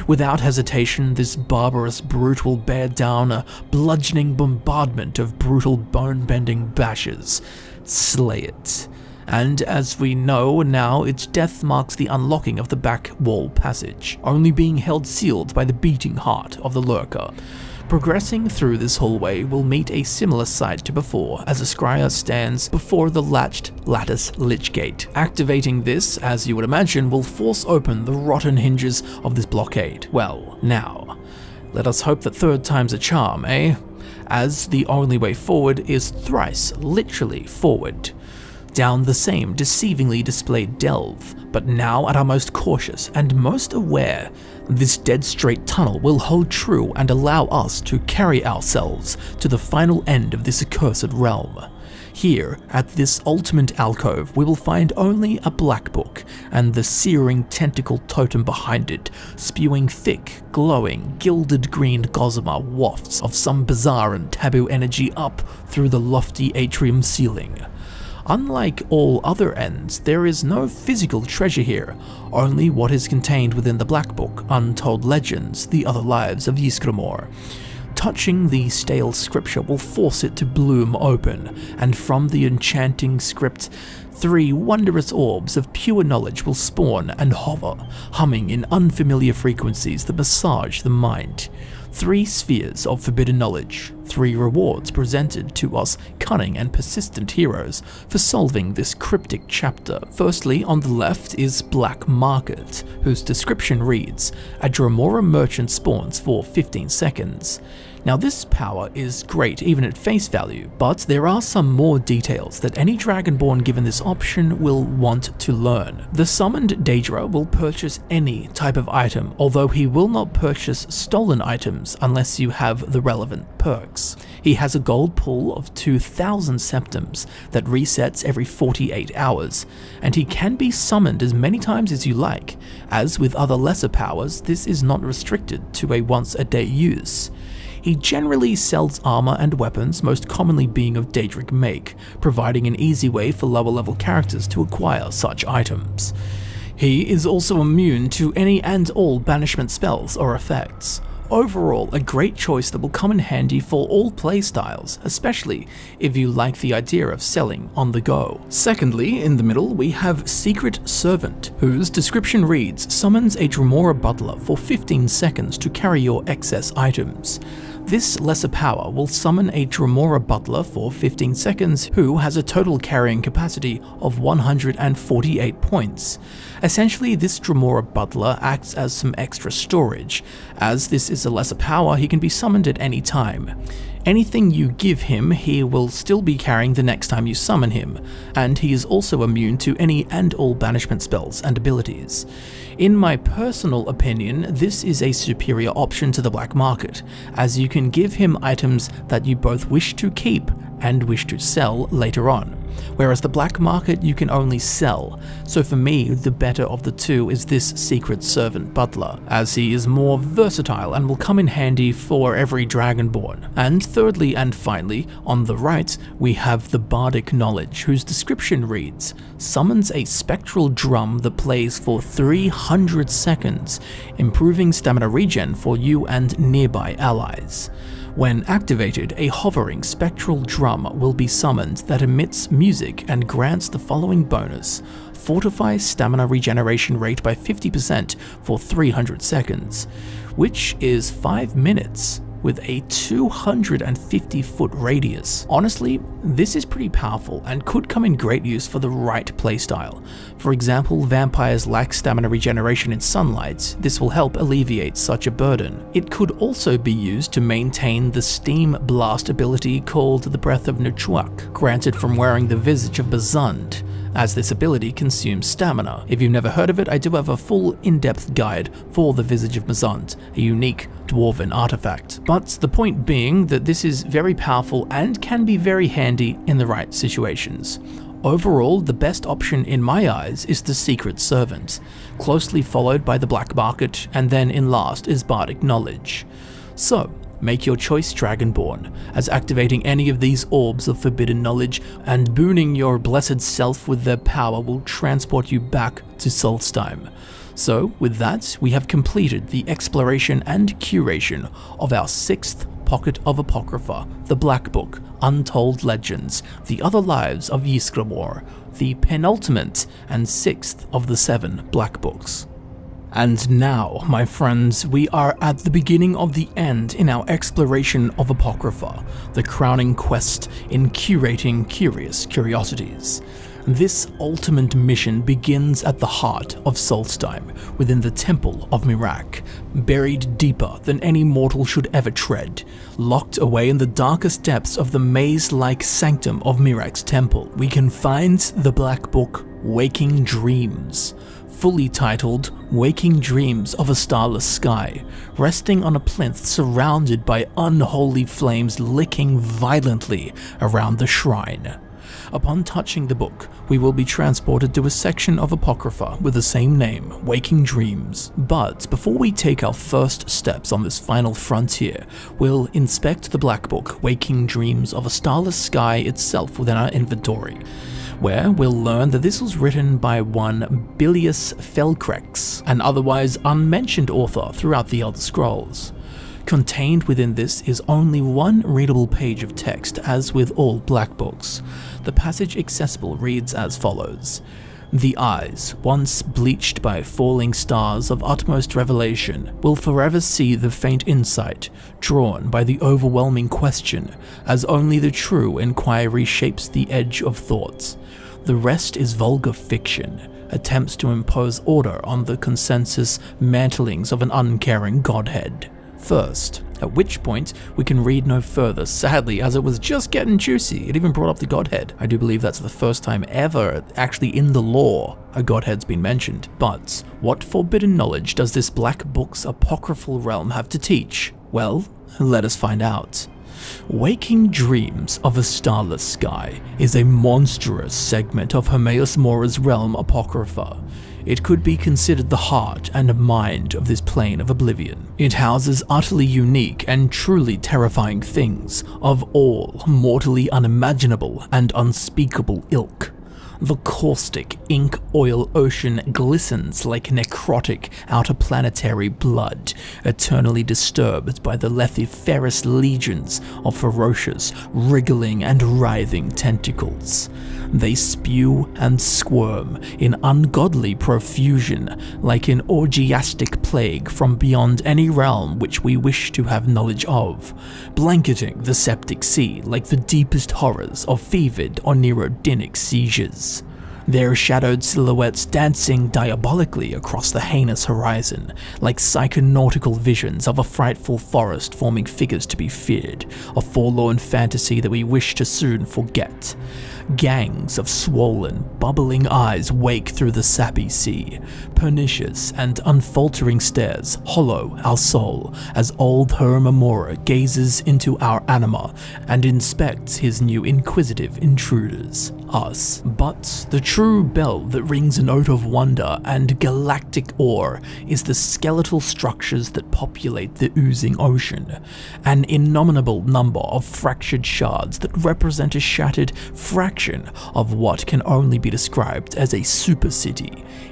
Without hesitation, this barbarous brute will bear down a bludgeoning bombardment of brutal bone-bending bashes. Slay it. And as we know now, its death marks the unlocking of the back wall passage, only being held sealed by the beating heart of the lurker. Progressing through this hallway will meet a similar sight to before as a scryer stands before the latched lattice lich gate. Activating this, as you would imagine, will force open the rotten hinges of this blockade. Well, now, let us hope that third time's a charm, eh? As the only way forward is thrice, literally forward down the same deceivingly displayed delve, but now at our most cautious and most aware this dead straight tunnel will hold true and allow us to carry ourselves to the final end of this accursed realm. Here, at this ultimate alcove, we will find only a black book and the searing tentacle totem behind it, spewing thick, glowing, gilded green gossamer wafts of some bizarre and taboo energy up through the lofty atrium ceiling. Unlike all other ends, there is no physical treasure here, only what is contained within the Black Book, Untold Legends, The Other Lives of Ysgramor. Touching the stale scripture will force it to bloom open, and from the enchanting script, three wondrous orbs of pure knowledge will spawn and hover, humming in unfamiliar frequencies that massage the mind. Three spheres of forbidden knowledge, three rewards presented to us cunning and persistent heroes for solving this cryptic chapter. Firstly, on the left is Black Market, whose description reads, A Dremora merchant spawns for 15 seconds. Now this power is great even at face value, but there are some more details that any Dragonborn given this option will want to learn. The summoned Daedra will purchase any type of item, although he will not purchase stolen items unless you have the relevant perks. He has a gold pool of 2000 septims that resets every 48 hours, and he can be summoned as many times as you like. As with other lesser powers, this is not restricted to a once a day use. He generally sells armor and weapons, most commonly being of Daedric make, providing an easy way for lower level characters to acquire such items. He is also immune to any and all banishment spells or effects. Overall, a great choice that will come in handy for all playstyles, especially if you like the idea of selling on the go. Secondly, in the middle, we have Secret Servant, whose description reads, summons a Dremora butler for 15 seconds to carry your excess items. This lesser power will summon a Dremora Butler for 15 seconds who has a total carrying capacity of 148 points. Essentially, this Dremora Butler acts as some extra storage. As this is a lesser power, he can be summoned at any time. Anything you give him, he will still be carrying the next time you summon him, and he is also immune to any and all banishment spells and abilities. In my personal opinion, this is a superior option to the black market, as you can give him items that you both wish to keep and wish to sell later on. Whereas the black market you can only sell. So for me, the better of the two is this secret servant butler, as he is more versatile and will come in handy for every dragonborn. And thirdly and finally, on the right, we have the bardic knowledge, whose description reads, summons a spectral drum that plays for 300 seconds, improving stamina regen for you and nearby allies. When activated, a hovering spectral drum will be summoned that emits music and grants the following bonus. Fortify stamina regeneration rate by 50% for 300 seconds, which is 5 minutes with a 250 foot radius. Honestly, this is pretty powerful and could come in great use for the right playstyle. For example, vampires lack stamina regeneration in sunlight, this will help alleviate such a burden. It could also be used to maintain the steam blast ability called the Breath of Nchuak, granted from wearing the visage of Mzund as this ability consumes stamina. If you've never heard of it, I do have a full in-depth guide for the Visage of Mzund, a unique dwarven artifact. But the point being that this is very powerful and can be very handy in the right situations. Overall, the best option in my eyes is the Secret Servant, closely followed by the Black Market, and then in last is Bardic Knowledge. So, Make your choice Dragonborn, as activating any of these orbs of forbidden knowledge and booning your blessed self with their power will transport you back to Solstheim. So, with that, we have completed the exploration and curation of our sixth pocket of Apocrypha, the Black Book, Untold Legends, The Other Lives of Ysgramor, the penultimate and sixth of the seven Black Books. And now, my friends, we are at the beginning of the end in our exploration of Apocrypha, the crowning quest in curating curious curiosities. This ultimate mission begins at the heart of Solstheim, within the Temple of Miraak, buried deeper than any mortal should ever tread. Locked away in the darkest depths of the maze-like sanctum of Miraak's temple, we can find the Black Book Waking Dreams, fully titled Waking Dreams of a Starless Sky, resting on a plinth surrounded by unholy flames licking violently around the shrine. Upon touching the book, we will be transported to a section of Apocrypha with the same name, Waking Dreams. But before we take our first steps on this final frontier, we'll inspect the Black Book, Waking Dreams of a Starless Sky itself within our inventory where we'll learn that this was written by one Bilius Felcrex, an otherwise unmentioned author throughout the Elder Scrolls. Contained within this is only one readable page of text, as with all black books. The passage accessible reads as follows. The eyes, once bleached by falling stars of utmost revelation, will forever see the faint insight drawn by the overwhelming question, as only the true inquiry shapes the edge of thoughts. The rest is vulgar fiction, attempts to impose order on the consensus mantlings of an uncaring godhead. First, at which point we can read no further, sadly, as it was just getting juicy. It even brought up the Godhead. I do believe that's the first time ever, actually in the lore, a Godhead's been mentioned. But what forbidden knowledge does this Black Book's apocryphal realm have to teach? Well, let us find out. Waking Dreams of a Starless Sky is a monstrous segment of Hermaeus Mora's realm Apocrypha. It could be considered the heart and mind of this plane of oblivion. It houses utterly unique and truly terrifying things of all mortally unimaginable and unspeakable ilk. The caustic ink oil ocean glistens like necrotic outerplanetary blood, eternally disturbed by the lethiferous legions of ferocious, wriggling and writhing tentacles. They spew and squirm in ungodly profusion, like an orgiastic plague from beyond any realm which we wish to have knowledge of, blanketing the septic sea like the deepest horrors of fevered or neurogenic seizures. Their shadowed silhouettes dancing diabolically across the heinous horizon, like psychonautical visions of a frightful forest forming figures to be feared, a forlorn fantasy that we wish to soon forget. Gangs of swollen, bubbling eyes wake through the sappy sea. Pernicious and unfaltering stares hollow our soul as old Hermaeus Mora gazes into our anima and inspects his new inquisitive intruders, us. But the true bell that rings a note of wonder and galactic awe is the skeletal structures that populate the oozing ocean, an innominable number of fractured shards that represent a shattered fraction of what can only be described as a super city.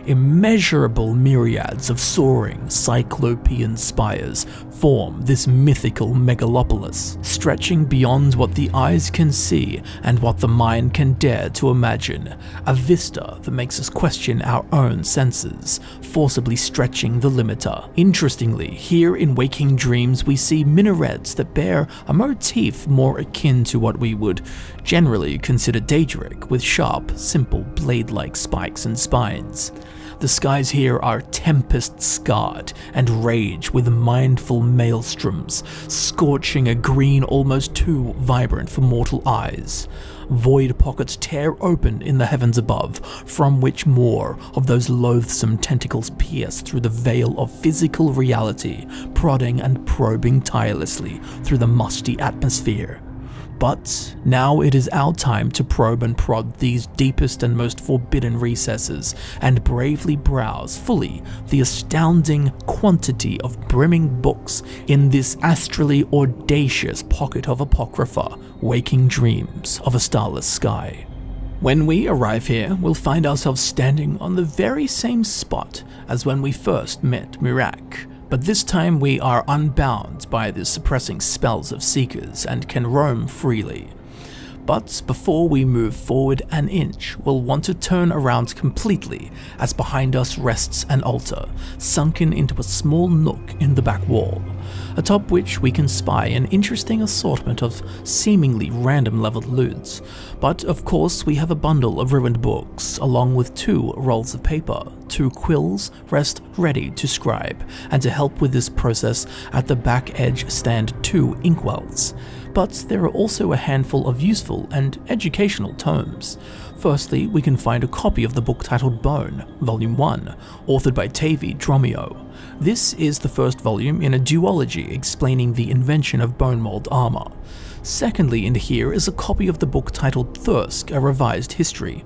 Immeasurable myriads of soaring cyclopean spires form this mythical megalopolis, stretching beyond what the eyes can see and what the mind can dare to imagine, a vista that makes us question our own senses, forcibly stretching the limiter. Interestingly, here in Waking Dreams we see minarets that bear a motif more akin to what we would generally consider Daedric, with sharp, simple blade-like spikes and spines. The skies here are tempest scarred and rage with mindful maelstroms, scorching a green almost too vibrant for mortal eyes. Void pockets tear open in the heavens above, from which more of those loathsome tentacles pierce through the veil of physical reality, prodding and probing tirelessly through the musty atmosphere. But now it is our time to probe and prod these deepest and most forbidden recesses and bravely browse fully the astounding quantity of brimming books in this astrally audacious pocket of apocrypha, waking dreams of a starless sky. When we arrive here, we'll find ourselves standing on the very same spot as when we first met Miraak, but this time we are unbound by the suppressing spells of Seekers and can roam freely. But before we move forward an inch, we'll want to turn around completely as behind us rests an altar, sunken into a small nook in the back wall, atop which we can spy an interesting assortment of seemingly random leveled loots. But of course we have a bundle of ruined books, along with two rolls of paper, two quills rest ready to scribe, and to help with this process at the back edge stand two inkwells but there are also a handful of useful and educational tomes. Firstly, we can find a copy of the book titled Bone, Volume 1, authored by Tavi Dromio. This is the first volume in a duology explaining the invention of bone mold armor. Secondly in here is a copy of the book titled Thirsk, A Revised History,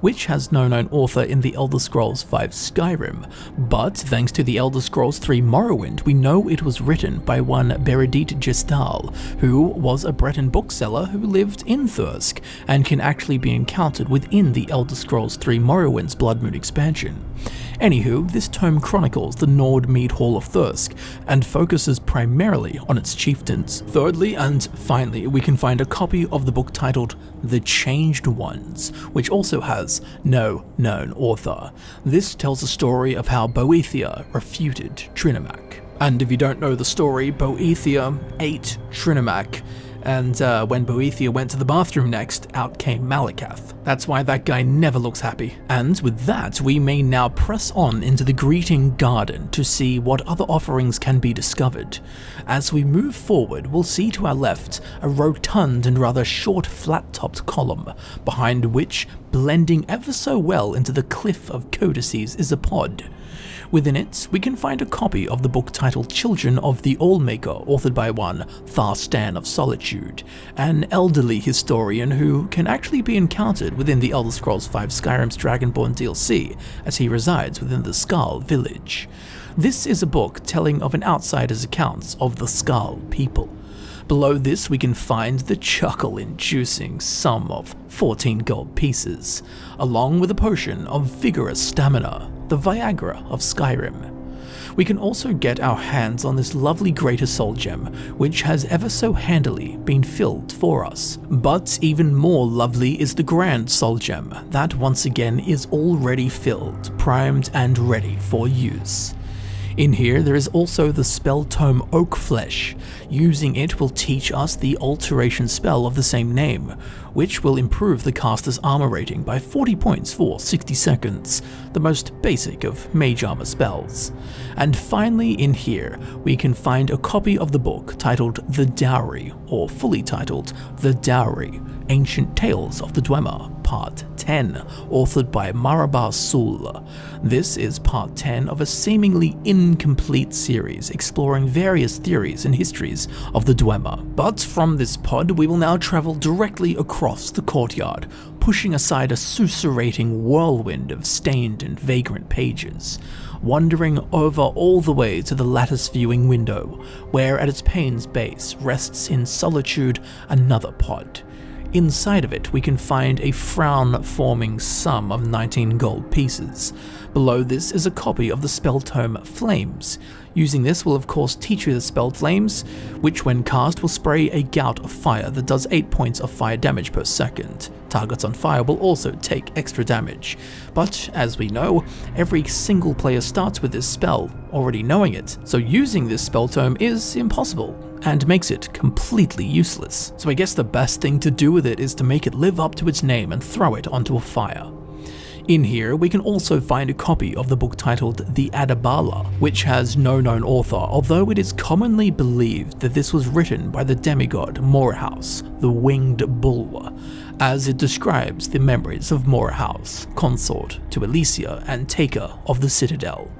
which has no known author in the Elder Scrolls V Skyrim, but thanks to the Elder Scrolls 3 Morrowind, we know it was written by one Beredit Gestal, who was a Breton bookseller who lived in Thirsk, and can actually be encountered within the Elder Scrolls 3 Morrowind's Blood Moon expansion. Anywho, this tome chronicles the Nord Mead Hall of Thirsk, and focuses primarily on its chieftains. Thirdly, and finally, we can find a copy of the book titled The Changed Ones, which also has no known author. This tells the story of how Boethiah refuted Trinimac. And if you don't know the story, Boethiah ate Trinimac and uh, when Boethiah went to the bathroom next, out came Malacath. That's why that guy never looks happy. And with that, we may now press on into the greeting garden to see what other offerings can be discovered. As we move forward, we'll see to our left a rotund and rather short flat-topped column, behind which, blending ever so well into the cliff of codices, is a pod. Within it, we can find a copy of the book titled Children of the Allmaker, authored by one Tharstan of Solitude, an elderly historian who can actually be encountered within the Elder Scrolls V Skyrim's Dragonborn DLC, as he resides within the Skaal village. This is a book telling of an outsider's accounts of the Skaal people. Below this we can find the chuckle-inducing sum of 14 gold pieces, along with a potion of vigorous stamina, the Viagra of Skyrim. We can also get our hands on this lovely Greater Soul Gem, which has ever so handily been filled for us. But even more lovely is the Grand Soul Gem, that once again is already filled, primed and ready for use. In here, there is also the spell tome Oak Flesh. Using it will teach us the alteration spell of the same name, which will improve the caster's armor rating by 40 points for 60 seconds, the most basic of mage armor spells. And finally, in here, we can find a copy of the book titled The Dowry, or fully titled The Dowry Ancient Tales of the Dwemer, Part 10, authored by Marobar Sul. This is part 10 of a seemingly incomplete series exploring various theories and histories of the Dwemer. But from this pod, we will now travel directly across the courtyard, pushing aside a susurrating whirlwind of stained and vagrant pages, wandering over all the way to the lattice viewing window, where at its pane's base rests in solitude another pod. Inside of it, we can find a frown-forming sum of 19 gold pieces. Below this is a copy of the spell tome Flames. Using this will of course teach you the spell Flames, which when cast will spray a gout of fire that does 8 points of fire damage per second. Targets on fire will also take extra damage. But, as we know, every single player starts with this spell, already knowing it, so using this spell tome is impossible and makes it completely useless. So I guess the best thing to do with it is to make it live up to its name and throw it onto a fire. In here, we can also find a copy of the book titled The Adabala, which has no known author, although it is commonly believed that this was written by the demigod Morihaus, the Winged Bull, as it describes the memories of Morihaus, consort to Alessia and taker of the Citadel.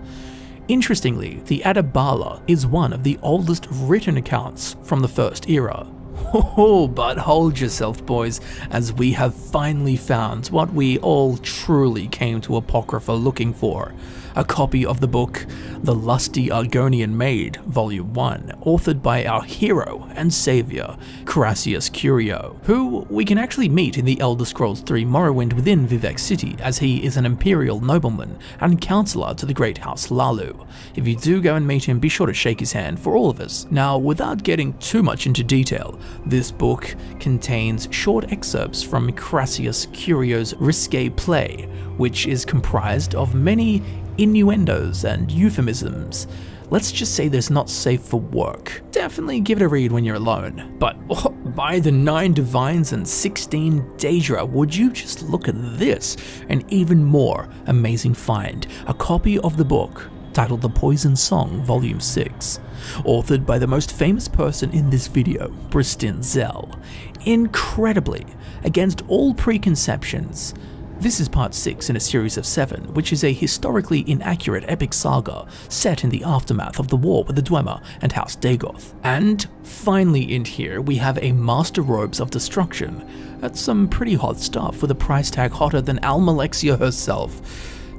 Interestingly, the Adabala is one of the oldest written accounts from the First Era. Oh, but hold yourself, boys, as we have finally found what we all truly came to Apocrypha looking for a copy of the book The Lusty Argonian Maid, Volume 1, authored by our hero and savior, Crassius Curio, who we can actually meet in the Elder Scrolls 3 Morrowind within Vivec City, as he is an imperial nobleman and counselor to the great house Hlaalu. If you do go and meet him, be sure to shake his hand for all of us. Now, without getting too much into detail, this book contains short excerpts from Crassius Curio's risque play, which is comprised of many innuendos and euphemisms. Let's just say there's not safe for work. Definitely give it a read when you're alone. But oh, by the 9 Divines and 16 Daedra, would you just look at this? An even more amazing find. A copy of the book titled The Poison Song Volume 6, authored by the most famous person in this video, Bristin Zell. Incredibly, against all preconceptions, this is part 6 in a series of 7, which is a historically inaccurate epic saga set in the aftermath of the war with the Dwemer and House Dagoth. And finally in here we have a Master Robes of Destruction. That's some pretty hot stuff with a price tag hotter than Almalexia herself.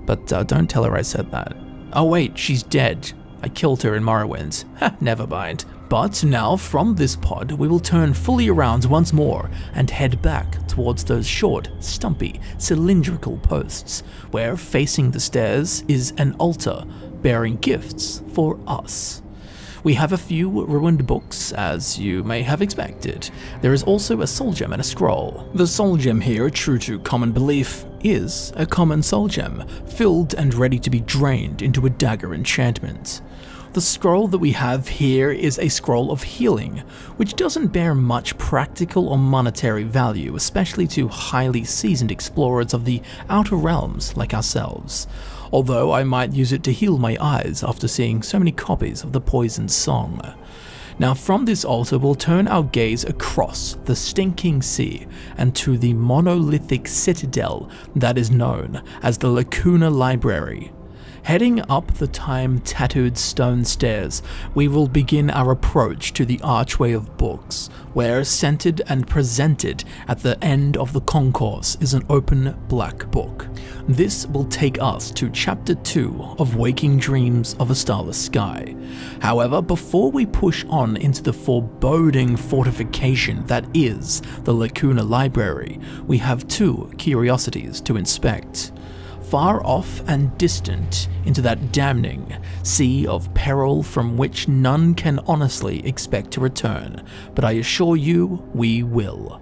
But uh, don't tell her I said that. Oh wait, she's dead. I killed her in Morrowind. Ha, never mind. But now, from this pod, we will turn fully around once more and head back towards those short, stumpy, cylindrical posts, where facing the stairs is an altar bearing gifts for us. We have a few ruined books, as you may have expected. There is also a soul gem and a scroll. The soul gem here, true to common belief, is a common soul gem, filled and ready to be drained into a dagger enchantment. The scroll that we have here is a scroll of healing, which doesn't bear much practical or monetary value, especially to highly seasoned explorers of the outer realms like ourselves, although I might use it to heal my eyes after seeing so many copies of the Poison Song. Now from this altar we'll turn our gaze across the stinking sea and to the monolithic citadel that is known as the Lacuna Library. Heading up the time-tattooed stone stairs, we will begin our approach to the Archway of Books, where centered and presented at the end of the concourse is an open black book. This will take us to chapter 2 of Waking Dreams of a Starless Sky. However, before we push on into the foreboding fortification that is the Lacuna Library, we have two curiosities to inspect far off and distant into that damning sea of peril from which none can honestly expect to return, but I assure you we will.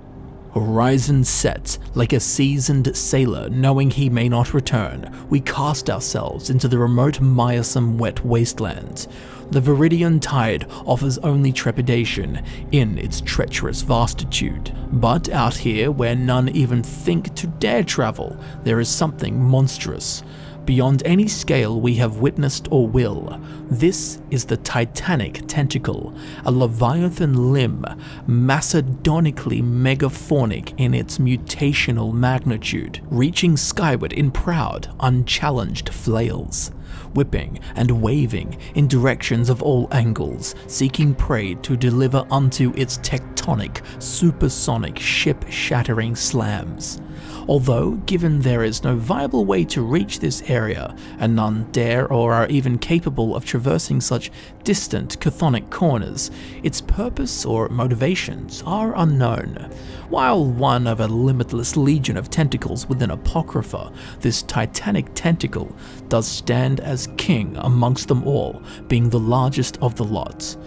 Horizon set, like a seasoned sailor knowing he may not return, we cast ourselves into the remote Miasum wet wastelands. The Viridian tide offers only trepidation in its treacherous vastitude. But out here, where none even think to dare travel, there is something monstrous beyond any scale we have witnessed or will. This is the Titanic Tentacle, a Leviathan limb, macedonically megaphonic in its mutational magnitude, reaching skyward in proud, unchallenged flails whipping and waving in directions of all angles, seeking prey to deliver unto its tectonic, supersonic, ship-shattering slams. Although, given there is no viable way to reach this area, and none dare or are even capable of traversing such distant chthonic corners, its purpose or motivations are unknown. While one of a limitless legion of tentacles within Apocrypha, this titanic tentacle does stand as king amongst them all, being the largest of the lot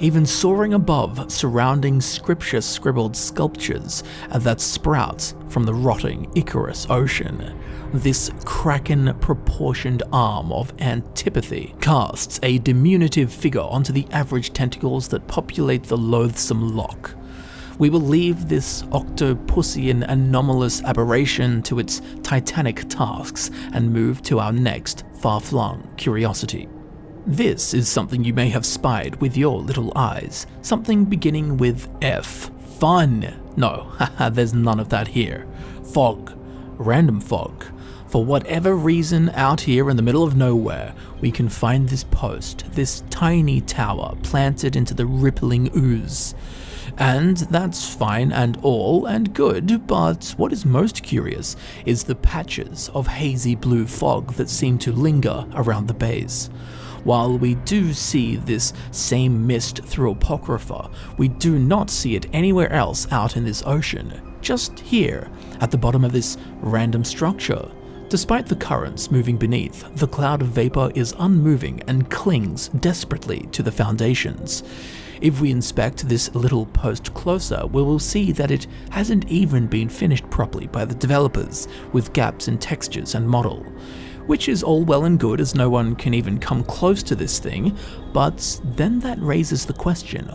even soaring above surrounding scripture scribbled sculptures that sprout from the rotting Icarus Ocean. This kraken proportioned arm of antipathy casts a diminutive figure onto the average tentacles that populate the loathsome lock. We will leave this octopussian anomalous aberration to its titanic tasks and move to our next far-flung curiosity. This is something you may have spied with your little eyes, something beginning with F. Fun! No, haha, there's none of that here. Fog. Random fog. For whatever reason, out here in the middle of nowhere, we can find this post, this tiny tower planted into the rippling ooze. And that's fine and all and good, but what is most curious is the patches of hazy blue fog that seem to linger around the base. While we do see this same mist through Apocrypha, we do not see it anywhere else out in this ocean, just here, at the bottom of this random structure. Despite the currents moving beneath, the cloud of vapor is unmoving and clings desperately to the foundations. If we inspect this little post closer, we will see that it hasn't even been finished properly by the developers, with gaps in textures and model which is all well and good as no one can even come close to this thing, but then that raises the question,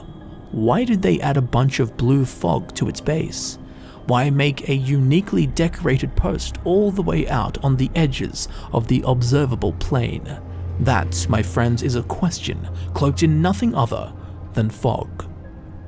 why did they add a bunch of blue fog to its base? Why make a uniquely decorated post all the way out on the edges of the observable plane? That, my friends, is a question cloaked in nothing other than fog.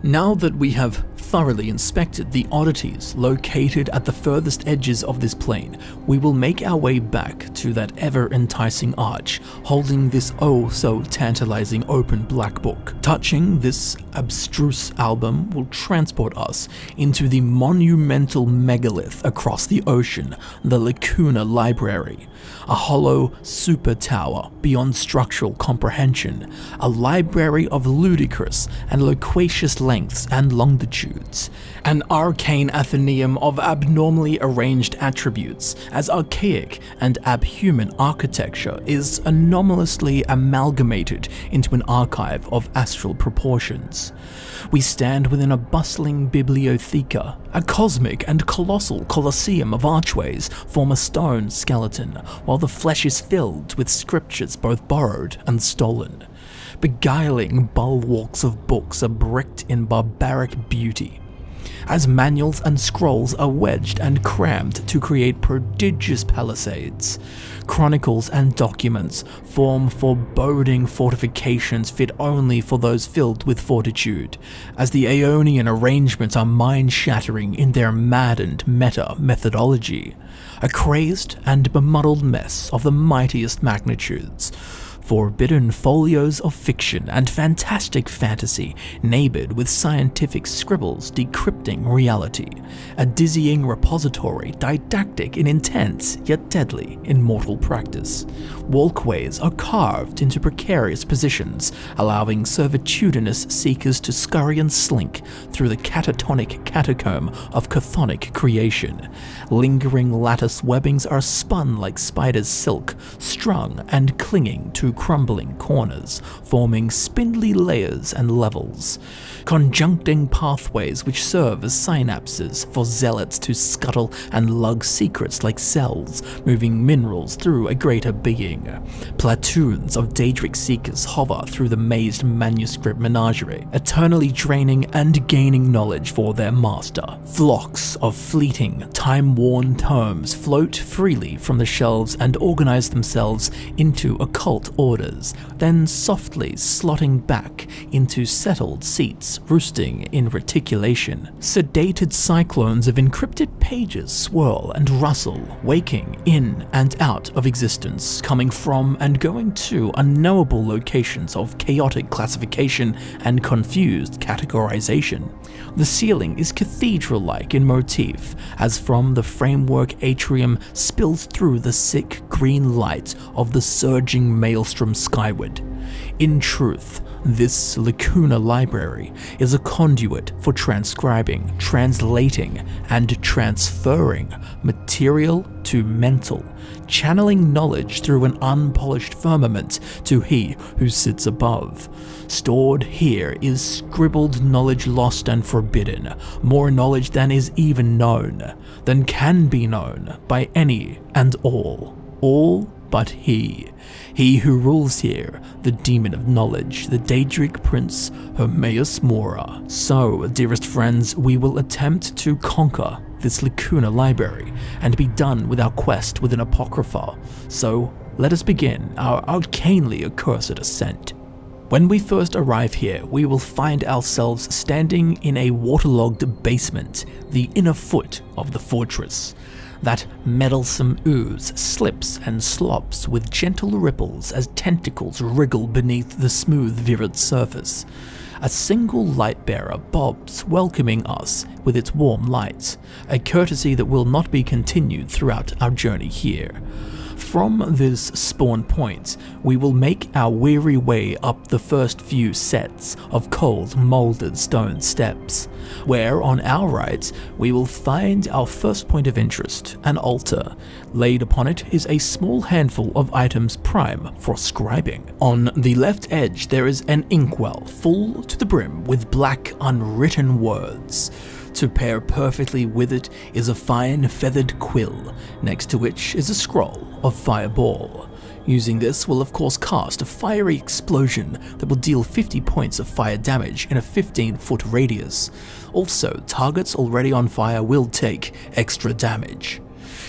Now that we have thoroughly inspected the oddities located at the furthest edges of this plane, we will make our way back to that ever-enticing arch, holding this oh so tantalizing open black book. Touching this abstruse album will transport us into the monumental megalith across the ocean, the Lacuna Library a hollow super tower beyond structural comprehension, a library of ludicrous and loquacious lengths and longitudes, an arcane athenaeum of abnormally arranged attributes, as archaic and abhuman architecture is anomalously amalgamated into an archive of astral proportions. We stand within a bustling bibliotheca. A cosmic and colossal colosseum of archways form a stone skeleton, while the flesh is filled with scriptures both borrowed and stolen. Beguiling bulwarks of books are bricked in barbaric beauty, as manuals and scrolls are wedged and crammed to create prodigious palisades. Chronicles and documents form foreboding fortifications fit only for those filled with fortitude, as the Aeonian arrangements are mind-shattering in their maddened meta-methodology, a crazed and bemuddled mess of the mightiest magnitudes, forbidden folios of fiction and fantastic fantasy, neighbored with scientific scribbles decrypting reality, a dizzying repository didactic in intense yet deadly in mortal practice. Walkways are carved into precarious positions, allowing servitudinous seekers to scurry and slink through the catatonic catacomb of chthonic creation. Lingering lattice webbings are spun like spider's silk, strung and clinging to crumbling corners, forming spindly layers and levels, conjuncting pathways which serve as synapses for zealots to scuttle and lug secrets like cells, moving minerals through a greater being. Platoons of Daedric seekers hover through the mazed manuscript menagerie, eternally draining and gaining knowledge for their master. Flocks of fleeting, time-worn tomes float freely from the shelves and organize themselves into occult orders, then softly slotting back into settled seats, roosting in reticulation. Sedated cyclones of encrypted pages swirl and rustle, waking in and out of existence, coming from and going to unknowable locations of chaotic classification and confused categorization. The ceiling is cathedral-like in motif, as from the framework atrium spills through the sick green light of the surging maelstrom skyward. In truth, this Lacuna library is a conduit for transcribing, translating, and transferring material to mental, channeling knowledge through an unpolished firmament to he who sits above. Stored here is scribbled knowledge lost and forbidden, more knowledge than is even known, than can be known by any and all. All but he. He who rules here, the demon of knowledge, the Daedric prince, Hermaeus Mora. So, dearest friends, we will attempt to conquer this Lacuna library and be done with our quest with an Apocrypha. So, let us begin our arcanely accursed ascent. When we first arrive here, we will find ourselves standing in a waterlogged basement, the inner foot of the fortress. That meddlesome ooze slips and slops with gentle ripples as tentacles wriggle beneath the smooth virid surface. A single light bearer bobs, welcoming us with its warm light, a courtesy that will not be continued throughout our journey here. From this spawn point, we will make our weary way up the first few sets of cold, moulded stone steps, where on our right we will find our first point of interest, an altar. Laid upon it is a small handful of items prime for scribing. On the left edge there is an inkwell full to the brim with black unwritten words. To pair perfectly with it is a fine feathered quill, next to which is a scroll of fireball. Using this will of course cast a fiery explosion that will deal 50 points of fire damage in a 15 foot radius. Also, targets already on fire will take extra damage.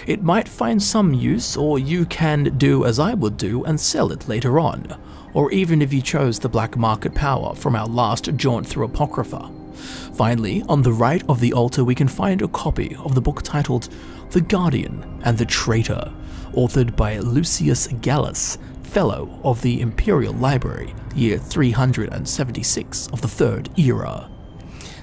It might find some use, or you can do as I would do and sell it later on, or even if you chose the black market power from our last jaunt through Apocrypha. Finally, on the right of the altar we can find a copy of the book titled The Guardian and the Traitor, authored by Lucius Gallus, Fellow of the Imperial Library, year 376 of the Third Era.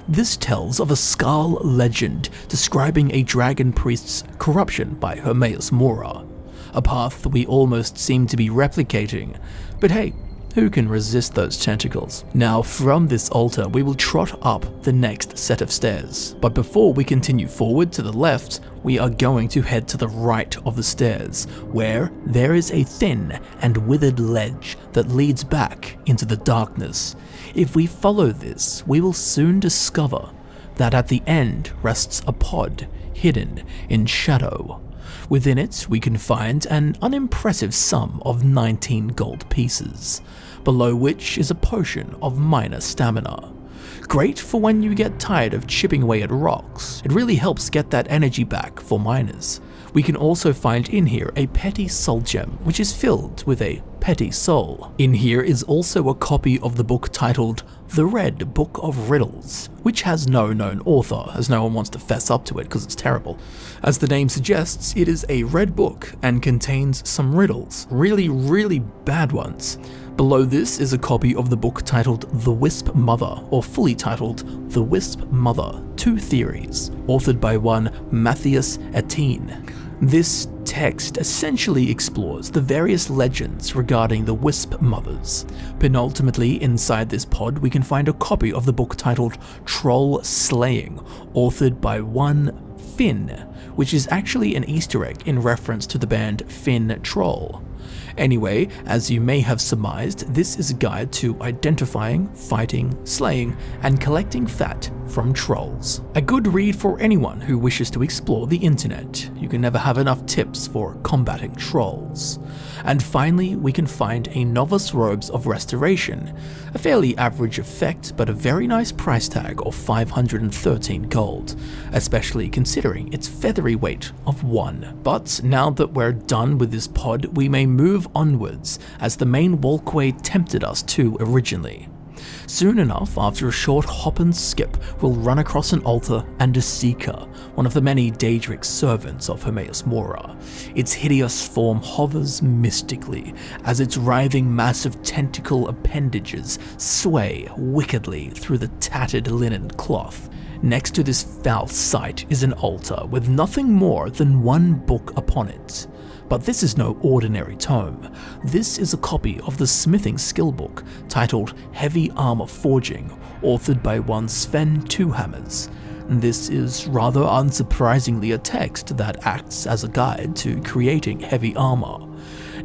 This tells of a Skaal legend describing a dragon priest's corruption by Hermaeus Mora, a path we almost seem to be replicating, but hey, who can resist those tentacles? Now from this altar we will trot up the next set of stairs. But before we continue forward to the left, we are going to head to the right of the stairs, where there is a thin and withered ledge that leads back into the darkness. If we follow this, we will soon discover that at the end rests a pod hidden in shadow. Within it, we can find an unimpressive sum of 19 gold pieces, below which is a potion of minor stamina. Great for when you get tired of chipping away at rocks, it really helps get that energy back for miners. We can also find in here a petty soul gem, which is filled with a petty soul. In here is also a copy of the book titled The Red Book of Riddles, which has no known author, as no one wants to fess up to it because it's terrible. As the name suggests, it is a red book and contains some riddles, really, really bad ones. Below this is a copy of the book titled The Wisp Mother, or fully titled The Wisp Mother, Two Theories, authored by one Matthias Etienne. This text essentially explores the various legends regarding the Wisp Mothers. Penultimately, inside this pod, we can find a copy of the book titled Troll Slaying, authored by one Finn, which is actually an easter egg in reference to the band Finntroll. Anyway, as you may have surmised, this is a guide to identifying, fighting, slaying, and collecting fat from trolls. A good read for anyone who wishes to explore the internet. You can never have enough tips for combating trolls. And finally, we can find a Novice Robes of Restoration, a fairly average effect but a very nice price tag of 513 gold, especially considering its feathery weight of 1. But now that we're done with this pod, we may move onwards as the main walkway tempted us to originally. Soon enough, after a short hop and skip, we'll run across an altar and a seeker, one of the many Daedric servants of Hermaeus Mora. Its hideous form hovers mystically as its writhing mass of tentacle appendages sway wickedly through the tattered linen cloth. Next to this foul sight is an altar with nothing more than one book upon it. But this is no ordinary tome. This is a copy of the smithing skill book titled Heavy Armor Forging, authored by one Sven Twohammers. This is rather unsurprisingly a text that acts as a guide to creating heavy armor.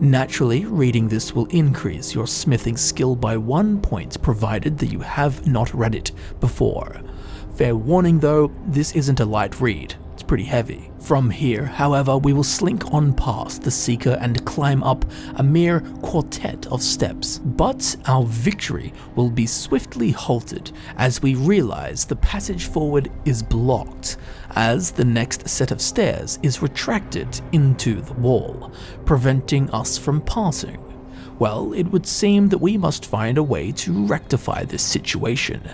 Naturally, reading this will increase your smithing skill by one point provided that you have not read it before. Fair warning though, this isn't a light read pretty heavy. From here, however, we will slink on past the Seeker and climb up a mere quartet of steps. But our victory will be swiftly halted as we realize the passage forward is blocked, as the next set of stairs is retracted into the wall, preventing us from passing. Well, it would seem that we must find a way to rectify this situation.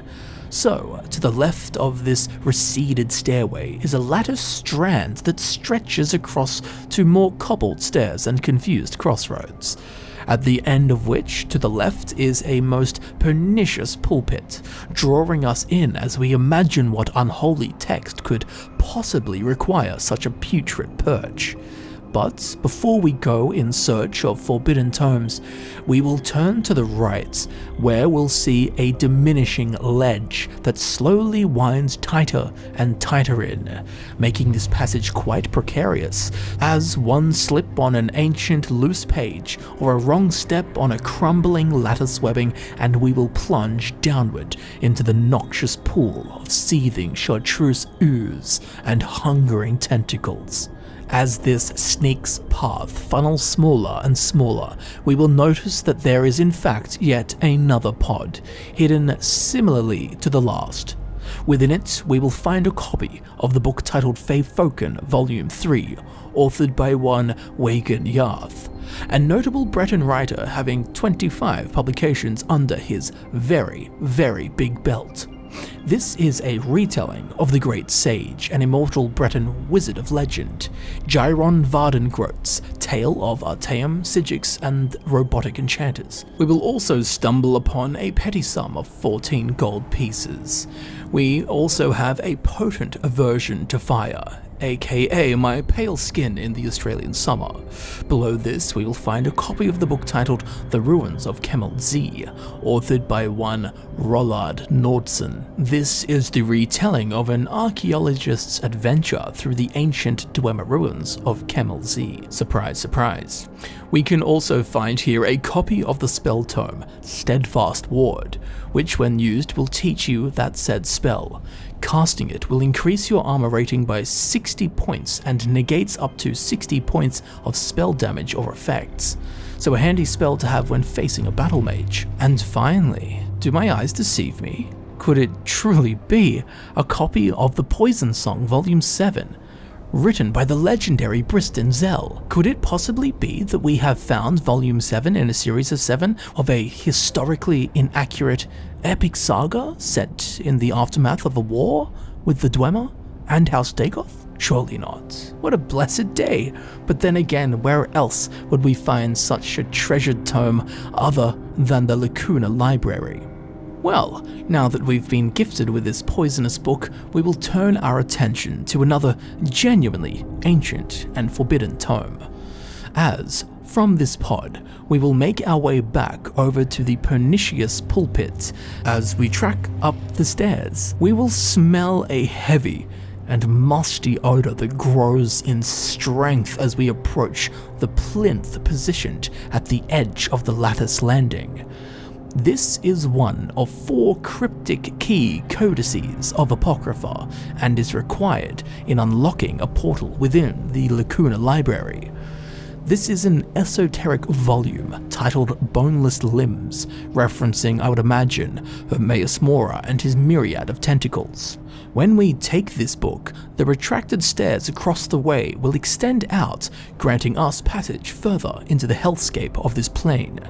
So, to the left of this receded stairway is a lattice strand that stretches across to more cobbled stairs and confused crossroads at the end of which, to the left, is a most pernicious pulpit, drawing us in as we imagine what unholy text could possibly require such a putrid perch. But before we go in search of forbidden tomes, we will turn to the right, where we'll see a diminishing ledge that slowly winds tighter and tighter in, making this passage quite precarious, as one slip on an ancient loose page or a wrong step on a crumbling lattice webbing and we will plunge downward into the noxious pool of seething chartreuse ooze and hungering tentacles. As this snake's path funnels smaller and smaller, we will notice that there is in fact yet another pod, hidden similarly to the last. Within it, we will find a copy of the book titled Feyfolken Volume 3, authored by one Waughin Jarth, a notable Breton writer having 25 publications under his very, very big belt. This is a retelling of the great sage and immortal Breton wizard of legend, Gyron Vardengrote's tale of Artaeum, Psijics, and robotic enchanters. We will also stumble upon a petty sum of 14 gold pieces. We also have a potent aversion to fire, aka my pale skin in the Australian summer. Below this, we will find a copy of the book titled The Ruins of Kemel-Ze, authored by one Rollard Nordson. This is the retelling of an archaeologist's adventure through the ancient Dwemer ruins of Kemel-Ze. Surprise, surprise. We can also find here a copy of the spell tome, Steadfast Ward, which when used will teach you that said spell. Casting it will increase your armor rating by 60 points and negates up to 60 points of spell damage or effects. So a handy spell to have when facing a battle mage. And finally, do my eyes deceive me? Could it truly be a copy of the Poison Song Volume 7, written by the legendary Bristin Zell. Could it possibly be that we have found Volume 7 in a series of 7 of a historically inaccurate epic saga set in the aftermath of a war with the Dwemer and House Dagoth? Surely not. What a blessed day. But then again, where else would we find such a treasured tome other than the Lacuna Library? Well, now that we've been gifted with this poisonous book, we will turn our attention to another genuinely ancient and forbidden tome. As, from this pod, we will make our way back over to the pernicious pulpit. As we track up the stairs, we will smell a heavy and musty odor that grows in strength as we approach the plinth positioned at the edge of the lattice landing. This is one of four cryptic key codices of Apocrypha and is required in unlocking a portal within the Lacuna Library. This is an esoteric volume titled Boneless Limbs, referencing, I would imagine, Hermaeus Mora and his myriad of tentacles. When we take this book, the retracted stairs across the way will extend out, granting us passage further into the hellscape of this plane.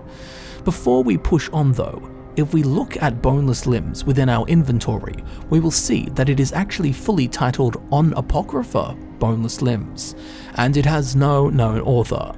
Before we push on though, if we look at boneless limbs within our inventory, we will see that it is actually fully titled On Apocrypha Boneless Limbs, and it has no known author.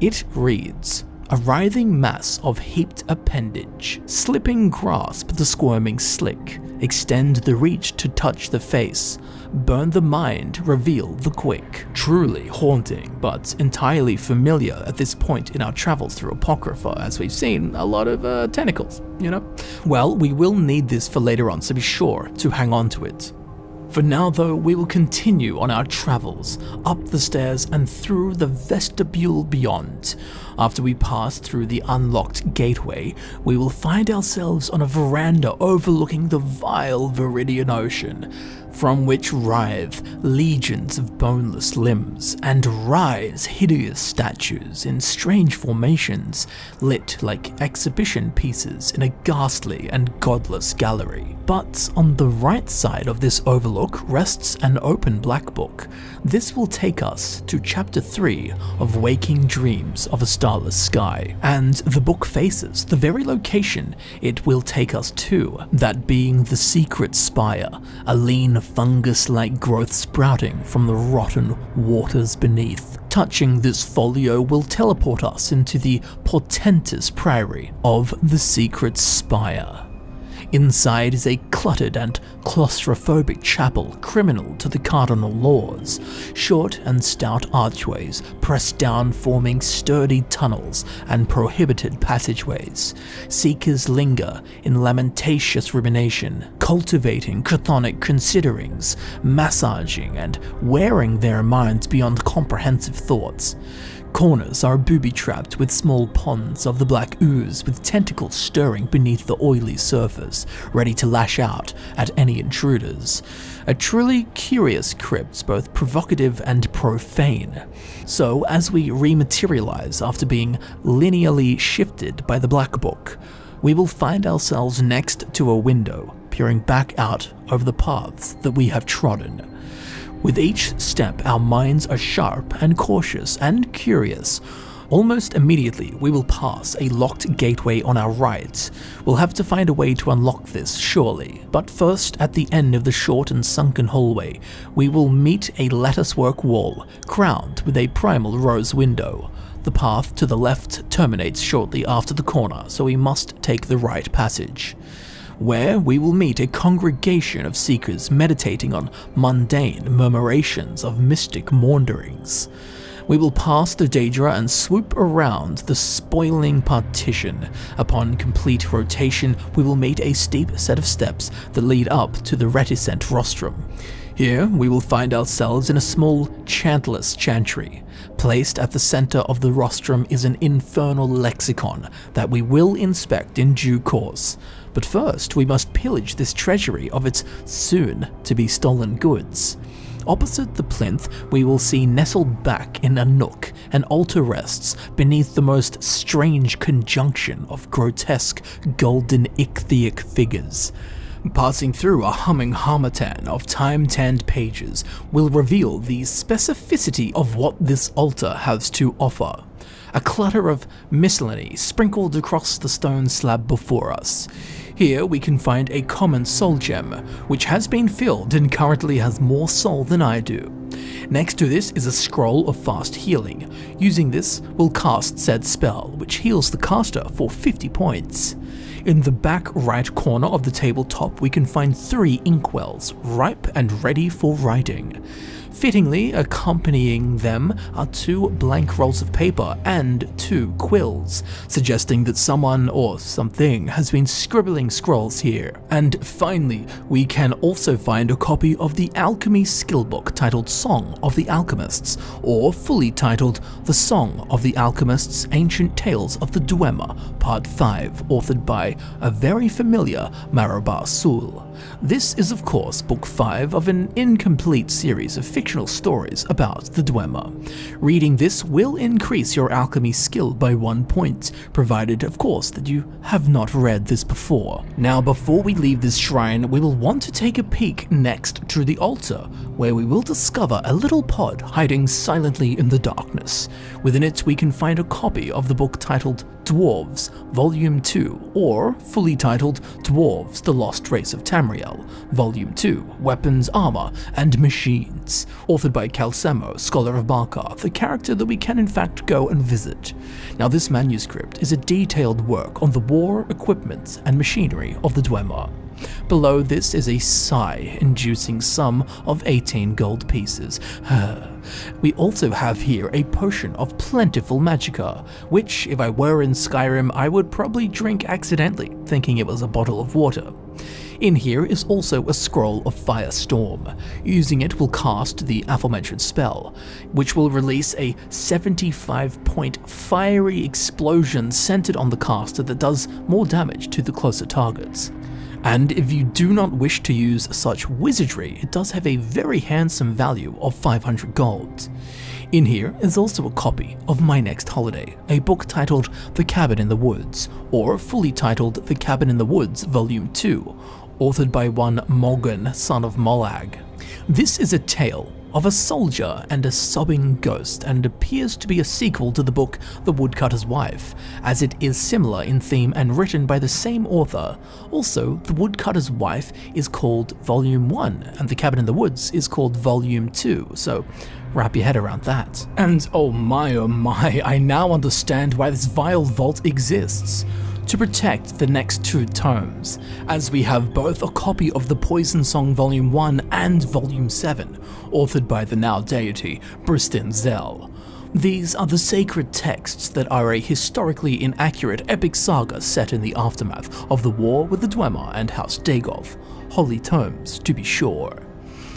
It reads, a writhing mass of heaped appendage, slipping grasp the squirming slick, extend the reach to touch the face, burn the mind, reveal the quick. Truly haunting, but entirely familiar at this point in our travels through Apocrypha, as we've seen a lot of uh, tentacles, you know? Well, we will need this for later on, so be sure to hang on to it. For now though, we will continue on our travels, up the stairs and through the vestibule beyond. After we pass through the unlocked gateway, we will find ourselves on a veranda overlooking the vile Viridian Ocean from which writhe legions of boneless limbs and rise hideous statues in strange formations, lit like exhibition pieces in a ghastly and godless gallery. But on the right side of this overlook rests an open black book. This will take us to chapter 3 of Waking Dreams of a Starless Sky, and the book faces the very location it will take us to, that being the Secret Spire, a lean fungus-like growth sprouting from the rotten waters beneath. Touching this folio will teleport us into the portentous priory of the Secret Spire. Inside is a cluttered and claustrophobic chapel criminal to the cardinal laws, short and stout archways pressed down forming sturdy tunnels and prohibited passageways. Seekers linger in lamentatious rumination, cultivating chthonic considerings, massaging and wearing their minds beyond comprehensive thoughts. Corners are booby-trapped with small ponds of the black ooze with tentacles stirring beneath the oily surface, ready to lash out at any intruders. A truly curious crypt, both provocative and profane. So, as we rematerialize after being linearly shifted by the Black Book, we will find ourselves next to a window, peering back out over the paths that we have trodden. With each step, our minds are sharp and cautious and curious. Almost immediately, we will pass a locked gateway on our right. We'll have to find a way to unlock this, surely. But first, at the end of the short and sunken hallway, we will meet a latticework wall, crowned with a primal rose window. The path to the left terminates shortly after the corner, so we must take the right passage where we will meet a congregation of seekers meditating on mundane murmurations of mystic maunderings. We will pass the Daedra and swoop around the spoiling partition. Upon complete rotation, we will meet a steep set of steps that lead up to the reticent rostrum. Here, we will find ourselves in a small, chantless chantry. Placed at the center of the rostrum is an infernal lexicon that we will inspect in due course. But first, we must pillage this treasury of its soon-to-be stolen goods. Opposite the plinth, we will see nestled back in a nook an altar rests beneath the most strange conjunction of grotesque golden ichthyic figures. Passing through a humming harmattan of time-tanned pages will reveal the specificity of what this altar has to offer. A clutter of miscellany sprinkled across the stone slab before us. Here we can find a common soul gem, which has been filled and currently has more soul than I do. Next to this is a scroll of fast healing. Using this, we'll cast said spell, which heals the caster for 50 points. In the back right corner of the tabletop we can find three inkwells, ripe and ready for writing. Fittingly, accompanying them are two blank rolls of paper and two quills, suggesting that someone or something has been scribbling scrolls here. And finally, we can also find a copy of the alchemy skill book titled Song of the Alchemists, or fully titled The Song of the Alchemists Ancient Tales of the Dwemer, Part 5, authored by a very familiar Marobar Sul. This is of course book 5 of an incomplete series of fictional stories about the Dwemer. Reading this will increase your alchemy skill by one point, provided of course that you have not read this before. Now before we leave this shrine, we will want to take a peek next to the altar, where we will discover a little pod hiding silently in the darkness. Within it we can find a copy of the book titled Dwarves, Volume 2, or fully titled Dwarves, The Lost Race of Tamriel, Volume 2, Weapons, Armor, and Machines, authored by Calcelmo, Scholar of Markarth, a character that we can in fact go and visit. Now this manuscript is a detailed work on the war, equipment, and machinery of the Dwemer. Below this is a sigh-inducing sum of 18 gold pieces. we also have here a potion of plentiful magicka, which, if I were in Skyrim, I would probably drink accidentally, thinking it was a bottle of water. In here is also a scroll of Firestorm. Using it will cast the aforementioned spell, which will release a 75 point fiery explosion centered on the caster that does more damage to the closer targets. And if you do not wish to use such wizardry, it does have a very handsome value of 500 gold. In here is also a copy of My Next Holiday, a book titled The Cabin in the Woods, or fully titled The Cabin in the Woods Volume 2, authored by one Morgan, son of Molag. This is a tale of a soldier and a sobbing ghost and appears to be a sequel to the book The Woodcutter's Wife, as it is similar in theme and written by the same author. Also, The Woodcutter's Wife is called Volume 1 and The Cabin in the Woods is called Volume 2, so wrap your head around that. And oh my oh my, I now understand why this vile vault exists to protect the next two tomes, as we have both a copy of the Poison Song Volume 1 and Volume 7, authored by the now deity Bristin Zell. These are the sacred texts that are a historically inaccurate epic saga set in the aftermath of the war with the Dwemer and House Dagoth. Holy tomes, to be sure.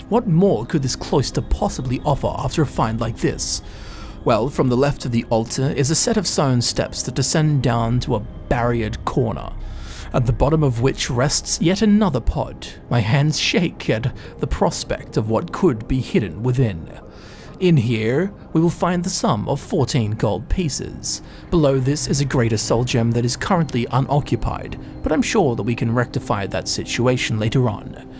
What more could this cloister possibly offer after a find like this? Well, from the left of the altar is a set of stone steps that descend down to a barriered corner, at the bottom of which rests yet another pod. My hands shake at the prospect of what could be hidden within. In here, we will find the sum of 14 gold pieces. Below this is a greater soul gem that is currently unoccupied, but I'm sure that we can rectify that situation later on.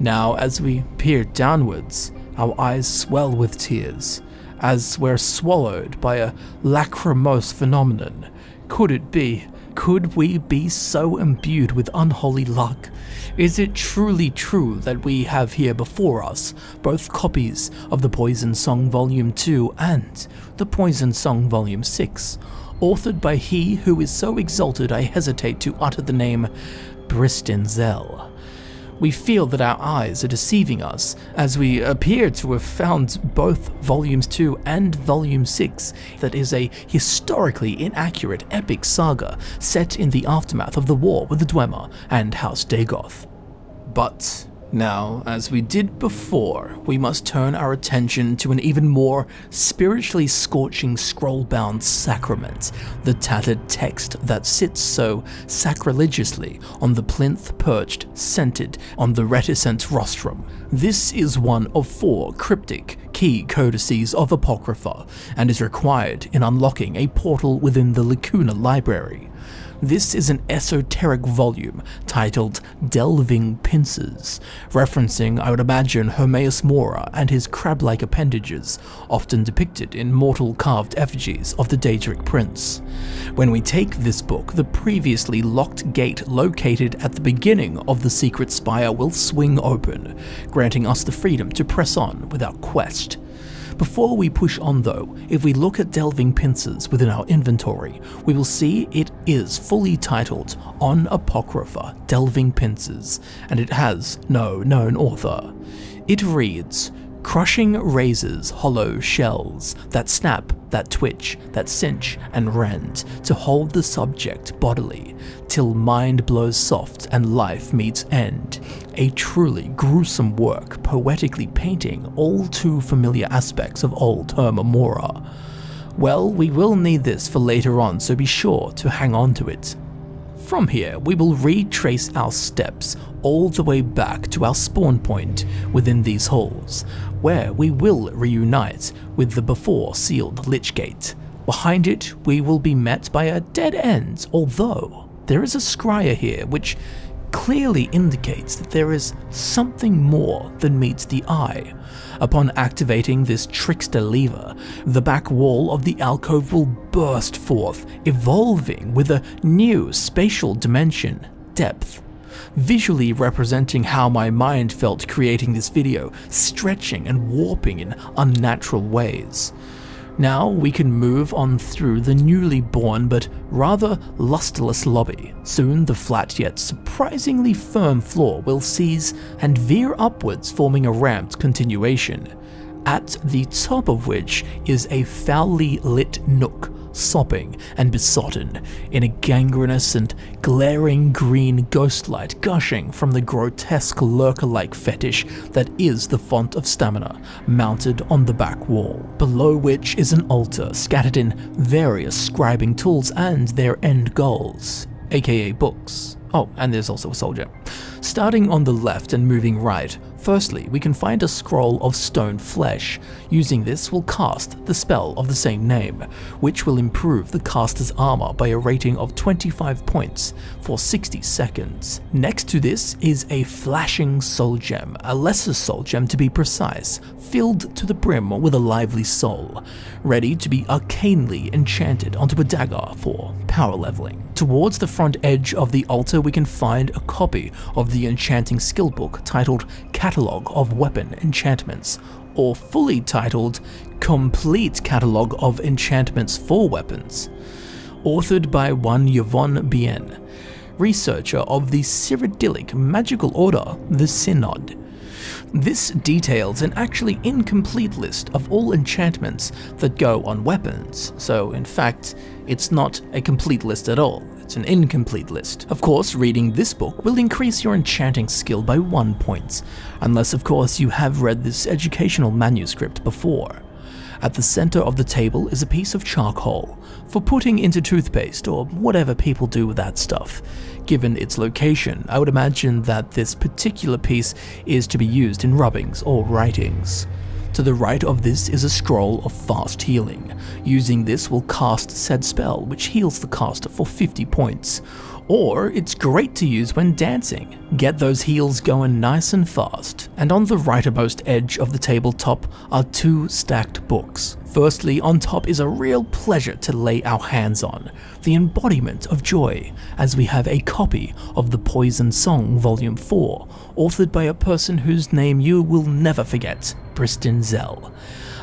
Now, as we peer downwards, our eyes swell with tears as we're swallowed by a lachrymose phenomenon. Could it be? Could we be so imbued with unholy luck? Is it truly true that we have here before us both copies of the Poison Song Volume 2 and the Poison Song Volume 6, authored by he who is so exalted I hesitate to utter the name Bristin Zell? We feel that our eyes are deceiving us, as we appear to have found both Volumes 2 and Volume 6 that is a historically inaccurate epic saga set in the aftermath of the war with the Dwemer and House Dagoth. But now, as we did before, we must turn our attention to an even more spiritually scorching scroll-bound sacrament, the tattered text that sits so sacrilegiously on the plinth perched, scented on the reticent rostrum. This is one of four cryptic key codices of Apocrypha, and is required in unlocking a portal within the Lacuna Library. This is an esoteric volume titled Delving Pincers, referencing, I would imagine, Hermaeus Mora and his crab-like appendages, often depicted in mortal carved effigies of the Daedric Prince. When we take this book, the previously locked gate located at the beginning of the secret spire will swing open, granting us the freedom to press on with our quest. Before we push on though, if we look at delving pincers within our inventory, we will see it is fully titled On Apocrypha Delving Pincers, and it has no known author. It reads, Crushing razors hollow shells that snap, that twitch, that cinch and rend to hold the subject bodily till mind blows soft and life meets end. A truly gruesome work poetically painting all too familiar aspects of old Hermaeus Mora. Well, we will need this for later on, so be sure to hang on to it. From here, we will retrace our steps all the way back to our spawn point within these halls, where we will reunite with the before sealed Lich Gate. Behind it, we will be met by a dead end, although there is a scryer here which clearly indicates that there is something more than meets the eye. Upon activating this trickster lever, the back wall of the alcove will burst forth, evolving with a new spatial dimension, depth, visually representing how my mind felt creating this video, stretching and warping in unnatural ways. Now we can move on through the newly born but rather lusterless lobby. Soon the flat yet surprisingly firm floor will seize and veer upwards forming a ramped continuation, at the top of which is a foully lit nook sopping and besotted in a gangrenous and glaring green ghostlight gushing from the grotesque lurker-like fetish that is the font of stamina mounted on the back wall, below which is an altar scattered in various scribing tools and their end goals, aka books. Oh, and there's also a soldier. Starting on the left and moving right, Firstly, we can find a scroll of stone flesh. Using this, we'll cast the spell of the same name, which will improve the caster's armor by a rating of 25 points for 60 seconds. Next to this is a flashing soul gem, a lesser soul gem to be precise, filled to the brim with a lively soul, ready to be arcanely enchanted onto a dagger for power leveling. Towards the front edge of the altar we can find a copy of the enchanting skill book titled Catalogue of Weapon Enchantments, or fully titled Complete Catalogue of Enchantments for Weapons, authored by one Yvonne Bien, researcher of the Cyrodiilic magical order, the Synod. This details an actually incomplete list of all enchantments that go on weapons, so in fact, it's not a complete list at all. It's an incomplete list. Of course, reading this book will increase your enchanting skill by one point, unless of course you have read this educational manuscript before. At the center of the table is a piece of charcoal for putting into toothpaste or whatever people do with that stuff. Given its location, I would imagine that this particular piece is to be used in rubbings or writings. To the right of this is a scroll of fast healing. Using this will cast said spell which heals the caster for 50 points. Or it's great to use when dancing. Get those heals going nice and fast. And on the rightmost edge of the tabletop are two stacked books. Firstly, on top is a real pleasure to lay our hands on, the embodiment of joy, as we have a copy of The Poison Song Volume 4, authored by a person whose name you will never forget, Bristin Zell.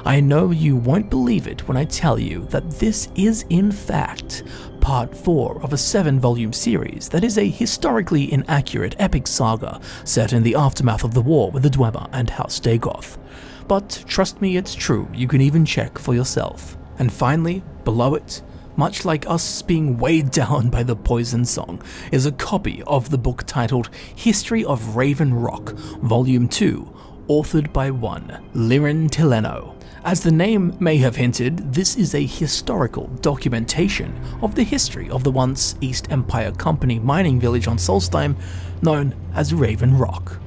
I know you won't believe it when I tell you that this is in fact part 4 of a 7 volume series that is a historically inaccurate epic saga set in the aftermath of the war with the Dwemer and House Dagoth. But trust me, it's true, you can even check for yourself. And finally, below it, much like us being weighed down by the poison song, is a copy of the book titled History of Raven Rock, Volume 2, authored by one Liren Tileno. As the name may have hinted, this is a historical documentation of the history of the once East Empire Company mining village on Solstheim known as Raven Rock.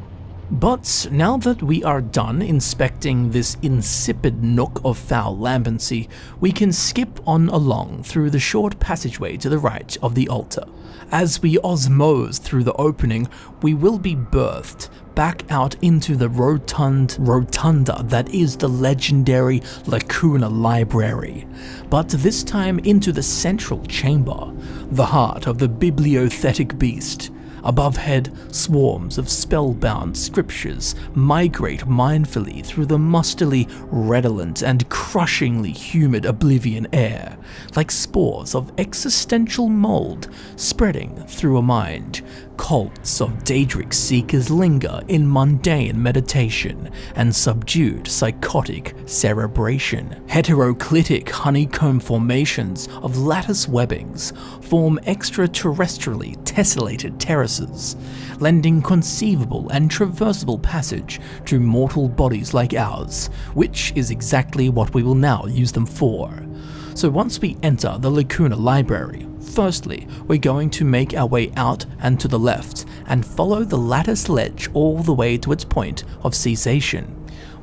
But now that we are done inspecting this insipid nook of foul lambency, we can skip on along through the short passageway to the right of the altar. As we osmose through the opening, we will be birthed back out into the rotund rotunda that is the legendary Lacuna Library, but this time into the central chamber, the heart of the bibliothetic beast, Above head, swarms of spellbound scriptures migrate mindfully through the mustily redolent and crushingly humid oblivion air, like spores of existential mold spreading through a mind Cults of Daedric seekers linger in mundane meditation and subdued psychotic cerebration. Heteroclitic honeycomb formations of lattice webbings form extraterrestrially tessellated terraces, lending conceivable and traversable passage to mortal bodies like ours, which is exactly what we will now use them for. So once we enter the Lacuna Library, Firstly, we're going to make our way out and to the left and follow the lattice ledge all the way to its point of cessation,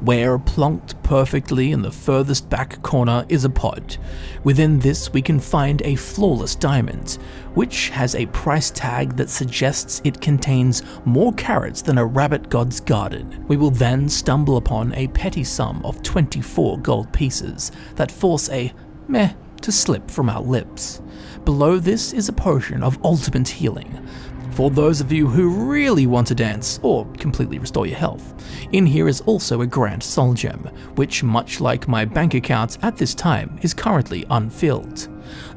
where plonked perfectly in the furthest back corner is a pod. Within this we can find a flawless diamond, which has a price tag that suggests it contains more carrots than a rabbit god's garden. We will then stumble upon a petty sum of 24 gold pieces that force a meh to slip from our lips. Below this is a potion of ultimate healing, for those of you who really want to dance or completely restore your health. In here is also a Grand Soul Gem, which much like my bank account at this time is currently unfilled.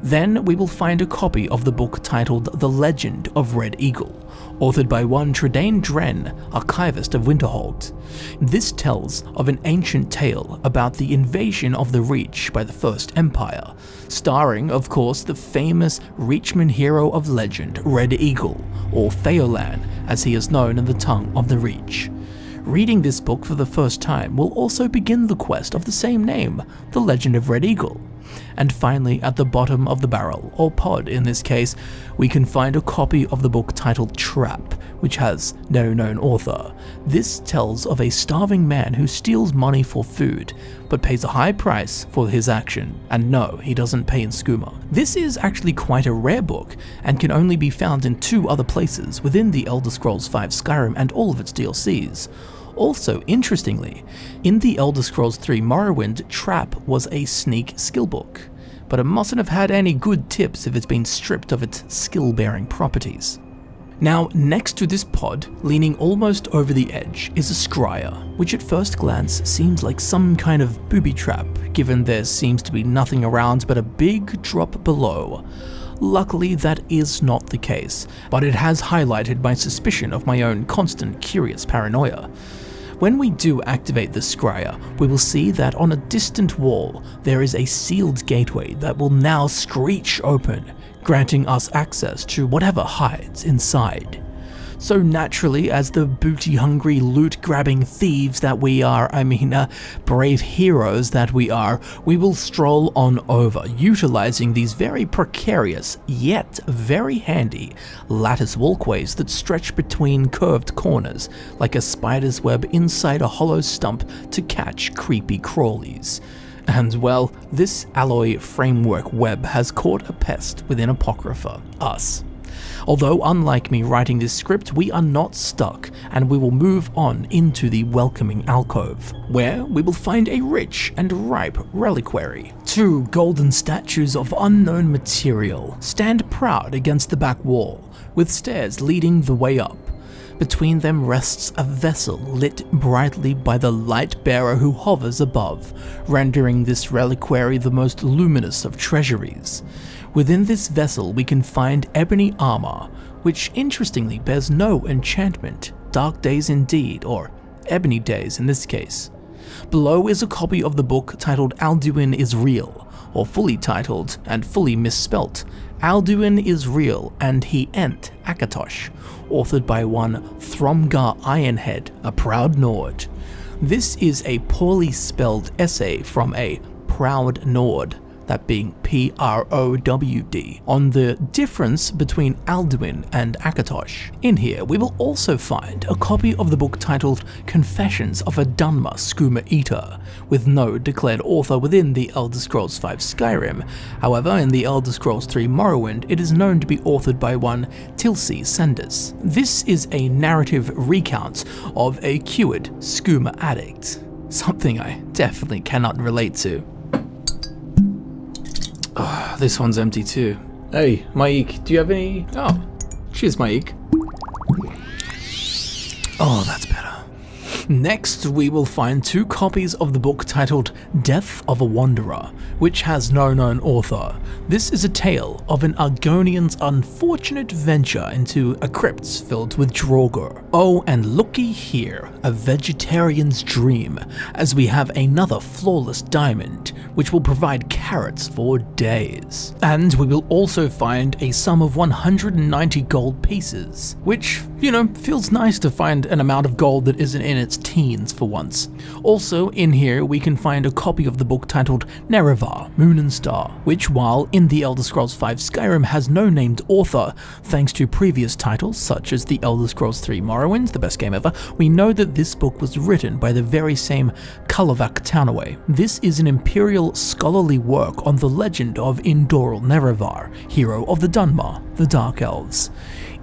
Then we will find a copy of the book titled The Legend of Red Eagle, authored by one Tredane Dren, archivist of Winterhold. This tells of an ancient tale about the invasion of the Reach by the First Empire, starring, of course, the famous Reachman hero of legend, Red Eagle, or Faolan as he is known in the tongue of the Reach. Reading this book for the first time will also begin the quest of the same name, The Legend of Red Eagle. And finally, at the bottom of the barrel, or pod in this case, we can find a copy of the book titled Trap, which has no known author. This tells of a starving man who steals money for food, but pays a high price for his action. And no, he doesn't pay in skooma. This is actually quite a rare book, and can only be found in two other places within the Elder Scrolls V Skyrim and all of its DLCs. Also, interestingly, in the Elder Scrolls 3 Morrowind, Trap was a sneak skill book, but it mustn't have had any good tips if it's been stripped of its skill-bearing properties. Now, next to this pod, leaning almost over the edge, is a scryer, which at first glance seems like some kind of booby trap, given there seems to be nothing around but a big drop below. Luckily, that is not the case, but it has highlighted my suspicion of my own constant curious paranoia. When we do activate the scryer, we will see that on a distant wall there is a sealed gateway that will now screech open, granting us access to whatever hides inside. So naturally, as the booty-hungry, loot-grabbing thieves that we are, I mean, uh, brave heroes that we are, we will stroll on over, utilizing these very precarious, yet very handy, lattice walkways that stretch between curved corners, like a spider's web inside a hollow stump to catch creepy crawlies. And well, this alloy framework web has caught a pest within Apocrypha, us. Although unlike me writing this script, we are not stuck, and we will move on into the welcoming alcove, where we will find a rich and ripe reliquary. Two golden statues of unknown material stand proud against the back wall, with stairs leading the way up. Between them rests a vessel lit brightly by the light bearer who hovers above, rendering this reliquary the most luminous of treasuries. Within this vessel we can find ebony armor, which interestingly bears no enchantment, dark days indeed, or ebony days in this case. Below is a copy of the book titled Alduin is Real, or fully titled and fully misspelt, Alduin is Real and He Ent Akatosh, authored by one Thromgar Ironhead, a proud Nord. This is a poorly spelled essay from a proud Nord that being P-R-O-W-D, on the difference between Alduin and Akatosh. In here, we will also find a copy of the book titled Confessions of a Dunmer Skooma Eater, with no declared author within the Elder Scrolls V Skyrim. However, in the Elder Scrolls 3 Morrowind, it is known to be authored by one Tilsi Sendis. This is a narrative recount of a cured skooma addict, something I definitely cannot relate to. Oh, this one's empty too. Hey, Maik, do you have any? Oh, cheers, Maik. Oh, that's better. Next, we will find two copies of the book titled Death of a Wanderer, which has no known author. This is a tale of an Argonian's unfortunate venture into a crypt filled with Draugr. Oh, and looky here, a vegetarian's dream, as we have another flawless diamond, which will provide carrots for days. And we will also find a sum of 190 gold pieces, which, you know, feels nice to find an amount of gold that isn't in its teens for once. Also, in here we can find a copy of the book titled Nerevar, Moon and Star, which while in the Elder Scrolls V Skyrim has no named author, thanks to previous titles such as the Elder Scrolls 3 Morrowind, the best game ever, we know that this book was written by the very same Carlovac Townway. This is an imperial scholarly work on the legend of Indoril Nerevar, hero of the Dunmer, the Dark Elves.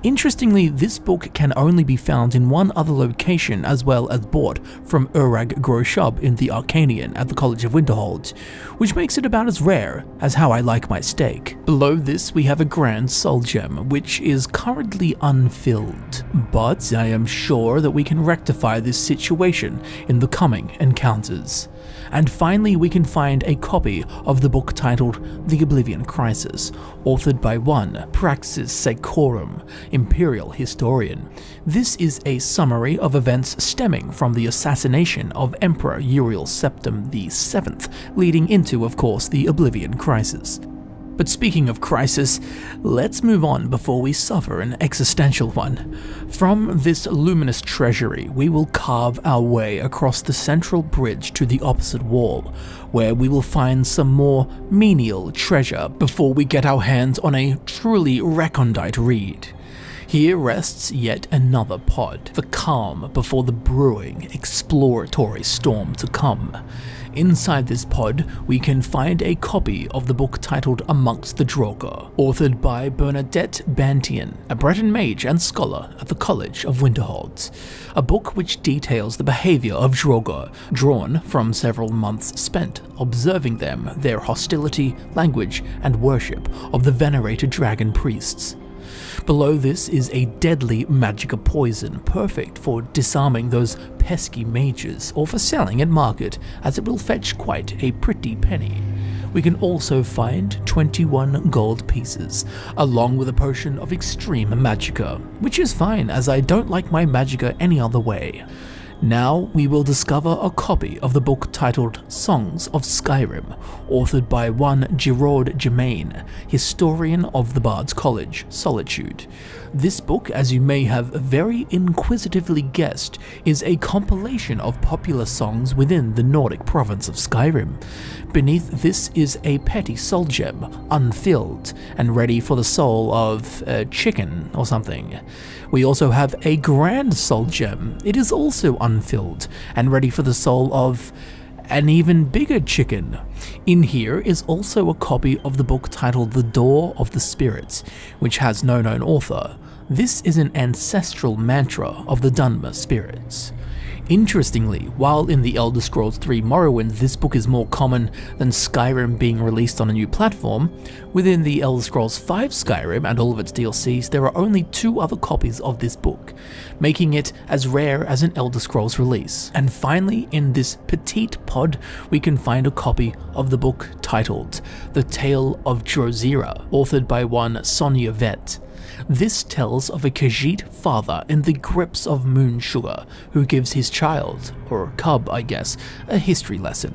Interestingly, this book can only be found in one other location as well as bought from Urag gro-Shub in the Arcanaeum at the College of Winterhold, which makes it about as rare as how I like my steak. Below this we have a Grand Soul Gem, which is currently unfilled, but I am sure that we can rectify this situation in the coming encounters. And finally, we can find a copy of the book titled The Oblivion Crisis, authored by one Praxis Secorum, Imperial Historian. This is a summary of events stemming from the assassination of Emperor Uriel Septim VII, leading into, of course, the Oblivion Crisis. But speaking of crisis, let's move on before we suffer an existential one. From this luminous treasury, we will carve our way across the central bridge to the opposite wall, where we will find some more menial treasure before we get our hands on a truly recondite reed. Here rests yet another pod, the calm before the brewing, exploratory storm to come. Inside this pod, we can find a copy of the book titled Amongst the Draugr, authored by Bernadette Bantien, a Breton mage and scholar at the College of Winterhold. A book which details the behavior of Draugr, drawn from several months spent observing them, their hostility, language, and worship of the venerated dragon priests. Below this is a deadly magicka poison, perfect for disarming those pesky mages or for selling at market, as it will fetch quite a pretty penny. We can also find 21 gold pieces, along with a potion of extreme magicka, which is fine as I don't like my magicka any other way. Now we will discover a copy of the book titled Songs of Skyrim, authored by one Giraud Gemane, historian of the Bard's College, Solitude. This book, as you may have very inquisitively guessed, is a compilation of popular songs within the Nordic province of Skyrim. Beneath this is a petty soul gem, unfilled, and ready for the soul of a chicken or something. We also have a grand soul gem. It is also unfilled, and ready for the soul of an even bigger chicken. In here is also a copy of the book titled The Door of the Spirits, which has no known author. This is an ancestral mantra of the Dunmer spirits. Interestingly, while in the Elder Scrolls 3 Morrowind this book is more common than Skyrim being released on a new platform, within the Elder Scrolls 5 Skyrim and all of its DLCs there are only two other copies of this book, making it as rare as an Elder Scrolls release. And finally, in this petite pod, we can find a copy of the book titled The Tale of Dro'Zira, authored by one Sonia Vet. This tells of a Khajiit father in the grips of Moon Sugar who gives his child, or cub I guess, a history lesson.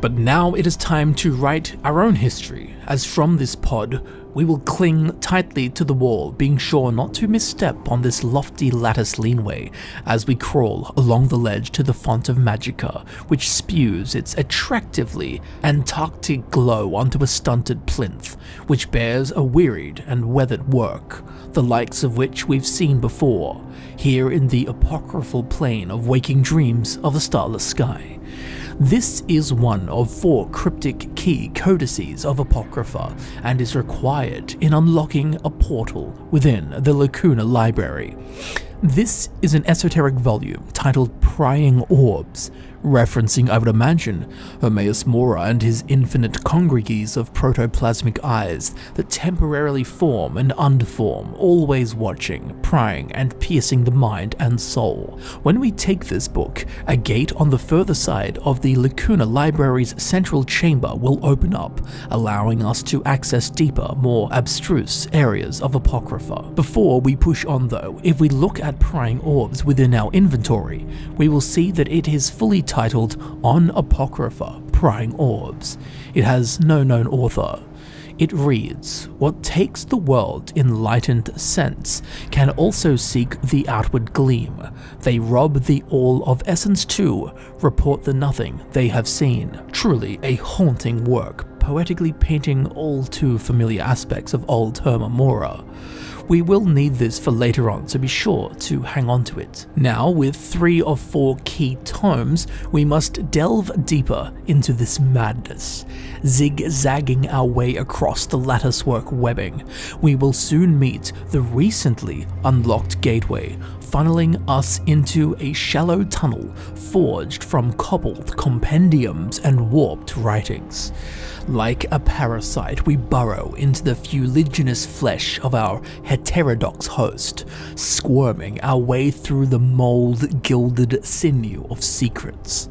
But now it is time to write our own history, as from this pod, we will cling tightly to the wall, being sure not to misstep on this lofty lattice leanway as we crawl along the ledge to the font of Magicka, which spews its attractively Antarctic glow onto a stunted plinth, which bears a wearied and weathered work, the likes of which we've seen before, here in the apocryphal plane of waking dreams of a starless sky. This is one of four cryptic key codices of Apocrypha and is required in unlocking a portal within the Lacuna Library. This is an esoteric volume titled Prying Orbs, referencing, I would imagine, Hermaeus Mora and his infinite congregaes of protoplasmic eyes that temporarily form and underform, always watching, prying, and piercing the mind and soul. When we take this book, a gate on the further side of the Lacuna Library's central chamber will open up, allowing us to access deeper, more abstruse areas of Apocrypha. Before we push on though, if we look at prying orbs within our inventory, we will see that it is fully titled On Apocrypha Prying Orbs. It has no known author. It reads, What takes the world enlightened sense can also seek the outward gleam. They rob the all of essence too, report the nothing they have seen. Truly a haunting work, poetically painting all too familiar aspects of old Herma Mora. We will need this for later on, so be sure to hang on to it. Now, with three of four key tomes, we must delve deeper into this madness. Zigzagging our way across the latticework webbing, we will soon meet the recently unlocked gateway, funneling us into a shallow tunnel forged from cobbled compendiums and warped writings. Like a parasite, we burrow into the fuliginous flesh of our heterodox host, squirming our way through the mold-gilded sinew of secrets.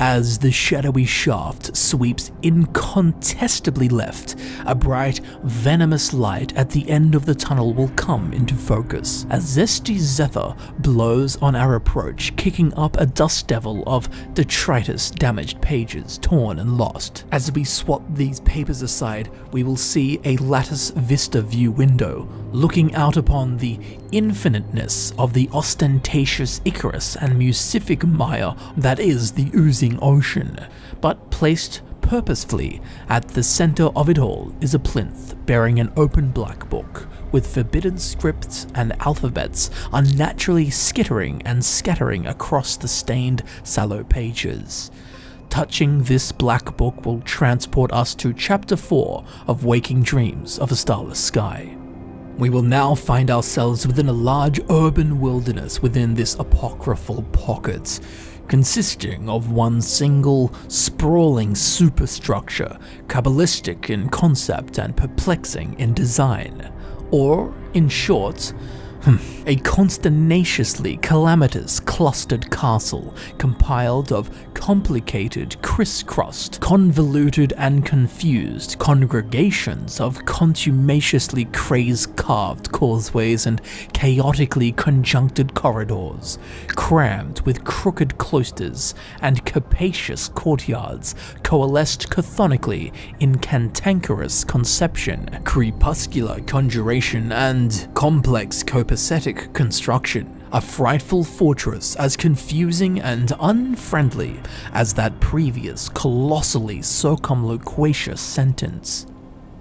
As the shadowy shaft sweeps incontestably left, a bright, venomous light at the end of the tunnel will come into focus. A zesty zephyr blows on our approach, kicking up a dust devil of detritus damaged pages, torn and lost. As we swat these papers aside, we will see a lattice vista view window, looking out upon the infiniteness of the ostentatious ichorous and Mucific mire that is the oozing ocean, but placed purposefully at the center of it all is a plinth bearing an open black book with forbidden scripts and alphabets unnaturally skittering and scattering across the stained sallow pages. Touching this black book will transport us to chapter 4 of Waking Dreams of a Starless Sky. We will now find ourselves within a large urban wilderness within this apocryphal pocket, consisting of one single, sprawling superstructure, kabbalistic in concept and perplexing in design. Or, in short. Hmm. A consternatiously calamitous clustered castle compiled of complicated, crisscrossed, convoluted and confused congregations of contumaciously craze-carved causeways and chaotically conjuncted corridors, crammed with crooked cloisters and capacious courtyards coalesced cathonically in cantankerous conception, crepuscular conjuration and complex copa copacetic construction, a frightful fortress as confusing and unfriendly as that previous colossally circumloquacious sentence.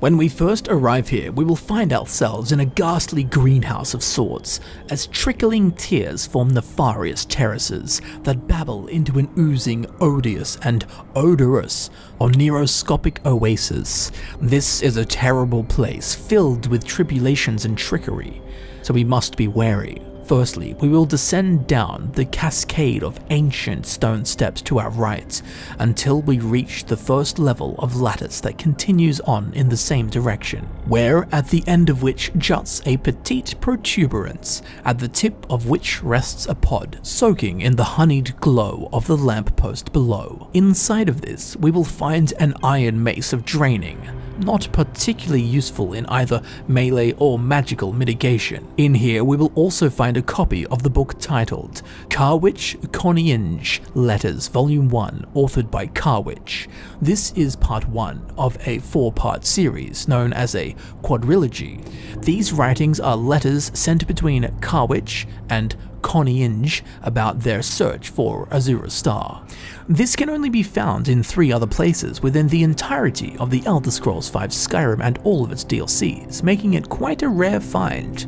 When we first arrive here, we will find ourselves in a ghastly greenhouse of sorts, as trickling tears form nefarious terraces that babble into an oozing, odious, and odorous oneiroscopic oasis. This is a terrible place, filled with tribulations and trickery so we must be wary. Firstly, we will descend down the cascade of ancient stone steps to our right until we reach the first level of lattice that continues on in the same direction, where at the end of which juts a petite protuberance, at the tip of which rests a pod soaking in the honeyed glow of the lamppost below. Inside of this, we will find an iron mace of draining, not particularly useful in either melee or magical mitigation. In here we will also find a copy of the book titled Charwich Koniinge Letters Volume 1 authored by Charwich. This is part 1 of a four-part series known as a quadrilogy. These writings are letters sent between Charwich and Koniinge about their search for Azura Star. This can only be found in three other places within the entirety of the Elder Scrolls V Skyrim and all of its DLCs, making it quite a rare find.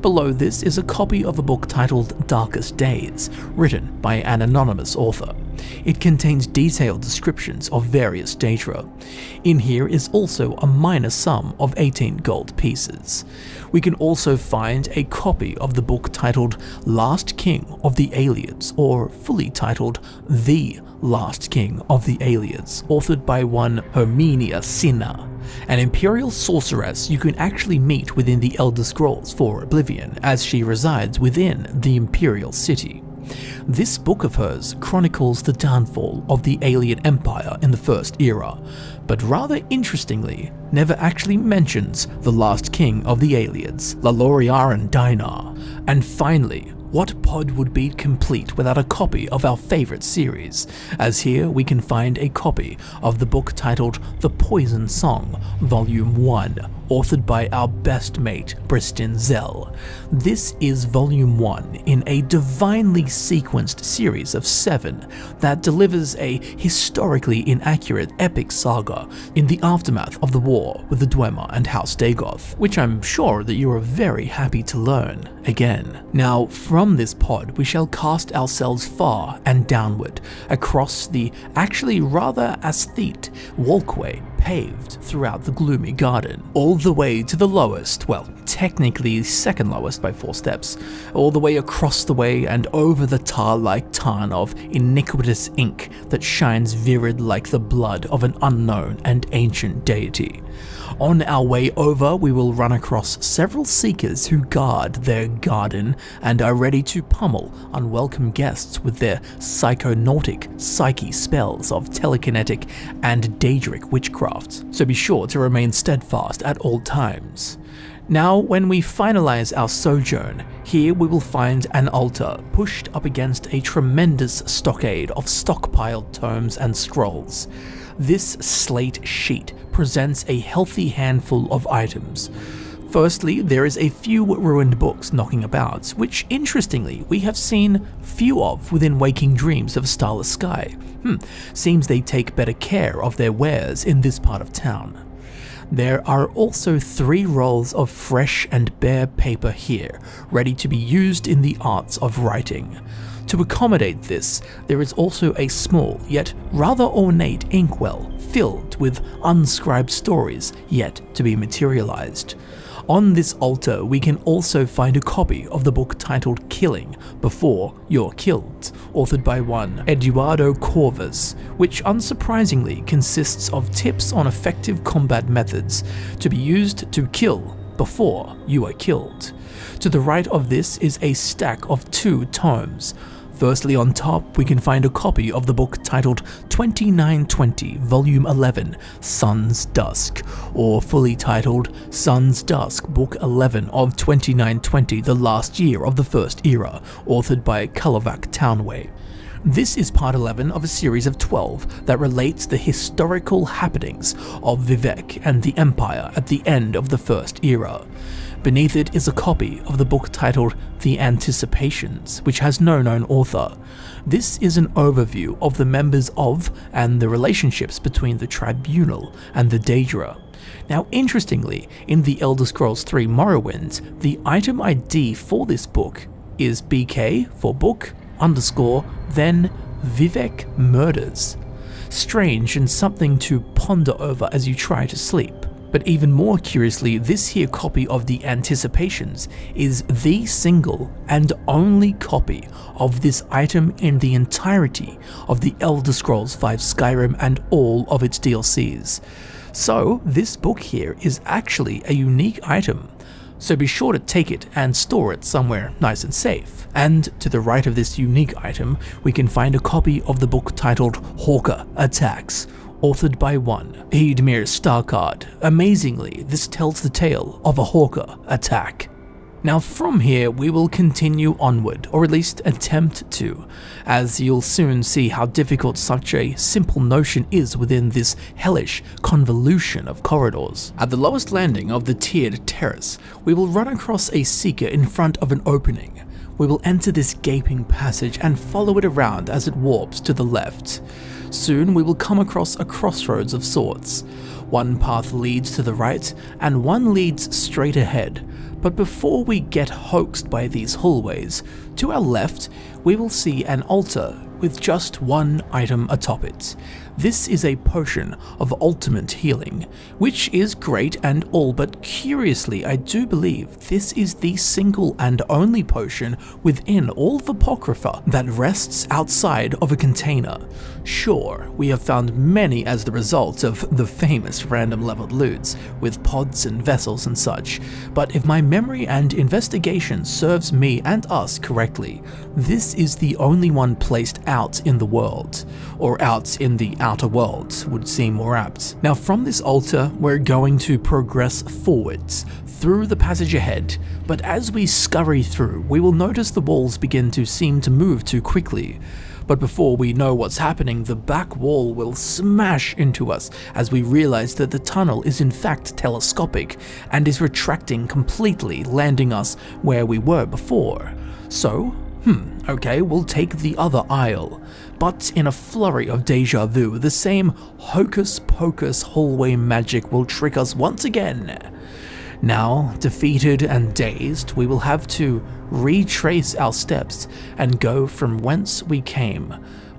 Below this is a copy of a book titled Darkest Days, written by an anonymous author. It contains detailed descriptions of various data. In here is also a minor sum of 18 gold pieces. We can also find a copy of the book titled Last King of the Ayleids, or fully titled The Last King of the Ayleids, authored by one Herminia Cinna, an imperial sorceress you can actually meet within the Elder Scrolls for Oblivion, as she resides within the imperial city. This book of hers chronicles the downfall of the Ayleid Empire in the First Era, but rather interestingly, never actually mentions the last king of the Ayleids, Laloriaran Dynar. And finally, what pod would be complete without a copy of our favourite series, as here we can find a copy of the book titled The Poison Song, Volume 1, authored by our best mate, Bristin Zell. This is Volume 1 in a divinely sequenced series of seven that delivers a historically inaccurate epic saga in the aftermath of the war with the Dwemer and House Dagoth, which I'm sure that you are very happy to learn again. Now, from this pod, we shall cast ourselves far and downward across the actually rather aesthete walkway paved throughout the gloomy garden, all the way to the lowest, well, technically second lowest by four steps, all the way across the way and over the tar-like tarn of iniquitous ink that shines virid like the blood of an unknown and ancient deity. On our way over, we will run across several seekers who guard their garden and are ready to pummel unwelcome guests with their psychonautic psyche spells of telekinetic and daedric witchcraft, so be sure to remain steadfast at all times. Now, when we finalize our sojourn, here we will find an altar pushed up against a tremendous stockade of stockpiled tomes and scrolls. This slate sheet presents a healthy handful of items. Firstly, there is a few ruined books knocking about, which interestingly we have seen few of within Waking Dreams of a Starless Sky. Hmm, seems they take better care of their wares in this part of town. There are also three rolls of fresh and bare paper here, ready to be used in the arts of writing. To accommodate this, there is also a small yet rather ornate inkwell filled with unscribed stories yet to be materialized. On this altar, we can also find a copy of the book titled Killing Before You're Killed, authored by one Eduardo Corvus, which unsurprisingly consists of tips on effective combat methods to be used to kill before you are killed. To the right of this is a stack of two tomes, Firstly, on top, we can find a copy of the book titled 2920, Volume 11, Sun's Dusk, or fully titled Sun's Dusk, Book 11 of 2920, the last year of the First Era, authored by Carlovac Townway. This is part 11 of a series of 12 that relates the historical happenings of Vivec and the Empire at the end of the First Era. Beneath it is a copy of the book titled The Anticipations, which has no known author. This is an overview of the members of and the relationships between the Tribunal and the Daedra. Now, interestingly, in the Elder Scrolls 3 Morrowind, the item ID for this book is BK for book underscore then Vivec Murders. Strange and something to ponder over as you try to sleep. But even more curiously, this here copy of the Anticipations is the single and only copy of this item in the entirety of the Elder Scrolls V Skyrim and all of its DLCs. So this book here is actually a unique item so be sure to take it and store it somewhere nice and safe. And to the right of this unique item, we can find a copy of the book titled Hawker Attacks, authored by one Eadmir Starkard. Amazingly, this tells the tale of a Hawker attack. Now from here we will continue onward, or at least attempt to, as you'll soon see how difficult such a simple notion is within this hellish convolution of corridors. At the lowest landing of the tiered terrace, we will run across a seeker in front of an opening. We will enter this gaping passage and follow it around as it warps to the left. Soon we will come across a crossroads of sorts. One path leads to the right, and one leads straight ahead. But before we get hoaxed by these hallways, to our left we will see an altar with just one item atop it. This is a potion of ultimate healing, which is great and all, but curiously, I do believe this is the single and only potion within all of Apocrypha that rests outside of a container. Sure, we have found many as the result of the famous random leveled loots, with pods and vessels and such, but if my memory and investigation serves me and us correctly, this is the only one placed out in the world, or out in the outer worlds would seem more apt. Now from this altar, we're going to progress forwards through the passage ahead, but as we scurry through, we will notice the walls begin to seem to move too quickly. But before we know what's happening, the back wall will smash into us as we realize that the tunnel is in fact telescopic and is retracting completely, landing us where we were before. So, hmm, okay, we'll take the other aisle. But in a flurry of deja vu, the same hocus pocus hallway magic will trick us once again. Now, defeated and dazed, we will have to retrace our steps and go from whence we came.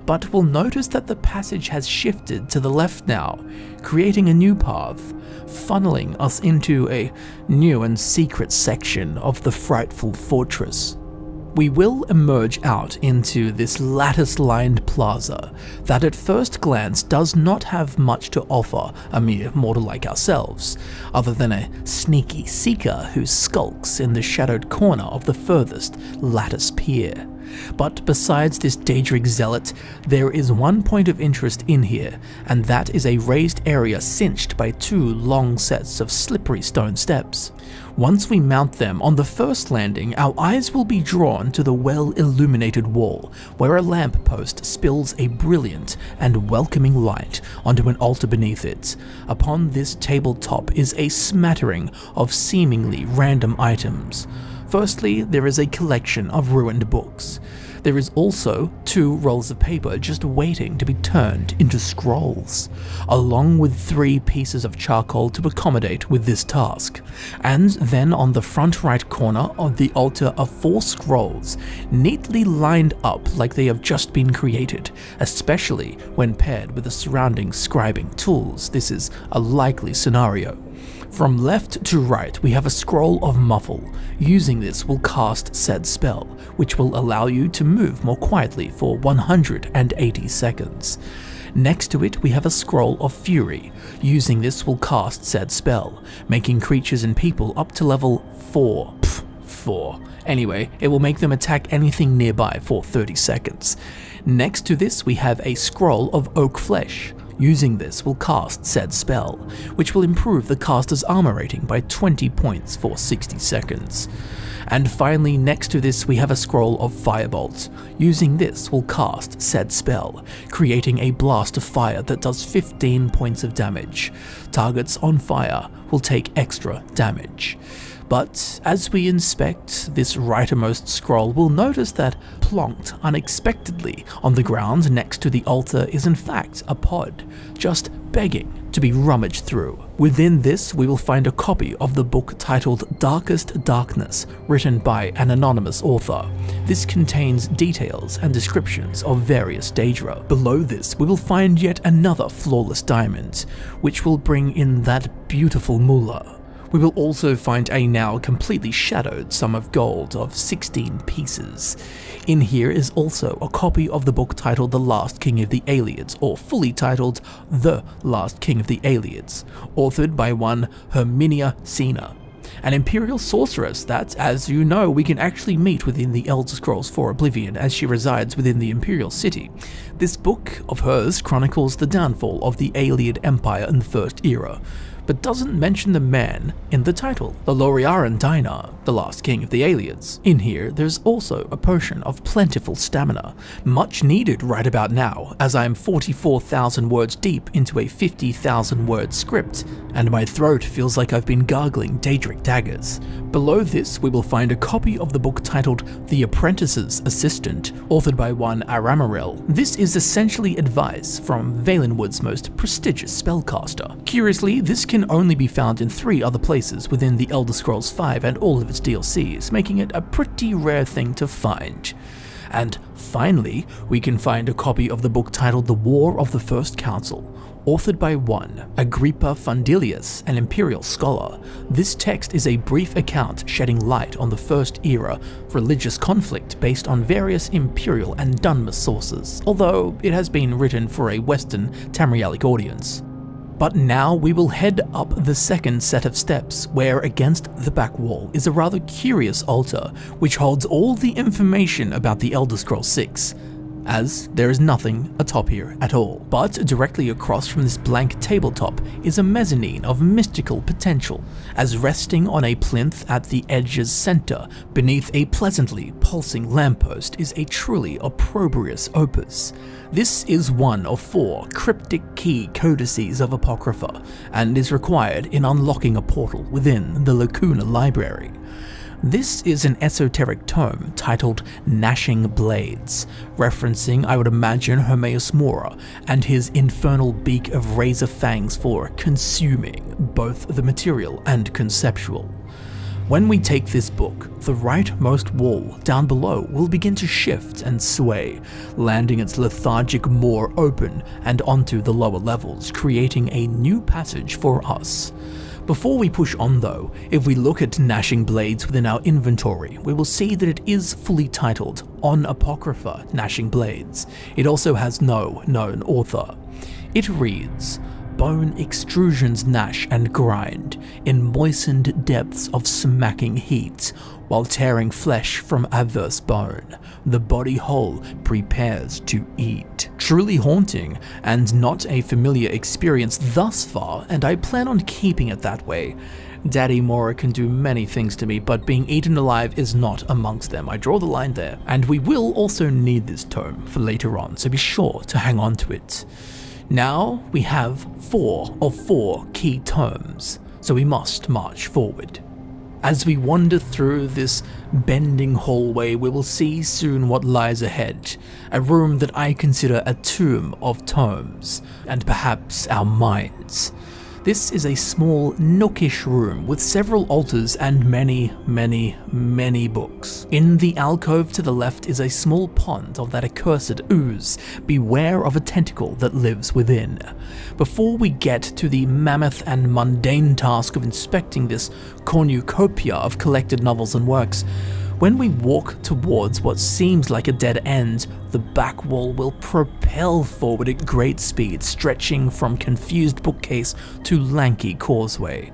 But we'll notice that the passage has shifted to the left now, creating a new path, funneling us into a new and secret section of the frightful fortress we will emerge out into this lattice-lined plaza that at first glance does not have much to offer a mere mortal like ourselves, other than a sneaky seeker who skulks in the shadowed corner of the furthest lattice pier. But besides this Daedric zealot, there is one point of interest in here, and that is a raised area cinched by two long sets of slippery stone steps. Once we mount them on the first landing, our eyes will be drawn to the well-illuminated wall, where a lamp post spills a brilliant and welcoming light onto an altar beneath it. Upon this tabletop is a smattering of seemingly random items. Firstly, there is a collection of ruined books. There is also two rolls of paper just waiting to be turned into scrolls, along with three pieces of charcoal to accommodate with this task. And then on the front right corner of the altar are four scrolls, neatly lined up like they have just been created, especially when paired with the surrounding scribing tools. This is a likely scenario. From left to right, we have a scroll of Muffle. Using this will cast said spell, which will allow you to move more quietly for 180 seconds. Next to it, we have a scroll of Fury. Using this will cast said spell, making creatures and people up to level 4. Pff, 4. Anyway, it will make them attack anything nearby for 30 seconds. Next to this, we have a scroll of Oak Flesh. Using this will cast said spell, which will improve the caster's armor rating by 20 points for 60 seconds. And finally, next to this we have a scroll of Firebolt. Using this will cast said spell, creating a blast of fire that does 15 points of damage. Targets on fire will take extra damage. But as we inspect this rightmost scroll, we'll notice that plonked unexpectedly on the ground next to the altar is in fact a pod, just begging to be rummaged through. Within this, we will find a copy of the book titled Darkest Darkness, written by an anonymous author. This contains details and descriptions of various Daedra. Below this, we will find yet another flawless diamond, which will bring in that beautiful moolah we will also find a now completely shadowed sum of gold of 16 pieces. In here is also a copy of the book titled The Last King of the Ayleids, or fully titled The Last King of the Ayleids, authored by one Herminia Cinna an imperial sorceress that, as you know, we can actually meet within the Elder Scrolls IV Oblivion as she resides within the imperial city. This book of hers chronicles the downfall of the Ayleid Empire in the First Era, but doesn't mention the man in the title, the Loriaran Dynar, the last king of the Ayleids. In here, there's also a potion of plentiful stamina, much needed right about now, as I am 44,000 words deep into a 50,000 word script, and my throat feels like I've been gargling Daedric daggers. Below this, we will find a copy of the book titled The Apprentice's Assistant, authored by one Aramril. This is essentially advice from Valenwood's most prestigious spellcaster. Curiously, this can can only be found in three other places within the Elder Scrolls V and all of its DLCs, making it a pretty rare thing to find. And finally, we can find a copy of the book titled The War of the First Council, authored by one, Agrippa Fundilius, an imperial scholar. This text is a brief account shedding light on the First Era religious conflict based on various imperial and Dunmer sources, although it has been written for a Western Tamrielic audience. But now we will head up the second set of steps, where against the back wall is a rather curious altar, which holds all the information about the Elder Scrolls 6, as there is nothing atop here at all. But directly across from this blank tabletop is a mezzanine of mystical potential, as resting on a plinth at the edge's center, beneath a pleasantly pulsing lamppost, is a truly opprobrious opus. This is one of four cryptic key codices of Apocrypha, and is required in unlocking a portal within the Lacuna Library. This is an esoteric tome titled Gnashing Blades, referencing, I would imagine, Hermaeus Mora and his infernal beak of razor fangs for consuming both the material and conceptual. When we take this book, the rightmost wall down below will begin to shift and sway, landing its lethargic moor open and onto the lower levels, creating a new passage for us. Before we push on though, if we look at Gnashing Blades within our inventory, we will see that it is fully titled On Apocrypha Gnashing Blades. It also has no known author. It reads, bone extrusions gnash and grind in moistened depths of smacking heat, while tearing flesh from adverse bone. The body whole prepares to eat. Truly haunting, and not a familiar experience thus far, and I plan on keeping it that way. Daddy Mora can do many things to me, but being eaten alive is not amongst them. I draw the line there. And we will also need this tome for later on, so be sure to hang on to it. Now we have four of four key terms, so we must march forward. As we wander through this bending hallway, we will see soon what lies ahead, a room that I consider a tomb of tomes, and perhaps our minds. This is a small, nookish room with several altars and many, many, many books. In the alcove to the left is a small pond of that accursed ooze. Beware of a tentacle that lives within. Before we get to the mammoth and mundane task of inspecting this cornucopia of collected novels and works, when we walk towards what seems like a dead end, the back wall will propel forward at great speed, stretching from confused bookcase to lanky causeway.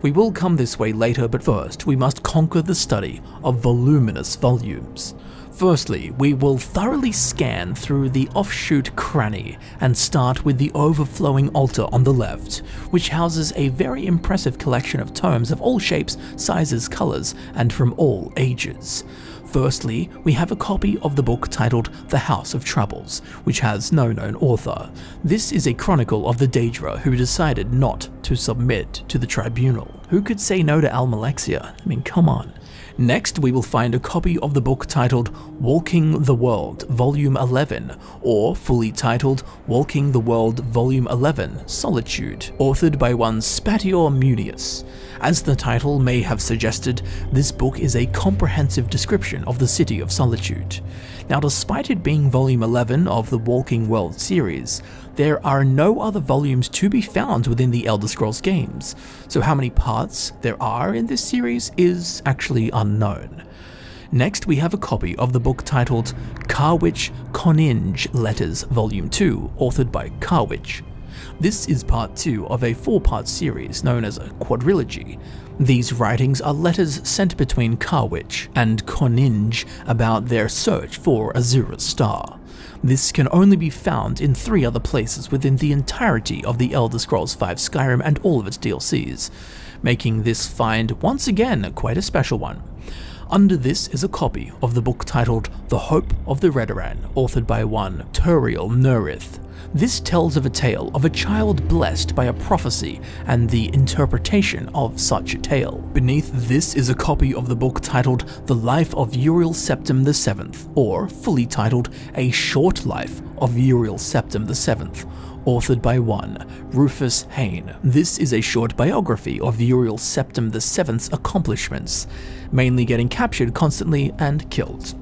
We will come this way later, but first we must conquer the study of voluminous volumes. Firstly, we will thoroughly scan through the offshoot cranny and start with the overflowing altar on the left, which houses a very impressive collection of tomes of all shapes, sizes, colours, and from all ages. Firstly, we have a copy of the book titled The House of Troubles, which has no known author. This is a chronicle of the Daedra who decided not to submit to the tribunal. Who could say no to Almalexia? I mean, come on. Next, we will find a copy of the book titled Walking the World, Volume 11, or fully titled Walking the World, Volume 11, Solitude, authored by one Spatior Munius. As the title may have suggested, this book is a comprehensive description of the City of Solitude. Now, despite it being Volume 11 of the Walking World series, there are no other volumes to be found within the Elder Scrolls games, so how many parts there are in this series is actually unknown. Next, we have a copy of the book titled Charwich Koniinge Letters Volume 2, authored by Charwich. This is part 2 of a four-part series known as a quadrilogy. These writings are letters sent between Charwich and Koniinge about their search for Azura's star. This can only be found in three other places within the entirety of the Elder Scrolls V Skyrim and all of its DLCs, making this find once again quite a special one. Under this is a copy of the book titled The Hope of the Redoran, authored by one Turiel Nerith. This tells of a tale of a child blessed by a prophecy and the interpretation of such a tale. Beneath this is a copy of the book titled The Life of Uriel Septim VII, or fully titled A Short Life of Uriel Septim VII, authored by one, Rufus Hayn. This is a short biography of Uriel Septim VII's accomplishments, mainly getting captured constantly and killed.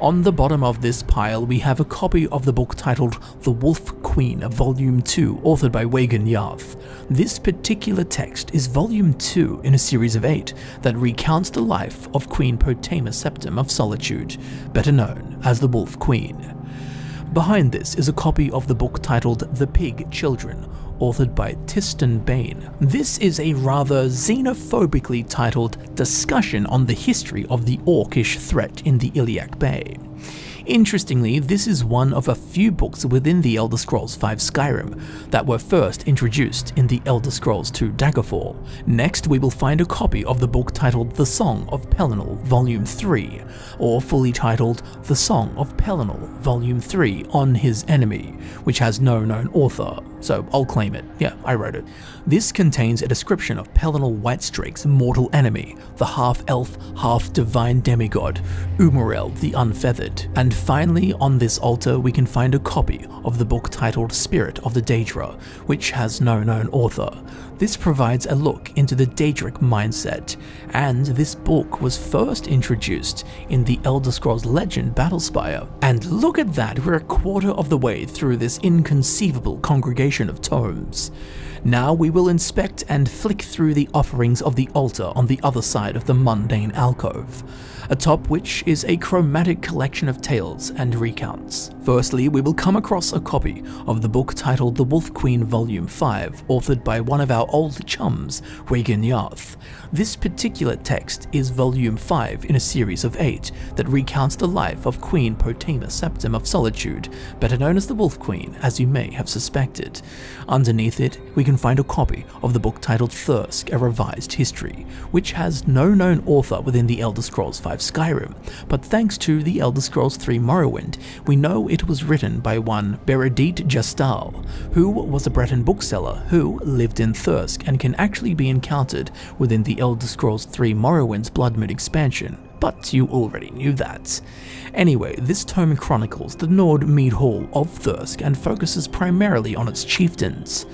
On the bottom of this pile, we have a copy of the book titled The Wolf Queen, Volume 2, authored by Waughin Jarth. This particular text is Volume 2 in a series of 8 that recounts the life of Queen Potema Septim of Solitude, better known as the Wolf Queen. Behind this is a copy of the book titled The Pig Children, authored by Tiston Bain. This is a rather xenophobically titled discussion on the history of the orcish threat in the Iliac Bay. Interestingly, this is one of a few books within the Elder Scrolls V Skyrim that were first introduced in the Elder Scrolls II Daggerfall. Next, we will find a copy of the book titled The Song of Pelinal Volume 3, or fully titled The Song of Pelinal Volume 3 on His Enemy, which has no known author, so I'll claim it. Yeah, I wrote it. This contains a description of Pelinal Whitestrake's mortal enemy, the half-elf, half-divine demigod, Umaril the Unfeathered. And finally, on this altar we can find a copy of the book titled Spirit of the Daedra, which has no known author. This provides a look into the Daedric mindset, and this book was first introduced in the Elder Scrolls Legend Battlespire. And look at that, we're a quarter of the way through this inconceivable congregation of tomes. Now we will inspect and flick through the offerings of the altar on the other side of the mundane alcove atop which is a chromatic collection of tales and recounts. Firstly, we will come across a copy of the book titled The Wolf Queen Volume 5, authored by one of our old chums, Waughin Jarth. This particular text is Volume 5 in a series of 8 that recounts the life of Queen Potema Septim of Solitude, better known as the Wolf Queen, as you may have suspected. Underneath it, we can find a copy of the book titled Thirsk, A Revised History, which has no known author within the Elder Scrolls V Skyrim, but thanks to the Elder Scrolls 3 Morrowind, we know it was written by one Beredit Jastal, who was a Breton bookseller who lived in Thirsk and can actually be encountered within the Elder Scrolls 3 Morrowind's Bloodmoon expansion but you already knew that. Anyway, this tome chronicles the Nord Mead Hall of Thirsk and focuses primarily on its chieftains.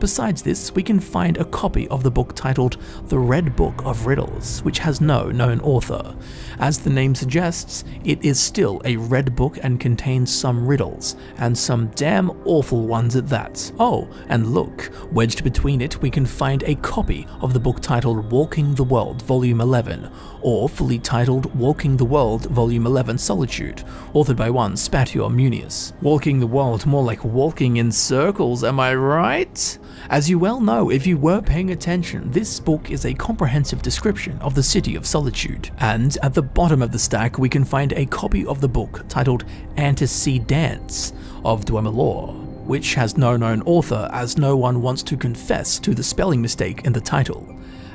Besides this, we can find a copy of the book titled The Red Book of Riddles, which has no known author. As the name suggests, it is still a red book and contains some riddles, and some damn awful ones at that. Oh, and look, wedged between it we can find a copy of the book titled Walking the World Volume 11, or fully titled Walking the World Volume 11 Solitude, authored by one Spatior Munius. Walking the world more like walking in circles, am I right? As you well know if you were paying attention, this book is a comprehensive description of the city of Solitude, and at the bottom of the stack we can find a copy of the book titled Antecedents of Dwemer which has no known author as no one wants to confess to the spelling mistake in the title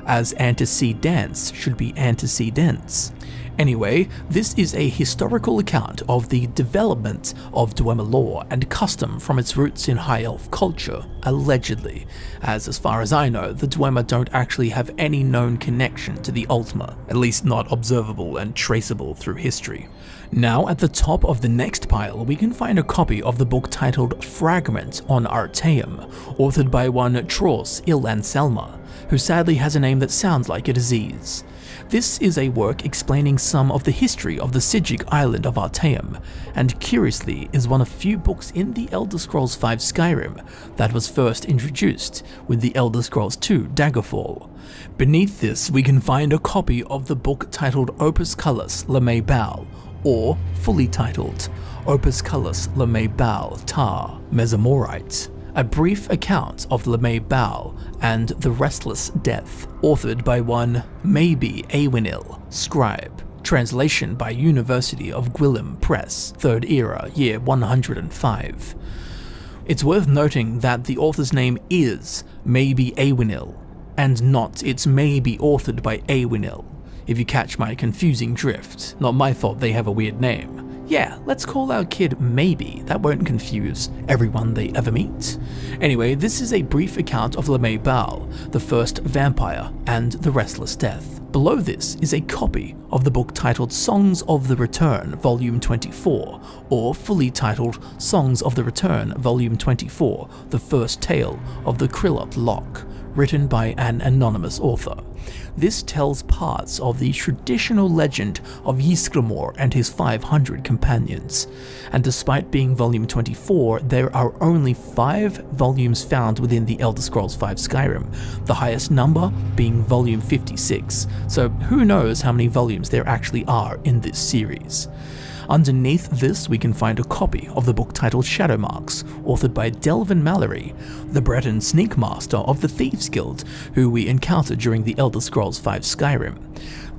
as antecedents should be antecedents. Anyway, this is a historical account of the development of Dwemer lore and custom from its roots in High Elf culture, allegedly, as as far as I know, the Dwemer don't actually have any known connection to the Altmer, at least not observable and traceable through history. Now at the top of the next pile we can find a copy of the book titled Fragment on Artaeum, authored by one Tros Il Anselma, who sadly has a name that sounds like a disease. This is a work explaining some of the history of the Psijic island of Artaeum, and curiously is one of few books in the Elder Scrolls V Skyrim that was first introduced with the Elder Scrolls II Daggerfall. Beneath this we can find a copy of the book titled Opusculus Lamae Bal, or fully titled Opusculus Lamae Bal Tar Mesamorite a brief account of Lamae Bal and the Restless Death, authored by one Maybe Awinil, scribe. Translation by University of Gwilym Press, 3rd Era, year 105. It's worth noting that the author's name is Maybe Awinil, and not it's maybe authored by Awinil, if you catch my confusing drift. Not my fault they have a weird name. Yeah, let's call our kid Maybe, that won't confuse everyone they ever meet. Anyway, this is a brief account of Lamae Bal, the first vampire, and the Restless Death. Below this is a copy of the book titled Songs of the Return, Volume 24, or fully titled Songs of the Return, Volume 24, the first tale of the Krillot Lock, written by an anonymous author. This tells parts of the traditional legend of Ysgramor and his 500 companions, and despite being volume 24, there are only 5 volumes found within the Elder Scrolls V Skyrim, the highest number being volume 56, so who knows how many volumes there actually are in this series. Underneath this, we can find a copy of the book titled Shadow Marks, authored by Delvin Mallory, the Breton sneak master of the Thieves Guild, who we encountered during the Elder Scrolls V Skyrim.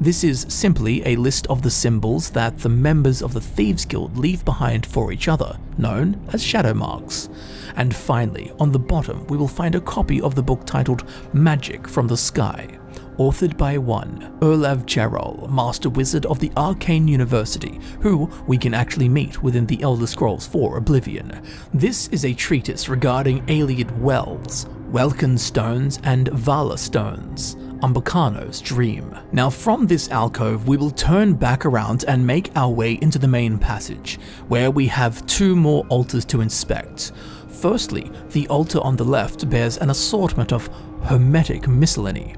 This is simply a list of the symbols that the members of the Thieves Guild leave behind for each other, known as shadow marks. And finally, on the bottom, we will find a copy of the book titled Magic from the Sky, authored by one Olav Jarol, Master Wizard of the Arcane University, who we can actually meet within the Elder Scrolls IV Oblivion. This is a treatise regarding Ayleid Wells, Welkin Stones, and Varla Stones. Umbacano's dream. Now from this alcove we will turn back around and make our way into the main passage, where we have two more altars to inspect. Firstly, the altar on the left bears an assortment of hermetic miscellany,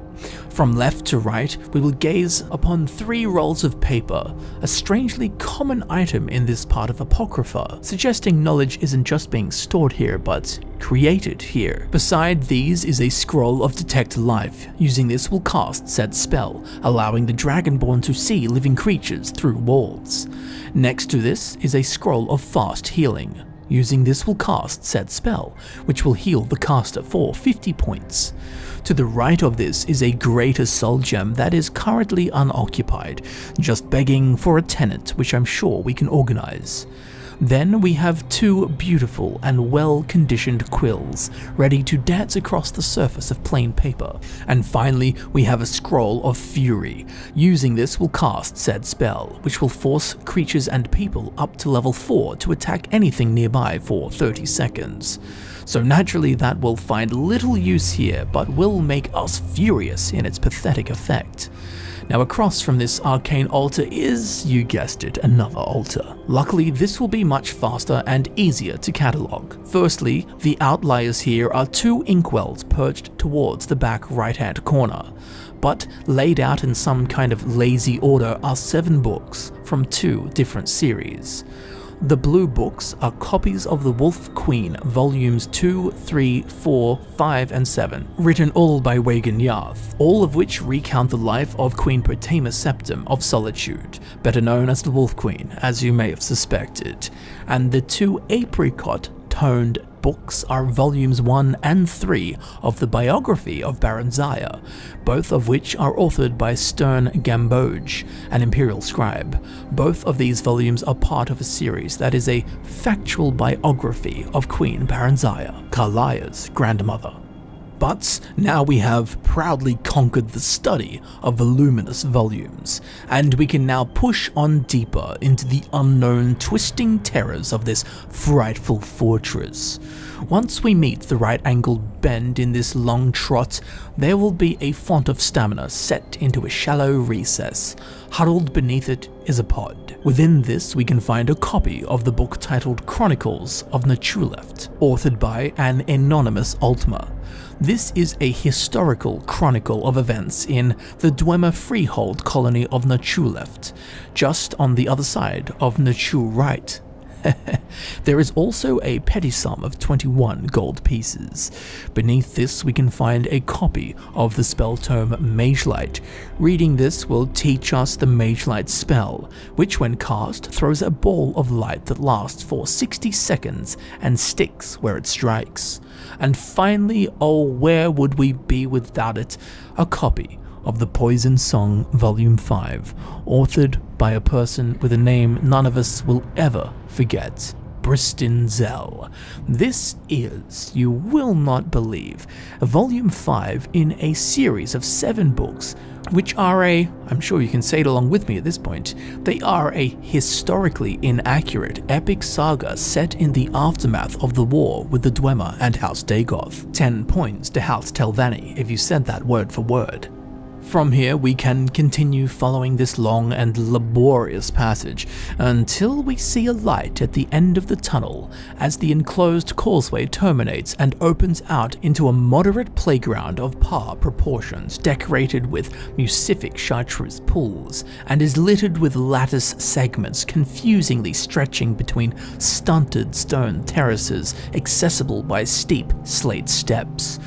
from left to right, we will gaze upon three rolls of paper, a strangely common item in this part of Apocrypha, suggesting knowledge isn't just being stored here, but created here. Beside these is a scroll of Detect Life. Using this will cast said spell, allowing the Dragonborn to see living creatures through walls. Next to this is a scroll of Fast Healing. Using this will cast said spell, which will heal the caster for 50 points. To the right of this is a greater soul gem that is currently unoccupied, just begging for a tenant which I'm sure we can organize. Then we have two beautiful and well-conditioned quills, ready to dance across the surface of plain paper. And finally, we have a scroll of fury. Using this will cast said spell, which will force creatures and people up to level 4 to attack anything nearby for 30 seconds. So naturally that will find little use here, but will make us furious in its pathetic effect. Now across from this arcane altar is, you guessed it, another altar. Luckily this will be much faster and easier to catalogue. Firstly, the outliers here are two inkwells perched towards the back right hand corner but laid out in some kind of lazy order are seven books from two different series. The blue books are copies of The Wolf Queen, volumes 2, 3, 4, 5, and 7, written all by Waughin Jarth, all of which recount the life of Queen Protema Septim of Solitude, better known as the Wolf Queen, as you may have suspected, and the two apricot toned books are volumes 1 and 3 of the biography of Barenziah, both of which are authored by Stern Gamboge, an imperial scribe. Both of these volumes are part of a series that is a factual biography of Queen Barenziah, Karliah's grandmother. But now we have proudly conquered the study of voluminous volumes, and we can now push on deeper into the unknown twisting terrors of this frightful fortress. Once we meet the right angled bend in this long trot, there will be a font of stamina set into a shallow recess. Huddled beneath it is a pod. Within this we can find a copy of the book titled Chronicles of Nchuleft, authored by an anonymous Altmer. This is a historical chronicle of events in the Dwemer freehold colony of Nchuleft, just on the other side of Nachu Right. there is also a petty sum of 21 gold pieces. Beneath this we can find a copy of the spell tome Magelight. Reading this will teach us the Magelight spell, which when cast throws a ball of light that lasts for 60 seconds and sticks where it strikes. And finally, oh where would we be without it, a copy of the Poison Song Volume 5, authored by a person with a name none of us will ever forget. Bristin Zell. This is, you will not believe, Volume 5 in a series of seven books, which are a, I'm sure you can say it along with me at this point, they are a historically inaccurate epic saga set in the aftermath of the war with the Dwemer and House Dagoth. 10 points to House Telvanni if you said that word for word. From here, we can continue following this long and laborious passage until we see a light at the end of the tunnel as the enclosed causeway terminates and opens out into a moderate playground of par proportions decorated with musific chartreuse pools and is littered with lattice segments confusingly stretching between stunted stone terraces accessible by steep slate steps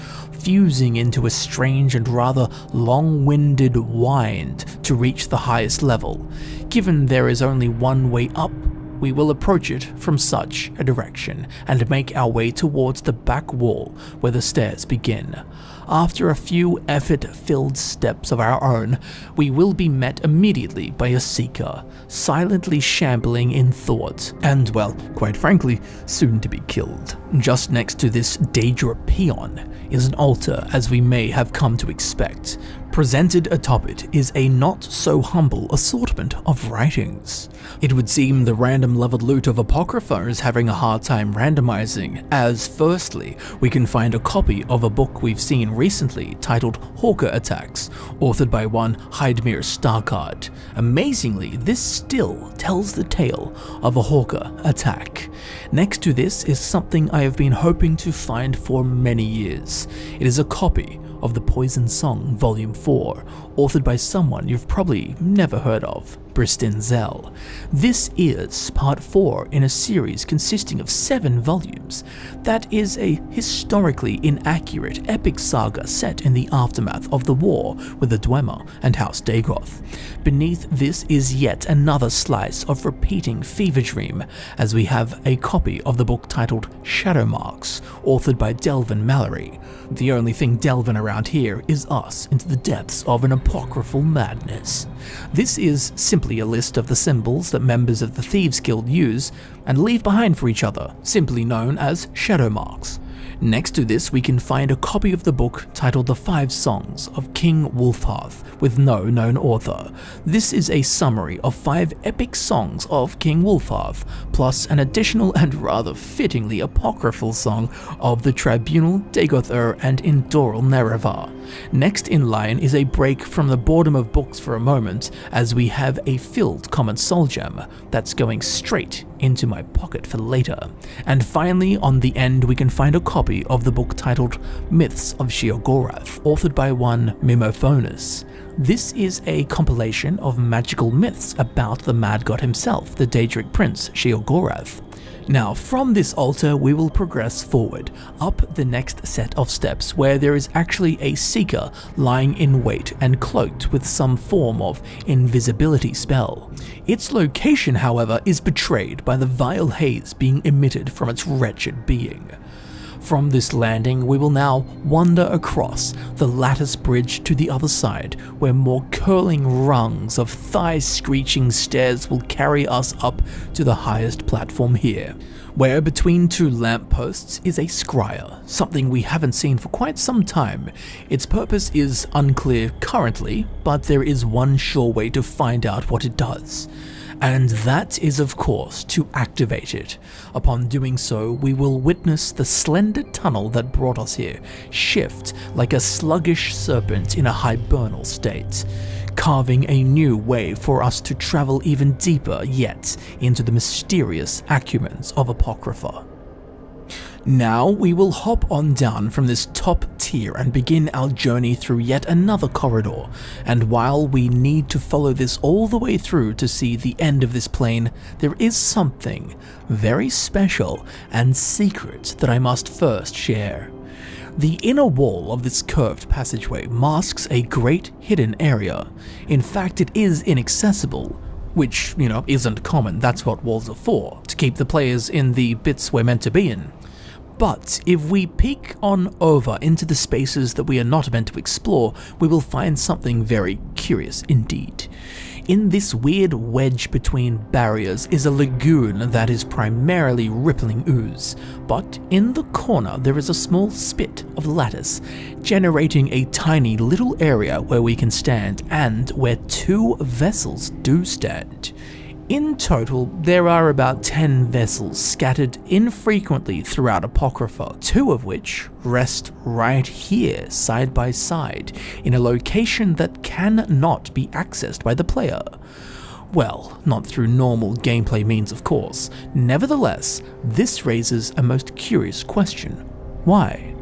fusing into a strange and rather long-winded wind to reach the highest level. Given there is only one way up, we will approach it from such a direction and make our way towards the back wall where the stairs begin. After a few effort-filled steps of our own, we will be met immediately by a seeker, silently shambling in thought, and well, quite frankly, soon to be killed. Just next to this Daedra peon is an altar as we may have come to expect. Presented atop it is a not so humble assortment of writings. It would seem the random leveled loot of Apocrypha is having a hard time randomizing, as firstly, we can find a copy of a book we've seen recently titled Horker Attacks, authored by one Heidmir Starkard. Amazingly, this still tells the tale of a Horker attack. Next to this is something I have been hoping to find for many years. It is a copy of The Poison Song Volume 4, authored by someone you've probably never heard of, Bristin Zell. This is part 4 in a series consisting of 7 volumes that is a historically inaccurate epic saga set in the aftermath of the war with the Dwemer and House Dagoth. Beneath this is yet another slice of repeating fever dream as we have a copy of the book titled Shadow Marks, authored by Delvin Mallory. The only thing delving around here is us into the depths of an apocryphal madness. This is simply a list of the symbols that members of the Thieves Guild use and leave behind for each other, simply known as shadow marks. Next to this, we can find a copy of the book titled The Five Songs of King Wulfharth with no known author. This is a summary of five epic songs of King Wulfharth, plus an additional and rather fittingly apocryphal song of the Tribunal, Dagoth-Ur, and Indoril Nerevar. Next in line is a break from the boredom of books for a moment, as we have a filled common soul gem that's going straight into my pocket for later. And finally, on the end, we can find a copy of the book titled Myths of Sheogorath, authored by one Mymophonus. This is a compilation of magical myths about the mad god himself, the Daedric prince Sheogorath. Now, from this altar, we will progress forward, up the next set of steps where there is actually a seeker lying in wait and cloaked with some form of invisibility spell. Its location, however, is betrayed by the vile haze being emitted from its wretched being. From this landing, we will now wander across the lattice bridge to the other side, where more curling rungs of thigh-screeching stairs will carry us up to the highest platform here, where between two lampposts is a scryer, something we haven't seen for quite some time. Its purpose is unclear currently, but there is one sure way to find out what it does and that is of course to activate it. Upon doing so, we will witness the slender tunnel that brought us here shift like a sluggish serpent in a hibernal state, carving a new way for us to travel even deeper yet into the mysterious acumens of Apocrypha. Now we will hop on down from this top tier and begin our journey through yet another corridor, and while we need to follow this all the way through to see the end of this plane, there is something very special and secret that I must first share. The inner wall of this curved passageway masks a great hidden area. In fact, it is inaccessible, which, you know, isn't common, that's what walls are for, to keep the players in the bits we're meant to be in. But if we peek on over into the spaces that we are not meant to explore, we will find something very curious indeed. In this weird wedge between barriers is a lagoon that is primarily rippling ooze, but in the corner there is a small spit of lattice, generating a tiny little area where we can stand and where two vessels do stand. In total, there are about 10 vessels scattered infrequently throughout Apocrypha, two of which rest right here, side by side, in a location that cannot be accessed by the player. Well, not through normal gameplay means of course. Nevertheless, this raises a most curious question. Why?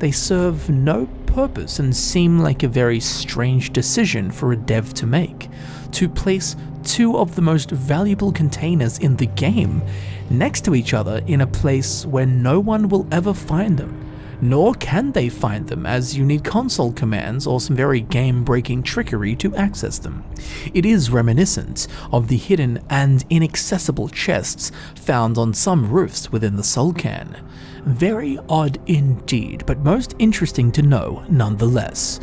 They serve no purpose and seem like a very strange decision for a dev to make. To place two of the most valuable containers in the game next to each other in a place where no one will ever find them nor can they find them as you need console commands or some very game-breaking trickery to access them. It is reminiscent of the hidden and inaccessible chests found on some roofs within the Soul Cairn. Very odd indeed, but most interesting to know nonetheless.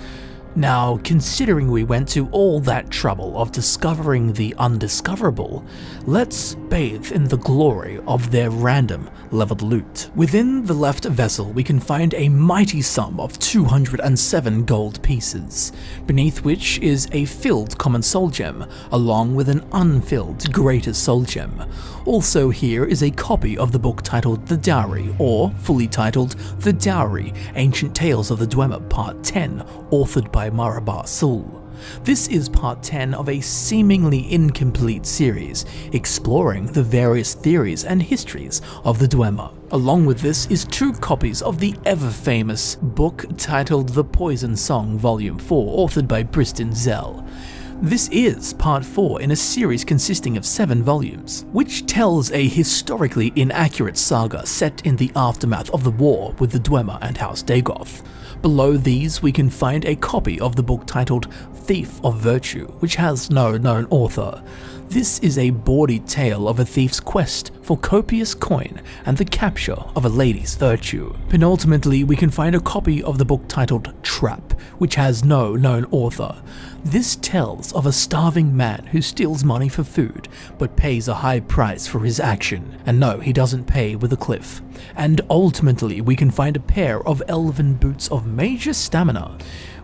Now, considering we went to all that trouble of discovering the undiscoverable, let's bathe in the glory of their random leveled loot. Within the left vessel we can find a mighty sum of 207 gold pieces, beneath which is a filled common soul gem, along with an unfilled greater soul gem. Also here is a copy of the book titled The Dowry, or fully titled The Dowry, Ancient Tales of the Dwemer Part 10, authored by Marobar Sul. This is part 10 of a seemingly incomplete series, exploring the various theories and histories of the Dwemer. Along with this is two copies of the ever-famous book titled The Poison Song Volume 4, authored by Bristin Zell. This is part 4 in a series consisting of 7 volumes, which tells a historically inaccurate saga set in the aftermath of the war with the Dwemer and House Dagoth. Below these we can find a copy of the book titled Thief of Virtue, which has no known author. This is a bawdy tale of a thief's quest for copious coin and the capture of a lady's virtue. Penultimately, we can find a copy of the book titled Trap, which has no known author. This tells of a starving man who steals money for food, but pays a high price for his action. And no, he doesn't pay with a cliff. And ultimately, we can find a pair of elven boots of major stamina,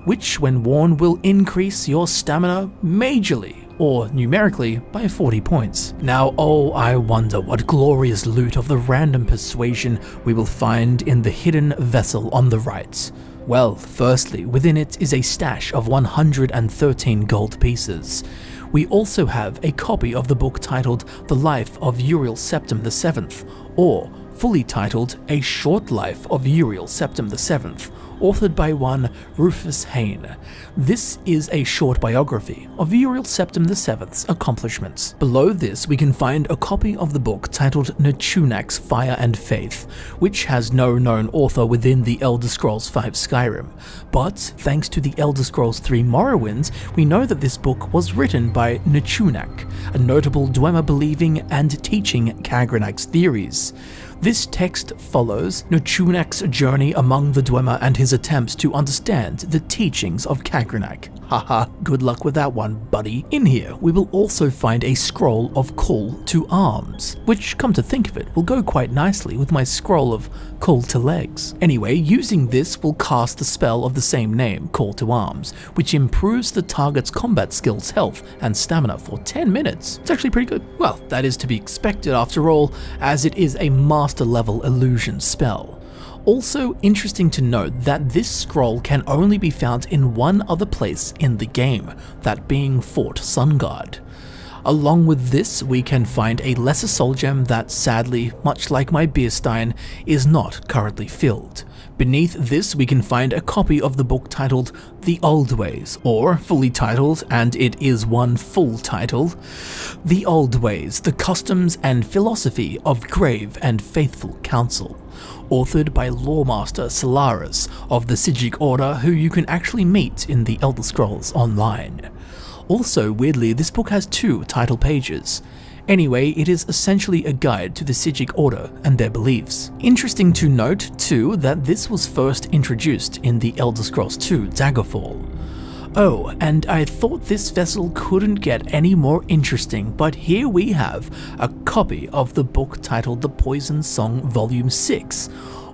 which when worn will increase your stamina majorly or numerically by 40 points. Now, oh, I wonder what glorious loot of the random persuasion we will find in the hidden vessel on the right. Well, firstly, within it is a stash of 113 gold pieces. We also have a copy of the book titled The Life of Uriel Septim VII, or fully titled A Short Life of Uriel Septim VII, authored by one Rufus Hayn. This is a short biography of Uriel Septim VII's accomplishments. Below this we can find a copy of the book titled Nchunak's Fire and Faith, which has no known author within the Elder Scrolls V Skyrim, but thanks to the Elder Scrolls 3 Morrowind, we know that this book was written by Nchunak, a notable Dwemer believing and teaching Kagrenac's theories. This text follows Nchunak's journey among the Dwemer and his attempts to understand the teachings of Kagrenac. Haha, good luck with that one, buddy. In here, we will also find a scroll of Call to Arms, which, come to think of it, will go quite nicely with my scroll of Call to Legs. Anyway, using this will cast the spell of the same name, Call to Arms, which improves the target's combat skills, health, and stamina for 10 minutes. It's actually pretty good. Well, that is to be expected after all, as it is a master level illusion spell. Also interesting to note that this scroll can only be found in one other place in the game, that being Fort Sungard. Along with this, we can find a lesser soul gem that sadly, much like my beer stein, is not currently filled. Beneath this we can find a copy of the book titled The Old Ways, or fully titled, and it is one full title, The Old Ways, The Customs and Philosophy of Grave and Faithful Counsel, authored by Loremaster Celarus of the Psijic Order who you can actually meet in the Elder Scrolls Online. Also, weirdly, this book has two title pages, Anyway, it is essentially a guide to the Psijic Order and their beliefs. Interesting to note, too, that this was first introduced in the Elder Scrolls II Daggerfall. Oh, and I thought this vessel couldn't get any more interesting, but here we have a copy of the book titled The Poison Song Volume 6,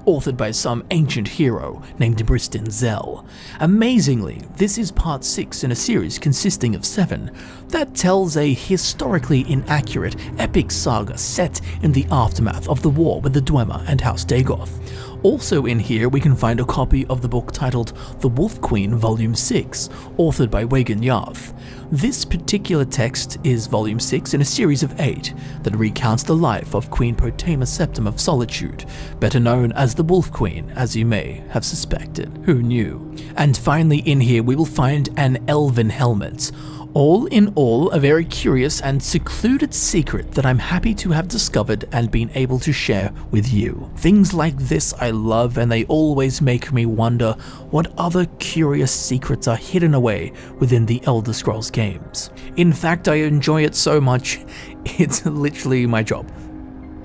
authored by some ancient hero named Bristin Zell. Amazingly, this is part 6 in a series consisting of 7 that tells a historically inaccurate epic saga set in the aftermath of the war with the Dwemer and House Dagoth. Also in here we can find a copy of the book titled The Wolf Queen Volume 6, authored by Waughin Jarth. This particular text is volume 6 in a series of 8 that recounts the life of Queen Protema Septim of Solitude, better known as the Wolf Queen, as you may have suspected. Who knew? And finally in here we will find an elven helmet, all in all, a very curious and secluded secret that I'm happy to have discovered and been able to share with you. Things like this I love and they always make me wonder what other curious secrets are hidden away within the Elder Scrolls games. In fact, I enjoy it so much, it's literally my job.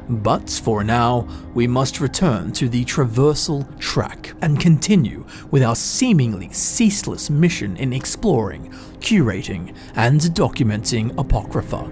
But for now, we must return to the traversal track and continue with our seemingly ceaseless mission in exploring, curating, and documenting Apocrypha.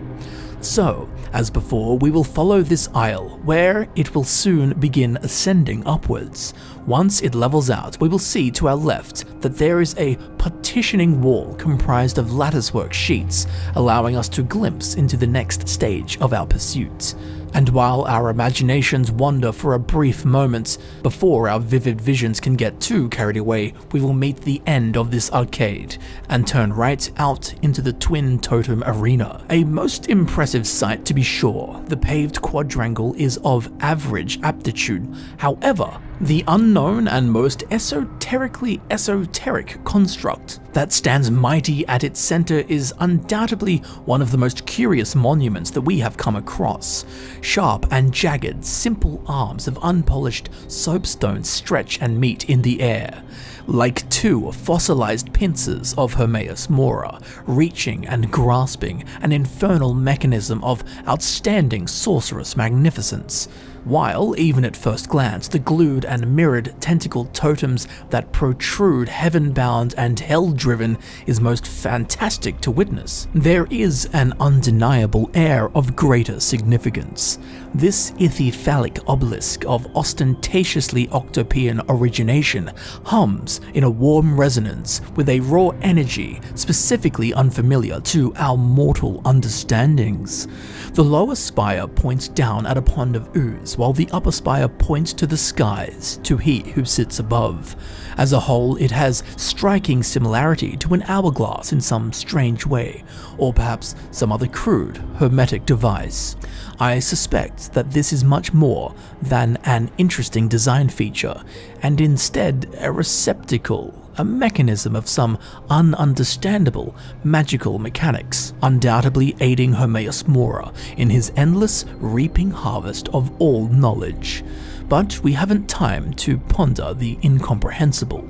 So, as before, we will follow this aisle, where it will soon begin ascending upwards. Once it levels out, we will see to our left that there is a partitioning wall comprised of latticework sheets, allowing us to glimpse into the next stage of our pursuit. And while our imaginations wander for a brief moment before our vivid visions can get too carried away, we will meet the end of this arcade and turn right out into the Twin Totem Arena. A most impressive sight to be sure. The paved quadrangle is of average aptitude. However, the unknown and most esoterically esoteric construct that stands mighty at its center is undoubtedly one of the most curious monuments that we have come across. Sharp and jagged, simple arms of unpolished soapstone stretch and meet in the air like two fossilized pincers of Hermaeus Mora, reaching and grasping an infernal mechanism of outstanding sorcerous magnificence while, even at first glance, the glued and mirrored tentacled totems that protrude heaven-bound and hell-driven is most fantastic to witness. There is an undeniable air of greater significance. This ithyphallic obelisk of ostentatiously octopian origination hums in a warm resonance with a raw energy specifically unfamiliar to our mortal understandings. The lower spire points down at a pond of ooze, while the upper spire points to the skies, to he who sits above. As a whole, it has striking similarity to an hourglass in some strange way, or perhaps some other crude, hermetic device. I suspect that this is much more than an interesting design feature, and instead a receptacle a mechanism of some ununderstandable magical mechanics, undoubtedly aiding Hermaeus Mora in his endless reaping harvest of all knowledge. But we haven't time to ponder the incomprehensible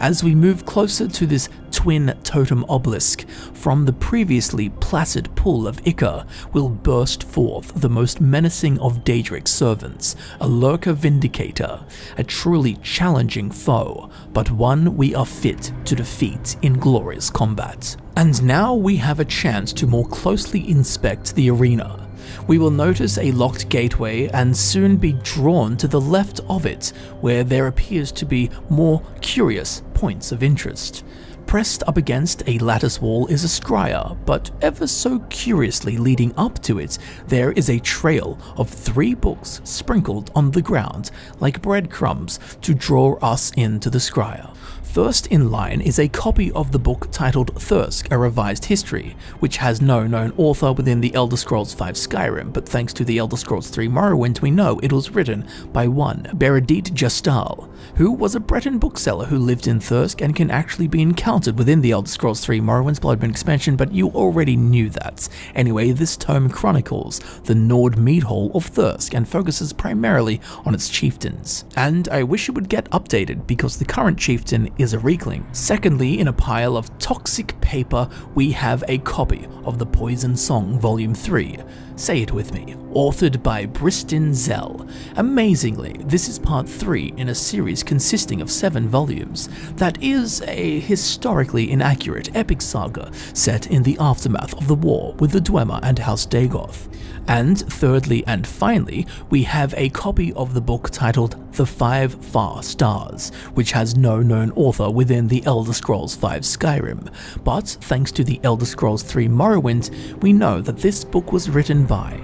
as we move closer to this twin totem obelisk from the previously placid pool of Ichor will burst forth the most menacing of Daedric's servants, a lurker vindicator, a truly challenging foe, but one we are fit to defeat in glorious combat. And now we have a chance to more closely inspect the arena, we will notice a locked gateway and soon be drawn to the left of it, where there appears to be more curious points of interest. Pressed up against a lattice wall is a scryer, but ever so curiously leading up to it, there is a trail of three books sprinkled on the ground like breadcrumbs to draw us into the scryer. First in line is a copy of the book titled Thirsk, A Revised History, which has no known author within the Elder Scrolls V Skyrim, but thanks to the Elder Scrolls 3 Morrowind we know it was written by one Beredit Jastal, who was a Breton bookseller who lived in Thirsk and can actually be encountered within the Elder Scrolls 3 Morrowind's Bloodmoon expansion, but you already knew that. Anyway, this tome chronicles the Nord Mead Hall of Thirsk and focuses primarily on its chieftains. And I wish it would get updated because the current chieftain is a Riekling. Secondly, in a pile of toxic paper, we have a copy of The Poison Song Volume 3. Say it with me. Authored by Bristin Zell. Amazingly, this is part 3 in a series consisting of 7 volumes that is a historically inaccurate epic saga set in the aftermath of the war with the Dwemer and House Dagoth. And thirdly and finally, we have a copy of the book titled the Five Far Stars, which has no known author within the Elder Scrolls V Skyrim, but thanks to the Elder Scrolls 3 Morrowind, we know that this book was written by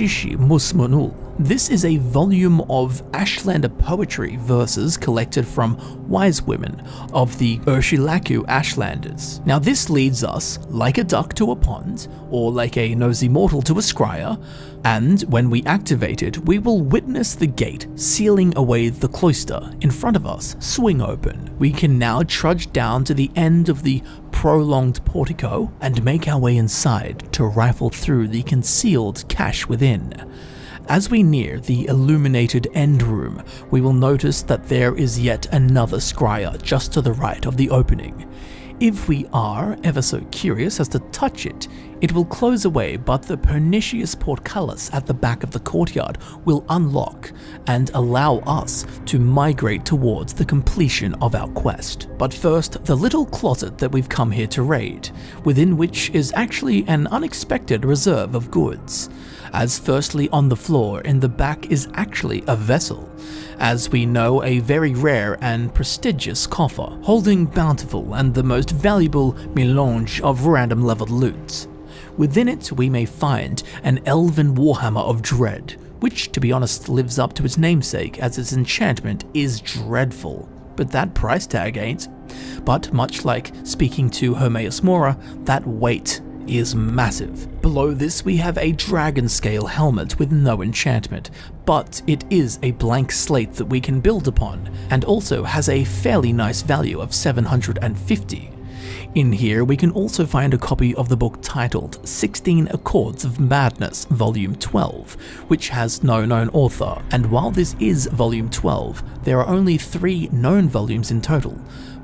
Joshishi Musmunul, this is a volume of Ashlander poetry verses collected from wise women of the Urshilaku Ashlanders. Now this leads us, like a duck to a pond, or like a nosy mortal to a scryer, and when we activate it, we will witness the gate sealing away the cloister in front of us swing open. We can now trudge down to the end of the prolonged portico and make our way inside to rifle through the concealed cache within. As we near the illuminated end room, we will notice that there is yet another scryer just to the right of the opening. If we are ever so curious as to touch it, it will close away but the pernicious portcullis at the back of the courtyard will unlock and allow us to migrate towards the completion of our quest. But first, the little closet that we've come here to raid, within which is actually an unexpected reserve of goods as firstly on the floor in the back is actually a vessel, as we know a very rare and prestigious coffer, holding bountiful and the most valuable melange of random leveled loot. Within it we may find an elven warhammer of dread, which to be honest lives up to its namesake as its enchantment is dreadful, but that price tag ain't. But much like speaking to Hermaeus Mora, that weight is massive. Below this we have a dragon scale helmet with no enchantment, but it is a blank slate that we can build upon, and also has a fairly nice value of 750. In here, we can also find a copy of the book titled 16 Accords of Madness, Volume 12, which has no known author, and while this is Volume 12, there are only three known volumes in total,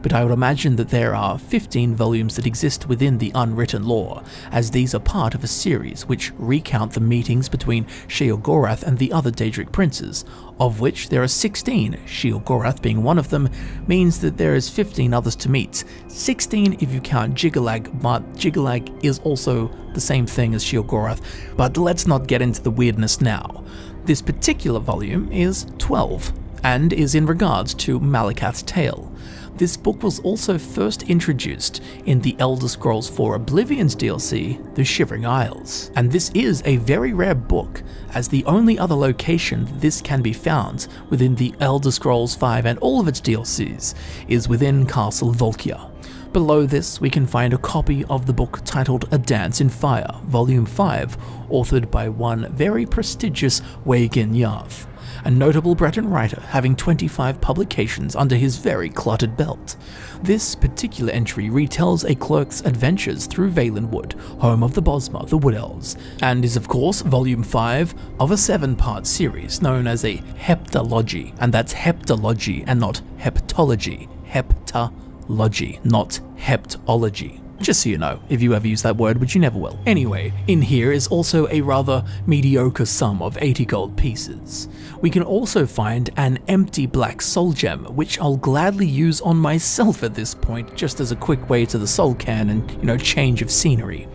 but I would imagine that there are 15 volumes that exist within the unwritten lore, as these are part of a series which recount the meetings between Sheogorath and the other Daedric princes, of which there are 16, Sheogorath being one of them, means that there is 15 others to meet. 16 if you count Jyggalag, but Jyggalag is also the same thing as Sheogorath, but let's not get into the weirdness now. This particular volume is 12, and is in regards to Malacath's tale. This book was also first introduced in the Elder Scrolls IV Oblivion's DLC, The Shivering Isles, and this is a very rare book as the only other location this can be found within the Elder Scrolls V and all of its DLCs is within Castle Volkihar. Below this, we can find a copy of the book titled A Dance in Fire, Volume 5, authored by one very prestigious Waughin Jarth a notable Breton writer having 25 publications under his very cluttered belt. This particular entry retells a clerk's adventures through Valenwood, home of the Bosmer, the Wood Elves, and is of course volume 5 of a 7-part series known as a heptalogy, and that's heptalogy and not heptology, heptalogy, not heptology. Just so you know, if you ever use that word, which you never will. Anyway, in here is also a rather mediocre sum of 80 gold pieces. We can also find an empty black soul gem, which I'll gladly use on myself at this point, just as a quick way to the Soul Cairn and, you know, change of scenery.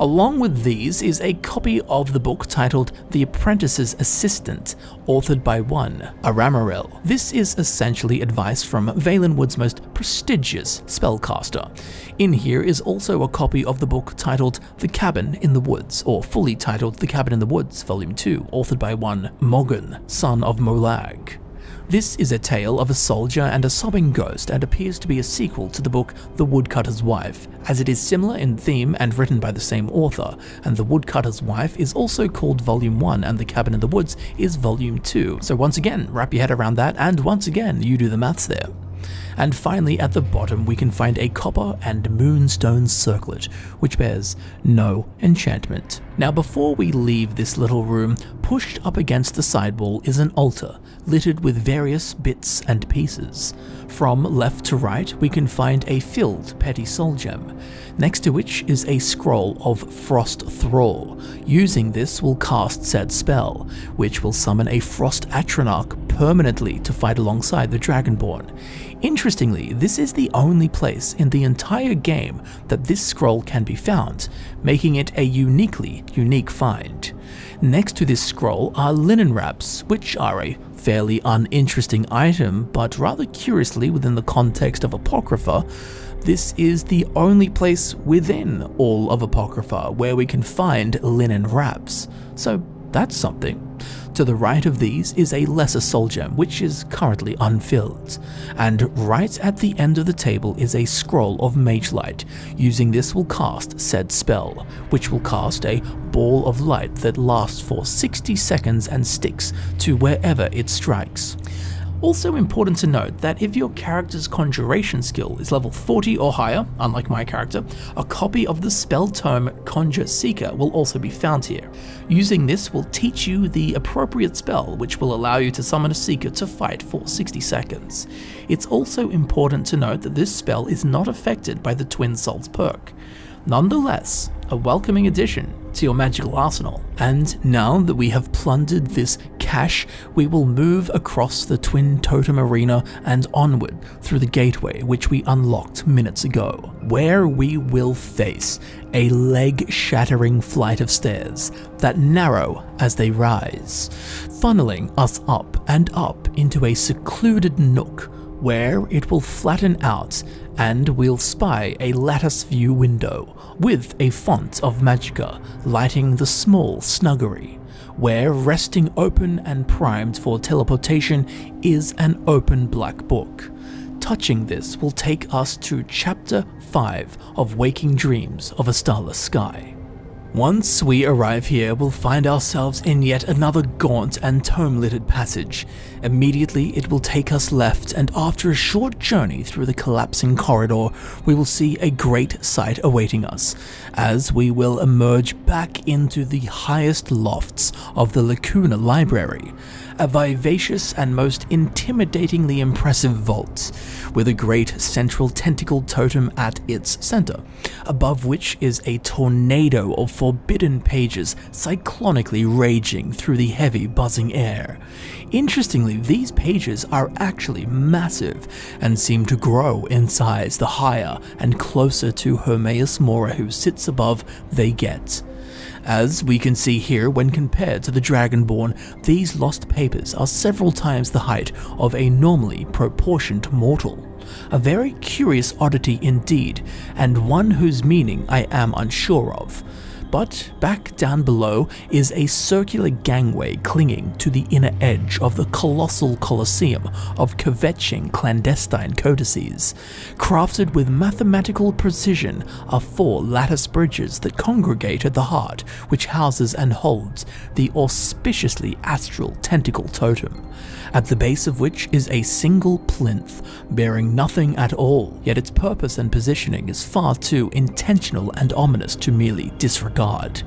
Along with these is a copy of the book titled The Apprentice's Assistant, authored by one, Aramril. This is essentially advice from Valenwood's most prestigious spellcaster. In here is also a copy of the book titled The Cabin in the Woods, or fully titled The Cabin in the Woods, Volume 2, authored by one Moggon, son of Molag. This is a tale of a soldier and a sobbing ghost and appears to be a sequel to the book The Woodcutter's Wife, as it is similar in theme and written by the same author, and The Woodcutter's Wife is also called Volume 1 and The Cabin in the Woods is Volume 2. So once again, wrap your head around that and once again, you do the maths there. And finally at the bottom we can find a copper and moonstone circlet, which bears no enchantment. Now before we leave this little room, pushed up against the side wall is an altar, littered with various bits and pieces. From left to right, we can find a filled petty soul gem, next to which is a scroll of Frost Thrall. Using this will cast said spell, which will summon a Frost Atronach permanently to fight alongside the Dragonborn. Interestingly, this is the only place in the entire game that this scroll can be found, making it a uniquely unique find. Next to this scroll are linen wraps, which are a fairly uninteresting item, but rather curiously within the context of Apocrypha, this is the only place within all of Apocrypha where we can find linen wraps, so that's something. To the right of these is a lesser gem, which is currently unfilled. And right at the end of the table is a scroll of mage light. Using this will cast said spell, which will cast a ball of light that lasts for 60 seconds and sticks to wherever it strikes. Also important to note that if your character's conjuration skill is level 40 or higher, unlike my character, a copy of the spell tome Conjure Seeker will also be found here. Using this will teach you the appropriate spell which will allow you to summon a Seeker to fight for 60 seconds. It's also important to note that this spell is not affected by the Twin Souls perk. Nonetheless, a welcoming addition to your magical arsenal. And now that we have plundered this cache, we will move across the Twin Totem Arena and onward through the gateway which we unlocked minutes ago, where we will face a leg-shattering flight of stairs that narrow as they rise, funneling us up and up into a secluded nook where it will flatten out and we'll spy a lattice view window with a font of magicka lighting the small snuggery, where resting open and primed for teleportation is an open black book. Touching this will take us to chapter 5 of Waking Dreams of a Starless Sky. Once we arrive here, we'll find ourselves in yet another gaunt and tome-littered passage. Immediately, it will take us left, and after a short journey through the collapsing corridor, we will see a great sight awaiting us, as we will emerge back into the highest lofts of the Lacuna Library a vivacious and most intimidatingly impressive vault, with a great central tentacle totem at its center, above which is a tornado of forbidden pages cyclonically raging through the heavy buzzing air. Interestingly, these pages are actually massive and seem to grow in size the higher and closer to Hermaeus Mora who sits above they get. As we can see here, when compared to the Dragonborn, these lost papers are several times the height of a normally proportioned mortal. A very curious oddity indeed, and one whose meaning I am unsure of but back down below is a circular gangway clinging to the inner edge of the colossal colosseum of kvetching clandestine codices. Crafted with mathematical precision are four lattice bridges that congregate at the heart, which houses and holds the auspiciously astral tentacle totem at the base of which is a single plinth, bearing nothing at all, yet its purpose and positioning is far too intentional and ominous to merely disregard.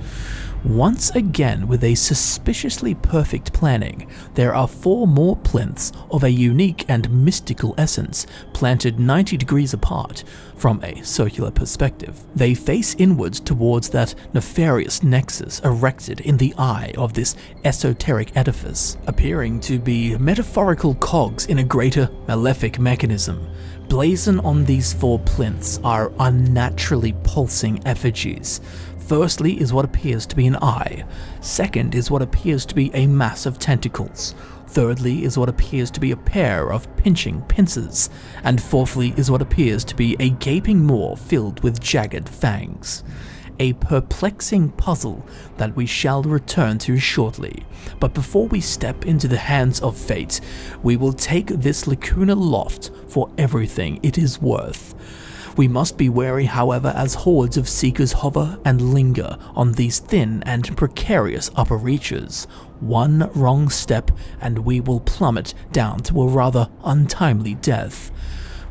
Once again, with a suspiciously perfect planning, there are four more plinths of a unique and mystical essence, planted 90 degrees apart from a circular perspective. They face inwards towards that nefarious nexus erected in the eye of this esoteric edifice, appearing to be metaphorical cogs in a greater malefic mechanism. Blazoned on these four plinths are unnaturally pulsing effigies, Firstly is what appears to be an eye, second is what appears to be a mass of tentacles, thirdly is what appears to be a pair of pinching pincers, and fourthly is what appears to be a gaping maw filled with jagged fangs. A perplexing puzzle that we shall return to shortly, but before we step into the hands of fate, we will take this Lacuna loft for everything it is worth. We must be wary, however, as hordes of seekers hover and linger on these thin and precarious upper reaches. One wrong step and we will plummet down to a rather untimely death.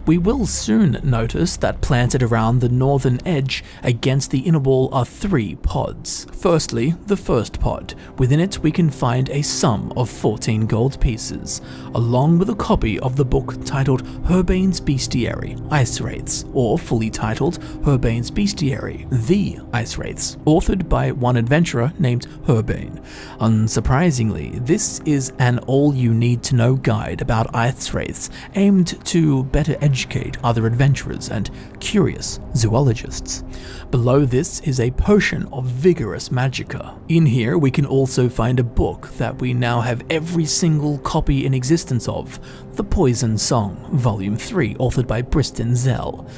We will soon notice that planted around the northern edge against the inner wall are three pods. Firstly, the first pod. Within it we can find a sum of 14 gold pieces, along with a copy of the book titled Herbane's Bestiary, Ice Wraiths, or fully titled Herbane's Bestiary, The Ice Wraiths, authored by one adventurer named Herbane. Unsurprisingly, this is an all you need to know guide about ice wraiths aimed to better educate educate other adventurers and curious zoologists. Below this is a potion of vigorous magicka. In here we can also find a book that we now have every single copy in existence of, The Poison Song, Volume 3, authored by Bristin Zell.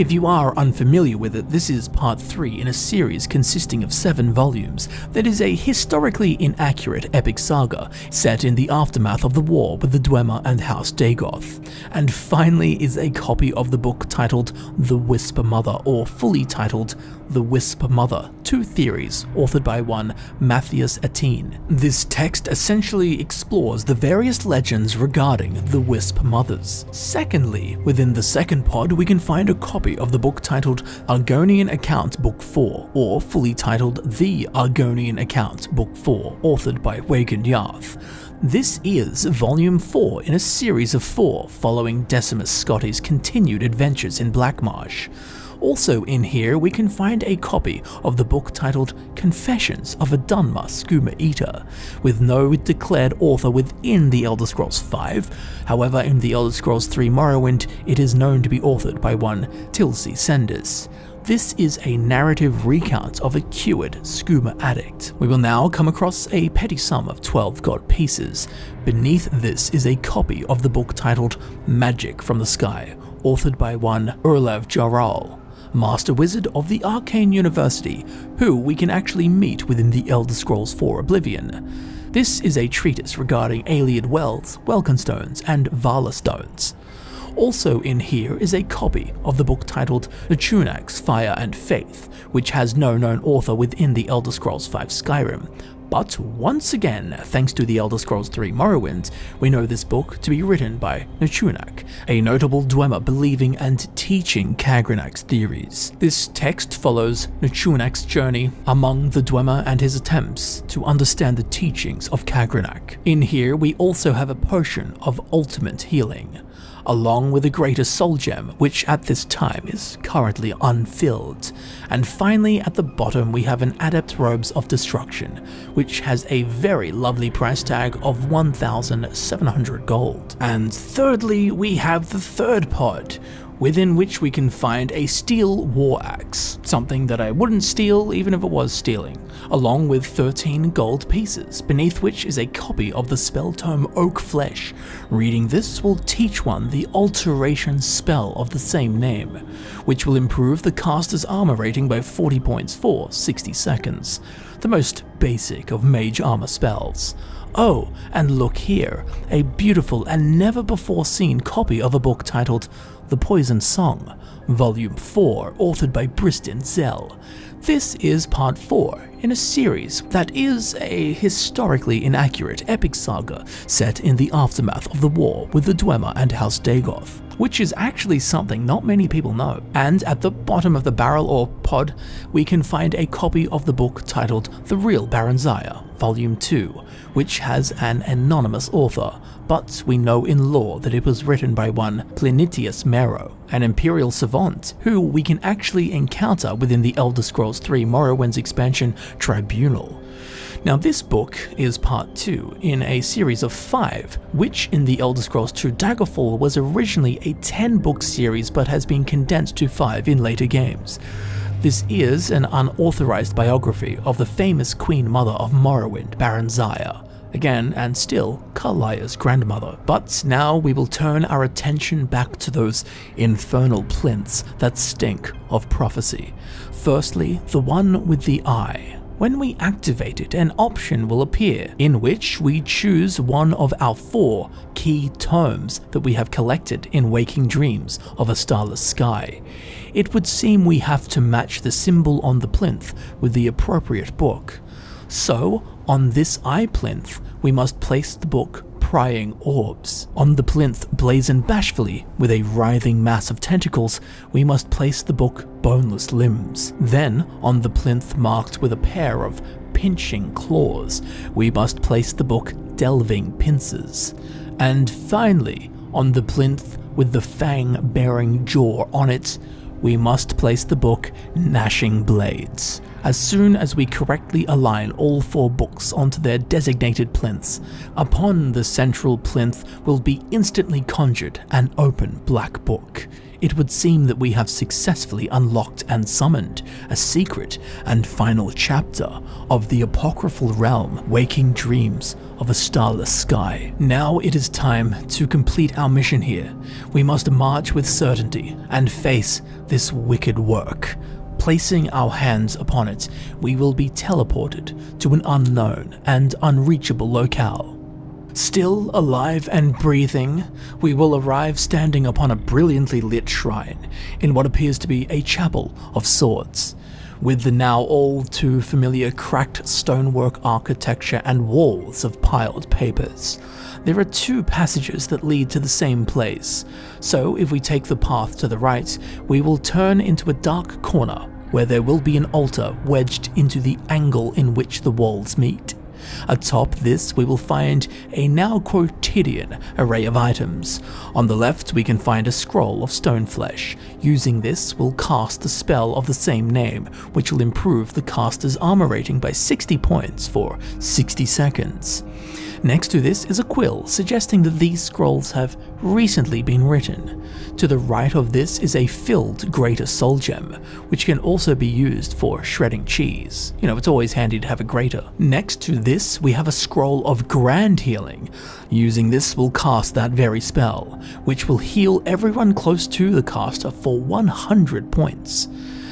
If you are unfamiliar with it, this is part 3 in a series consisting of 7 volumes that is a historically inaccurate epic saga set in the aftermath of the war with the Dwemer and House Dagoth. And finally is a copy of the book titled The Whisper Mother, or fully titled The Wisp Mother, two theories, authored by one Matthias Attine. This text essentially explores the various legends regarding the Wisp Mothers. Secondly, within the second pod we can find a copy of the book titled Argonian Account Book 4, or fully titled The Argonian Account Book 4, authored by Waughin Jarth. This is Volume 4 in a series of four following Decumus Scotti's continued adventures in Blackmarsh. Also in here we can find a copy of the book titled Confessions of a Dunmer Skooma Eater, with no declared author within the Elder Scrolls V, however in the Elder Scrolls III Morrowind it is known to be authored by one Tilsy Sendis. This is a narrative recount of a cured skooma addict. We will now come across a petty sum of 12 gold pieces. Beneath this is a copy of the book titled Magic from the Sky, authored by one Urlav Jaral. Master Wizard of the Arcane University, who we can actually meet within the Elder Scrolls IV Oblivion. This is a treatise regarding Ayleid Wells, Welkin Stones, and Varla Stones. Also in here is a copy of the book titled Nchunak's Fire and Faith, which has no known author within the Elder Scrolls V Skyrim, but once again, thanks to The Elder Scrolls III Morrowind, we know this book to be written by Nchunak, a notable Dwemer believing and teaching Kagrenac's theories. This text follows Nchunak's journey among the Dwemer and his attempts to understand the teachings of Kagrenac. In here, we also have a potion of ultimate healing, along with a greater soul gem, which at this time is currently unfilled. And finally, at the bottom, we have an Adept Robes of Destruction, which has a very lovely price tag of 1,700 gold. And thirdly, we have the third pod, within which we can find a steel war axe, something that I wouldn't steal even if it was stealing, along with 13 gold pieces, beneath which is a copy of the spell tome Oak Flesh. Reading this will teach one the alteration spell of the same name, which will improve the caster's armor rating by 40 points for 60 seconds, the most basic of mage armor spells. Oh, and look here, a beautiful and never before seen copy of a book titled The Poison Song, Volume 4, authored by Bristin Zell. This is part 4 in a series that is a historically inaccurate epic saga set in the aftermath of the war with the Dwemer and House Dagoth, which is actually something not many people know. And at the bottom of the barrel or pod, we can find a copy of the book titled The Real Barenziah, Volume 2, which has an anonymous author, but we know in lore that it was written by one Plitinius Mero, an Imperial savant who we can actually encounter within the Elder Scrolls III Morrowind's expansion Tribunal. Now this book is part 2 in a series of 5, which in the Elder Scrolls II Daggerfall was originally a 10 book series but has been condensed to 5 in later games. This is an unauthorized biography of the famous Queen Mother of Morrowind, Barenziah, again and still Karliah's grandmother. But now we will turn our attention back to those infernal plinths that stink of prophecy. Firstly, the one with the eye. When we activate it, an option will appear in which we choose one of our four key tomes that we have collected in Waking Dreams of a Starless Sky. It would seem we have to match the symbol on the plinth with the appropriate book. So, on this eye plinth, we must place the book prying orbs. On the plinth blazoned bashfully with a writhing mass of tentacles, we must place the book boneless limbs. Then, on the plinth marked with a pair of pinching claws, we must place the book delving pincers. And finally, on the plinth with the fang-bearing jaw on it, we must place the book Gnashing Blades. As soon as we correctly align all four books onto their designated plinths, upon the central plinth will be instantly conjured an open black book. It would seem that we have successfully unlocked and summoned a secret and final chapter of the apocryphal realm, Waking Dreams of a Starless Sky. Now it is time to complete our mission here. We must march with certainty and face this wicked work. Placing our hands upon it, we will be teleported to an unknown and unreachable locale. Still alive and breathing, we will arrive standing upon a brilliantly lit shrine in what appears to be a chapel of sorts, with the now all too familiar cracked stonework architecture and walls of piled papers. There are two passages that lead to the same place, so if we take the path to the right, we will turn into a dark corner where there will be an altar wedged into the angle in which the walls meet. Atop this, we will find a now quotidian array of items. On the left, we can find a scroll of stone flesh. Using this, we'll cast the spell of the same name, which will improve the caster's armor rating by 60 points for 60 seconds. Next to this is a quill, suggesting that these scrolls have recently been written. To the right of this is a filled greater soul gem, which can also be used for shredding cheese. You know, it's always handy to have a grater. Next to this, we have a scroll of grand healing. Using this, we'll cast that very spell, which will heal everyone close to the caster for 100 points.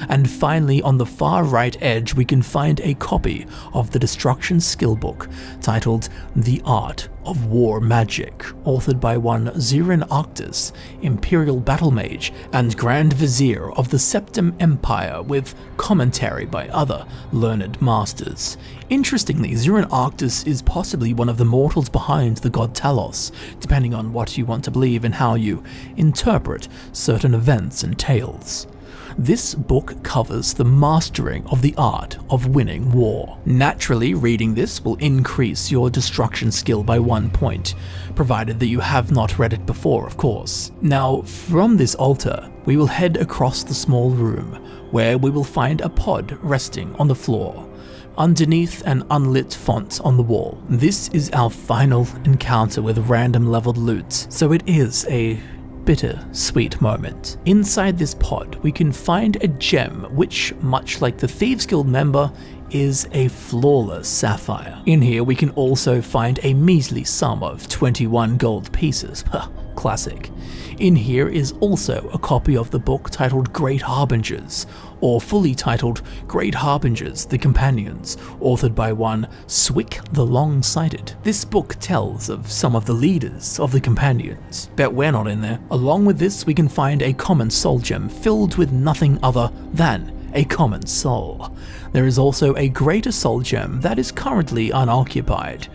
And finally, on the far right edge, we can find a copy of the Destruction skill book titled The Art of War Magic, authored by one Zurin Arctus, Imperial Battle Mage and Grand Vizier of the Septim Empire, with commentary by other learned masters. Interestingly, Zurin Arctus is possibly one of the mortals behind the god Talos, depending on what you want to believe and how you interpret certain events and tales. This book covers the mastering of the art of winning war. Naturally, reading this will increase your destruction skill by one point, provided that you have not read it before, of course. Now, from this altar, we will head across the small room, where we will find a pod resting on the floor underneath an unlit font on the wall. This is our final encounter with random leveled loot, so it is a bitter sweet moment. Inside this pod, we can find a gem which, much like the Thieves Guild member, is a flawless sapphire. In here, we can also find a measly sum of 21 gold pieces. Classic. In here is also a copy of the book titled Great Harbingers, or fully titled Great Harbingers, The Companions, authored by one Swick the Long-Sighted. This book tells of some of the leaders of the Companions. Bet we're not in there. Along with this, we can find a common soul gem filled with nothing other than a common soul. There is also a greater soul gem that is currently unoccupied.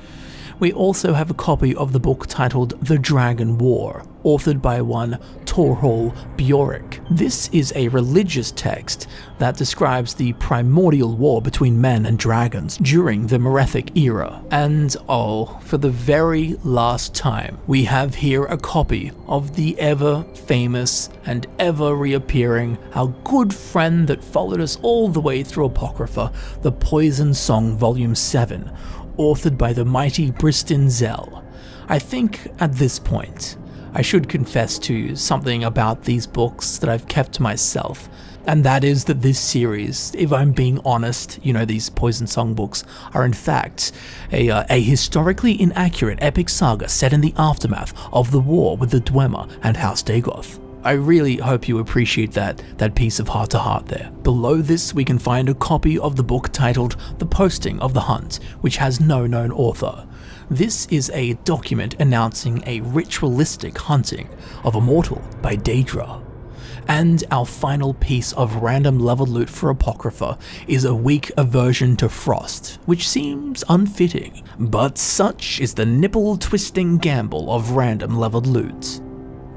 We also have a copy of the book titled The Dragon War, authored by one Torhal Bjorik. This is a religious text that describes the primordial war between men and dragons during the Merethic era. And oh, for the very last time, we have here a copy of the ever famous and ever reappearing, our good friend that followed us all the way through Apocrypha, the Poison Song Volume 7, authored by the mighty Bristin Zell. I think at this point, I should confess to you something about these books that I've kept to myself, and that is that this series, if I'm being honest, you know, these Poison Song books are in fact a, uh, a historically inaccurate epic saga set in the aftermath of the war with the Dwemer and House Dagoth. I really hope you appreciate that, that piece of heart to heart there. Below this, we can find a copy of the book titled The Posting of the Hunt, which has no known author. This is a document announcing a ritualistic hunting of a mortal by Daedra. And our final piece of random level loot for Apocrypha is a weak aversion to Frost, which seems unfitting, but such is the nipple-twisting gamble of random leveled loot.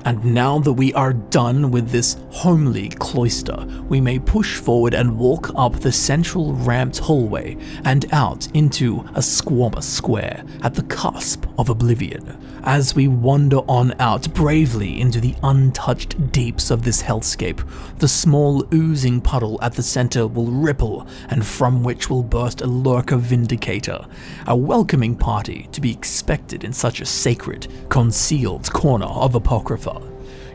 And now that we are done with this homely cloister, we may push forward and walk up the central ramped hallway and out into a squamous square at the cusp of oblivion. As we wander on out bravely into the untouched deeps of this hellscape, the small oozing puddle at the center will ripple and from which will burst a lurker vindicator, a welcoming party to be expected in such a sacred, concealed corner of Apocrypha.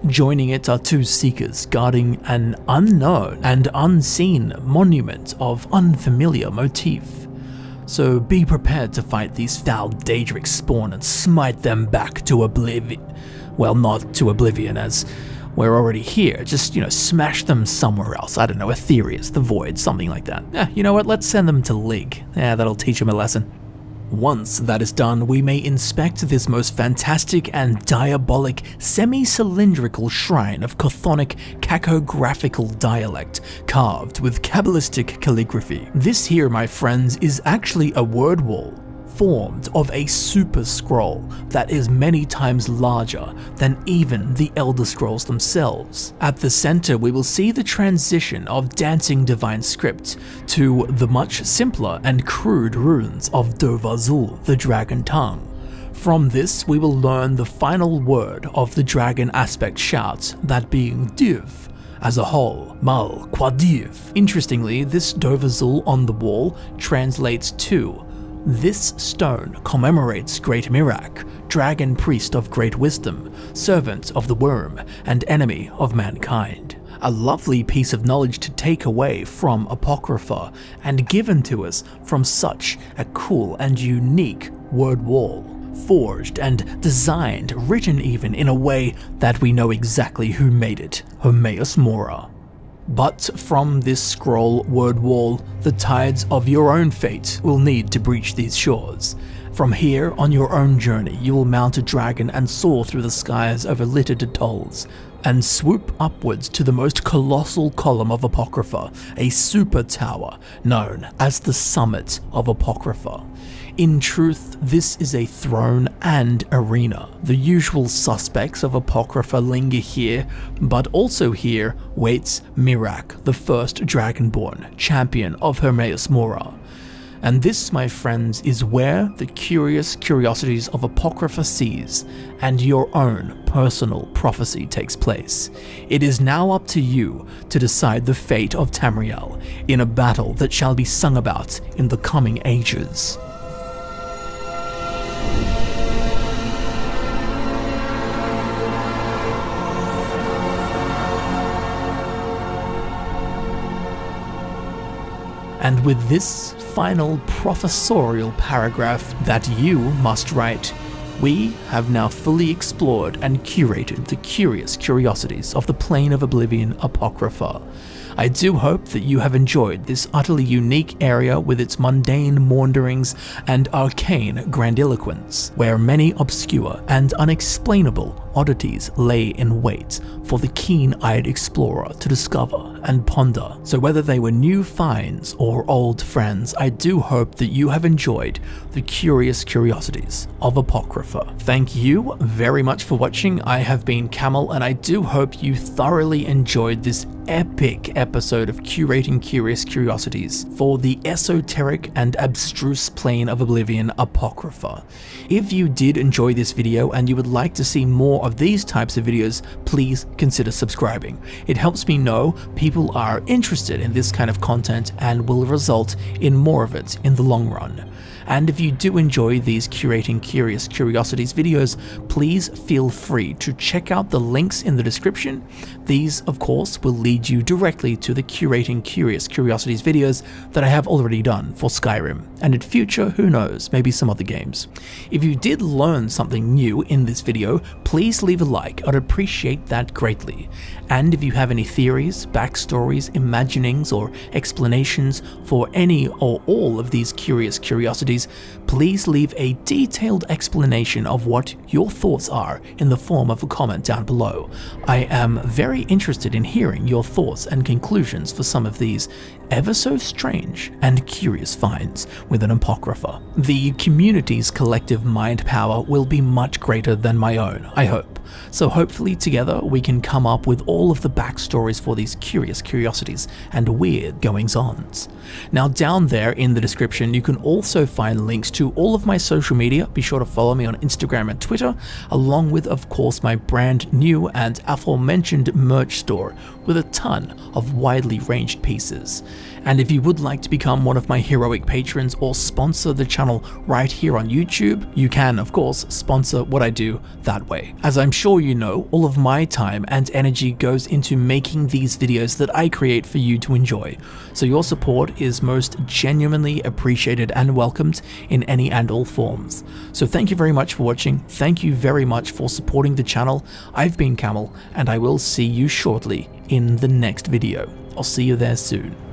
Joining it are two seekers guarding an unknown and unseen monument of unfamiliar motif. So be prepared to fight these foul Daedric spawn and smite them back to oblivion. Well, not to oblivion, as we're already here. Just, you know, smash them somewhere else. I don't know, Aetherius, the Void, something like that. Yeah, you know what, let's send them to Lyg. Yeah, that'll teach them a lesson. Once that is done, we may inspect this most fantastic and diabolic semi-cylindrical shrine of chthonic cacographical dialect, carved with Kabbalistic calligraphy. This here, my friends, is actually a word wall, formed of a super scroll that is many times larger than even the Elder Scrolls themselves. At the center, we will see the transition of Dancing Divine Script to the much simpler and crude runes of Dovahzul, the Dragon Tongue. From this, we will learn the final word of the dragon aspect shout, that being Diiv, as a whole, Mul Qah Diiv. Interestingly, this Dovahzul on the wall translates to this stone commemorates Great Miraak, dragon priest of great wisdom, servant of the worm, and enemy of mankind. A lovely piece of knowledge to take away from Apocrypha and given to us from such a cool and unique word wall. Forged and designed, written even in a way that we know exactly who made it, Hermaeus Mora. But from this scroll word wall, the tides of your own fate will need to breach these shores. From here, on your own journey, you will mount a dragon and soar through the skies over littered atolls, and swoop upwards to the most colossal column of Apocrypha, a super tower known as the Summit of Apocrypha. In truth, this is a throne and arena. The usual suspects of Apocrypha linger here, but also here waits Miraak, the first Dragonborn, champion of Hermaeus Mora. And this, my friends, is where the curious curiosities of Apocrypha sees, and your own personal prophecy takes place. It is now up to you to decide the fate of Tamriel in a battle that shall be sung about in the coming ages. And with this final professorial paragraph that you must write, we have now fully explored and curated the curious curiosities of the Plane of Oblivion Apocrypha. I do hope that you have enjoyed this utterly unique area with its mundane maunderings and arcane grandiloquence, where many obscure and unexplainable oddities lay in wait for the keen-eyed explorer to discover and ponder. So whether they were new finds or old friends, I do hope that you have enjoyed the curious curiosities of Apocrypha. Thank you very much for watching. I have been Camel and I do hope you thoroughly enjoyed this epic episode of Curating Curious Curiosities for the esoteric and abstruse plane of Oblivion Apocrypha. If you did enjoy this video and you would like to see more of these types of videos, please consider subscribing. It helps me know people are interested in this kind of content and will result in more of it in the long run. And if you do enjoy these Curating Curious Curiosities videos, please feel free to check out the links in the description. These, of course, will lead you directly to the Curating Curious Curiosities videos that I have already done for Skyrim, and in future, who knows, maybe some other games. If you did learn something new in this video, please leave a like, I'd appreciate that greatly. And if you have any theories, backstories, imaginings, or explanations for any or all of these curious curiosities, please leave a detailed explanation of what your thoughts are in the form of a comment down below. I am very interested in hearing your thoughts and conclusions for some of these ever so strange and curious finds, with an apocrypha. The community's collective mind power will be much greater than my own, I hope. So hopefully together we can come up with all of the backstories for these curious curiosities and weird goings-ons. Now down there in the description you can also find links to all of my social media, be sure to follow me on Instagram and Twitter, along with of course my brand new and aforementioned merch store with a ton of widely ranged pieces. And if you would like to become one of my heroic patrons or sponsor the channel right here on YouTube, you can of course sponsor what I do that way. As I'm sure you know, all of my time and energy goes into making these videos that I create for you to enjoy, so your support is most genuinely appreciated and welcomed in any and all forms. So thank you very much for watching, thank you very much for supporting the channel, I've been Camel, and I will see you shortly in the next video. I'll see you there soon.